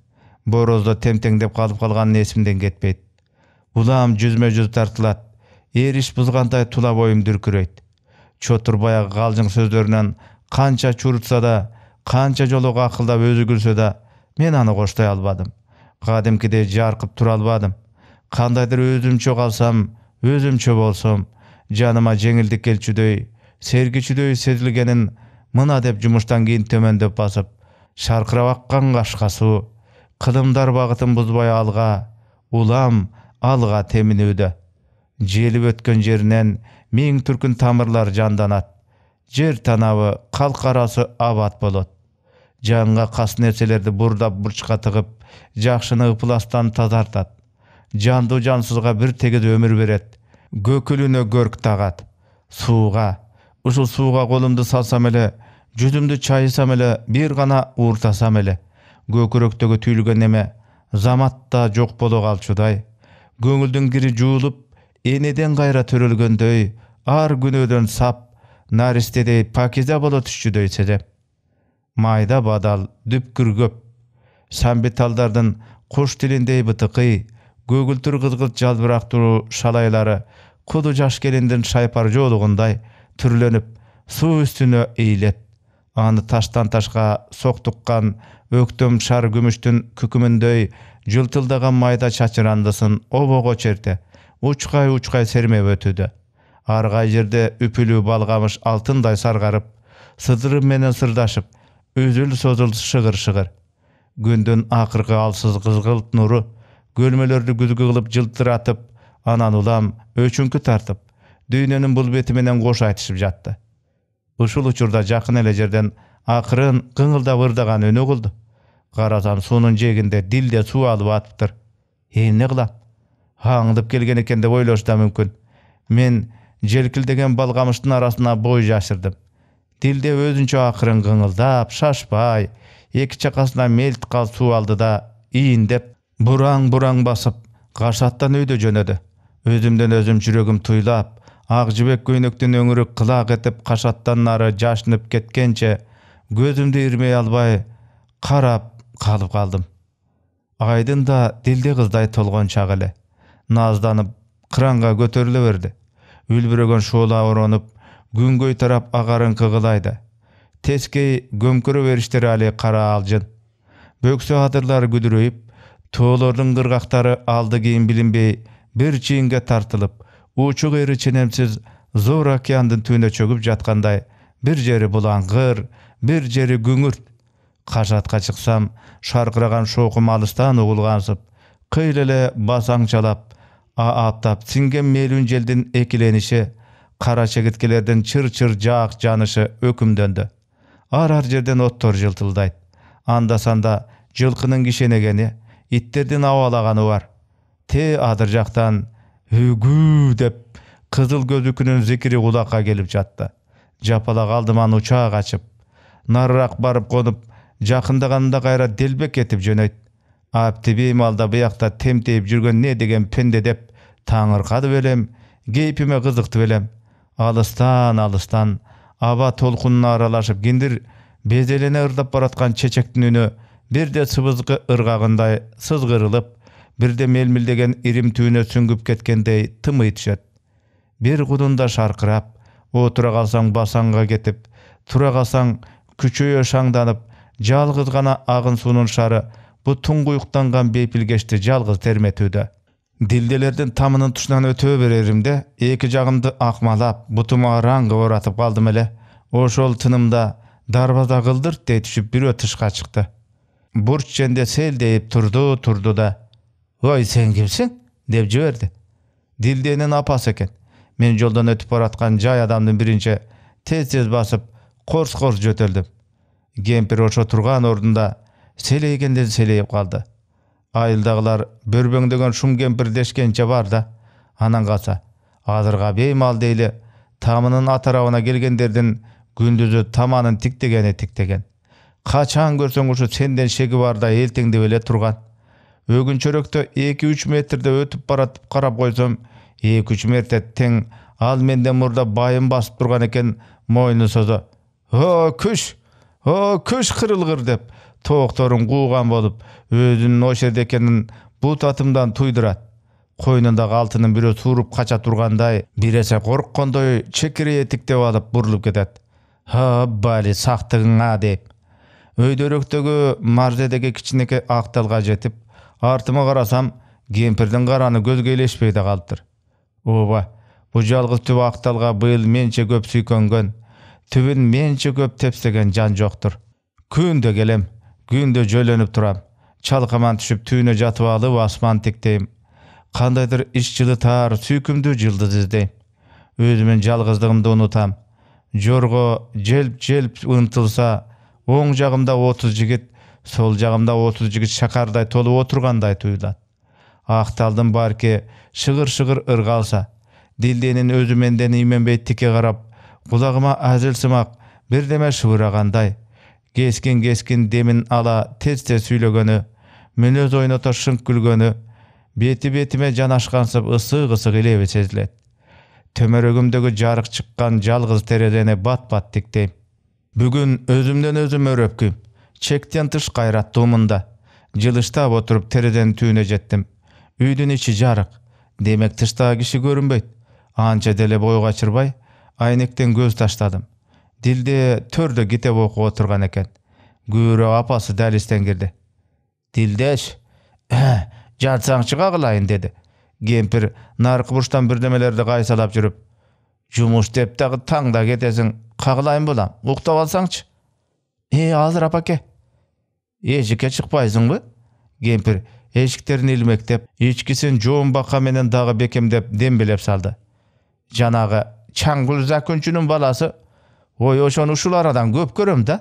[SPEAKER 1] бороздо темтеңдеп калып калган эсимден кетпейт улам жүзмө жүз тартылат. Эр иш тула боюм дүркүрөйт. Чотур баягы калжың сөздөрүнөн канча чурутса да канча жолу акылдап өзү күлсө да мен аны коштой албадым. Кадимкидей жаркып тура албадым. Кандайдыр өзүмчө калсам өзүмчө болсом жаныма жеңилдик келчүдөй сергичүдөй сезилгенин мына деп жумуштан кийин төмөндөп басып шаркырап аккан кашка суу кылымдар багытын бузбай алга улам алга теминүүдө желип өткөн жеринен миң түркүн тамырлар жанданат. Жер танабы калк арасы абат болот. Жанга кас нерселерди бурдап бурчка тыгып жакшыны ыпластан тазартат. Жандуу жансызга бир тегиз өмүр берет. Көкүлүнө көрк тагат сууга ушул сууга колумду салсам эле жүзүмдү чайысам эле бир гана ууртасам эле көкүрөктөгү түйүлгөн неме заматта жок боло калчудай көңүлдүн кири жуулуп энеден кайра төрөлгөндөй ар күнөөдөн сап наристедей пакиза боло түшчүдөй сезем майда бадал дүпкүр көп. Самби талдардын куш тилиндей бытыкый көгүлтүр кызгылт жалбырактуу шалайлары куду жаш келиндин шайпар жоолугундай түрлөнүп суу үстүнө эйлет аны таштан ташка соктуккан өктөм шар күмүштүн күкүмүндөй жылтылдаган майда чачырандысын обого черте учкай учкай сермеп өтүүдө ар кай жерде үпүлүү балгамыш алтындай саргарып сыдыры менен сырдашып үзүл созул шыгыр шыгыр күндүн акыркы алсыз кызгылт нуру көлмөлөрдү күзгү кылып жылтыратып анан улам өчүңкү тартып дүйнөнүн бул бети менен кош айтышып жатты ушул учурда жакын эле жерден акырын кыңылдап ырдаган үн угулду карасам суунун жээгинде дилде суу алып атыптыр эмне кылам аңдып келген экен деп ойлошу да мүмкүн мен желкилдеген балгамыштын арасына бой жашырдым дилде өзүнчө акырын кыңылдап шашпай эки чакасына мелт кал суу алды да ийиндеп бураң бураң басып кашаттан өйдө жөнөдү өзүмдөн өзүм жүрөгүм туйлап ак жибек көйнөктүн өңүрү кылак этип кашаттан нары жашынып кеткенче көзүмдү ирмей албай карап калып калдым айдын да дилде кыздай толгон чак эле назданып кыранга көтөрүлө берди үлбүрөгөн шоола оронуп күнгөй тарап агарыңкы кылайды тескей көмкөрө бериштери али кара алжын. Бөксө адырлар күдүрөйүп тоолордун кыргактары алды кийин билинбей бир чийинге тартылып учук эри ченемсиз зор океандын түбүнө чөгүп жаткандай бир жери булаңгыр бир жери күңүрт кашатка чыксам шаркыраган шоокум алыстан кыйла эле басаңчалап аптап сиңген мээлүүн желдин экилениши кара чегиткелердин чыр чыр жаак жанышы өкүмдөндү ар ар жерден оттор жылтылдайт анда санда жылкынын кишенегени иттердин абалаганы бар. Те адыр жактан үгүү деп кызыл көзүкүнүн зикири кулакка келип жатты. Жапалак алдыман учак ачып нарыраак барып конуп жакындаганымда кайра делбек этип жөнөйт апти беймалда буякта темтейип жүргөн не деген пенде деп таңыркады белем кейпиме кызыкты белем алыстан алыстан аба толкунуна аралашып киндир безелене ырдап бараткан чечектин үнү бирде сыбызгы ыргагындай сызгырылып бирде мелмилдеген ирим түбүнө сүңгүп кеткендей тымый түшөт бир кудунда шаркырап отура калсаң басаңга кетип тура калсаң күчөйө шаңданып жалгыз гана агын суунун шары бу туңгуюктанган бейпилгечти жалгыз терметүүдө дилделердин тамынын тушунан өтө береримде эки жагымды акмалап бутуму араң оратып калдым эле ошол тынымда дарбаза кылдырт дей түшүп бирөө тышка чыкты бурч ченде селдейип турду турду да ой сен кимсиң деп жиберди дилденин апасы экен мен жолдон өтүп бараткан жай адамдын биринче тез тез басып корс корс кемпир ошо турган ордунда селейгенден селейип калды. Айылдагылар бөрбөңдөгөн шум кемпир дешкенче бар да анан калса азырга беймал дейли тамынын атарабына келгендердин күндүзү таманын тиктегени тиктеген. Качан көрсөң ушу сенден шеги бардай элтеңдеп эле турган. Өгүнчөрөктө эки үч метрде өтүп баратып карап койсом эки үч мерте тең ал менден мурда байын басып турган экен мойнун созо. О күш! О күш кырылгыр деп тоокторун кууган болуп өзүнүн ошол жерде экенин бут атымдан туйдурат. Койнундагы алтынын бирөө сууруп кача тургандай бир эсе корккондой чекирейе тиктеп алып бурулуп кетет. Бали сактыгыңа дейп өйдөрөктөгү марзедеги кичинекей ак талга жетип артыма карасам кемпирдин караны көзгө илешпей да калыптыр. Ооба бул жалгыз түп ак талга быйыл менче көп сүйкөнгөн түбүн менче көп тепсеген жан жоктур күндө келем күндө жөлөнүп турам чалкаман түшүп түбүнө жатып алып асман тиктейм кандайдыр ич жылытар сүйкүмдүү жылдыз издейм өзүмдүн жалгыздыгымды унутам жорго желп желп ынтылса оң жагымда отуз жигит сол жагымда отуз жигит шакардай толуп отургандай туюлат акталдым барки шыгыр шыгыр ыргалса дилденин өзү менден именбей тике карап кулагыма азыл бирдеме шыбырагандай кескин кескин демин ала тез тез сүйлөгөнү мүнөз ойното шыңк күлгөнү бети бетиме жанашкансып ысык ысык илеби сезилет төмөрөгүмдөгү жарык чыккан жалгыз терезени бат бат тиктейм бүгүн өзүмдөн өзүм өрөпкүйм чектен тыш кайраттуумун да жылыштап отуруп терезенин түбүнө жеттим үйдүн ичи жарык демек тыштагы киши көрүнбөйт анча деле бой качырбай айнектен көз таштадым. Дилде төрдө китеп окуп отурган экен. Күбөрө апасы далистен кирди. Дилдеш «Ә, жатсаңчы кагылайын деди. Кемпир наркы бурчтан бирдемелерди кайсалап жүрүп жумуш деп дагы таңда кетесиң кагылайын болам уктап алсаңчы э азыр апаке эшикке чыкпайсыңбы? Кемпир эшиктерин илмектеп ичкисин жоон бака менен дагы бекемдеп дембелеп салды. Жанагы чаңгул закончунун баласы ой ошону ушул арадан көп көрөм да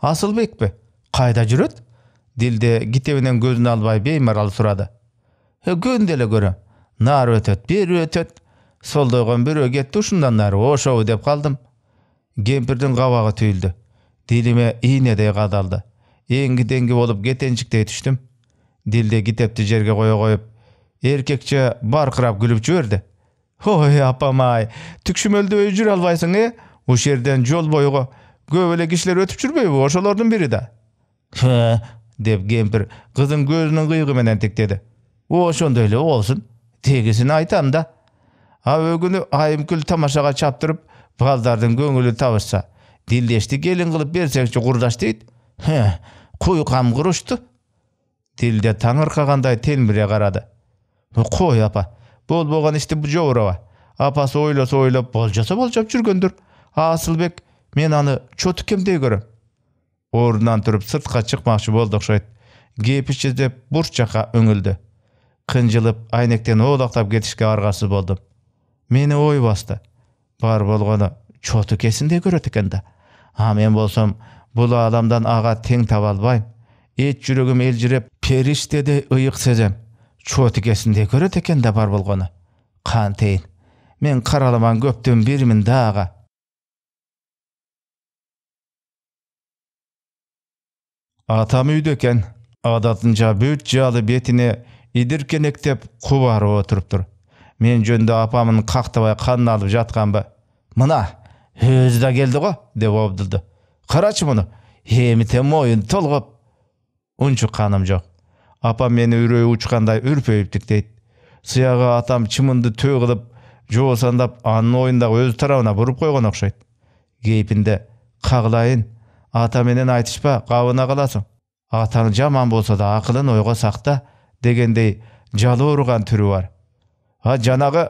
[SPEAKER 1] асылбекпи кайда жүрөт дилде китебинен көзүн албай беймарал сурады күндө эле көрөм нары өтөт бери өтөт солдойгон бирөө кетти ушундан нары ошобу деп калдым кемпирдин кабагы түйүлдү дилиме ийнедей кадалды эңги деңги болуп кетенчиктей түштүм дилде китепти жерге кое коюп эркекче баркырап күлүп жиберди ой апам ай түкшүмөлдөбөй жүрө албайсың э ушул жерден жол бойго көп эле кишилер өтүп жүрбөйбү ошолордун бири да деп кемпир кызын көзүнүн кыйыгы менен тиктеди ошондой эле болсун тегисин айтам да абы күнү айымкүл тамашага чаптырып балдардын көңүлү табышса дилдешти келин кылып берсеңчи курдаш дейт куйкам курушту дилде таңыркагандай телмире карады кой апа болбогон ишти жобураба апасы ойлосо ойлоп болжосо болжоп жүргөндүр асылбек мен аны чотукемдей көрөм ордунан туруп сыртка чыкмакчы болду окшойт кепи деп бурч жака өңүлдү кынжылып айнектен оолактап кетишке аргасыз болдум мени ой басты. Бар болгону чотукесиндей көрөт экен да. А мен болсом бул ааламдан ага тең таба албайм эч жүрөгүм элжиреп периштедей ыйык сезем. Чотикесиндей көрөт экен да бар болгону кантейин мен караламан көптөн бирмин да атам үйдө экен адатынча бүт жаалы бетине идиркенектеп кубарып отуруптур мен жөнүндө апамын кактабай канын алып жатканбы мына өзү да келди го деп обдулду карачы муну эмите моюн толгоп унчукканым жок апам мени үрөйү учкандай үрпөйүп тиктейт. Сыягы атам чымынды төө кылып жоосандап анын оюн дагы өз тарабына буруп койгон окшойт. Кейпинде кагылайын ата менен айтышпа кабына каласың. Атаң жаман болсо да акылын ойго сакта дегендей жалоорugан түрү бар. А жанагы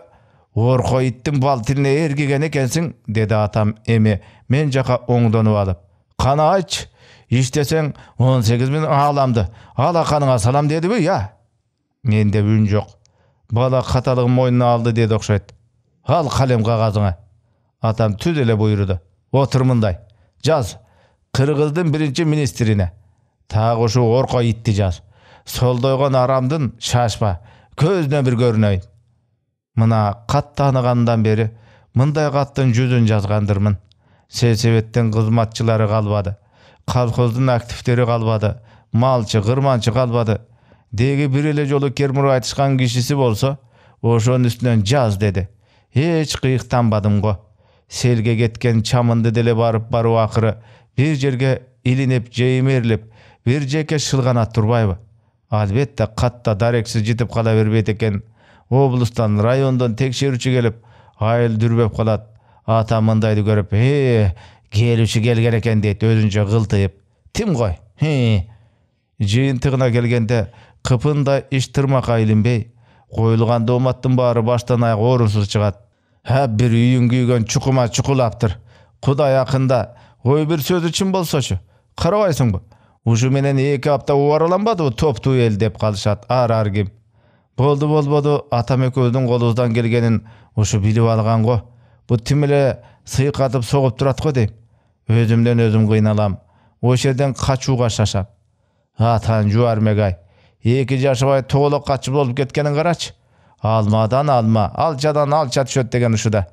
[SPEAKER 1] орко иттин бал тилине эргиген экенсиң деди атам эми мен жака оңдонуп алып. Кана айтчы иштесең он сегиз миң ааламды алаканыңа салам дедиби я? Менде үн жок бала каталыгын мойнуна алды деди окшойт ал калем кагазыңа атам түз эле буйруду отур мындай. Жаз кыргыздын биринчи министрине так ушу орко итти жаз. Солдойгон арамдын шашпа. Көзүнө бир көрүнөйүн мына кат тааныгандан бери мындай каттын жүзүн жазгандырмын сельсоветтин кызматчылары калбады колхоздун активдери калбады малчы кырманчы калбады деги бир эле жолу кермур айтышкан кишиси болсо ошонун үстүнөн жаз деди эч кыйыктанбадым го селге кеткен чамынды деле барып барып акыры бир жерге илинип же имерилип бир жеке шылганат турбайбы албетте катта дарексиз житип кала бербейт экен облустан райондон текшерүүчү келип айыл дүрбөп калат ата мындайды көрүп э келүүчү келген экен дейт өзүнчө кылтыйып тим кой жыйынтыгына келгенде кыпында иш тырмакка илинбей коюлган дооматтын баары баштан аяк орунсуз чыгат а бир үйүн күйгөн чукума чукулаптыр кудай акында ой бир сөзү чын болсочу карабайсыңбы ушу менен эки апта убараланбадыбы топтуу эл деп калышат ар ар ким болду болбоду атам экөөбүздүн колубуздан келгенин ушу билип алган го бу тим эле сыйкатып согуп турат го дейм өзүмдөн өзүм кыйналам ошол жерден качууга шашам атан жубармек ай эки жашабай тоголок катчы болуп кеткенин карачы алмадан алма алчадан алча түшөт деген ушуда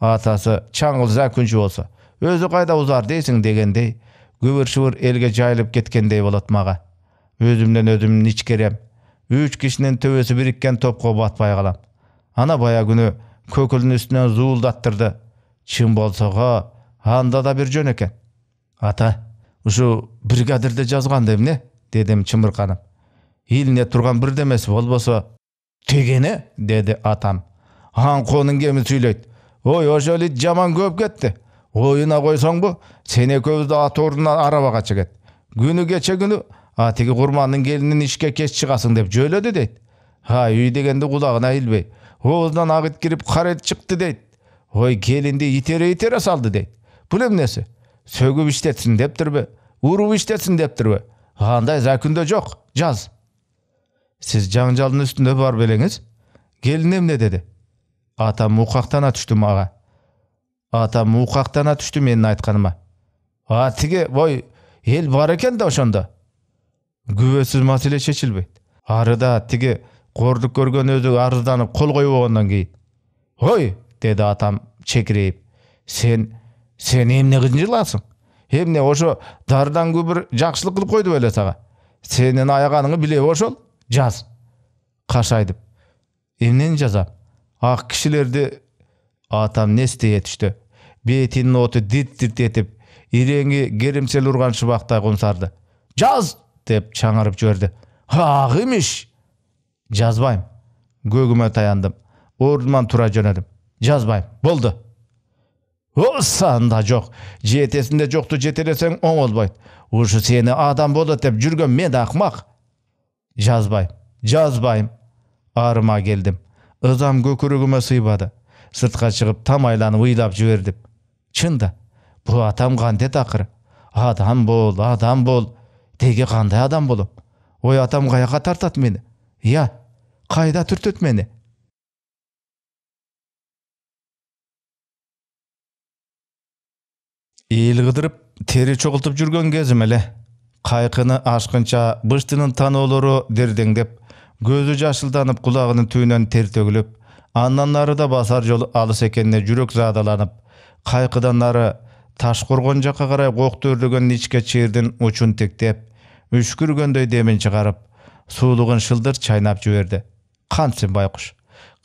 [SPEAKER 1] атасы чаң кылса күнчү болсо өзү кайда узар дейсиң дегендей күбүр шыбыр элге жайылып кеткендей болот мага өзүмдөн өзүм ичкерем үч кишинин төбөсү бириккен топко батпай калам ана баягы күнү көкүлдүн үстүнөн зуулдаттырды чын болсо го анда да бир жөн экен ата ушу бригадирде жазган эмне дедим чымырканып илине турган бирдемеси болбосо тегене? Деди атам. Аңкоонун кеми сүйлөйт ой ошол ит жаман көп кетти оюна койсоңбу сен экөөбүздү ат ордуна арабага чегет күнү кече күнү а тиги курмандын келинин ишке кеч чыгасың деп жөөлөдү дейт а үй дегенди кулагына илбей оозунан ак ит кирип кара ит чыкты дейт ой келинди итере итере салды дейт бул эмнеси сөгүп иштетсин дептирби уруп иштетсин дептирби андай закүндө жок жаз. Сиз жаңжалдын үстүндө бар белеңиз келин эмне деди атам укактана түштү мага атам укактана түштү менин айтканыма а тиги ой эл бар экен да ошондо? Күбөсүз маселе чечилбейт арыда тиги кордук көргөн өзү арызданып кол койбогондон кийин ой деди атам чекирейип сен сен эмне кынжыласың эмне ошо дардан күбүр жакшылык кылып койду беле сага сенин аяганыңы билеби ошол жаз. Кашайтып эмнени жазам? Ак кишилерди атам нестее түштү бетинин оту дирт дирт этип иреңи керимсел урган шыбактай кумсарды жаз! деп чаңырып жиберди ак имиш жазбайм көгүмө таяндым. Ордуман тура жөнөдүм жазбайм болду анда жок жетесинде жокту жетелесең оңолбойт ушу сени адам болот деп жүргөн мен акмак жазбайм жазбайм арыма келдим ызам көкүрөгүмө сыйбады сыртка чыгып тамайланып ыйлап жибердим чын да бул атам кантет акыры адам бол адам бол деги кандай адам болом ой атам каяка тартат мени ыя кайда түртөт мени эл кыдырып тери чогултуп жүргөн кезим эле. Кайкыны ашкынча быштынын таноолору дердеңдеп көзү жашылданып кулагынын түбүнөн тер төгүлүп андан нарыда басар жол алыс экенине жүрөк заадаланып кайкыдан нары таш коргон жака карай кокту өрлөгөн ичке чыйырдын учун тиктеп үшкүргөндөй демин чыгарып суулугун шылдыр чайнап жиберди. Кантсың байкуш?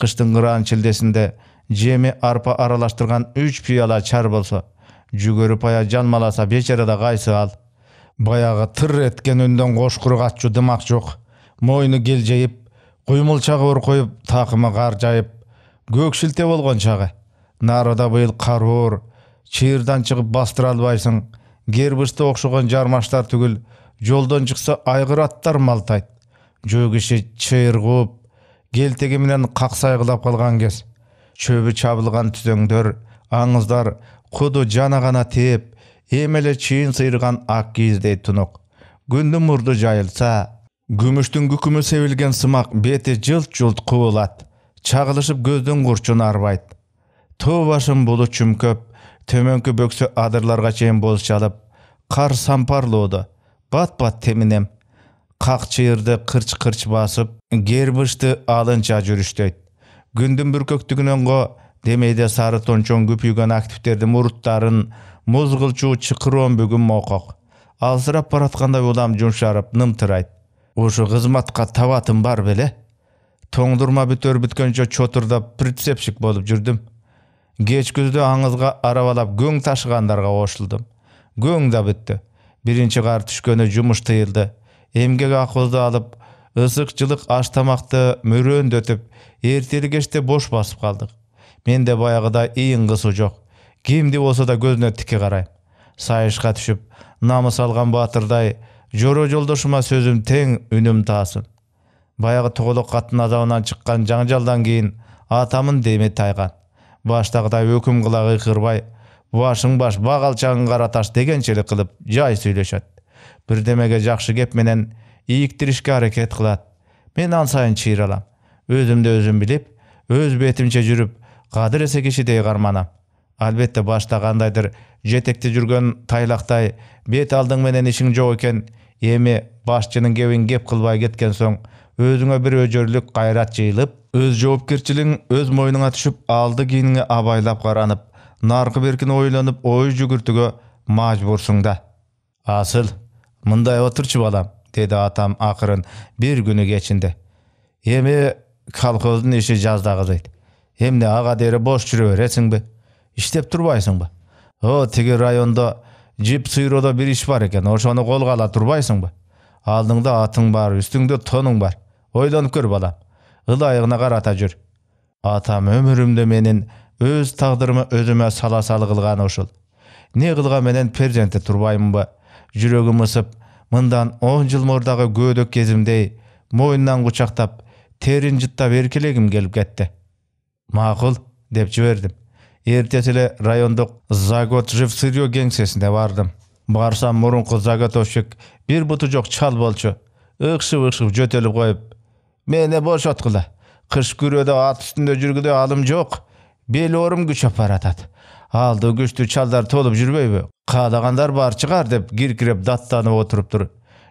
[SPEAKER 1] Кыштын кыраан чилдесинде жеми арпа аралаштырган үч пыяла чар болсо жүгөрү пая жалмаласа бечарада кайсы ал? Баягы тыр эткен үндөн кошкурук аччу дымак жок мойну келжейип куймулчагы уркуюп такымы кар жайып. Көк шилте болгон чагы нарыда быйыл кар оор чыйырдан чыгып бастыра албайсың гербышты окшогон жармаштар түгүл жолдон чыкса айгыр аттар малтайт. Жөө киши чыйыр кууп келтеги менен каксайгылап калган кез. Чөбү чабылган түзөңдөр аңыздар куду жана гана тээп эми эле чыйын сыйрыган ак кийиздей тунук күндүн мурду жайылса күмүштүн күкүмү себилген сымак бети жылт жылт кубулат чагылышып көздүн курчуну арбайт тоо башын булут чүмкөп төмөнкү бөксө адырларга чейин боз чалып кар сампарлоодо бат бат теминем как чыйырды кырч кырч басып гербышты алынча жүрүштөйт күндүн бүркөктүгүнөн го демейде сары тончон күпүйгөн активтердин муруттарын муз кылчуу чыкыроон бүгүн мокок алсырап бараткандай улам жумшарып нымтырайт ушу кызматка табатым бар беле тоңдурма бүтөр бүткөнчө чотурдап прицепщик болуп жүрдүм кеч күздө аңызга арабалап көң ташыгандарга кошулдум көң да бүттү биринчи кар түшкөнү жумуш тыйылды эмгек акыбызды алып ысык жылык аш тамакты мөрөөндөтүп эртели кечте бош басып калдык менде баягыдай ийин кысуу жок кимди болсо да көзүнө тики карайм сайышка түшүп намыс алган баатырдай жоро жолдошума сөзүм тең үнүм таасын баягы тоголок каттын азабынан чыккан жаңжалдан кийин атамын деми тайган баштагыдай өкүм кыла кыйкырбай башың баш бак алчагың кара таш дегенчелик кылып жай сүйлөшөт бирдемеге жакшы кеп менен ийиктиришке аракет кылат мен ал сайын чыйралам өзүмдү өзүм билип өз бетимче жүрүп кадыр эсе кишидей карманам албетте башта кандайдыр жетекте жүргөн тайлактай бет алдың менен ишиң жок экен эми башчынын кебин кеп кылбай кеткен соң өзүңө бир өжөрлүк кайрат жыйылып өз жоопкерчилигиң өз мойнуңа түшүп алды кейиниңе абайлап каранып наркы беркин ойлонуп ой жүгүртүүгө мажбурсуң да асыл мындай отурчу балам деди атам акырын бир күнү кечинде эми колхоздун иши жазда кызыйт эмне ага дери бош жүрө бересиңби иштеп турбайсыңбы о тиги райондо жип сыйроодо бир иш бар экен ошону колго ала турбайсыңбы алдыңда атың бар үстүңдө тонуң бар ойлонуп көр балам ылайыгына карата жүр атам өмүрүмдө менин өз тагдырымы өзүмө сала сал кылганы ушул не кылган менен перзенти турбаймынбы жүрөгүм ысып мындан он жыл мурдагы көөдөк кезимдей мойнунан кучактап терин жыттап эркелегим келип кетти макул деп жибердим эртеси эле райондук завод живсырье кеңсесине бардым. Барсам мурунку заготовщик бир буту жок чал болчу ыкшып ыкшып жөтөлүп коюп мени бошоткула кыш күрөөдө ат үстүндө жүргүдөй алым жок бел оорум күч алып баратат алды күчтүү чалдар толуп жүрбөйбү каалагандар бар чыгар деп киркиреп даттанып отуруптур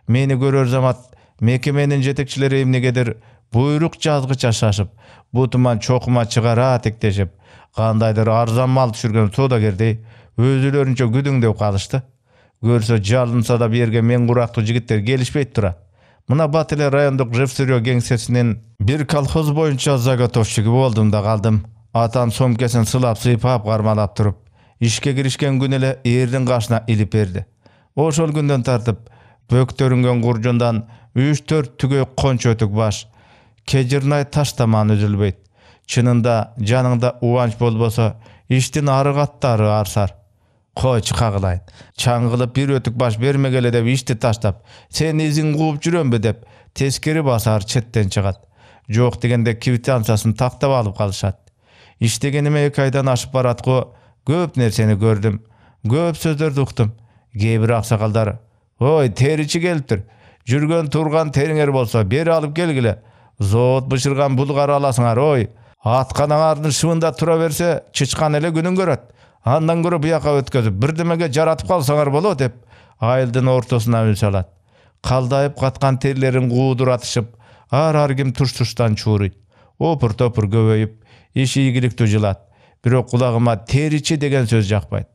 [SPEAKER 1] мени көрөр замат мекеменин жетекчилери эмнегедир буйрук жазгыча шашып бутума чокума чыгара тектешип кандайдыр арзан мал түшүргөн соодагердей өзүлөрүнчө күдүңдөп калышты. Көрсө жалынса да бу мен курактуу жигиттер келишпейт турат мына бат эле райондук живсырье кеңсесинин бир колхоз боюнча заготовщиги болдум да калдым. Атам сомкесин сылап сыйпап кармалап туруп ишке киришкен күнү эле эрдин кашына илип берди. Ошол күндөн тартып бөктөрүнгөн куржундан үч төрт түгөй кончо өтүк баш кежирнай таштаман үзүлбөйт чынында жаныңда убанч болбосо иштин ары каттары арсар. Койчу кагылайын чаң кылып бир өтүк баш бермегеле деп ишти таштап сен изиң кууп жүрөмбү деп тескери басар четтен чыгат жок дегенде квитанциясын тактап алып калышат иштегениме эки айдан ашып барат го көп нерсени көрдүм көп сөздөрдү уктум кээ бир аксакалдар ой теричи келиптир жүргөн турган териңер болсо бери алып келгиле завод бышырган булгар аласыңар ой. Атканаңардын шыбында тура берсе чычкан эле күнүн көрөт. Андан көрө буяка өткөзүп бирдемеге жаратып калсаңар болот деп айылдын ортосуна үн салат. Калдайып каткан терилерин куудуратышып ар ар ким туш туштан чууруйт опур топур көбөйүп иши ийгиликтүү жылат. Бирок кулагыма теричи деген сөз жакпайт.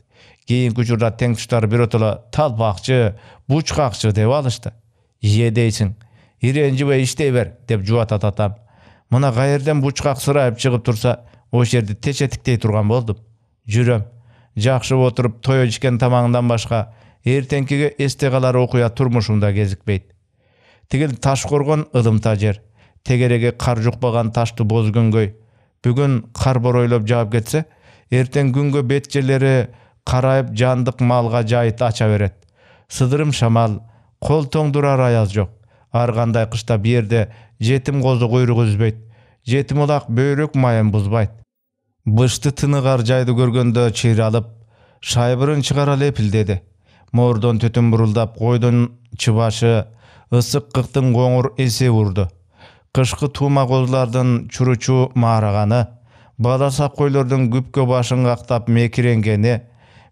[SPEAKER 1] Кийинки учурда тең туштары биротоло талпакчы бучкакчы деп алышты. Ие дейсиң. Иренжибей иштей бер деп жубатат атам мына каерден бучкак сырайып чыгып турса ошол жерди течетиктей турган болдум жүрөм жакшы отуруп тое ичкен тамагыңдан башка эртеңкиге эсте калар окуя турмушумда кезикпейт тигил таш коргон ылымта жер тегереги кар жукпаган таштуу боз көңгөй бүгүн кар боройлоп жаап кетсе эртең күнгө бет жерлери карайып жандык малга жайыт ача берет сыдырым шамал кол тоңдурар аяз жок ар кандай кышта жерде жетим козу куйрук үзбөйт жетим улак бөйрөк майын бузбайт бышты тыныгар жайды көргөндө чыйралып шайбырын чыгара лепилдеди моордон түтүн бурулдап койдун чыбашы ысык кыктын коңур эси урду кышкы туума козулардын чуручу маараганы бала сап койлордун күпкө башын кактап мекиренгени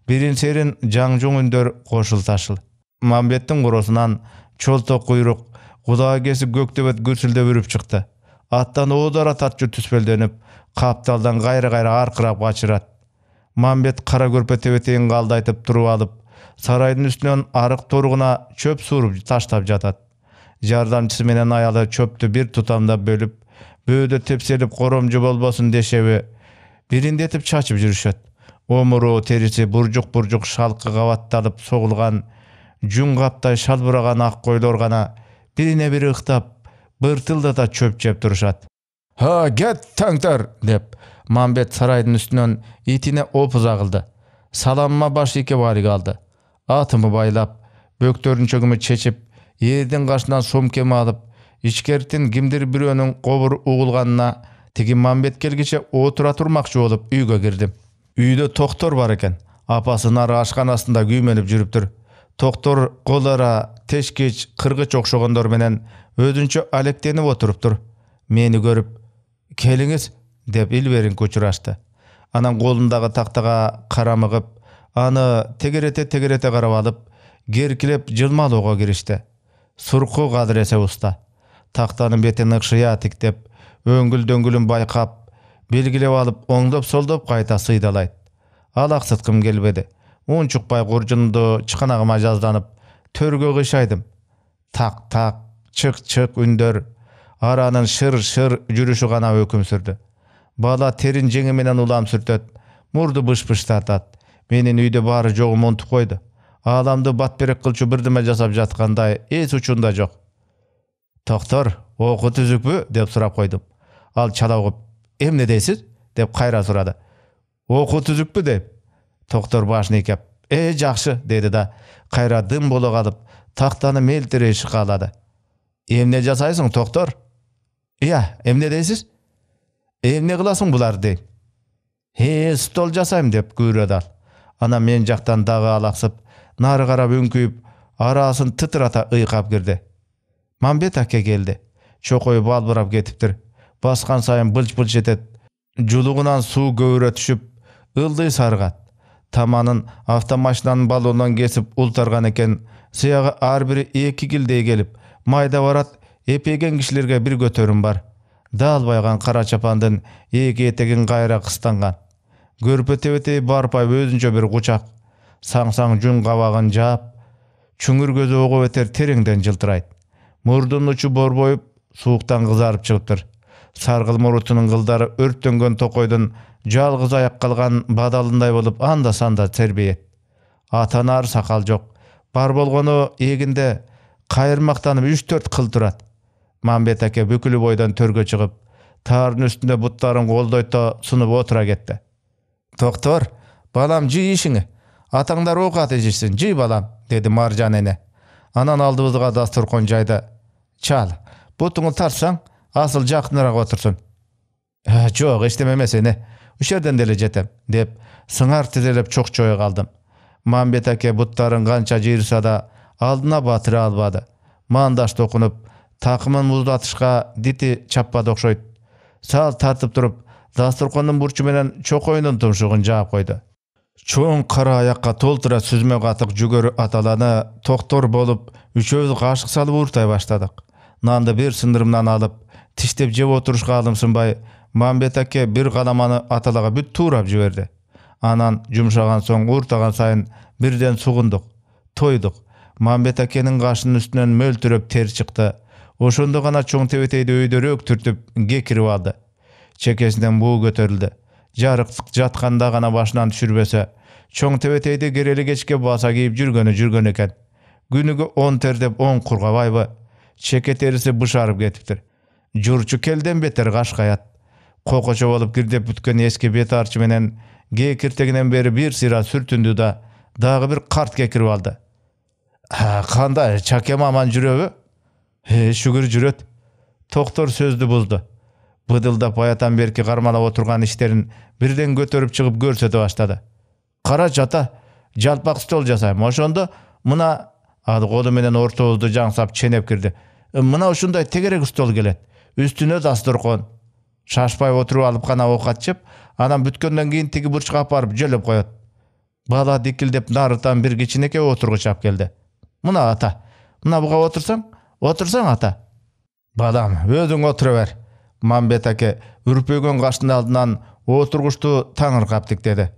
[SPEAKER 1] бирин серин жаң жуң үндөр кошулташыл мамбеттин куросунан чолток куйрук кудаа кесип көктөбөт гүрсүлдөп үрүп чыкты. Аттан оодара татчу түспөлдөнүп капталдан кайра кайра аркырап качырат. Мамбет кара көрпө тебетегин калдайтып туруп алып сарайдын үстүнөн арык торгуна чөп сууруп таштап жатат. Жардамчысы менен аялы чөптү бир тутамдап бөлүп бөөдө тепселип коромжу болбосун дешеби бириндетип чачып жүрүшөт. Омуру териси буржук буржук шалкы кабатталып согулган жүн каптай шалбыраган ак койлор гана бирине бири ыктап быртылдата чөп жеп турушат. Ха кет таңтар! деп мамбет сарайдын үстүнөн итине опуза кылды саламыма баш ийке баалик алды атымы байлап бөктөрүнчөгүмү чечип эрдин кашынан сумкеми алып ичкертин кимдир бирөөнүн кобур угулганына тиги мамбет келгиче отура турмакчы болуп үйгө кирдим. Үйдө токтор бар экен. Апасы нары ашканасында күймөлүп жүрүптүр. Токтор колара тешкич кыргыч окшогондор менен өзүнчө алектенип отуруптур мени көрүп келиңиз деп илбериңки учурашты анан колундагы тактага карамыгып аны тегерете тегерете карап алып керкилеп жылмалоого киришти сурку кадыр эсе уста тактанын бетин ыкшыя тиктеп өңгүл дөңгүлүн байкап белгилеп алып оңдоп солдоп кайта сыйдалайт алаксыткым келбеди унчукпай куржунду чыканагыма жазданып төргө кыйшайдым так так чык чык үндөр аранын шыр шыр жүрүшү гана өкүм сүрдү. Бала терин жеңи менен улам сүртөт мурду быш быш тартат. Менин үйдө баары жогу монтуп койду. Ааламды батберек кылчу бирдеме жасап жаткандай эс учунда жок. Токтор оку түзүкпү? деп сурап койдум. Ал чала угуп эмне дейсиз? деп кайра сурады. Оку түзүкпү? деп. Токтор башын ийкеп э жакшы деди да кайра дым боло калып тактаны мелтирей шыкалады эмне жасайсың токтор ыя эмне дейсиз эмне кыласың буларды дейм э стол жасайм деп күйрөдү ал анан мен жактан дагы алаксып нары карап үңкүйүп араасын тытырата ыйкап кирди мамбет аке келди чокой балбырап кетиптир баскан сайын былч былч этет жулугунан суу көбүрө түшүп ылдый сарыгат таманын автомашинанын баллонунан кесип ултарган экен. Сыягы ар бири эки килдей келип майда барат эпеген кишилерге бир көтөрүм бар. Даалбайган кара чапандын эки этегин кайра кыстанган. Көрпө тебетей барпай өзүнчө бир кучак. Саң саң жүн кабагын жаап чүңүр көзү ого бетер тереңден жылтырайт. Мурдунун учу борбоюп сууктан кызарып чыгыптыр. Саргыл мурутунун кылдары өрттөнгөн токойдун жалгыз аяк калган бадалындай болуп анда санда сербейет атанаар сакал жок бар болгону эгинде кайырмактанып үч төрт кыл турат мамбет аке бүкүлү бойдон төргө чыгып таардын үстүндө буттарын колдойто сунуп отура кетти токтор балам жый ишиңи атаңдар оокат ичишсин жый балам деди маржан эне анан алдыбызга дасторкон жайды чал бутуңду тартсаң асыл жакыныраак отурсун «Ә, жок эчтеме эмес эне ушул деле жетем деп сыңар тизелеп чокчой калдым мамбет аке буттарын канча жыйырса да алдына батыра албады маандаш токунуп такымын муздатышка дити чаппады окшойт сал тартып туруп дасторкондун бурчу менен чокойдун тумшугун жаап койду чоң кара аякка толтура сүзмө катык жүгөрү аталаны токтор болуп үчөөбүз кашык салып ууртай баштадык нанды бир сындырымдан алып тиштеп жеп отурушка алымсынбай мамбет аке бир каламаны аталага бүт туурап жиберди анан жумшаган соң ууртаган сайын бирден сугундук тойдук мамбет акенин кашынын үстүнөн мөлтүрөп тер чыкты ошондо гана чоң тебетейди өйдөрөөк түртүп кекирип алды. Чекесинен буу көтөрүлдү жарыктык жатканда гана башынан түшүрбөсө чоң тебетейди керели кечке баса кийип жүргөнү жүргөн экен күнүгө он тердеп он кургабайбы чеке териси бышарып кетиптир журчу келден бетер кашкаят кокочо болуп кирдеп бүткөн эски бет арчы менен кекиртегинен бери бир сыйра сүртүндү да дагы бир карт кекирип алды кандай чакем аман жүрөбү шүгүр жүрөт токтор сөздү бузду быдылдап баятан берки кармалап отурган иштерин бирден көтөрүп чыгып көрсөтө баштады карачы ата жалпак стол жасайм ошондо мына ал колу менен ортобузду жаңсап ченеп кирди мына ушундай тегерек стол келет үстүнө дасторкон шашпай отуруп алып гана оокат жеп анан бүткөндөн кийин тиги бурчка алып барып жөлөп коет бала дикилдеп нарыктан бир кичинекей отургуч алып келди мына ата мына буга отурсаң отурсаң ата балам өзүң отура бер мамбет аке үрпөйгөн каштын алдынан отургучту таңыркап тиктеди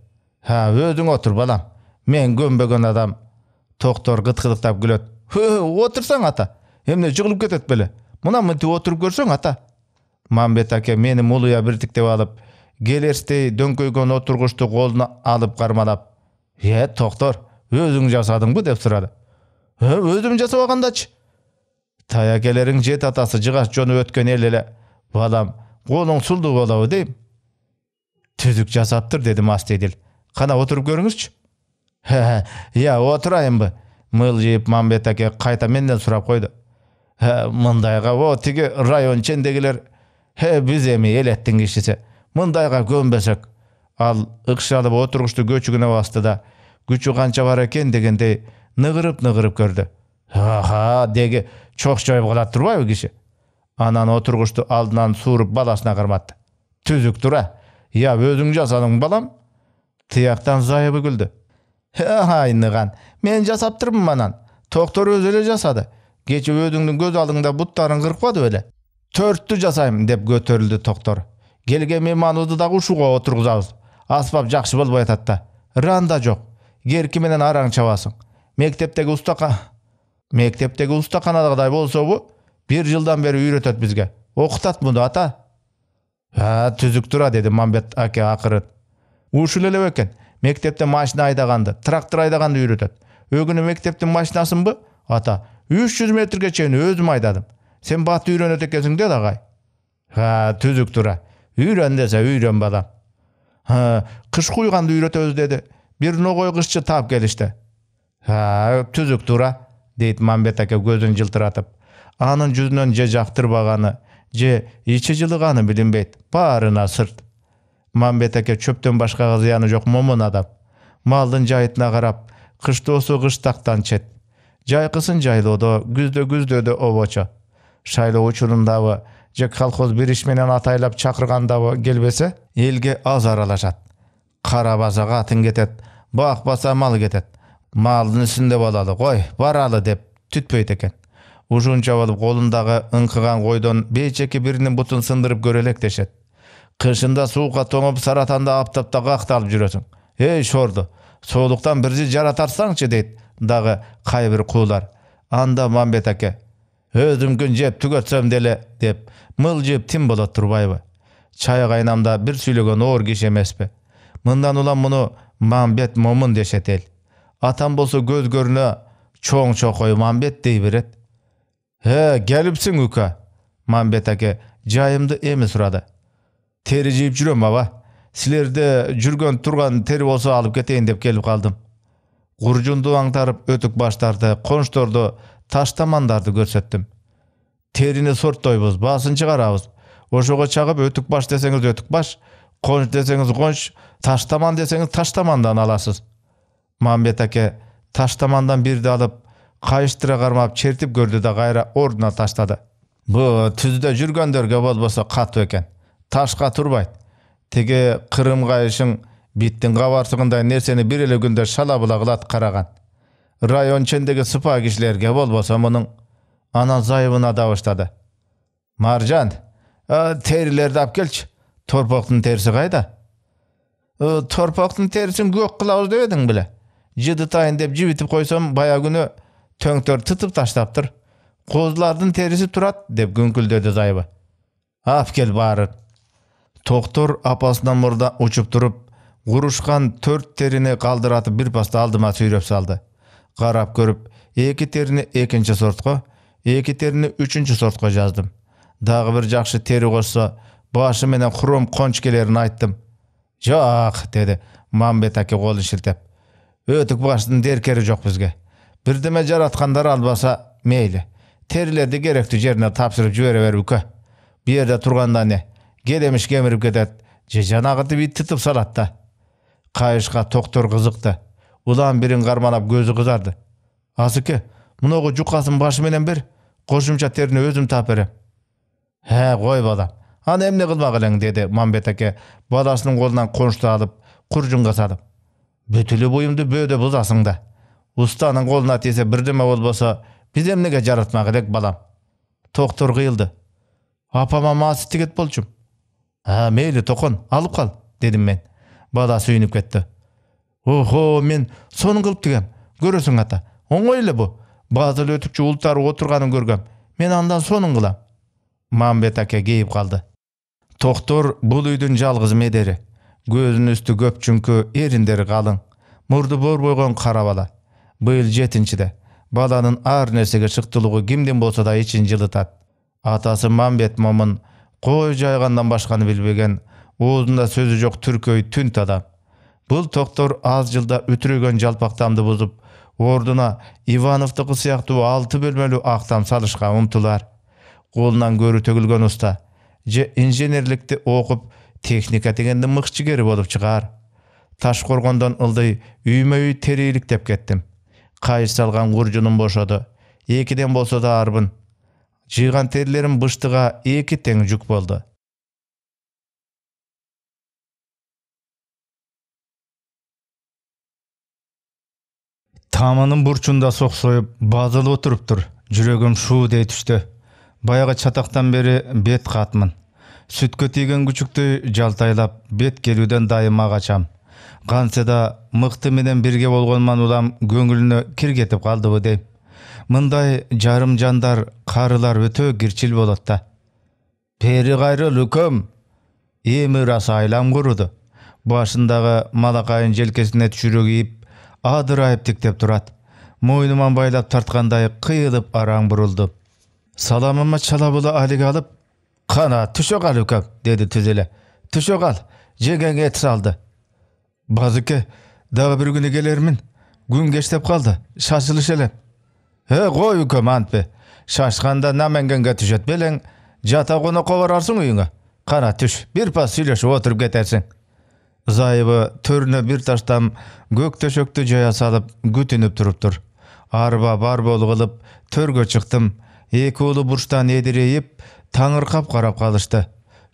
[SPEAKER 1] ха өзүң отур балам мен көнбөгөн адам токтор кыткыдыктап күлөт отурсаң ата эмне жыгылып кетет беле мына мынтип отуруп көрсөң ата мамбет аке мени мулуя биртиктеп алып келерстей дөңкөйгөн отургучту колуна алып кармалап э токтор өзүң жасадыңбы? деп сурады. Өзүм жасабагандачы таякелериң жет атасы жыгач жонуп өткөн эл эле балам колуң сулдуу болобу дейм түзүк жасаптыр деди мастедил. Кана отуруп көрүңүзчү? Ыя отурайынбы? Мылжыйып мамбет аке кайта менден сурап койду мындайга о тиги район чендегилер э биз эми элеттин кишиси мындайга көнбөсөк ал ыкшалып отургучту көчүгүнө басты да күчү канча бар экен дегендей ныгырып ныгырып көрдү аха деги чокчоюп калат турбайбы киши анан отургучту алдынан сууруп баласына карматты түзүк тура я өзүң жасадың балам? Тияктан зайыбы күлдү айныган мен жасаптырмын анан токтор өзү эле жасады. Кечээ өзүңдүн көз алдыңда буттарын кыркпады беле төрттү жасайм деп көтөрүлдү токтор келген мейманыбызды дагы ушуга отургузабыз. Аспап жакшы болбой атат да. Ранда жок. Керки менен араң чабасың. Мектептеги устака мектептеги устаканадагыдай болсобу бир жылдан бери үйрөтөт бизге. Окутат муну ата. А түзүк тура деди мамбет аке акырын. Ушул эле бекен мектепте машина айдаганды трактор айдаганды үйрөтөт. Өгүнү мектептин машинасынбы? Ата үч жүз метрге чейин өзүм айдадым. Сен бат үйрөнөт экенсиң деди агай. Ha түзүк тура. Үйрөн десе үйрөн балам кыш куйганды үйрөтөбүз деди. Бир ногой кышчы таап келишти. Ha түзүк тура дейт мамбет аке көзүн жылтыратып. Анын жүзүнөн же жактырбаганы же ичи жылыганы билинбейт. Баарына сырт. Мамбет аке чөптөн башкага зыяны жок момун адам. Малдын жайытына карап кыштоосу кыштактан чет. Жайкысын жайлоодо күздө күздөөдө обочо шайлоо учурундабы же колхоз бериш менен атайлап чакыргандабы келбесе элге аз аралашат. Кара баса катын кетет бакпаса мал кетет. Малдын үстүндө бололу кой баралы деп түтпөйт экен. Ушунча болуп колундагы ыңкыган койдон бейчеки биринин бутун сындырып көрө элек кышында суукка тоңуп саратанда аптапта какталып жүрөсүң. Эй шорду соолуктан бир жыл жара тартсаңчы дейт дагы кай бир куулар. Анда мамбет аке өзүмкүн жеп түгөтсөм деле деп мылжып тим болот турбайбы чай кайнамда бир сүйлөгөн оор киши эмеспи мындан улам муну мамбет момун дешет эл атам болсо көзгөрүнө чоң чокой мамбет дей берет э келипсиң ука мамбет аке жайымды эми сурады тери жыйып жүрөм аба силерде жүргөн турган тери болсо алып кетейин деп келип калдым куржунду аңтарып өтүк баштарды коншторду таштамандарды көрсөттүм терини сорттойбуз баасын чыгарабыз. Ошого чагып өтүк баш десеңиз өтүк баш конш десеңиз конш таштаман десеңиз таштамандан аласыз. Мамбет аке таштамандан бирди алып кайыштыра кармап чертип көрдү да кайра ордуна таштады. Бул түздө жүргөндөргө болбосо катуу экен ташка турбайт тиги кырым кайышың биттин кабарсыгындай нерсени бир эле күндө шалабыла кылат караган район чендеги сыпаа кишилерге болбосо мунун анан зайыбына да баштады маржан терилерди алып келчи торпоктун териси кайда торпоктун терисин көк кылабыз деп эдиң беле жыдытайын деп жибитип койсом бая күнү төңтөр тытып таштаптыр козулардын териси турат деп күңкүлдөдү зайыбы ап кел баарын токтор апасынан мурда учуп туруп курушкан төрт терини калдыратып бир паста алдыма сүйрөп салды карап көрүп эки терини экинчи сортко эки терини үчүнчү сортко жаздым. Дагы бир жакшы тери кошсо башы менен хром конч келерин айттым жок деди мамбет аке колун шилтеп өтүк баштын деркери жок бизге бирдеме жараткандар албаса мейли терилерди керектүү жерине тапшырып жибере бер ука бу жерде турганда эмне келемиш кемирип кетет же жанагы ит тытып салат да кайышка токтор кызыкты улам бирин карманап көзү кызарды азыке муногу жукасын башы менен бер кошумча терини өзүм таап берем э кой балам аны эмне кылмак элең деди мамбет аке баласынын колунан коншту алып куржунга салып бүт эле буюмду бөөдө бузасың да устанын колуна тисе бирдеме болбосо биз эмнеге жаратмак элек балам токтор кыйылды апама маасы тигет болчумун а мейли токон алып кал дедим мен бала сүйүнүп кетти охо мен сонун кылып тигем көрөсүң ата. Оңой эле бу баазы эле өтүкчү улуттар отурганын көргөм мен андан сонун кылам мамбет аке кейип калды токтор бул үйдүн жалгыз медери көзүнүн үстү көпчүңкү эриндери калың мурду борбойгон кара бала. Быйыл жетинчиде баланын ар нерсеге шыктуулугу кимдин болсо да ичин жылытат атасы мамбет момун кой жайгандан башканы билбеген оозунда сөзү жок түркөй түнт адам. Бул токтор аз жылда үтүрөгөн жалпактамды бузуп ордуна ивановдуку сыяктуу алты бөлмөлүү ак там салышка умтулар колунан көрү төгүлгөн уста же инженерликти окуп техника дегендин мыкчыгери болуп чыгаар таш коргондон ылдый үймө үй териликтеп кеттим кайыш салган куржунум бошоду экиден болсо да арбын. Жыйган терилерим быштыга эки тең жүк болду тамынын бурчунда соксоюп базылып отуруптур жүрөгүм шуу дей түштү баягы чатактан бери бет катмын сүткө тийген күчүктөй жалтайлап бет келүүдөн дайыма качам кантсе да мыкты менен бирге болгонман улам көңүлүнө кир кетип калдыбы дейм мындай жарым жандар карылар өтө кирчил болот да пери кайрыл үкөм эми ырасы айлам куруду башындагы малакайын желкесине түшүрө кийип адырайып тиктеп турат мойнуман байлап тарткандай кыйылып араң бурулду саламыма чалабыла алиге алып кана түшө кал үкөм деди түз эле түшө кал жеңеңе эт салды базыке дагы бир күнү келермин күн кечтеп калды шашылыш элем э кой үкөм антпе шашканда наменгенге түшөт белең. Жата конокко барарсың үйүңө кана түш бир пас сүйлөшүп отуруп кетерсиң зайыбы төрүнө бир таштам көк төшөктү жая салып күтүнүп туруптур арба болу кылып төргө чыктым. Эки уулу бурчтан эдирейип таңыркап карап калышты.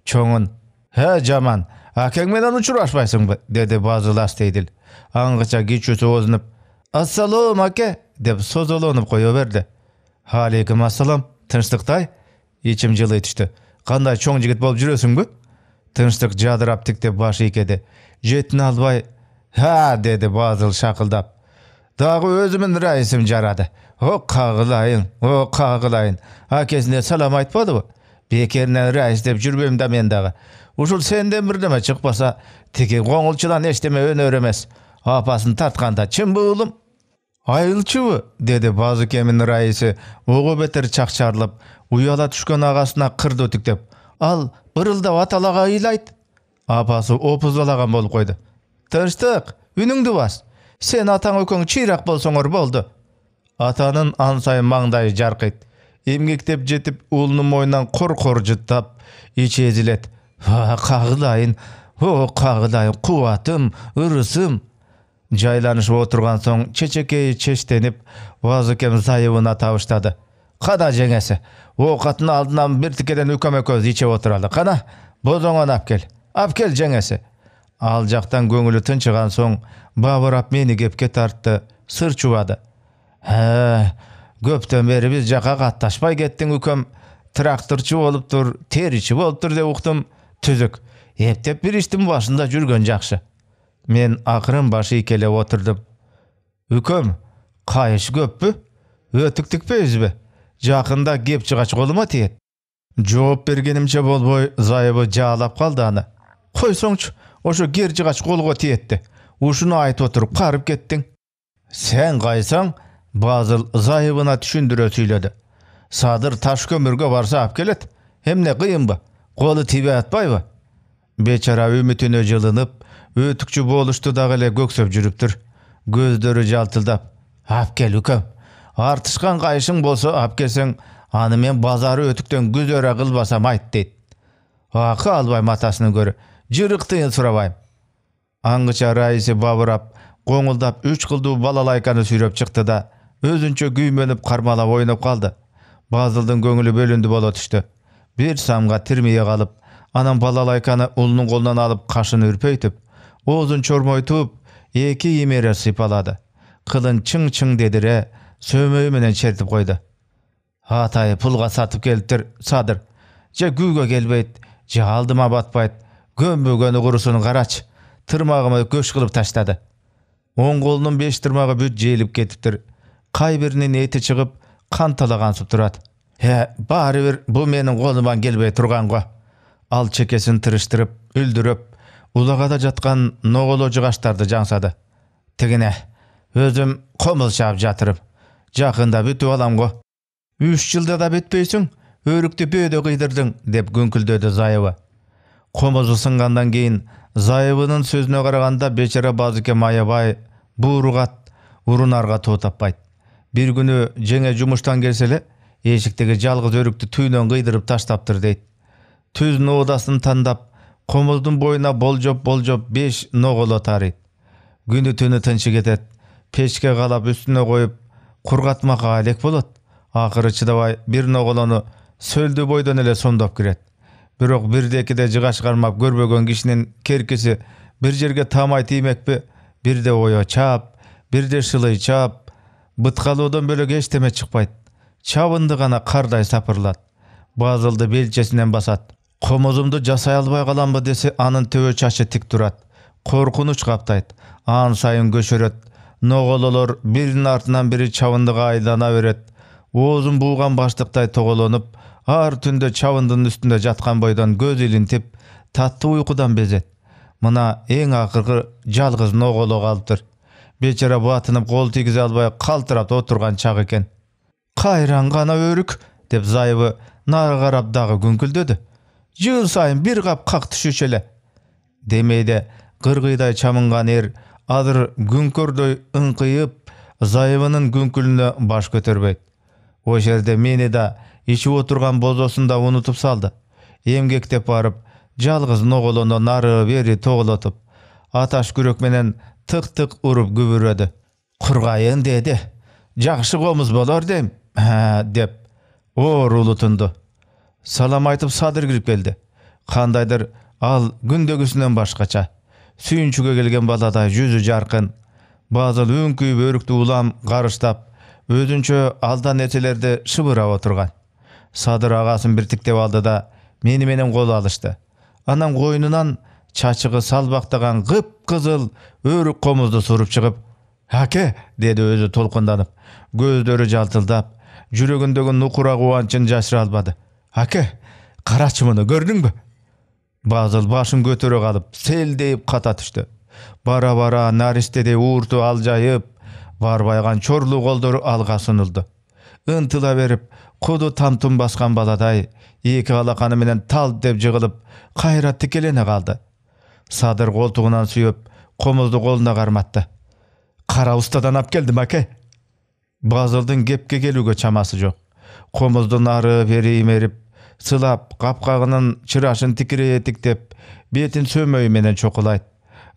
[SPEAKER 1] Чоңун э жаман акең менен учурашпайсыңбы деди базыл астейдил аңгыча кичүүсү оозунуп ассалом аке деп созолонуп кое берди. Алейкум ассалам тынчтыктай ичим жылый түштү. Кандай чоң жигит болуп жүрөсүңбү? Тынчтык жадырап тиктеп баш ийкеди жетине албай ха! деди базыл шакылдап дагы өзүмдүн раисим жарады. О кагылайын о кагылайын акесине салам айтпадыбы бекеринен раис деп жүрбөйм да мен дагы. Ушул сенден бирдеме чыкпаса тиги коңулчудан эчтеме өнөр эмес. Апасын тартканда чынбы уулум айылчыбы деди базыкемин раиси ого бетер чакчарылып уяла түшкөн агасына кырды тиктеп. Ал ырылдап аталага ыйлайт апасы опуздалаган болуп койду тынчтык үнүңдү бас. Сен атаң экөөң чыйрак болсоңор болду атанын ан сайын маңдайы жаркыйт эмгектеп жетип уулунун мойнунан кор кор жыттап ичи эзилет кагылайын о кагылайын кубатым ырысым жайланышып отурган соң чечекейи чечтенип базыкем зайыбына табыштады кана жеңеси оокатын алдынан бир тикеден үкөм экөөбүз ичип отуралы кана бозоңону алып кел. Алып кел жеңеси ал жактан көңүлү тынчыган соң бабырап мени кепке тартты сыр чубады ә көптөн бери биз жака катташпай кеттиң үкөм тракторчу болуптур теричи болуптур деп уктум түзүк эптеп бир иштин башында жүргөн жакшы мен акырын баш ийкелеп отурдум үкөм кайыш көппү өтүк жакында кеп жыгач колума тиет жооп бергенимче болбой зайыбы жаалап калды аны койсоңчу ошо кер жыгач колго тиетти ушуну айтып отуруп карып кеттиң сен кайсаң базыл зайыбына түшүндүрө сүйлөдү садыр таш көмүргө барса алып келет эмне кыйынбы колу тийбей атпайбы бечара үмүтүнө жылынып өтүкчү болушту дагы эле көксөп жүрүптүр көздөрү жалтылдап алып кел үкөм артышкан кайышың болсо алып келсең аны мен базары өтүктөн күзөрө кылбасам айт дейт акы албайм атасынан көрө жырык тыйын сурабайм аңгыча раиси бабырап коңулдап үч кылдуу балалайканы сүйрөп чыкты да өзүнчө күймөнүп кармалап ойноп калды базылдын көңүлү бөлүндү боло түштү бир самга тирмие калып анан балалайканы уулунун колунан алып кашын үрпөйтүп оозун чормойтуп эки имере сыйпалады кылын чың чың дедире сөөмөйү менен чертип койду атайы пулга сатып келиптир садыр же күүгө келбейт же алдыма батпайт көмбөгөнү курусун карачы тырмагыма көш кылып таштады оң колунун беш тырмагы бүт жейилип кетиптир кай биринин эти чыгып кан талагансып турат э баары бир бул менин колуман келбей турган го ал чекесин тырыштырып үлдүрөп улагада жаткан ноголо жыгачтарды жаңсады тигине өзүм комул чаап жатырым жакында бүтүп алам го. Үч жылда да бүтпөйсүң өрүктү бөөдө кыйдырдың деп күңкүлдөдү зайыбы комузу сынгандан кийин зайыбынын сөзүнө караганда бечара базыке аябай бууругат урунарга тоо таппайт бир күнү жеңе жумуштан келсе эле эшиктеги жалгыз өрүктү түйүнөн кыйдырып таштаптыр дейт. Түз ноодасын тандап комуздун боюна болжоп болжоп беш ноголо таарыйт күнү түнү тынчы кетет печке калап үстүнө коюп кургатмакка элек болот. Акыры чыдабай бир ноголону сөлдүү бойдон эле сомдоп кирет. Бирок бирде экиде жыгач кармап көрбөгөн кишинин керкиси бир жерге таамай тиймекпи? Бирде ое чаап бирде шылый чаап быткалоодон бөлөк эчтеме чыкпайт. Чабынды гана кардай сапырылат базылды белчесинен басат. Комузумду жасай албай каламбы? десе анын төбө чачы тик турат. Коркунуч каптайт. Ан сайын көчөрөт ногололор биринин артынан бири чабындыга айлана берет. Оозун бууган баштыктай тоголонуп ар түндө чабындын үстүндө жаткан бойдон көз илинтип таттуу уйкудан безет. Мына эң акыркы жалгыз ноголо калыптыр бечара батынып кол тийгизе албай калтырап отурган чак экен. Кайран гана өрүк! деп зайыбы нары карап дагы күңкүлдөдү. Жыл сайын бир кап как түшүчү эле! Демейде кыргыйдай чамынган эр азыр күңкөрдөй ыңкыйып зайыбынын күңкүлүнө баш көтөрбөйт ошол жерде мени да ичип отурган бозосун да унутуп салды. Эмгектеп барып жалгыз ноголону нары бери тоголотуп аташ күрөк менен тык тык уруп күбүрөдү кургайын деди жакшы комуз болор дейм деп оор улутунду салам айтып садыр кирип келди кандайдыр ал күндөгүсүнөн башкача сүйүнчүгө келген баладай жүзү жаркын базыл өңкүйүп өрүктү улам карыштап өзүнчө алдан нерселерди шыбырап отурган садыр агасын бир тиктеп алды да мени менен кол алышты. Анан койнунан чачыгы салбактаган кыпкызыл өрүк комузду суруп чыгып аке деди өзү толкунданып көздөрү жалтылдап жүрөгүндөгү нукура кубанычын жашыра албады аке карачы муну көрдүңбү базыл башын көтөрө калып селдейип ката түштү бара бара наристедей уурту алжайып барбайган чорлуу колдору алга сунулду ынтыла берип куду тамтум баскан баладай эки алаканы менен талп деп жыгылып кайра тикелене калды садыр колтугунан сүйөп комузду колуна карматты кара устадан алып келдим аке базылдын кепке келүүгө чамасы жок комузду нары бери имерип сылап капкагынын чырашын тикирее тиктеп бетин сөмөйү менен чокулайт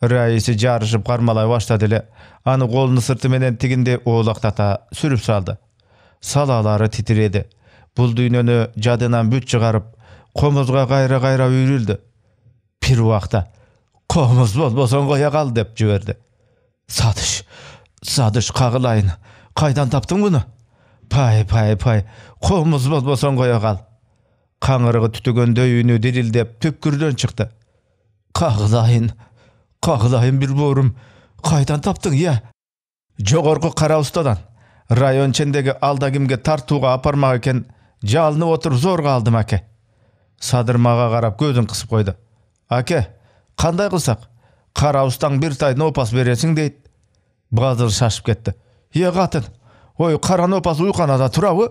[SPEAKER 1] раиси жарышып кармалай баштады эле аны колунун сырты менен тигинде оолактата сүрүп салды. Салалары титиреди бул дүйнөнү жадынан бүт чыгарып комузга кайра кайра үйрүлдү бир убакта комуз болбосоң кое кал деп жиберди садыш садыш кагылайын кайдан таптың муну пай пай пай. Комуз болбосоң кое кал каңырыгы түтөгөндөй үнү дирилдеп түпкүрдөн чыкты кагылайын кагылайын бир боорум кайдан таптың иә? Жогорку кара устадан район чендеги алда кимге тартууга апармак экен жалынып отуруп зорго алдым аке садыр мага карап көзүн кысып койду аке кандай кылсак кара устаң бир тай нопас бересиң дейт базыр шашып кетти е катын ой кара нопас уйканада турабы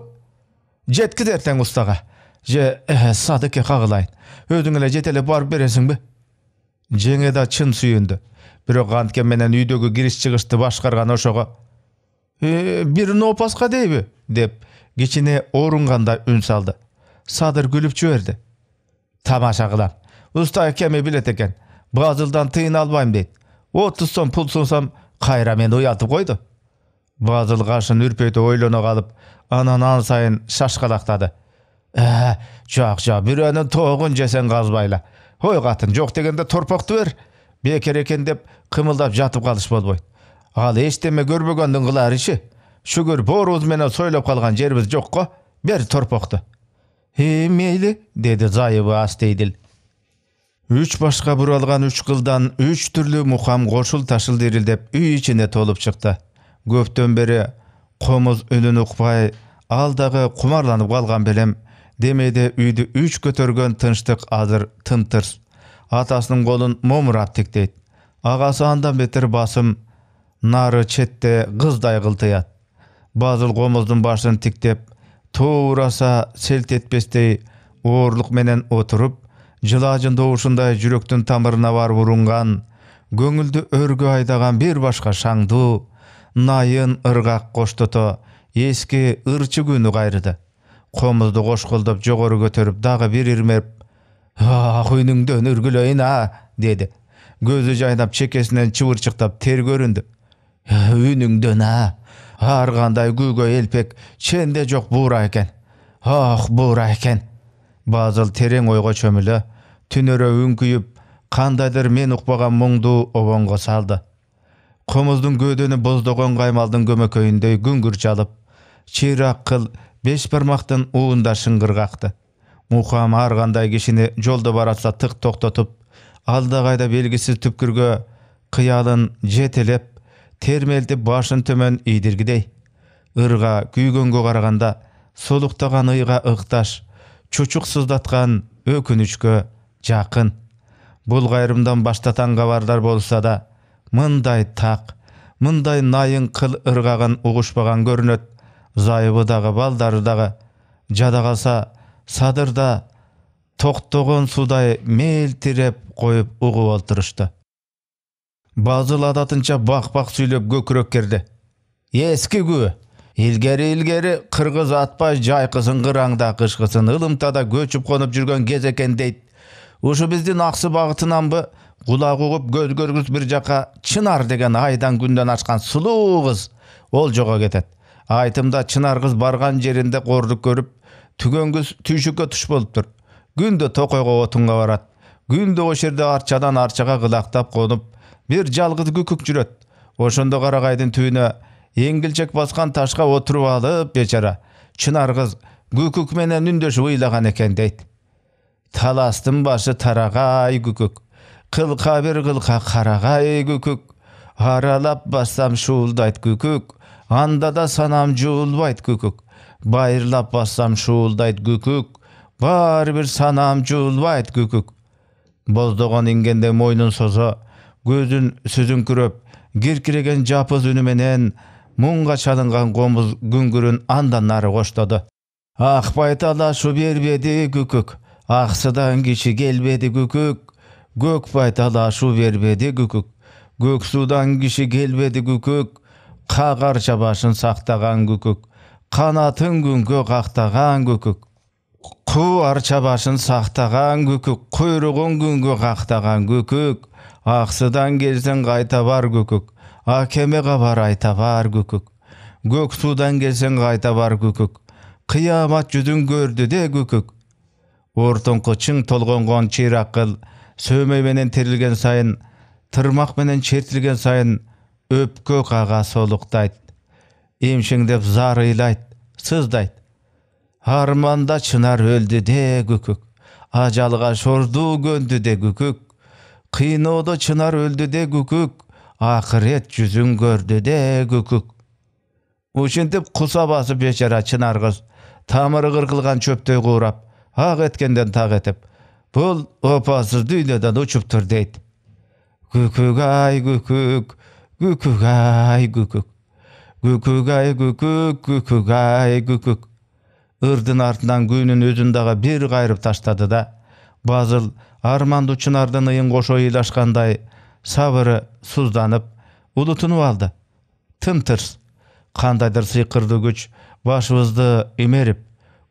[SPEAKER 1] жеткиз эртең устага же садыке кагылайын өзүң эле жетелеп барып бересиңби жеңе да чын сүйүндү бирок анткен менен үйдөгү кириш чыгышты башкарган ошого «Э, бир нопаска дейби деп кичине оорунгандай үн салды садыр күлүп жиберди тамаша кылам уста экеми билет экен базылдан тыйын албайм дейт отуз сом пул сунсам кайра мени уятып койду базыл кашын үрпөйтүп ойлоно калып анан ан сайын шашкалактады «Э, жок жок бирөөнүн тоогун жесең казбайла ой катын жок дегенде торпокту бер бекер экен деп кымылдап жатып калыш болбойт ал эчтеме көрбөгөндүн кылары иши шүгүр боорубуз менен сойлоп калган жерибиз жок бер торпокту э мейли деди зайыбы астейдил үч башка буралган үч кылдан үч түрлүү мукам кошул ташыл дирилдеп үй ичине толуп чыкты көптөн бери комуз үнүн укпай ал дагы кумарланып калган белем демейде үйдү үч көтөргөн тынчтык азыр тымтырс атасынын колун момурап тиктейт агасы андан бетер басым нары четте кыздай кылтыят базыл комуздун башын тиктеп туураса селт этпестей оорлук менен отуруп жылаажын добушундай жүрөктүн тамырына барып урунган көңүлдү өргө айдаган бир башка шаңдуу найын ыргак коштото эски ырчы күнү кайрыды комузду кошколдоп жогору көтөрүп дагы бир ирмеп ах үнүңдөн үргүлөйүн а! деди көзү жайнап чекесинен чыбырчыктап тер көрүндү үнүңдөн а ар кандай күүгө элпек ченде жок буура экен ох буура экен базыл терең ойго чөмүлө түнөрө үңкүйүп кандайдыр мен укпаган муңду обоңго салды! Комуздун көөдөнү боздогон каймалдын көмөкөйүндөй күңгүр чалып чыйрак кыл беш бармактын уунда шыңгыр какты мукам ар кандай кишини жолдо баратса тык токтотуп алда кайда белгисиз түпкүргө кыялын жетелеп термелтип башын төмөн ийдиргидей ырга күйгөнгө караганда солуктаган ыйга ыкташ чучук сыздаткан өкүнүчкө жакын бул кайрымдан башта таң кабардар болса да мындай так мындай найын кыл ыргагын угушпаган көрүнөт зайыбы дагы балдары дагы жада калса садыр да токтогон судай мелтиреп коюп угуп олтурушту базыл адатынча бак бак сүйлөп көкүрөк керди эски күбө илгери илгери кыргыз атпай жайкысын кыраңда кышкысын ылымтада көчүп конуп жүргөн кез экен дейт ушу биздин аксы багытынанбы кулак угуп көз көргүс бир жака чынар деген айдан күндөн ачкан сулуу кыз ол жого кетет айтымда чынар кыз барган жеринде кордук көрүп түгөнгүс түйшүккө туш болуптур күндө токойго отунга барат күндө ошол жерде арчадан арчага кылактап конуп бир жалгыз күкүк жүрөт ошондо карагайдын түбүнө эңгилчек баскан ташка отуруп алып бечара чынар кыз күкүк менен үндөшүп ыйлаган экен дейт таластын башы тарагай күкүк кылка бир кылка карагай күкүк аралап бассам шуулдайт күкүк анда да санам жуулбайт күкүк байырлап бассам шуулдайт күкүк баары бир санам жуулбайт күкүк. Боздогон ингенде мойнун созо көзүн сүзүңкүрөп киркиреген жапыз үнү менен муңга чалынган комуз күңгүрүн андан нары коштоду. Ак байтал ашу бербеди күкүк аксыдан киши келбеди күкүк көк байтал ашу бербеди күкүк көк суудан киши келбеди күкүк как арча башын сактаган күкүк канатын күнгө кактаган күкүк ку арча башын сактаган күкүк куйругун күнгө кактаган күкүк аксыдан келсең кайта бар күкүк акеме кабар айта бар күкүк көк суудан келсең кайта бар күкүк кыямат жүзүн көрдү де күкүк ортоңку чың толгонгон чыйрак кыл сөөмөй менен терилген сайын тырмак менен чертилген сайын өпкө кага солуктайт эмшеңдеп зар ыйлайт сыздайт. Арманда чынар өлдү де күкүк ажалга шорду көндү де күкүк. Кыйноодо чынар өлдү де күкүк акырет жүзүн көрдү де күкүк. Ушинтип куса басып бечара чынар кыз тамыры кыркылган чөптөй куурап ак эткенден так этип бул опасыз дүйнөдөн учуптур дейт. Күкүк ай күкүк күкүк ай күкүк күкүк ай күкүк күкүк ай күкүк ырдын артынан күүнүн өзүн дагы бир кайрып таштады да базыл армандуу чынардын ыйын кошо ыйлашкандай сабыры сузданып улутунуп алды. Тымтырс кандайдыр сыйкырдуу күч башыбызды имерип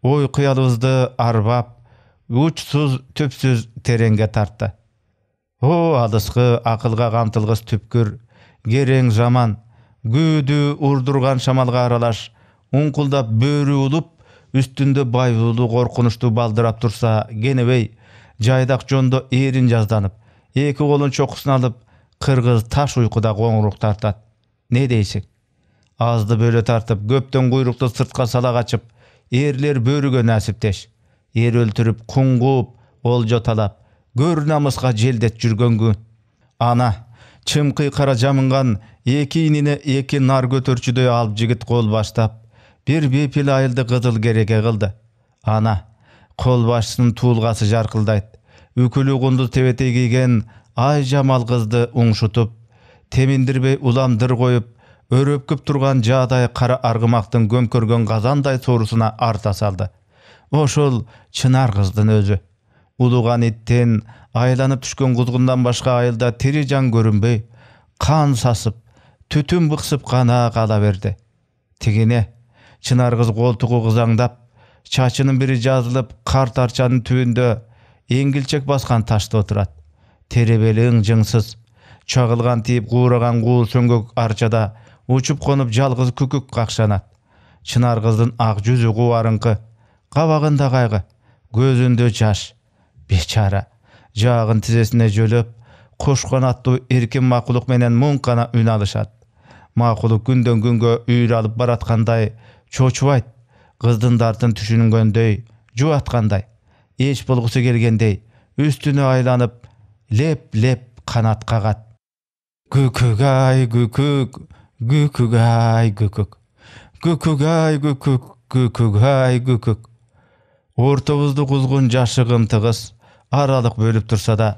[SPEAKER 1] ой кыялыбызды арбап учсуз түпсүз тереңге тартты. О алыскы акылга камтылгыс түпкүр керең жаман. Күүдү урдурган шамалга аралаш. Уңкулдап бөрү улуп үстүндө байбулуу коркунучтуу балдырап турса кенебей жайдак жондо эрин жазданып эки колун чокусуна алып кыргыз таш уйкуда коңурук тартат. Не дейсиң азды бөлө тартып көптөн куйрукту сыртка сала качып эрлер бөрүгө насиптеш. Эр өлтүрүп кун кууп олжо талап. Көр намыска желдет жүргөн күн. Ана чымкый кара жамынган эки инине эки нар көтөрчүдөй алып жигит кол баштап бир бепил айылды кызыл кереге кылды. Ана кол башчысынын туулгасы жаркылдайт. Үкүлүү кундуз тебетей кийген ай жамал кызды уңшутуп теминдирбей уламдыр коюп өрөпкүп турган жаадай кара аргымактын көмкөргөн казандай соорусуна арта салды. Ошол чынар кыздын өзү. Улуган иттен айланып түшкөн кузгундан башка айылда тири жан көрүнбөй кан сасып түтүн быксып гана кала берди. Тигине чынар кыз колтугу кызаңдап чачынын бири жазылып карт арчанын түбүндө эңгилчек баскан ташта отурат. Теребели ың жыңсыз чагылган тийип куураган куу сөңгөк арчада учуп конуп жалгыз күкүк какшанат. Чынар кыздын ак жүзү кубарыңкы кабагында кайгы көзүндө жаш. Бечара жаагын тизесине жөлөп кош канаттуу эркин макулук менен муң гана үн алышат. Макулук күндөн күнгө алып бараткандай чочубайт кыздын дартын түшүнгөндөй жубаткандай эч болгусу келгендей үстүнө айланып леп леп канат кагат. Күкүк ай күкүк күкүк ай күкүк күкүк ай күкүк күкүк ай күкүк ортобузду кузгун жашыгым тыгыз аралык бөлүп турса да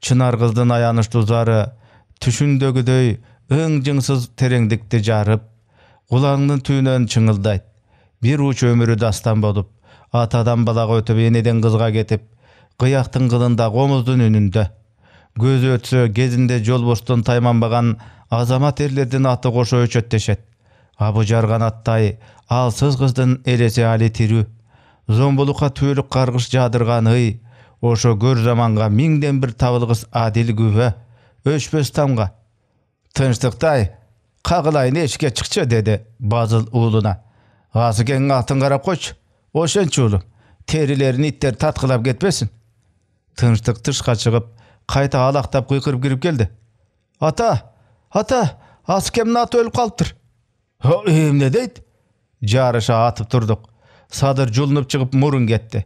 [SPEAKER 1] чынар кыздын аянычтуу зары түшүндөгүдөй ың жыңсыз тереңдикти жарып кулагыңдын түбүнөн чыңылдайт бир уч өмүрү дастан болуп атадан балага өтүп энеден кызга кетип кыяктын кылында комуздун үнүндө көзү өтсө кезинде жолбоштон тайманбаган азамат эрлердин аты кошо өчөттешет абыжар канаттай алсыз кыздын элеси али тирүү зомбулукка түбөлүк каргыш жаадырган ый ошо көр заманга миңден бир табылгыс адил күбө өчпөс тамга. Тынчтыктай кагылайын эшикке чыкчы деди базыл уулуна. Азыкеңдин атын карап койчу ошентчи уулум терилерин иттер таткылап кетпесин тынчтык тышка чыгып кайта алактап кыйкырып кирип келди. Ата ата азыкемдин аты өлүп калыптыр эмне дейт. Жарыша атып турдук. Садыр жулунуп чыгып мурун кетти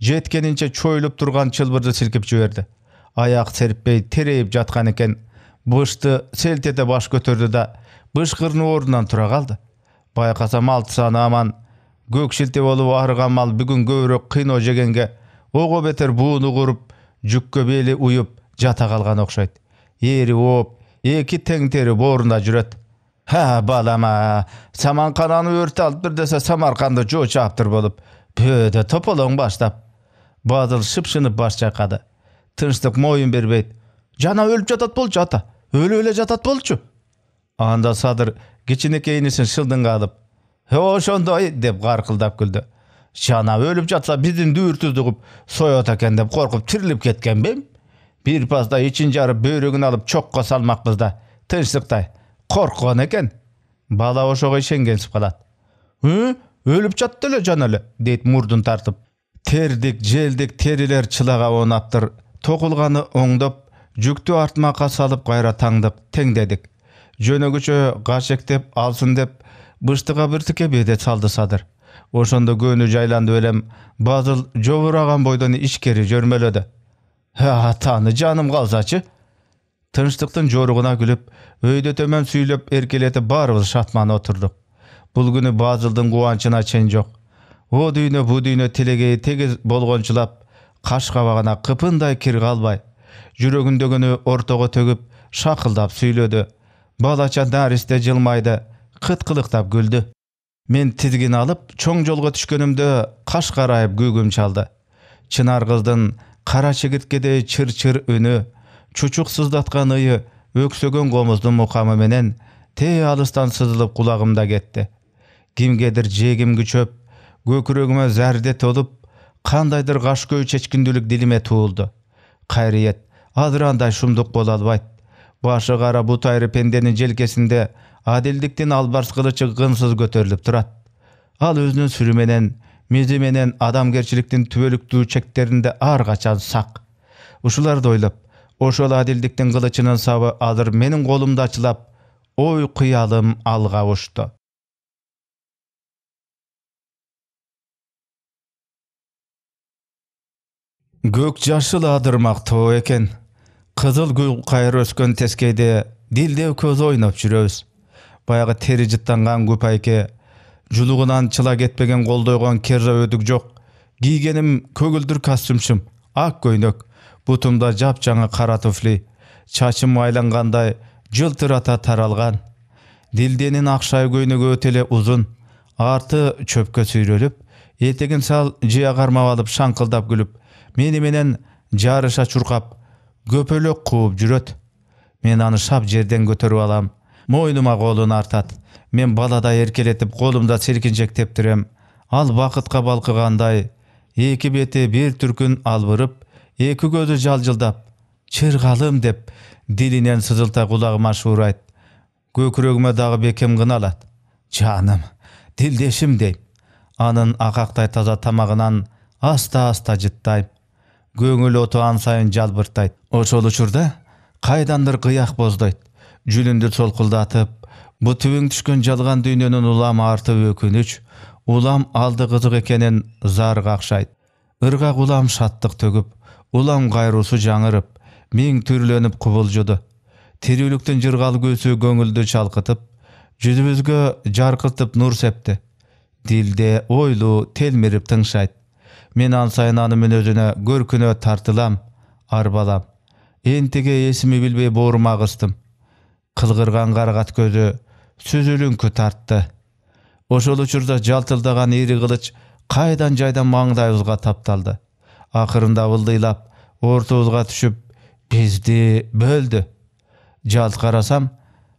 [SPEAKER 1] жеткенинче чоюлуп турган чылбырды силкип жиберди аяк серппей терейип жаткан экен бышты селт эте баш көтөрдү да бышкырынып ордунан тура калды байкасам алты саны аман. Көк шилте болуп арыган мал бүгүн көбүрөөк кыйноо жегенге ого бетер бууну куруп жүккө бели уюп жата калган окшойт эри ооп эки тең тери боорунда жүрөт ха балам саманкананы өрт алып бир десе самарканды жоо чаптыр болуп бөөдө тополоң баштап бадыл шыпшынып баш чайкады тынчтык моюн бербейт жана өлүп жатат болчу ата өлүп эле жатат болчу анда садыр кичинекей инисин шылдыңга алып ошондой деп каркылдап күлдү жана өлүп жатса биздин дүбүртүздү угуп соет экен деп коркуп тирилип кеткенбин бир пазда ичин жарып бөйрөгүн алып чокко салмакпыз корккон экен бала ошого ишенгенсип калат. Өлүп жатты эле жана эле дейт мурдун тартып. Тердик желдик терилер чылага оонаттыр токулганы оңдоп жүктү артмакка салып кайра таңдап теңдедик. Жөнөгүчө гашектеп алсын деп быштыга биртике бедет салды садыр ошондо көөнү жайланды белем базыл жобураган бойдон ичкери жөрмөлөдү атаны жаным калсачы тынчтыктын жоругуна күлүп өйдө төмөн сүйлөп эркелетип баарыбыз шатман отурдук. Бул күнү базылдын кубанычына чен жок. О дүйнө бу дүйнө тилегейи тегиз болгончулап каш кабагына кыпындай кир калбай. Жүрөгүндөгүнү ортого төгүп шакылдап сүйлөдү балача наристе жылмайды кыткылыктап күлдү. Мен тизгин алып чоң жолго түшкөнүмдө каш карайып күүгүм чалды. Чынар кыздын кара чегирткедей чыр чыр үнү чучук сыздаткан ыйы өксөгөн комуздун мукамы менен тээ алыстан сызылып кулагымда кетти кимгедир жегим күчөп көкүрөгүмө зарде толуп кандайдыр каш көй чечкиндүүлүк дилиме туулду кайриет азыр андай шумдук боло албайт башы кара бут айры пенденин желкесинде адилдиктин албарс кылычы кынсыз көтөрүлүп турат ал өзүнүн сүрү менен мизи менен адамгерчиликтин түбөлүктүү чектеринде ар качан сак ушуларды ойлоп ошол адилдиктин кылычынын сабы азыр менин колумда чылап ой кыялым алга ушту көк жашыл адырмак тоо экен кызыл гүл кайыр өскөн тескейде дилдөө көз ойноп жүрөбүз. Баягы тери жыттанган күпайке жулугунан чыла кетпеген колдойгон кержа өдүк жок кийгеним көгүлдүр костюмчум ак көйнөк. Бутумда жапжаңы кара туфли чачым айлангандай жылтырата таралган дилденин акшай көйнөгү өтө эле узун арты чөпкө сүйрөлүп этегин сал жыя кармап алып шаңкылдап күлүп мени менен жарыша чуркап көпөлөк кууп жүрөт мен аны шап жерден көтөрүп алам мойнума колун артат мен баладай эркелетип колумда селкинчек тептирем ал бакытка балкыгандай эки бети бир түркүн албырып эки көзү жалжылдап чыргалым деп дилинен сызылта кулагыма шуурайт көкүрөгүмө дагы бекем кыналат жаным дилдешим дейм. Анын акактай таза тамагынан аста аста жыттайм. Көңүл оту ан сайын жалбыртайт. Ошол учурда кайдандыр кыяк боздойт жүлүндү солкулдатып бу түбүң түшкөн жалган дүйнөнүн улам артып өкүнүч улам алды кызык экенин зар какшайт ыргак улам шаттык төгүп улам кайруусу жаңырып миң түрлөнүп кубулжуду тирүүлүктүн жыргал күүсү көңүлдү чалкытып жүзүбүзгө жаркыртып нур септи дилде ойлуу телмирип тыңшайт. Мен ан сайын анын мүнөзүнө көркүнө тартылам арбалам. Энтиге эсими билбей боорума кыстым кылгырган карагат көзү сүзүлүңкү тартты. Ошол учурда жалтылдаган ири кылыч кайдан жайдан маңдайыбызга тапталды. Акырында ылдыйлап ортобузга түшүп бизди бөлдү. Жалт карасам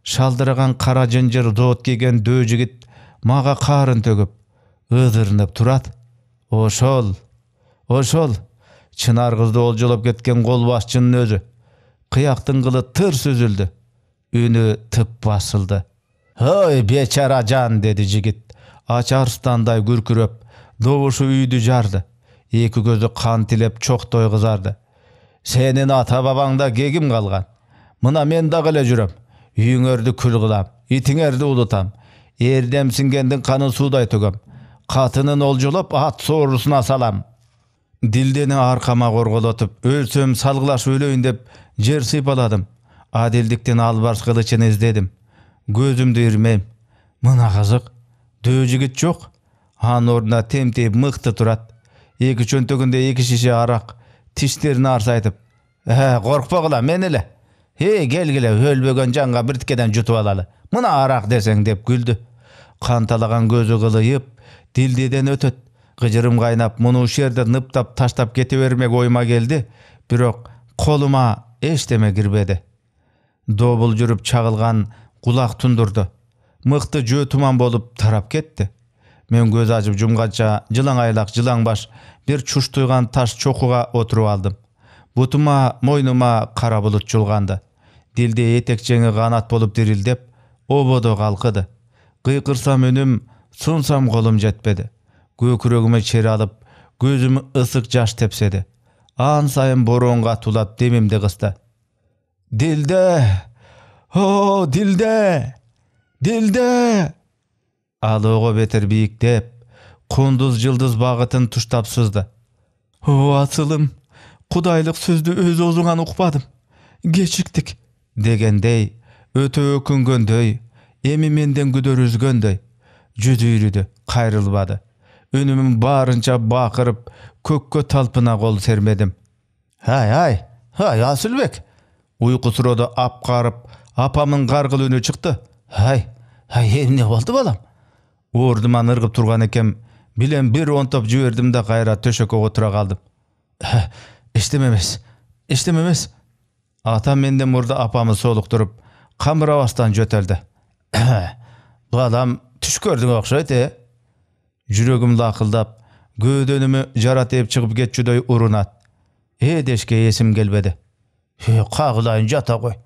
[SPEAKER 1] шалдыраган кара жынжыр доот кийген дөө жигит мага каарын төгүп ыдырынып турат. Ошол ошол. Чынар кызды олжолоп кеткен кол башчынын өзү кыяктын кылы тырс үзүлдү үнү тып басылды. Ой бечара жан деди жигит. Ач арстандай күркүрөп добушу үйдү жарды. Эки көзү кан тилеп чоктой кызарды сенин ата бабаңда кегим калган мына мен дагы эле жүрөм үйүңөрдү күл кылам итиңерди улутам эрдем сиңгендин канын суудай төгөм катынын олжолоп ат соорусуна салам дилдени аркама корголотуп өлсөм салгылашып өлөйүн деп жер сыйпаладым адилдиктин албарс кылычын издедим көзүмдү ирмейм мына кызык дөө жигит жок анын ордуна темтейип мыкты турат эки чөнтөгүндө эки шише арак тиштерин арсайтып э коркпогула мен эле эй келгиле өлбөгөн жанга биртикеден жутуп алалы. Мына арак десең деп күлдү канталаган көзү кылыйып дилдеден өтөт кыжырым кайнап муну ушул жерде ныптап таштап кете бермек оюма келди бирок колума эчтеме кирбеди добул жүрүп чагылган кулак тундурду мыкты жөө туман болуп тарап кетти мен көз ачып жумганча жылаң айлак жылаң баш бир чуштуйган таш чокуга отуруп алдым. Бутума мойнума кара булут чулганды дилде этек жеңи канат болуп дирилдеп ободо калкыды. Кыйкырсам үнүм сунсам колум жетпеди. Көкүрөгүмө чер алып көзүм ысык жаш тепседи. Ан сайын бороон катуулап демимди кысты дилде! О дилде! Дилде! Ал ого бетер бийиктеп кундуз жылдыз багытын туштап сызды о асылым кудайлык сөздү өз оозуңан укпадым кечиктик дегендей өтө өкүнгөндөй эми менден күдөр үзгөндөй жүзү үйрүдү кайрылбады үнүмүн баарынча бакырып көккө талпына кол сермедим ай ай ай асылбек! Уйкусуроодо апкарып апамдын каргыл үнү чыкты ай ай эмне болду балам? Ордуман ыргып турган экем билем бир онтоп жибердим да кайра төшөккө отура калдым эчтеме эмес эчтеме эмес атам менден мурда апамды солуктуруп камырабастан жөтөлдү балам түш көрдүң окшойт э жүрөгүм лакылдап көөдөнүмө жара тээп чыгып кетчүдөй урунат эдешке эсим келбеди кагылайын жата кой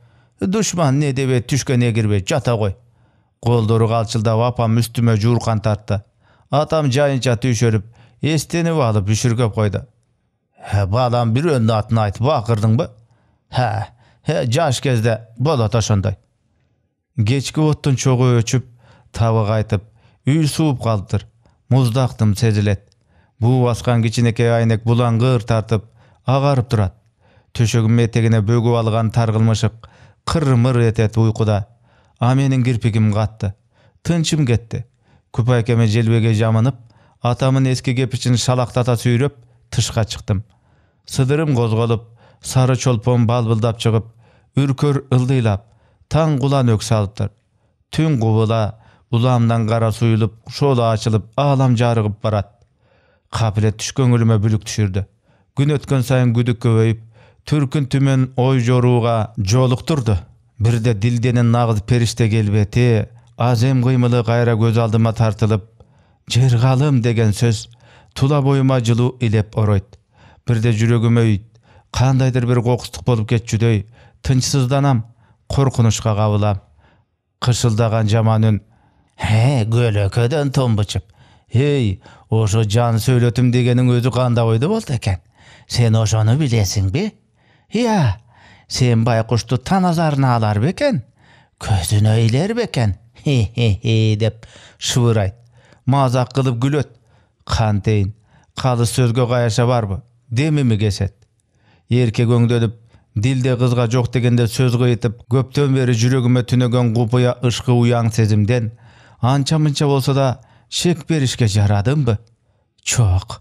[SPEAKER 1] душман не дебейт түшкө не кирбейт жата кой колдору калчылдап апам үстүмө жууркан тартты атам жайынча түйшөрүп эстенип алып үшүргөп койду балам бирөөнүн атын айтып акырдыңбы ха жаш кезде болот ошондой кечки оттун чогу өчүп табы кайтып үй сууп калыптыр муздактым сезилет буу баскан кичинекей айнек булаңгыр тартып агарып турат төшөгүмдүн этегине бөгүп алган тар кылмышык кыр мыр этет уйкуда а менин кирпигим катты тынчым кетти купайкеме желбегей жамынып атамдын эски кепичин шалактата сүйрөп тышка чыктым сыдырым козголуп сары чолпон балбылдап чыгып үркөр ылдыйлап таң кулан өк салыптыр түн кубула уламдан кара суюлуп шоолу ачылып аалам жарыгып барат капилет түш көңүлүмө бүлүк түшүрдү күн өткөн сайын күдүк көбөйүп түркүн түмөн ой жорууга жолуктурду бирде дилденин нагыз периште келбети азем кыймылы кайра көз алдыма тартылып жыргалым деген сөз тула боюма жылуу илеп оройт бирде жүрөгүм өйт кандайдыр бир кокустук болуп кетчүдөй тынчсызданам коркунучка кабылам кышылдаган жаман үн Хе, көлөкөдөн томбучуп. Эй, ошо жан сөйлөтүм дегениң өзү кандай ойдо болду экен? Сен ошону билесиңби? Ия, сен байкушту таназарына алар бекен көзүнө ыйлер бекен хе хе хе деп шыбырайт мазак кылып күлөт кантейин калыс сөзгө каяша барбы демими кесет эркек өңдөнүп дилде кызга жок дегенде сөз кыйтып көптөн бери жүрөгүмө түнөгөн купуя ышкы уяң сезимден анча мынча болсо да шек беришке жарадымбы жок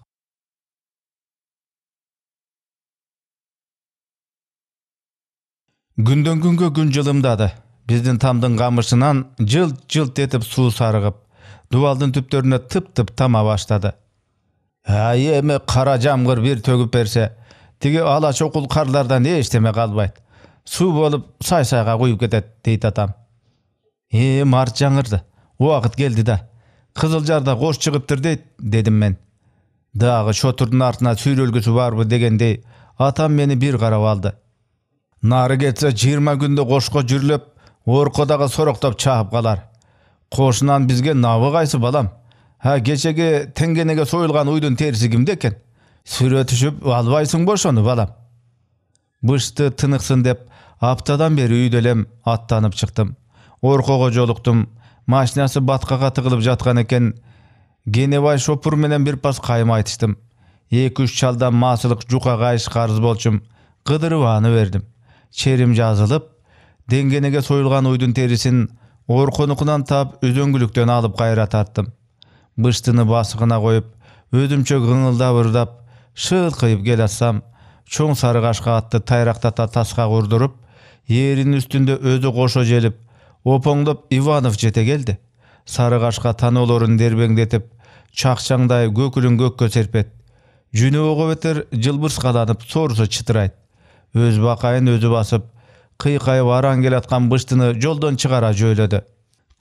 [SPEAKER 1] күндөн күнгө күн жылымдады биздин тамдын камышынан жылт жылт этип суу сарыгып дубалдын түптөрүнө тып-тып тама баштады ай эми кара жамгыр бир төгүп берсе тиги ала чокул карлардан эчтеме калбайт суу болуп сай сайга куюп кетет дейт атам э март жаңырды убакыт келди да кызыл жарда кош чыгыптыр дейт дедим мен дагы шотурдун артына сүйрөлгүсү барбы дегендей атам мени бир карап алды нары кетсе жыйырма күндө кошко жүрүлөп орко дагы сороктоп чаап калар кошунан бизге набы кайсы балам а кечеги теңгенеге союлган уйдун териси кимде экен сүрөтүшүп албайсың ошону балам бышты тыныксын деп аптадан бери үйдө аттанып чыктым оркого жолуктум машинасы баткага тыгылып жаткан экен кенебай шопур бир пас айтыштым эки үч чалдан маасылык жука кайыш карыз болчум кыдырып аны черим жазылып деңгенеге союлган уйдун терисин орконукунан таап үзөңгүлүктөн алып кайра тарттым быштыны басыгына коюп өзүмчө кыңылдап ырдап шылкыйып келатсам чоң сары кашка атты тайрактата таска курдуруп ээринин үстүндө өзү кошо желип опоңдоп иванов жете келди сары кашка таноолорун дербеңдетип чакчаңдай көкүлүн көккө серпет жүнү ого бетер жылбырскаланып соорусу чытырайт өз бакайын өзү басып кыйкайып араң келаткан быштыны жолдон чыгара жөйлөдү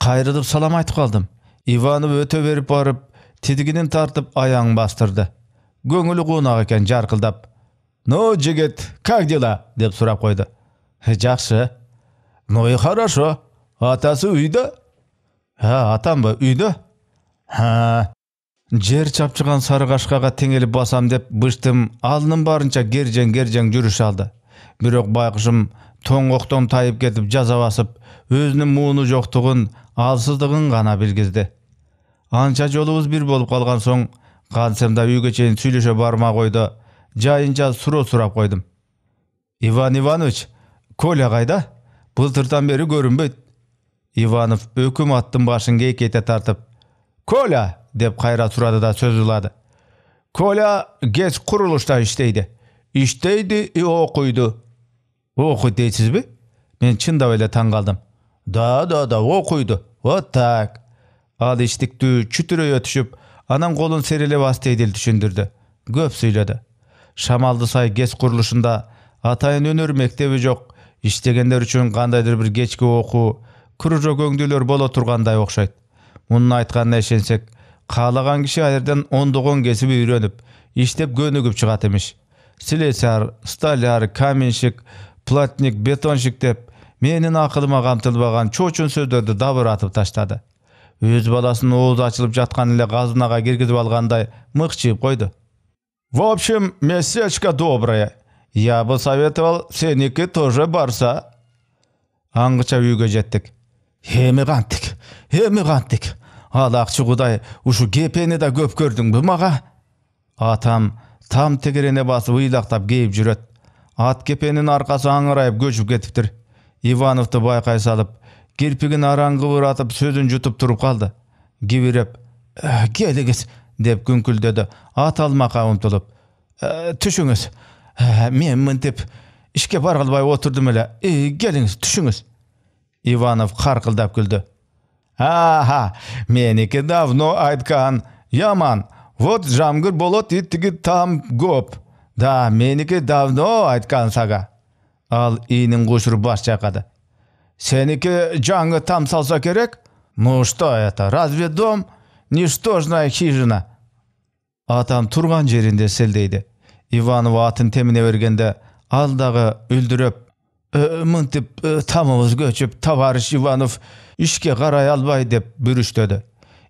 [SPEAKER 1] кайрылып салам айтып калдым иванов өтө берип барып титигинин тартып аяң бастырды. Көңүлү куунак экен жаркылдап ну жигит как дела? деп сурап койду жакшы ну и хорошо. Атасы үйдө атамбы үйдө жер чапчыган сары кашкага теңелип басам деп быштым алынын баарынча кержең кержең жүрүш алды. Бирок байкушум тоңоктон тайып кетип жаза басып өзүнүн мууну жоктугун алсыздыгын гана билгизди анча жолубуз бир болуп калган соң кантсем да үйгө чейин сүйлөшө бармак ойдо жайынча суроо сурап койдум иван иванович коля кайда былтыртан бери көрүнбөйт иванов өкүм аттын башын кейкейте тартып коля! деп кайра сурады да сөз улады коля кеч курулушта иштейди иштейди и окуйду окуйт дейсизби мен чындап эле таң калдым да да да окуйду вот так ал иштиктүү чүтүрөйө түшүп анан колун серелеп астейдил түшүндүрдү көп сүйлөдү шамалды сай гэс курулушунда атайын өнөр мектеби жок иштегендер үчүн кандайдыр бир кечки окуу кружок өңдүүлөр боло тургандай окшойт мунун айтканына ишенсек каалаган киши ал жерден ондогон кесип үйрөнүп иштеп көнүгүп чыгат имиш слесарь столяр каменщик плотник бетонщик деп менин акылыма камтылбаган чоочун сөздөрдү дабыратып таштады. Өз баласынын оозу ачылып жаткан эле казынага киргизип алгандай мыкчыйып койду в общем местечко доброе. Я бы советовал сеники тоже барса аңгыча үйгө жеттик эми кантип эми кантип алакчы кудай ушу кепени да көп көрдүңбү мага атам там тегерене басып ыйлактап кейип жүрөт ат кепенин аркасы аңырайып көчүп кетиптир ивановду байкай салып кирпигин араң кыбыратып сөзүн жутуп туруп калды кибиреп «Э, келиңиз деп күңкүлдөдү ат алмакка умтулуп «Э, түшүңүз «Э, мен мынтип ишке бара албай отурдум эле келиңиз түшүңүз иванов каркылдап күлдү аха меники давно айткан яман вот жамгыр болот тиги там көп да меники давно айткан сага ал иинин кушуруп баш чайкады сеники жаңы там салса керек? Ну что это разве дом? Ничтожная хижина атам турган жеринде селдейди иванов атын темине бергенде ал дагы үлдүрөп мынтип тамыбыз көчүп товарищ иванов ишке карай албай деп бүрүштөдү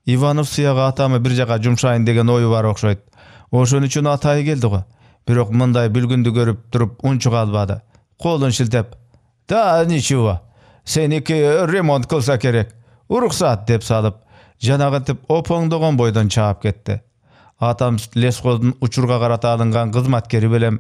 [SPEAKER 1] иванов сыягы атамы бир жака жумшайын деген ою бар окшойт ошон үчүн атайы келди го бирок мындай бүлгүндү көрүп туруп унчук албады. Колун шилтеп да ничего сеники ремонт кылса керек уруксат деп салып жанагынтип опоңдогон бойдон чаап кетти. Атам лесхоздун учурга карата алынган кызматкери белем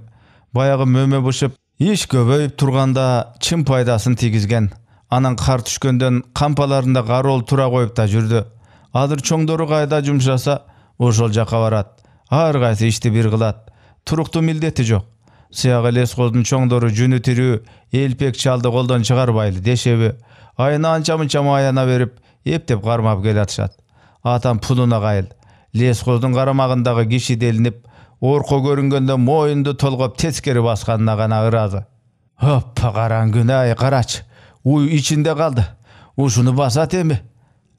[SPEAKER 1] баягы мөмө бышып иш көбөйүп турганда чын пайдасын тийгизген анан кар түшкөндөн кампаларында кароол тура коюп да жүрдү. Азыр чоңдору кайда жумшаса ошол жака барат ар кайсы ишти бир кылат. Туруктуу милдети жок сыягы лесхоздун чоңдору жүнү тирүү элпек чалды колдон чыгарбайлы дешеби айына анча мынча маяна берип эптеп кармап келатышат атам пулуна кайыл лесхоздун карамагындагы киши делинип орко көрүнгөндө моюнду толгоп тескери басканына гана ыраазы оппа караң күн ай карачы уй ичинде калды ушуну басат эми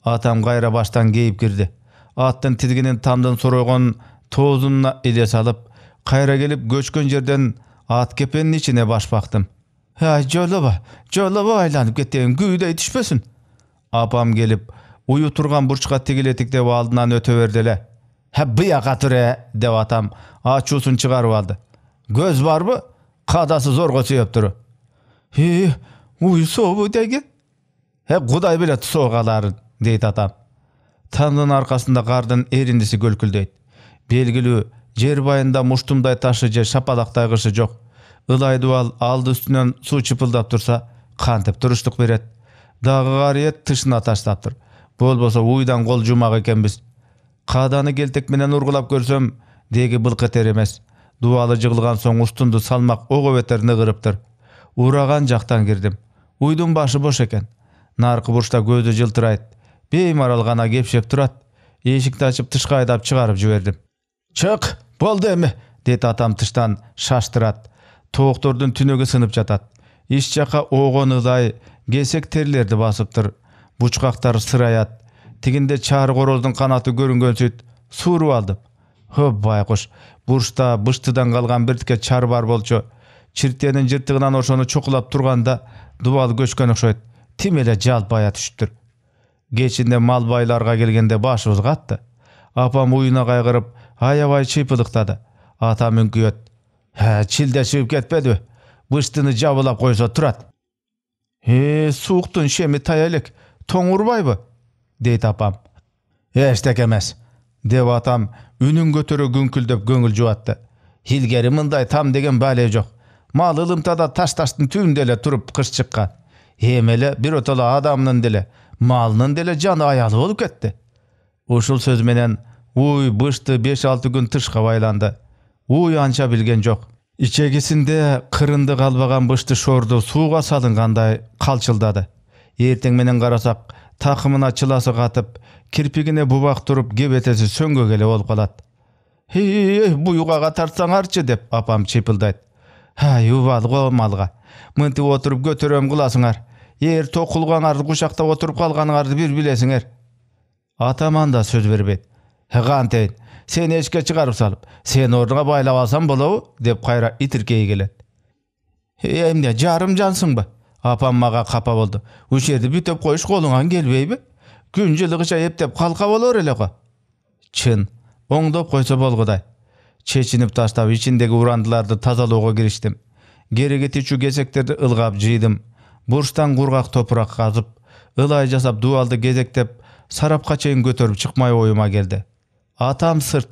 [SPEAKER 1] атам кайра баштан кейип кирди аттын тизгинин тамдын соройгон тоозуна иле салып кайра келип көчкөн жерден ат кепенин ичине баш бактым ай жолобо жолобо айланып кетейин күйдөй түшпөсүн апам келип уюу турган бурчка тигиле тиктеп алдынан өтө берди эле быяка тур э деп атам ачуусун чыгарып алды көз барбы кадасы зорго сүйөп э уй сообу деги э кудай билет соогаларын дейт атам тамдын аркасында кардын эриндиси көлкүлдөйт белгилүү жер байында муштумдай ташы же шапалактай кышы жок. Ылай дубал алды үстүнөн суу чыпылдап турса кантип туруштук берет. Дагы карыйет тышына таштаптыр болбосо уйдан кол жумак экенбиз. Кааданы келтек менен ургулап көрсөм деги былк этер эмес. Дубалы жыгылган соң устунду салмак ого бетер ныгырыптыр ураган жактан кирдим. Уйдун башы бош экен. Наркы бурчта көзү жылтырайт. Беймарал гана кепшеп турат. Эшикти ачып тышка айдап чыгарып жибердим. Чык! Болду эми дейт атам тыштан шаштырат. Тооктордун түнөгү сынып жатат. Иш жака оогон ылай кесек терилерди басыптыр бучкактар сыраят тигинде чаар короздун канаты көрүнгөнсүйт сууруп алдым. О байкуш бурчта быштыдан калган биртике чар бар болчу чиртенин жыртыгынан ошону чукулап турганда дубал көчкөн окшойт тим эле жалпая түшүптүр кечинде мал байларга келгенде башыбыз катты апам уюна кайгырып аябай чыйпылыктады атам үңкүйөт чилде чыгып кетпедиби быштыны жабылап койсо турат э сууктун шеми тая элек тоң урбайбы дейт апам. Эчтеке эмес деп атам үнүн көтөрө күңкүлдөп көңүл жубатты илгери мындай там деген баале жок мал ылымтада таш таштын түбүндө эле туруп кыш чыккан эми эле биротоло деле малынын деле жаны аялы болуп кетти ушул сөз менен уй бышты беш алты күн тышка байланды уй анча билген жок ичегисинде кырынды калбаган бышты шорду сууга салынгандай калчылдады эртең менен карасак такымына чыласы катып кирпигине бубак туруп кебетеси сөңгөк эле болуп калат буюгага тартсаңарчы деп апам чыйпылдайт ай убал го малга мынтип отуруп көтөрөм кыласыңар эгер токулгаңарды кучактап отуруп калганыңарды бир билесиңер атам анда сөз бербейт кантейин сени эшикке чыгарып салып сени ордуңа байлап алсам болобу деп кайра итиркей келет эмне жарым жансыңбы апам мага капа болду жерди бүтөп коюш колуңан келбейби күн жылыгыча эптеп калка болор эле го чын оңдоп койсо болгудай чечинип таштап ичиндеги урандыларды тазалоого кириштим кереги тичүү кесектерди ылгап жыйдым бурчтан кургак топурак казып ылай жасап дубалды кезектеп сарапка чейин көтөрүп чыкмай оюма келди атам сырт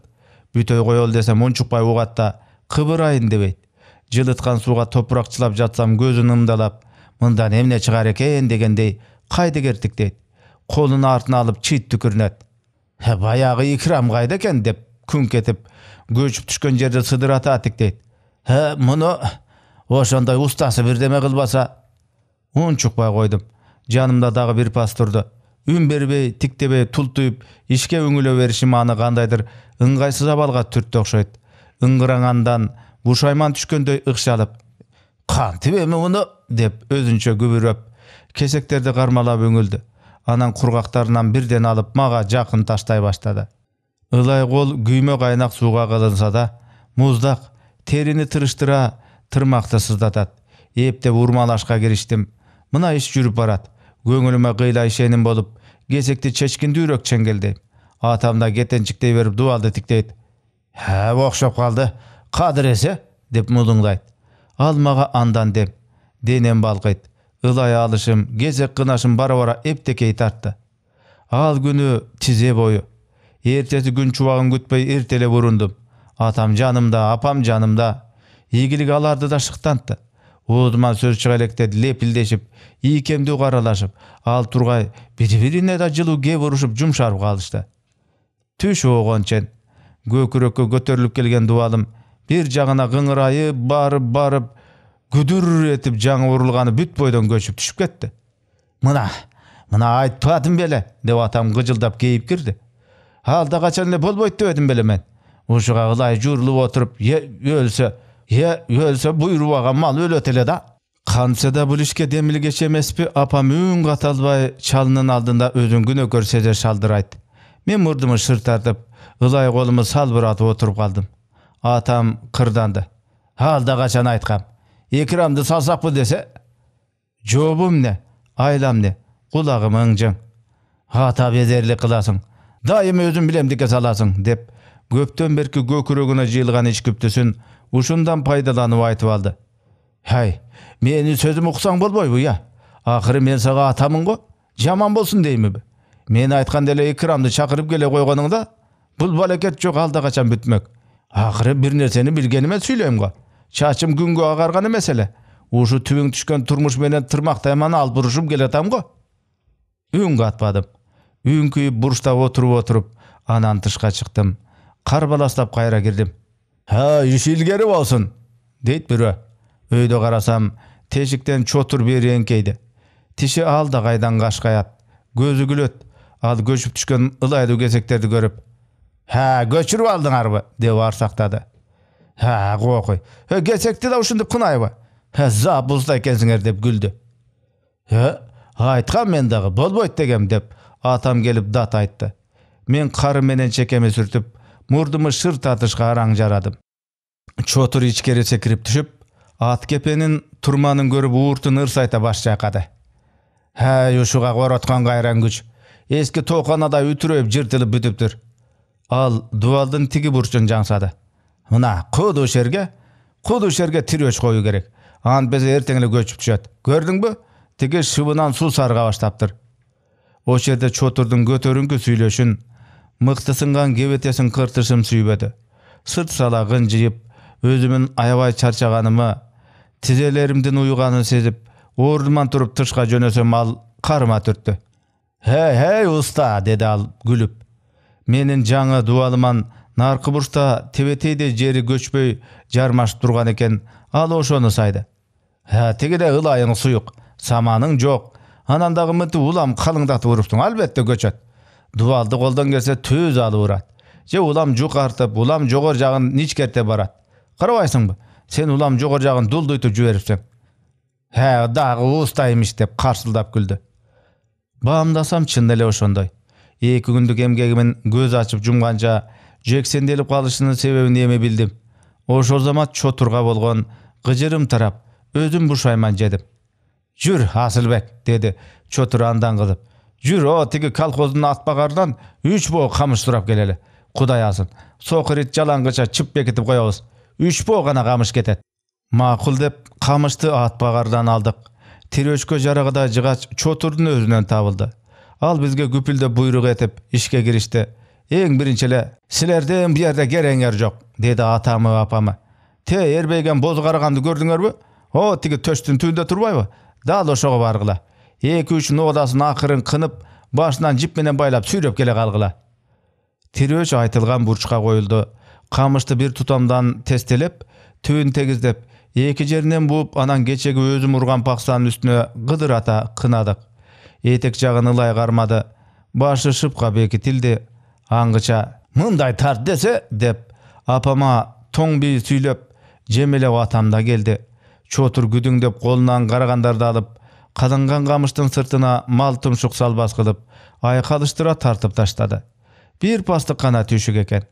[SPEAKER 1] бүтөй коелу десем унчукпай угат да кыбырайын дебейт жылыткан сууга топуракчылап жатсам көзүн ымдалап мындан эмне чыгар экен дегендей кайдыгертиктейт колун артына алып чыйт түкүрүнөт баягы икрам кайда экен деп күңк этип көчүп түшкөн жерди сыдырата тиктейт э муну ошондой устасы бирдеме кылбаса унчукпай койдум жанымда дагы бир пас турду үн бербей тиктебей тултуюп ишке үңүлө беришим аны кандайдыр ыңгайсыз абалга түрттү окшойт ыңгырагандан бушайман түшкөндөй ыкшалып кантип эми муну деп өзүнчө күбүрөп кесектерди кармалап үңүлдү анан кургактарынан бирден алып мага жакын таштай баштады. Ылай кол күймө кайнак сууга кылынса да муздак терини тырыштыра тырмакты сыздатат эптеп урмалашка кириштим мына иш жүрүп барат көңүлүмө кыйла ишеним болуп кесекти чечкиндүүрөөк чеңгелдейм атам да кетенчиктей берип дубалды тиктейт окшоп калды кадыр эсе деп мулуңдайт ал мага андан дем денем балкыйт ылай алышым кезек кынашым бара бара эптекей тартты ал күнү тизе бою эртеси күн чубагын күтпөй эрте эле бурундум атам жанымда апам жанымда ийгилик аларды да шыктантты оозуман сөз чыга электе лепилдешип ийкемдүү каралашып ал тургай бири бирине да жылуу кеп урушуп жумшарып калышты түш оогончен көкүрөккө көтөрүлүп келген дубалым бир жагына кыңырайып барып барып күдүр этип жаңы урулганы бүт бойдон көчүп түшүп кетти мына мына айтпадым беле деп атам кыжылдап кейип кирди алда качан эле болбойт дебедим беле мен. Ушуга ылай жуурулуп отуруп өлсө е өлсө буйрубаган мал өлөт эле да кантсе да бул ишке демилгеч эмеспи апам үн ката албай чалынын алдында өзүн күнөөкөр сезе шалдырайт мен мурдуму шыр тартып ылай колуму салбыратып отуруп калдым атам кырданды алда качан айткам экрамды салсакпы десе жообу эмне айлам эмне кулагым ыңжың ата безерлик кыласың дайым өзүң билемдикке саласың деп көптөн ушундан пайдаланып айтып алды. Ай менин сөзүмө уксаң болбойбу я? Акыры мен сага атамын го жаман болсун дейминби мен айтканда эле икрамды чакырып келе койгонуңда бул балекет жок алда качан бүтмөк акыры бир нерсени билгениме сүйлөйм го чачым күнгө агарган эмес эле ушу түбүң түшкөн турмуш менен тырмактайман алып урушуп келатам го үн катпадым үңкүйүп бурчтап отуруп отуруп анан тышка чыктым карбаластап кайра кирдим ха иш илгери болсун дейт бирөө өйдө карасам тешиктен чотур бери эңкейди тиши алда кайдан кашкаят көзү күлөт ал көчүп түшкөн ылайдуу кесектерди көрүп ха көчүрүп алдыңарбы деп арсактады ха кокуй кесекти да ушинтип кынайбы запуста экенсиңер деп күлдү айткам мен дагы болбойт дегем деп атам келип дат айтты. Мен кары менен чекеми сүртүп мурдуму шыр татышка араң жарадым чотур ичкери секирип түшүп ат кепенин турманын көрүп ууртун ырсайта баш чайкады. Ай ушуга короткон кайран күч. Эски тооканадай үтүрөйүп жыртылып бүтүптүр. Ал дубалдын тиги бурчун жаңсады. Мына кудуу шерге кудуу шерге тирөөч коюу керек. Антпесе эртең эле көчүп түшөт. Көрдүңбү тиги шыбынан суу сарыга баштаптыр. Ошол жерде чотурдун көтөрүңкү сүйлөшүн мыкты сынган кебетесин кыртышым сүйбөдү сырт сала кынжыйып өзүмүн аябай чарчаганымы тизелеримдин уюганын сезип ордуман туруп тышка жөнөсөм ал карыма түрттү эй эй уста! деди ал күлүп менин жаңы дубалыман наркы бурчта тебетейдей жери көчпөй жармашып турган экен ал ошону сайды тигиде ылайың суюк саманың жок анан дагы мынтип улам калыңдатып уруптуң албетте көчөт дубалды колдон келсе түз алып урат же улам жукартып улам жогору жагын ничкертеп барат карабайсыңбы сен улам жогору жагын дулдуйтуп жибериптиң ә дагы уста деп карсылдап күлдү баамдасам чын эле ошондой эки күндүк эмгегимин көз ачып жумганча жексенделип калышынын себебин эми билдим ошол замат чотурга болгон кыжырым тарап өзүм бушайман жедим жүр асылбек деди чотур андан кызып жүр о тиги колхоздун атбагарынан үч боо камыш сурап келели кудай алсын сокур ит жалаңгыча чып бекитип коебуз үч боо гана камыш кетет макул деп камышты атбагардан алдык тирөөчкө жарагадай жыгач чотурдун өзүнөн табылды ал бизге күпүлдөп буйрук этип ишке киришти эң биринчи эле силердин бу жерде кереңер жок деди атамы апамы те эрбейген боз караганды көрдүңөрбү о тиги төштүн түбүндө турбайбы дал ошого баргыла эки үч ноодасын акырын кынып башынан жип менен байлап сүйрөп келе калгыла тирөөч айтылган бурчка коюлду камышты бир тутамдан тестелеп түбүн тегиздеп эки жеринен бууп анан кечеги өзүм урган паксанын үстүнө кыдырата кынадык этек жагын ылай кармады башы шыпка бекитилди аңгыча мындай тарт десе деп апама тоң бий сүйлөп жемелеп атам да келди чотур күдүңдөп колунан карагандарды алып калынган камыштын сыртына мал тумшук салбас кылып айкалыштыра тартып таштады бир пастык гана түйшүк экен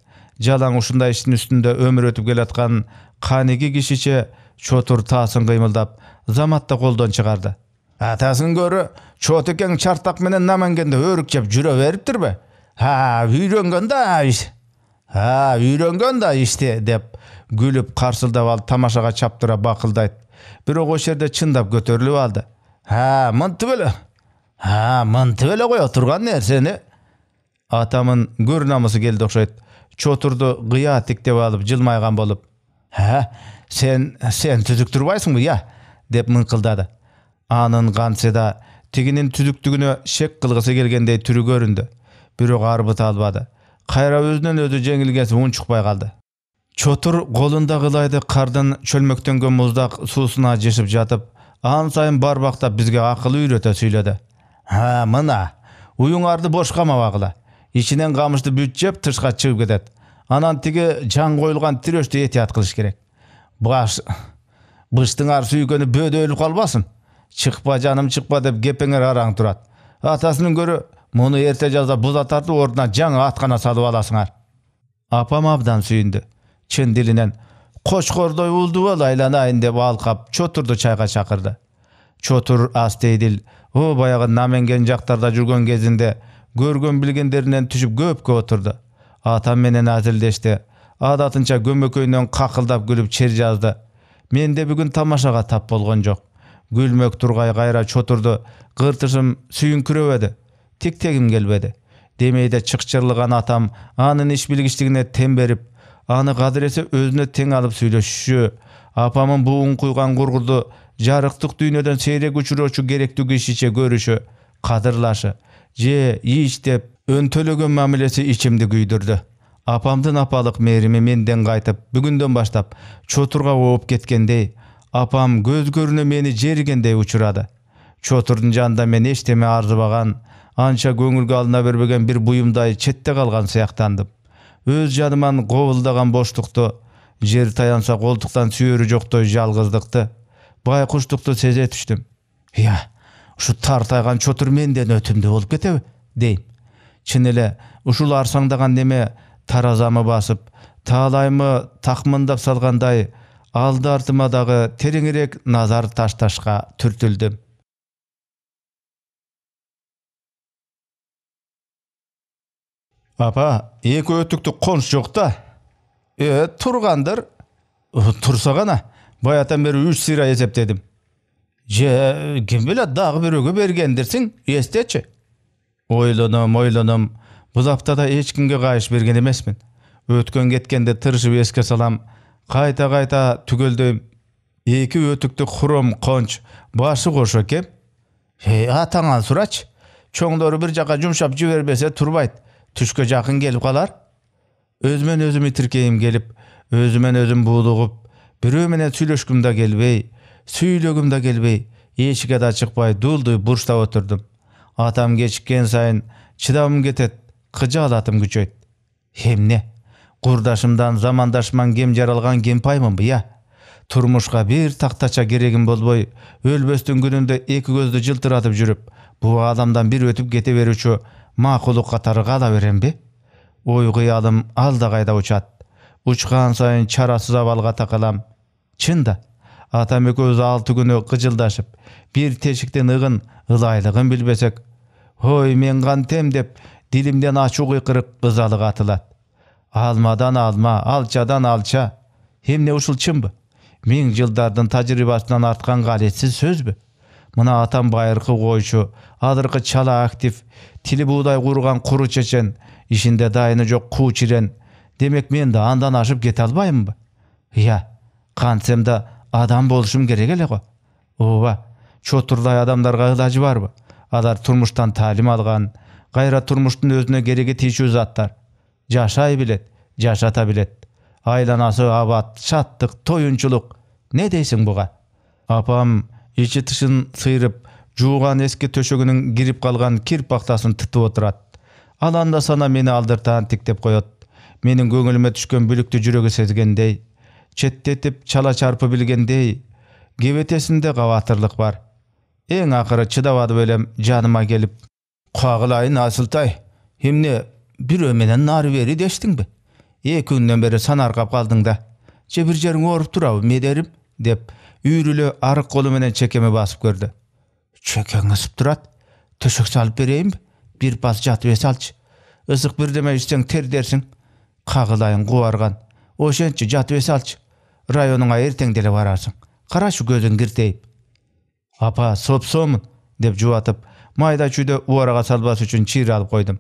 [SPEAKER 1] жалаң ушундай иштин үстүндө өмүр өтүп келаткан каниги кишиче чотур таасын кыймылдап заматты колдон чыгарды атасын көрө чотекең чартак менен намангенде өрүк жеп жүрө бериптирби ha үйрөнгөн да ha үйрөнгөн да ишти деп күлүп карсылдап ал тамашага чаптыра бакылдайт бирок ошол жерде чындап көтөрүлүп алды эле ha мынтип эле кое турган нерсени атамын көр намысы келди окшойт чотурду кыя тиктеп алып жылмайган болуп ha сен сен түзүк турбайсыңбы я деп мыңкылдады анын кантсе тигинин түзүктүгүнө шек кылгысы келгендей түрү көрүндү бирок арбыта албады кайра өзүнөн өзү жеңилгеси унчукпай калды чотур колундагы ылайды кардан чөлмөктөнгөн муздак суусуна жышып жатып ан сайын барбактап бизге акыл үйрөтө сүйлөдү ha мына уюңарды бош камабагыла ичинен камышты бүт жеп тышка чыгып кетет. Анан тиги жан коюлган тирөштү этият кылыш керек. Баш быштың ар сүйкөнү бөөдө өлүп калбасын чыкпа жаным чыкпа деп кепеңер араң турат атасынан көрө муну эрте жазда буза тартып ордуна жаңы аткана салып аласыңар апам абдан сүйүндү чын дилинен кочкордой улду бол айланайын деп алкап чотурду чайга чакырды чотур астейдил о баягы наменген жактарда жүргөн кезинде көргөн билгендеринен түшүп көпкө отурду атам менен азилдешти адатынча көмөкөйүнөн какылдап күлүп чер жазды менде бүгүн тамашага тап болгон жок күлмөк тургай кайра чотурду кыртышым сүйүңкүрөбөдү тиктегим келбеди демейде чыкчырлыган атам анын иш билгичтигине тем берип аны кадыресе өзүнө тең алып сүйлөшүшү апамын буун куйган кургурду жарыктык дүйнөдөн сейрек учуроочу керектүү кишиче көрүшү кадырлашы же ич деп өнтөлөгөн мамилеси ичимди күйдүрдү апамдын апалык мээрими менден кайтып бүгүндөн баштап чотурга ооп кеткендей апам көз көрүнө мени жеригендей учурады чотурдун жанында мен эчтеме арзыбаган анча көңүлгө алына бербеген бир буюмдай четте калган сыяктандым өз жаныман кобулдаган боштукту жер таянса колтуктан сүйөрү жоктой жалгыздыкты. Байкуштукту сезе түштүм. Ыя ушу тартайган чотур менден өтүмдүү болуп кетеби дейм. Чын эле ушул арсаңдаган неме таразамы басып таалайымы такмындап салгандай алды артыма дагы тереңирээк назар ташташка түртүлдүм. Апа эки өтүктүк конуш жок да э тургандыр турса гана баятан бери үч сыйра эсептедим же ким билет дагы бирөөгө бергендирсиң эстечи ойлоном ойлоном бул аптада эч кимге кайыш берген эмесмин өткөн кеткенди тырышып эске салам. Кайта кайта түгөлдөйм эки өтүктүк хром конч башы кош экем атаңан сурачы чоңдору бир жака жумшап жибербесе турбайт түшкө жакын келип калар өзүмөн өзүм итиркейим келип өзүмөн өзүм буулугуп бирөө менен сүйлөшкүм да келбей сүйлөгүм да келбей эшикке да чыкпай дулдуй бурчтап отурдум атам кечиккен сайын чыдамым кетет кыжаалатым күчөйт эмне курдашымдан замандашыман кем жаралган кемпаймынбы я турмушка бир тактача керегим болбой өлбөстүн күнүндө эки көздү жылтыратып жүрүп бул адамдан бир өтүп кете берүүчү макулук катары кала беремби ой кыялым алда кайда учат. Учкан сайын чарасыз абалга такалам. Чын да атам экөөбүз алты күнү кыжылдашып бир тешиктин ыгын ылайлыгын билбесек ой мен кантем? деп дилимден ачуу кыйкырык ызалык атылат. Алмадан алма алчадан алча. Эмне ушул чынбы? Миң жылдардын тажрыйбасынан арткан калетсиз сөзбү? Мына атам байыркы койчу азыркы чала актив. Тили буудай кууруган куру чечен. Ишинде дайыны жок куу чирен. Демек мен да андан ашып кете албаймынбы ыя кантсем да адам болушум керек эле го ооба чотурдай адамдарга ылажы барбы алар турмуштан таалим алган кайра турмуштун өзүнө кереги тийчү заттар. Жашай билет жашата билет айланасы абат шаттык тоюнчулук не дейсиң буга апам ичи тышын сыйрып жууган эски төшөгүнүн кирип калган кир пактасын тытып отурат. Ал анда сана мени алдыртаан тиктеп коет. Менин көңүлүмө түшкөн бүлүктү жүрөгү сезгендей четтетип чала чарпы билгендей кебетесинде кабатырлык бар. Эң акыры чыдабадып элем жаныма келип кагылайын асылтай эмне бирөө менен нары бери дештиңби? Эки күндөн бери санаркап калдың да. Же бир жериң ооруп турабы медерим? деп үйрүлө арык колу менен чекеме басып көрдү чекең ысып турат төшөк салып берейинби бир пас жатып эс алчы ысык бирдеме ичсең тердерсиң кагылайын кубарган ошентчи жатып эс алчы районуңа эртең деле барарсың карашы көзүң киртейип апа сопсомун деп жубатып майда чүйдө убарага салбаш үчүн чийир алып койдум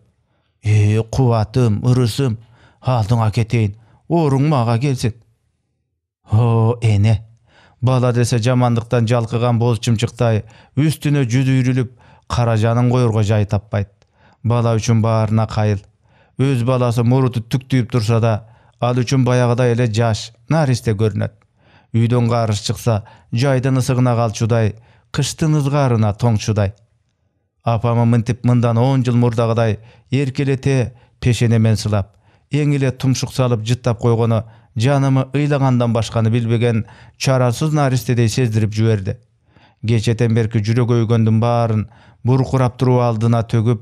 [SPEAKER 1] э кубатым ырысым алдыңа кетейин ооруң мага келсин о эне бала десе жамандыктан жалкыган боз чымчыктай үстүнө жүзү үйрүлүп кара жанын коерго жай таппайт. Бала үчүн баарына кайыл. Өз баласы муруту түктүйүп турса да ал үчүн баягыдай эле жаш наристе көрүнөт. Үйдөн карыш чыкса жайдын ысыгына калчудай кыштын ызгаарына тоңчудай. Апамы мынтип мындан он жыл мурдагыдай эркелете пешенемен сылап эң эле салып жыттап койгону жанымы ыйлагандан башканы билбеген чарасыз наристедей сездирип жиберди кечэтен берки жүрөк өйгөндүн баарын буркурап туруп алдына төгүп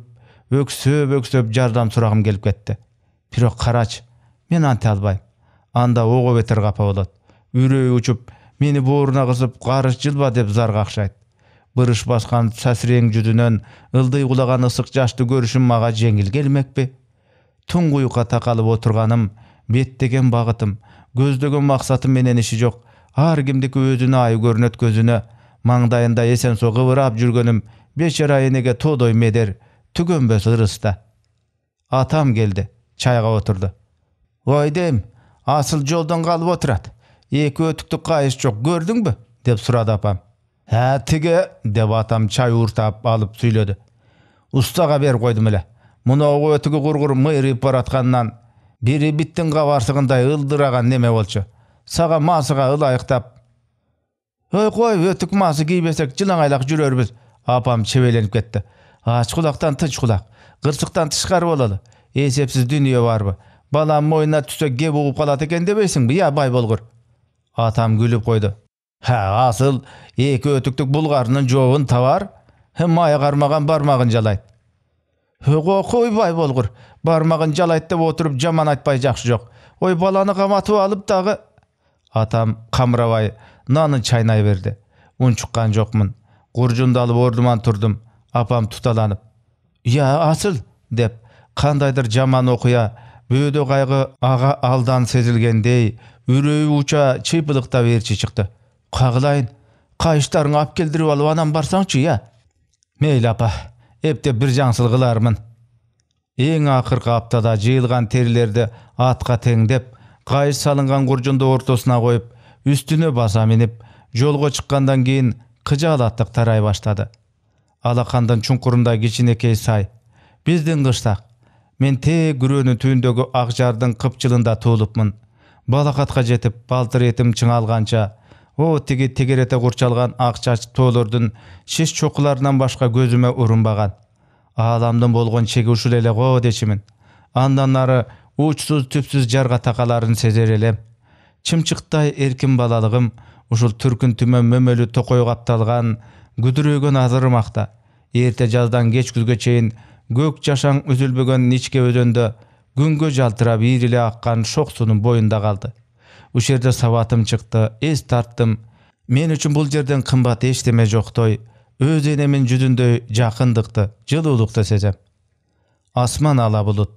[SPEAKER 1] өксөп өксөп жардам сурагым келип кетти бирок карачы мен анте албайм анда ого бетер капа болот. Үрөйү учуп мени бооруна кысып карыш жылба деп зар какшайт бырыш баскан сасирең жүзүнөн ылдый кулаган ысык жашты көрүшүм мага жеңил келмекпи туңгуюкка такалып отурганым беттеген багытым көздөгөн максатым менен иши жок ар кимдики өзүнө ай көрүнөт көзүнө маңдайында эсен соо кыбырап жүргөнүм бечара энеге тоодой медер. Түгөнбөс ырыс да атам келди чайга отурду ой дейм асыл жолдон калып отурат эки өтүктүк кайыш жок көрдүңбү деп сурады апам. Ә тиге деп атам чай ууртап алып сүйлөдү устага берип койдум эле мынау өтүгү кургур мыйрыйып баратканынан бири биттин кабарсыгындай ылдыраган неме болчу? Сага маасыга ылайыктап ой кой өтүк маасы кийбесек жылаңайлак жүрөрбүз! Апам чебеленип кетти. Ач кулактан тыч кулак кырсыктан тышкары бололу эсепсиз дүнүйө барбы. Балам мойнуна түшсө кеп угуп калат экен дебейсиңби я бай болгур! Атам күлүп койду. Ха асыл эки өтүктүк булгарынын жообун табар май кармаган бармагын жалайт! Кой бай болгур. Бармагын жалайт деп отуруп жаман айтпай жакшы жок ой баланы каматып алып дагы атам камырабай нанын чайнай берди унчуккан жокмун куржундалып ордуман турдум апам туталанып я асыл! деп кандайдыр жаман окуя бөөдө кайгы ага алдан сезилгендей үрөйү уча чыйпылыктап ээрчи чыкты кагылайын кайыштарыңы алып келдирип алып анан барсаңчы я! Мейли апа эптеп бир жаңсыл кылармын. Эң акыркы аптада жыйылган терилерди атка теңдеп кайыш салынган куржунду ортосуна коюп үстүнө баса минип жолго чыккандан кийин кыжаалаттык тарай баштады. Алакандын чуңкурунда кичинекей сай. Биздин кыштак. Мен тээ күрөөнүн түбүндөгү ак жардын кыпчылында туулупмун балакатка жетип балтыр этим чыңалганча о тиги тегерете курчалган ак чач тоолордун шиш чокуларынан башка көзүмө урунбаган. Ааламдын болгон чеги ушул эле го дечимин. Андан нары учсуз түпсүз жарга такаларын сезер элем. Чымчыктай эркин балалыгым ушул түркүн түмөн мөмөлүү токой капталган күдүрөйгөн азырмакта эрте жаздан кеч күзгө чейин көк жашаң үзүлбөгөн ничке өзөндө күнгө жалтырап ийриле аккан шок суунун боюнда калды ушул жерде сабатым чыкты эс тарттым. Мен үчүн бул жерден кымбат эчтеме жоктой. Өз энемин жүзүндөй жакындыкты жылуулукту сезем. Асман ала булут.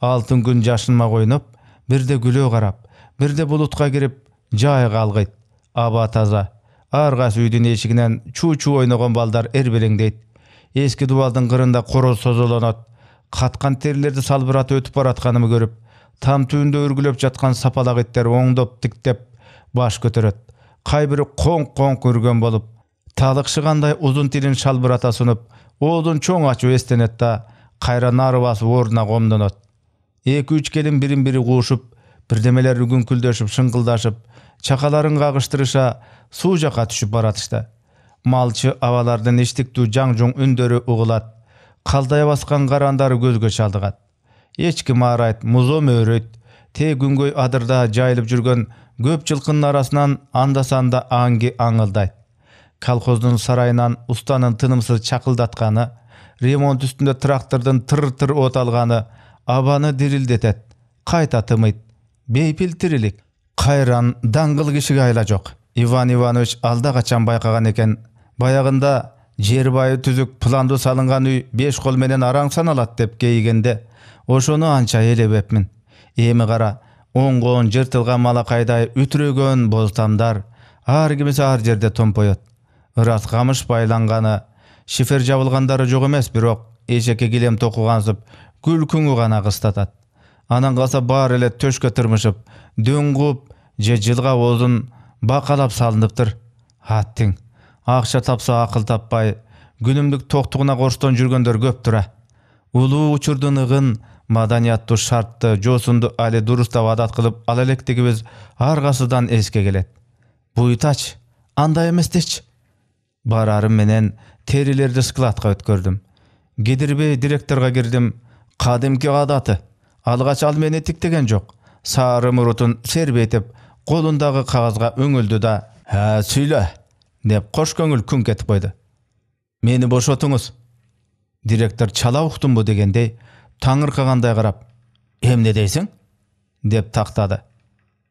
[SPEAKER 1] Алтын күн жашынма койноп бирде күлө карап бирде булутка кирип жай калгыйт. Аба таза. Ар кайсы үйдүн эшигинен чуу чуу ойногон балдар эрбелеңдейт эски дубалдын кырында короз созолонот каткан терилерди салбыратып өтүп баратканымы көрүп там түбүндө үргүлөп жаткан сапалак иттер оңдоп тиктеп баш көтөрөт кай бири коңк коңк үргөн болуп талыкшыгандай узун тилин шалбырата сунуп оозун чоң ачып эстенет да кайра нары басып ордуна комдонот эки үч келин бирин бири куушуп бирдемелер үгүңкүлдөшүп шыңкылдашып чакаларын кагыштырыша суу жака түшүп баратышты. Малчы абалардын иштиктүү жаң жуң үндөрү угулат калдая баскан карандары көзгө чалдыгат эч ким аарайт музо мөөрөйт тээ күнгөй адырда жайылып жүргөн көп жылкынын арасынан анда санда аңги аңылдайт колхоздун сарайынан устанын тынымсыз чакылдатканы ремонт үстүндө трактордун тыр тыр от алганы абаны дирилдетет кайта тымыйт бейпил тирилик кайран даңгыл кишиге айла жок иван иванович алда качан байкаган экен баягында жер байы түзүк пландуу салынган үй беш кол менен араң саналат деп кейигенде ошону анча элебепмин эми кара оңгон жыртылган малакайдай үтүрөгөн боз тамдар ар кимиси ар жерде томпоет ырас камыш байланганы шифер жабылгандары жок эмес бирок эшекке килем токугансып күлкүңү гана кыстатат. Анан калса баары эле төшкө тырмышып дөң кууп же жылга оозун бакалап салыныптыр аттиң акча тапса акыл таппай күнүмдүк токтугуна корштон жүргөндөр көптүр а улуу учурдун ыгын маданияттуу шартты жоосунду али дурустап адат кылып ала электигибиз аркасыдан эске келет. Буйтач андай эмес дечи барарым менен терилерди складка өткөрдүм кидирбей директорго кирдим кадимки адаты. Алгач ал мени тиктеген жок сары мурутун сербейтип колундагы кагазга өңүлдү да ә сүйлө деп кош көңүл күңк этип койду мени бошотуңуз директор чала уктумбу дегендей таңыркагандай карап эмне дейсиң деп тактады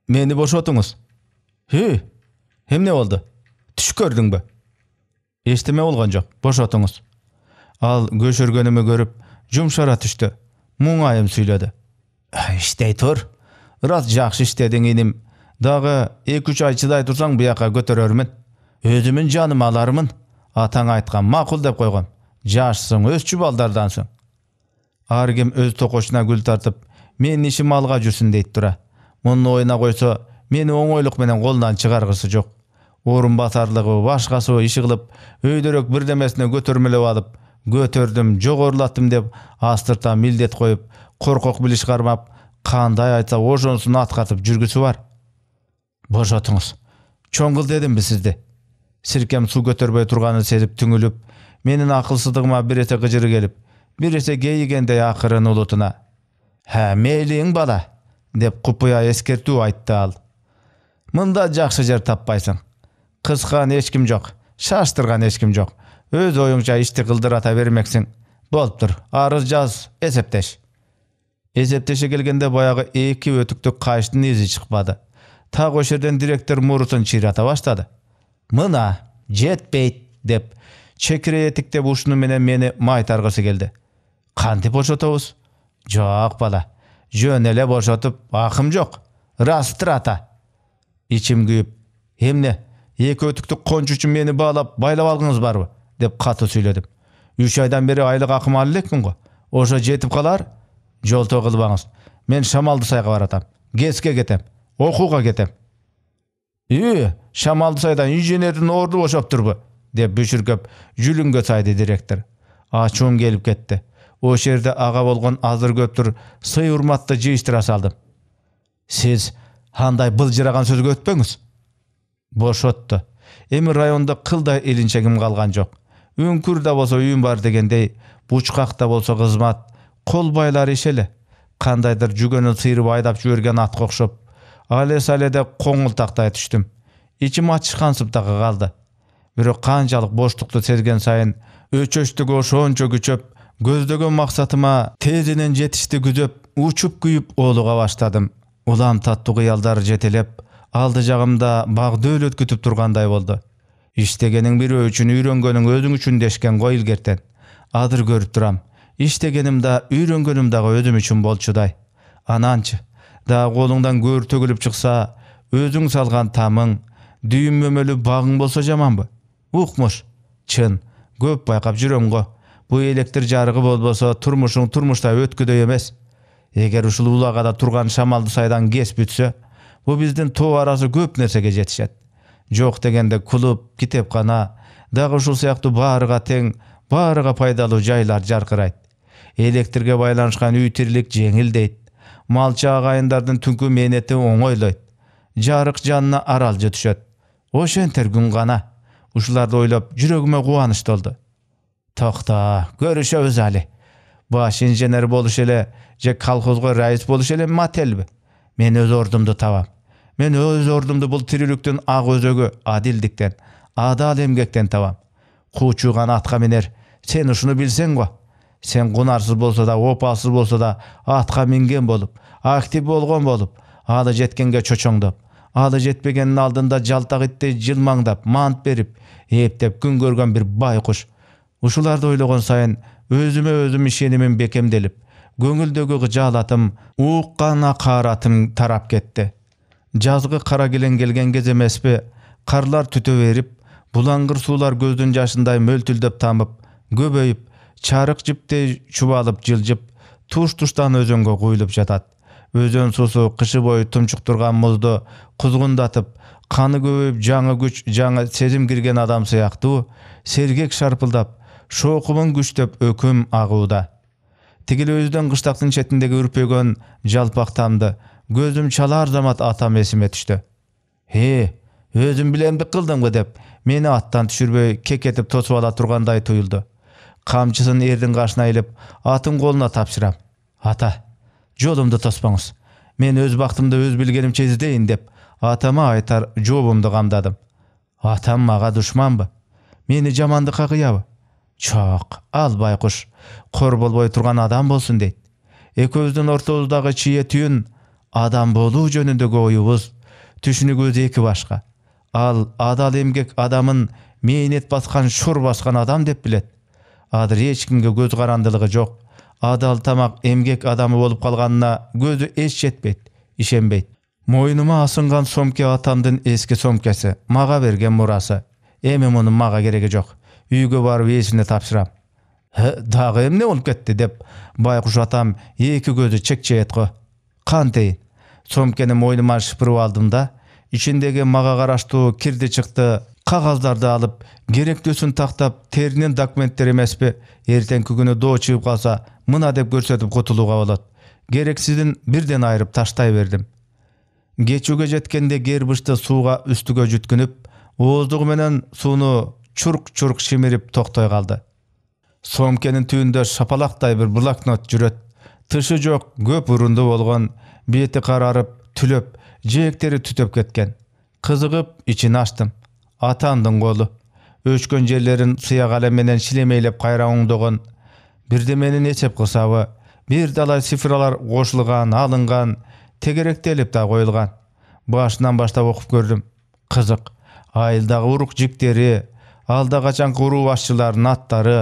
[SPEAKER 1] мени бошотуңуз хи эмне болду түш көрдүңбү эчтеме болгон жок бошотуңуз ал көшөргөнүмү көрүп жумшара түштү муңайым сүйлөдү иштей тур ырас жакшы иштедиң иним дагы эки үч ай чыдай турсаң бияка көтөрөрмүн өзүмүн жаным алармын атаң айткан макул деп койгом жашсың өсчү балдардансың ар ким өз токочуна гүл тартып алга жүрсүн дейт тура муну оюна койсо мени оңойлук менен колунан чыгаргысы жок орун басарлыгы башкасы иши кылып өйдөрөөк бирдемесине көтөрмөлөп алып көтөрдүм жогорулаттым деп астыртан милдет коюп коркок билиш кармап кандай айтса ошонусун аткартып жүргүсү бар бошотуңуз чоң кыл дедимби сизди сиркем суу көтөрбөй турганын сезип түңүлүп менин акылсыздыгыма бир эсе кыжыры келип бир эсе кейигендей акырын улутуна ха мейлиң бала деп купуя эскертүү айтты ал. Мында жакшы жер таппайсың. Кыскан эч ким жок шаштырган эч ким жок өз оюңча ишти кылдырата бермексиң болуптур арыз жаз эсептеш эсептеше келгенде баягы эки өтүктүк кайыштын изи чыкпады так ошол жерден директор мурутун чыйрата баштады мына жетпейт деп чекире этиктеп ушуну менен мени майтаргысы келди кантип бошотобуз жок бала. Жөн эле бошотуп акым жок растыр ата ичим күйүп эмне эки өтүктүк кончу үчүн мени баалап байлап алгыңыз барбы деп катуу сүйлөдүм үч айдан бери айлык акым ала элекмин го ошо жетип калар жолтоо кылбаңыз мен шамалды сайга баратам. Гэске кетем окууга кетем үй шамалды сайдан инженердин орду бошоптурбу деп бүшүркөп жүлүнгө сайды директор. Ачуум келип кетти ошол жерде ага болгон азыр көптүр сый урматты жыйыштыра салдым. Сиз андай былжыраган сөзгө өтпөңүз бошотту эми райондо кылдай илинчегим калган жок үңкүр да болсо үйүм бар дегендей бучкак да болсо кызмат кол байлар иш эле кандайдыр жүгөнүн сыйрып айдап жиберген атка окшоп але саледе коңултактай түштүм ичим ачышкансып дагы калды. Бирок канчалык боштукту сезген сайын өчөчтүк ошончо күчөп көздөгөн максатыма тезинен жетишти күзөп учуп күйүп оолуга баштадым. Улам таттуу кыялдар жетелеп алды жагымда бак дөөлөт күтүп тургандай болду. Иштегениң бирөө үчүн үйрөнгөнүң өзүң үчүн дешкен го илгертен. Азыр көрүп турам. Иштегеним да үйрөнгөнүм дагы өзүм үчүн болчудай. Ананчы дагы колуңдан көр төгүлүп чыкса өзүң салган тамың дүйүм мөмөлүү багың болсо жаманбы укмуш чын көп байкап жүрөм го бу электр жарыгы болбосо турмушуң турмуштай өткүдөй эмес эгер ушул улагада турган шамалды сайдан кес бүтсө бул биздин тоо арасы көп нерсеге жетишет жок дегенде клуб китепкана дагы ушул сыяктуу баарыга тең баарыга пайдалуу жайлар жаркырайт электрге байланышкан үй тирилик жеңилдейт малчы агайындардын түнкү мээнети оңойлойт жарык жанына аралжы түшөт ошентер күн гана ушуларды ойлоп жүрөгүмө кубаныч толду токто көрүшөбүз али баш инженер болуш эле же колхозго раис болуш эле мателби мен өз ордумду табам мен өз ордумду бул тирүүлүктүн ак өзөгү адилдиктен адал эмгектен табам куучуган атка минер сен ушуну билсең го сен кунарсыз болсо да опасыз болсо да атка минген болуп актив болгон болуп алы жеткенге чочоңдоп алы жетпегенин алдында жалтак иттей жылмаңдап мант берип эптеп күн көргөн бир байкуш ушуларды ойлогон сайын өзүмө өзүм ишенимим бекемделип көңүлдөгү кыжаалатым уккан акааратым тарап кетти жазгы кара келең келген кез эмеспи карлар түтө берип булаңгыр суулар көздүн жашындай мөлтүлдөп тамып көбөйүп чарык жиптей чубалып жылжып туш туштан өзөнгө куюлуп жатат өзөн суусу кышы бою тумчук турган музду кузгундатып каны көбөйүп жаңы күч жаңы сезим кирген адам сыяктуу сергек шарпылдап шоокумун күчтөп өкүм агууда тигилибизден кыштактын четиндеги үрпөйгөн жалпак тамды көзүм чалаар замат атам эсиме түштү э өзүм билемдик кылдымбы деп мени аттан түшүрбөй кекетип тосуп ала тургандай туюлду камчысын эрдин кашына илип атын колуна тапшырам ата жолумду тоспоңуз мен өз бактымды өз билгенимче издейин деп атама айтар жообумду камдадым атам мага душманбы мени жамандыкка кыябы жок ал байкуш кор болбой турган адам болсун дейт экөөбүздүн ортобуздагы чие түйүн адам болуу жөнүндөгү оюбуз түшүнүгүбүз эки башка ал адал эмгек адамын мээнет баскан шур баскан адам деп билет азыр эч кимге көз карандылыгы жок адал тамак эмгек адамы болуп калганына көзү эч жетпейт ишенбейт мойнума асынган сомке атамдын эски сомкеси мага берген мурасы эми мунун мага кереги жок үйгө барып ээсине тапшырам дагы эмне болуп кетти деп байкуш атам эки көзү чекчейет го кантейин сомкени мойнума шыпырып алдым да ичиндеги мага караштуу кирди чыкты кагаздарды алып керектүүсүн тактап теринин документтери эмеспи эртеңки күнү доо чыгып калса мына деп көрсөтүп кутулууга болот керексизин бирден айырып таштай бердим кечүүгө жеткенде гербышты сууга үстүгө жүткүнүп ооздугу менен сууну чурк чурк шимирип токтой калды сомкенин түбүндө шапалактай бир блокнот жүрөт тышы жок көп урунду болгон бети карарып түлөп жээктери түтөп кеткен. Кызыгып ичин ачтым атамдын колу өчкөн жерлерин сыя калем менен шилемейлеп кайра оңдогон бирдеменин эсеп кылсабы бир цифралар кошулган алынган тегеректелип да коюлган башынан баштап окуп көрдүм кызык айылдагы урук жиктери алда качанкы уруу башчыларынын аттары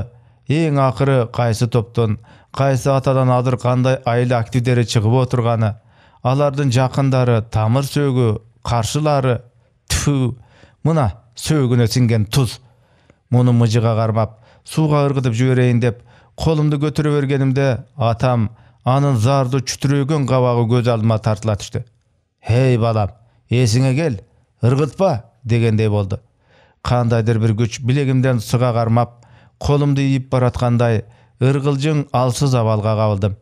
[SPEAKER 1] эң акыры кайсы топтон кайсы атадан азыр кандай айыл активдери чыгып отурганы алардын жакындары тамыр сөөгү каршылары тфү мына сөөгүнө сиңген туз. Муну мыжыга кармап сууга ыргытып жиберейин деп колумду көтөрө бергенимде атам анын зардуу чүтүрөгөн кабагы көз алдыма тартыла түштү. Эй балам эсиңе кел ыргытпа дегендей болду. Кандайдыр бир күч билегимден сыга кармап колумду ийип бараткандай ыргылжың алсыз абалга кабылдым.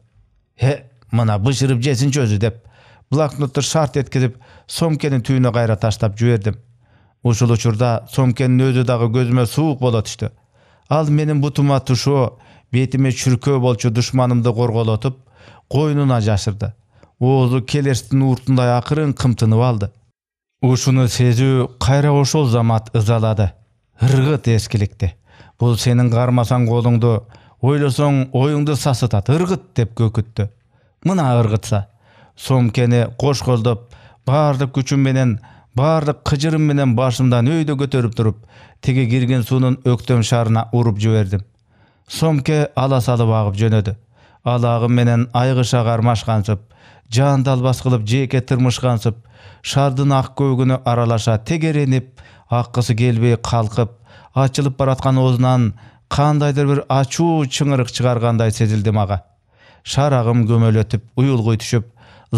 [SPEAKER 1] Э мына бышырып жесинчи өзү деп блокнотту шарт эткизип сомкенин түбүнө кайра таштап жибердим. Ушул учурда сомкенин өзү дагы көзүмө суук боло түштү. Ал менин бутума тушоо бетиме чүркөө болчу душманымды корголотуп койнуна жашырды. Оозу келерстин уртундай акырын кымтынып алды. Ушуну сезүү кайра ошол замат ызалады. Ыргыт эскиликти бул сенин кармасаң колуңду ойлосоң оюңду сасытат ыргыт деп көкүттү мына ыргытса. Сомкени кош колдоп баардык күчүм менен баардык кыжырым менен башымдан өйдө көтөрүп туруп тиги кирген суунун өктөм шарына уруп жибердим. Сомке ала салып агып жөнөдү. Алагым менен айгыша кармашкансып жан далбас кылып жээкке тырмышкансып шардын ак көөгүнө аралаша тегеренип аккысы келбей калкып ачылып бараткан оозунан кандайдыр бир ачуу чыңырык чыгаргандай сезилди мага шарагым көмөлөтүп уюлгуй түшүп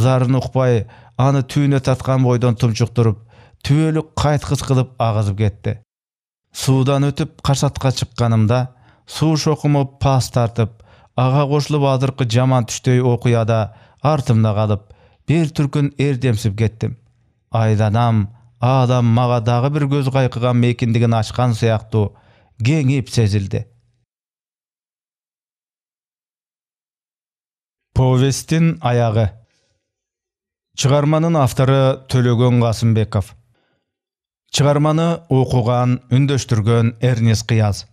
[SPEAKER 1] зарын укпай аны түбүнө таткан бойдон тумчуктуруп түбөлүк кайткыс кылып агызып кетти суудан өтүп кашатка чыкканымда суу шокуму пас тартып ага кошулуп азыркы жаман түштөй окуяда артымда калып бир түркүн эрдемсип кеттим айланам аалам мага дагы бир көз кайкыган мейкиндигин ачкан сыяктуу кеңип сезилди повесттин аягы чыгарманын автору төлөгөн касымбеков чыгарманы окуган үндөштүргөн эрнес кыяз.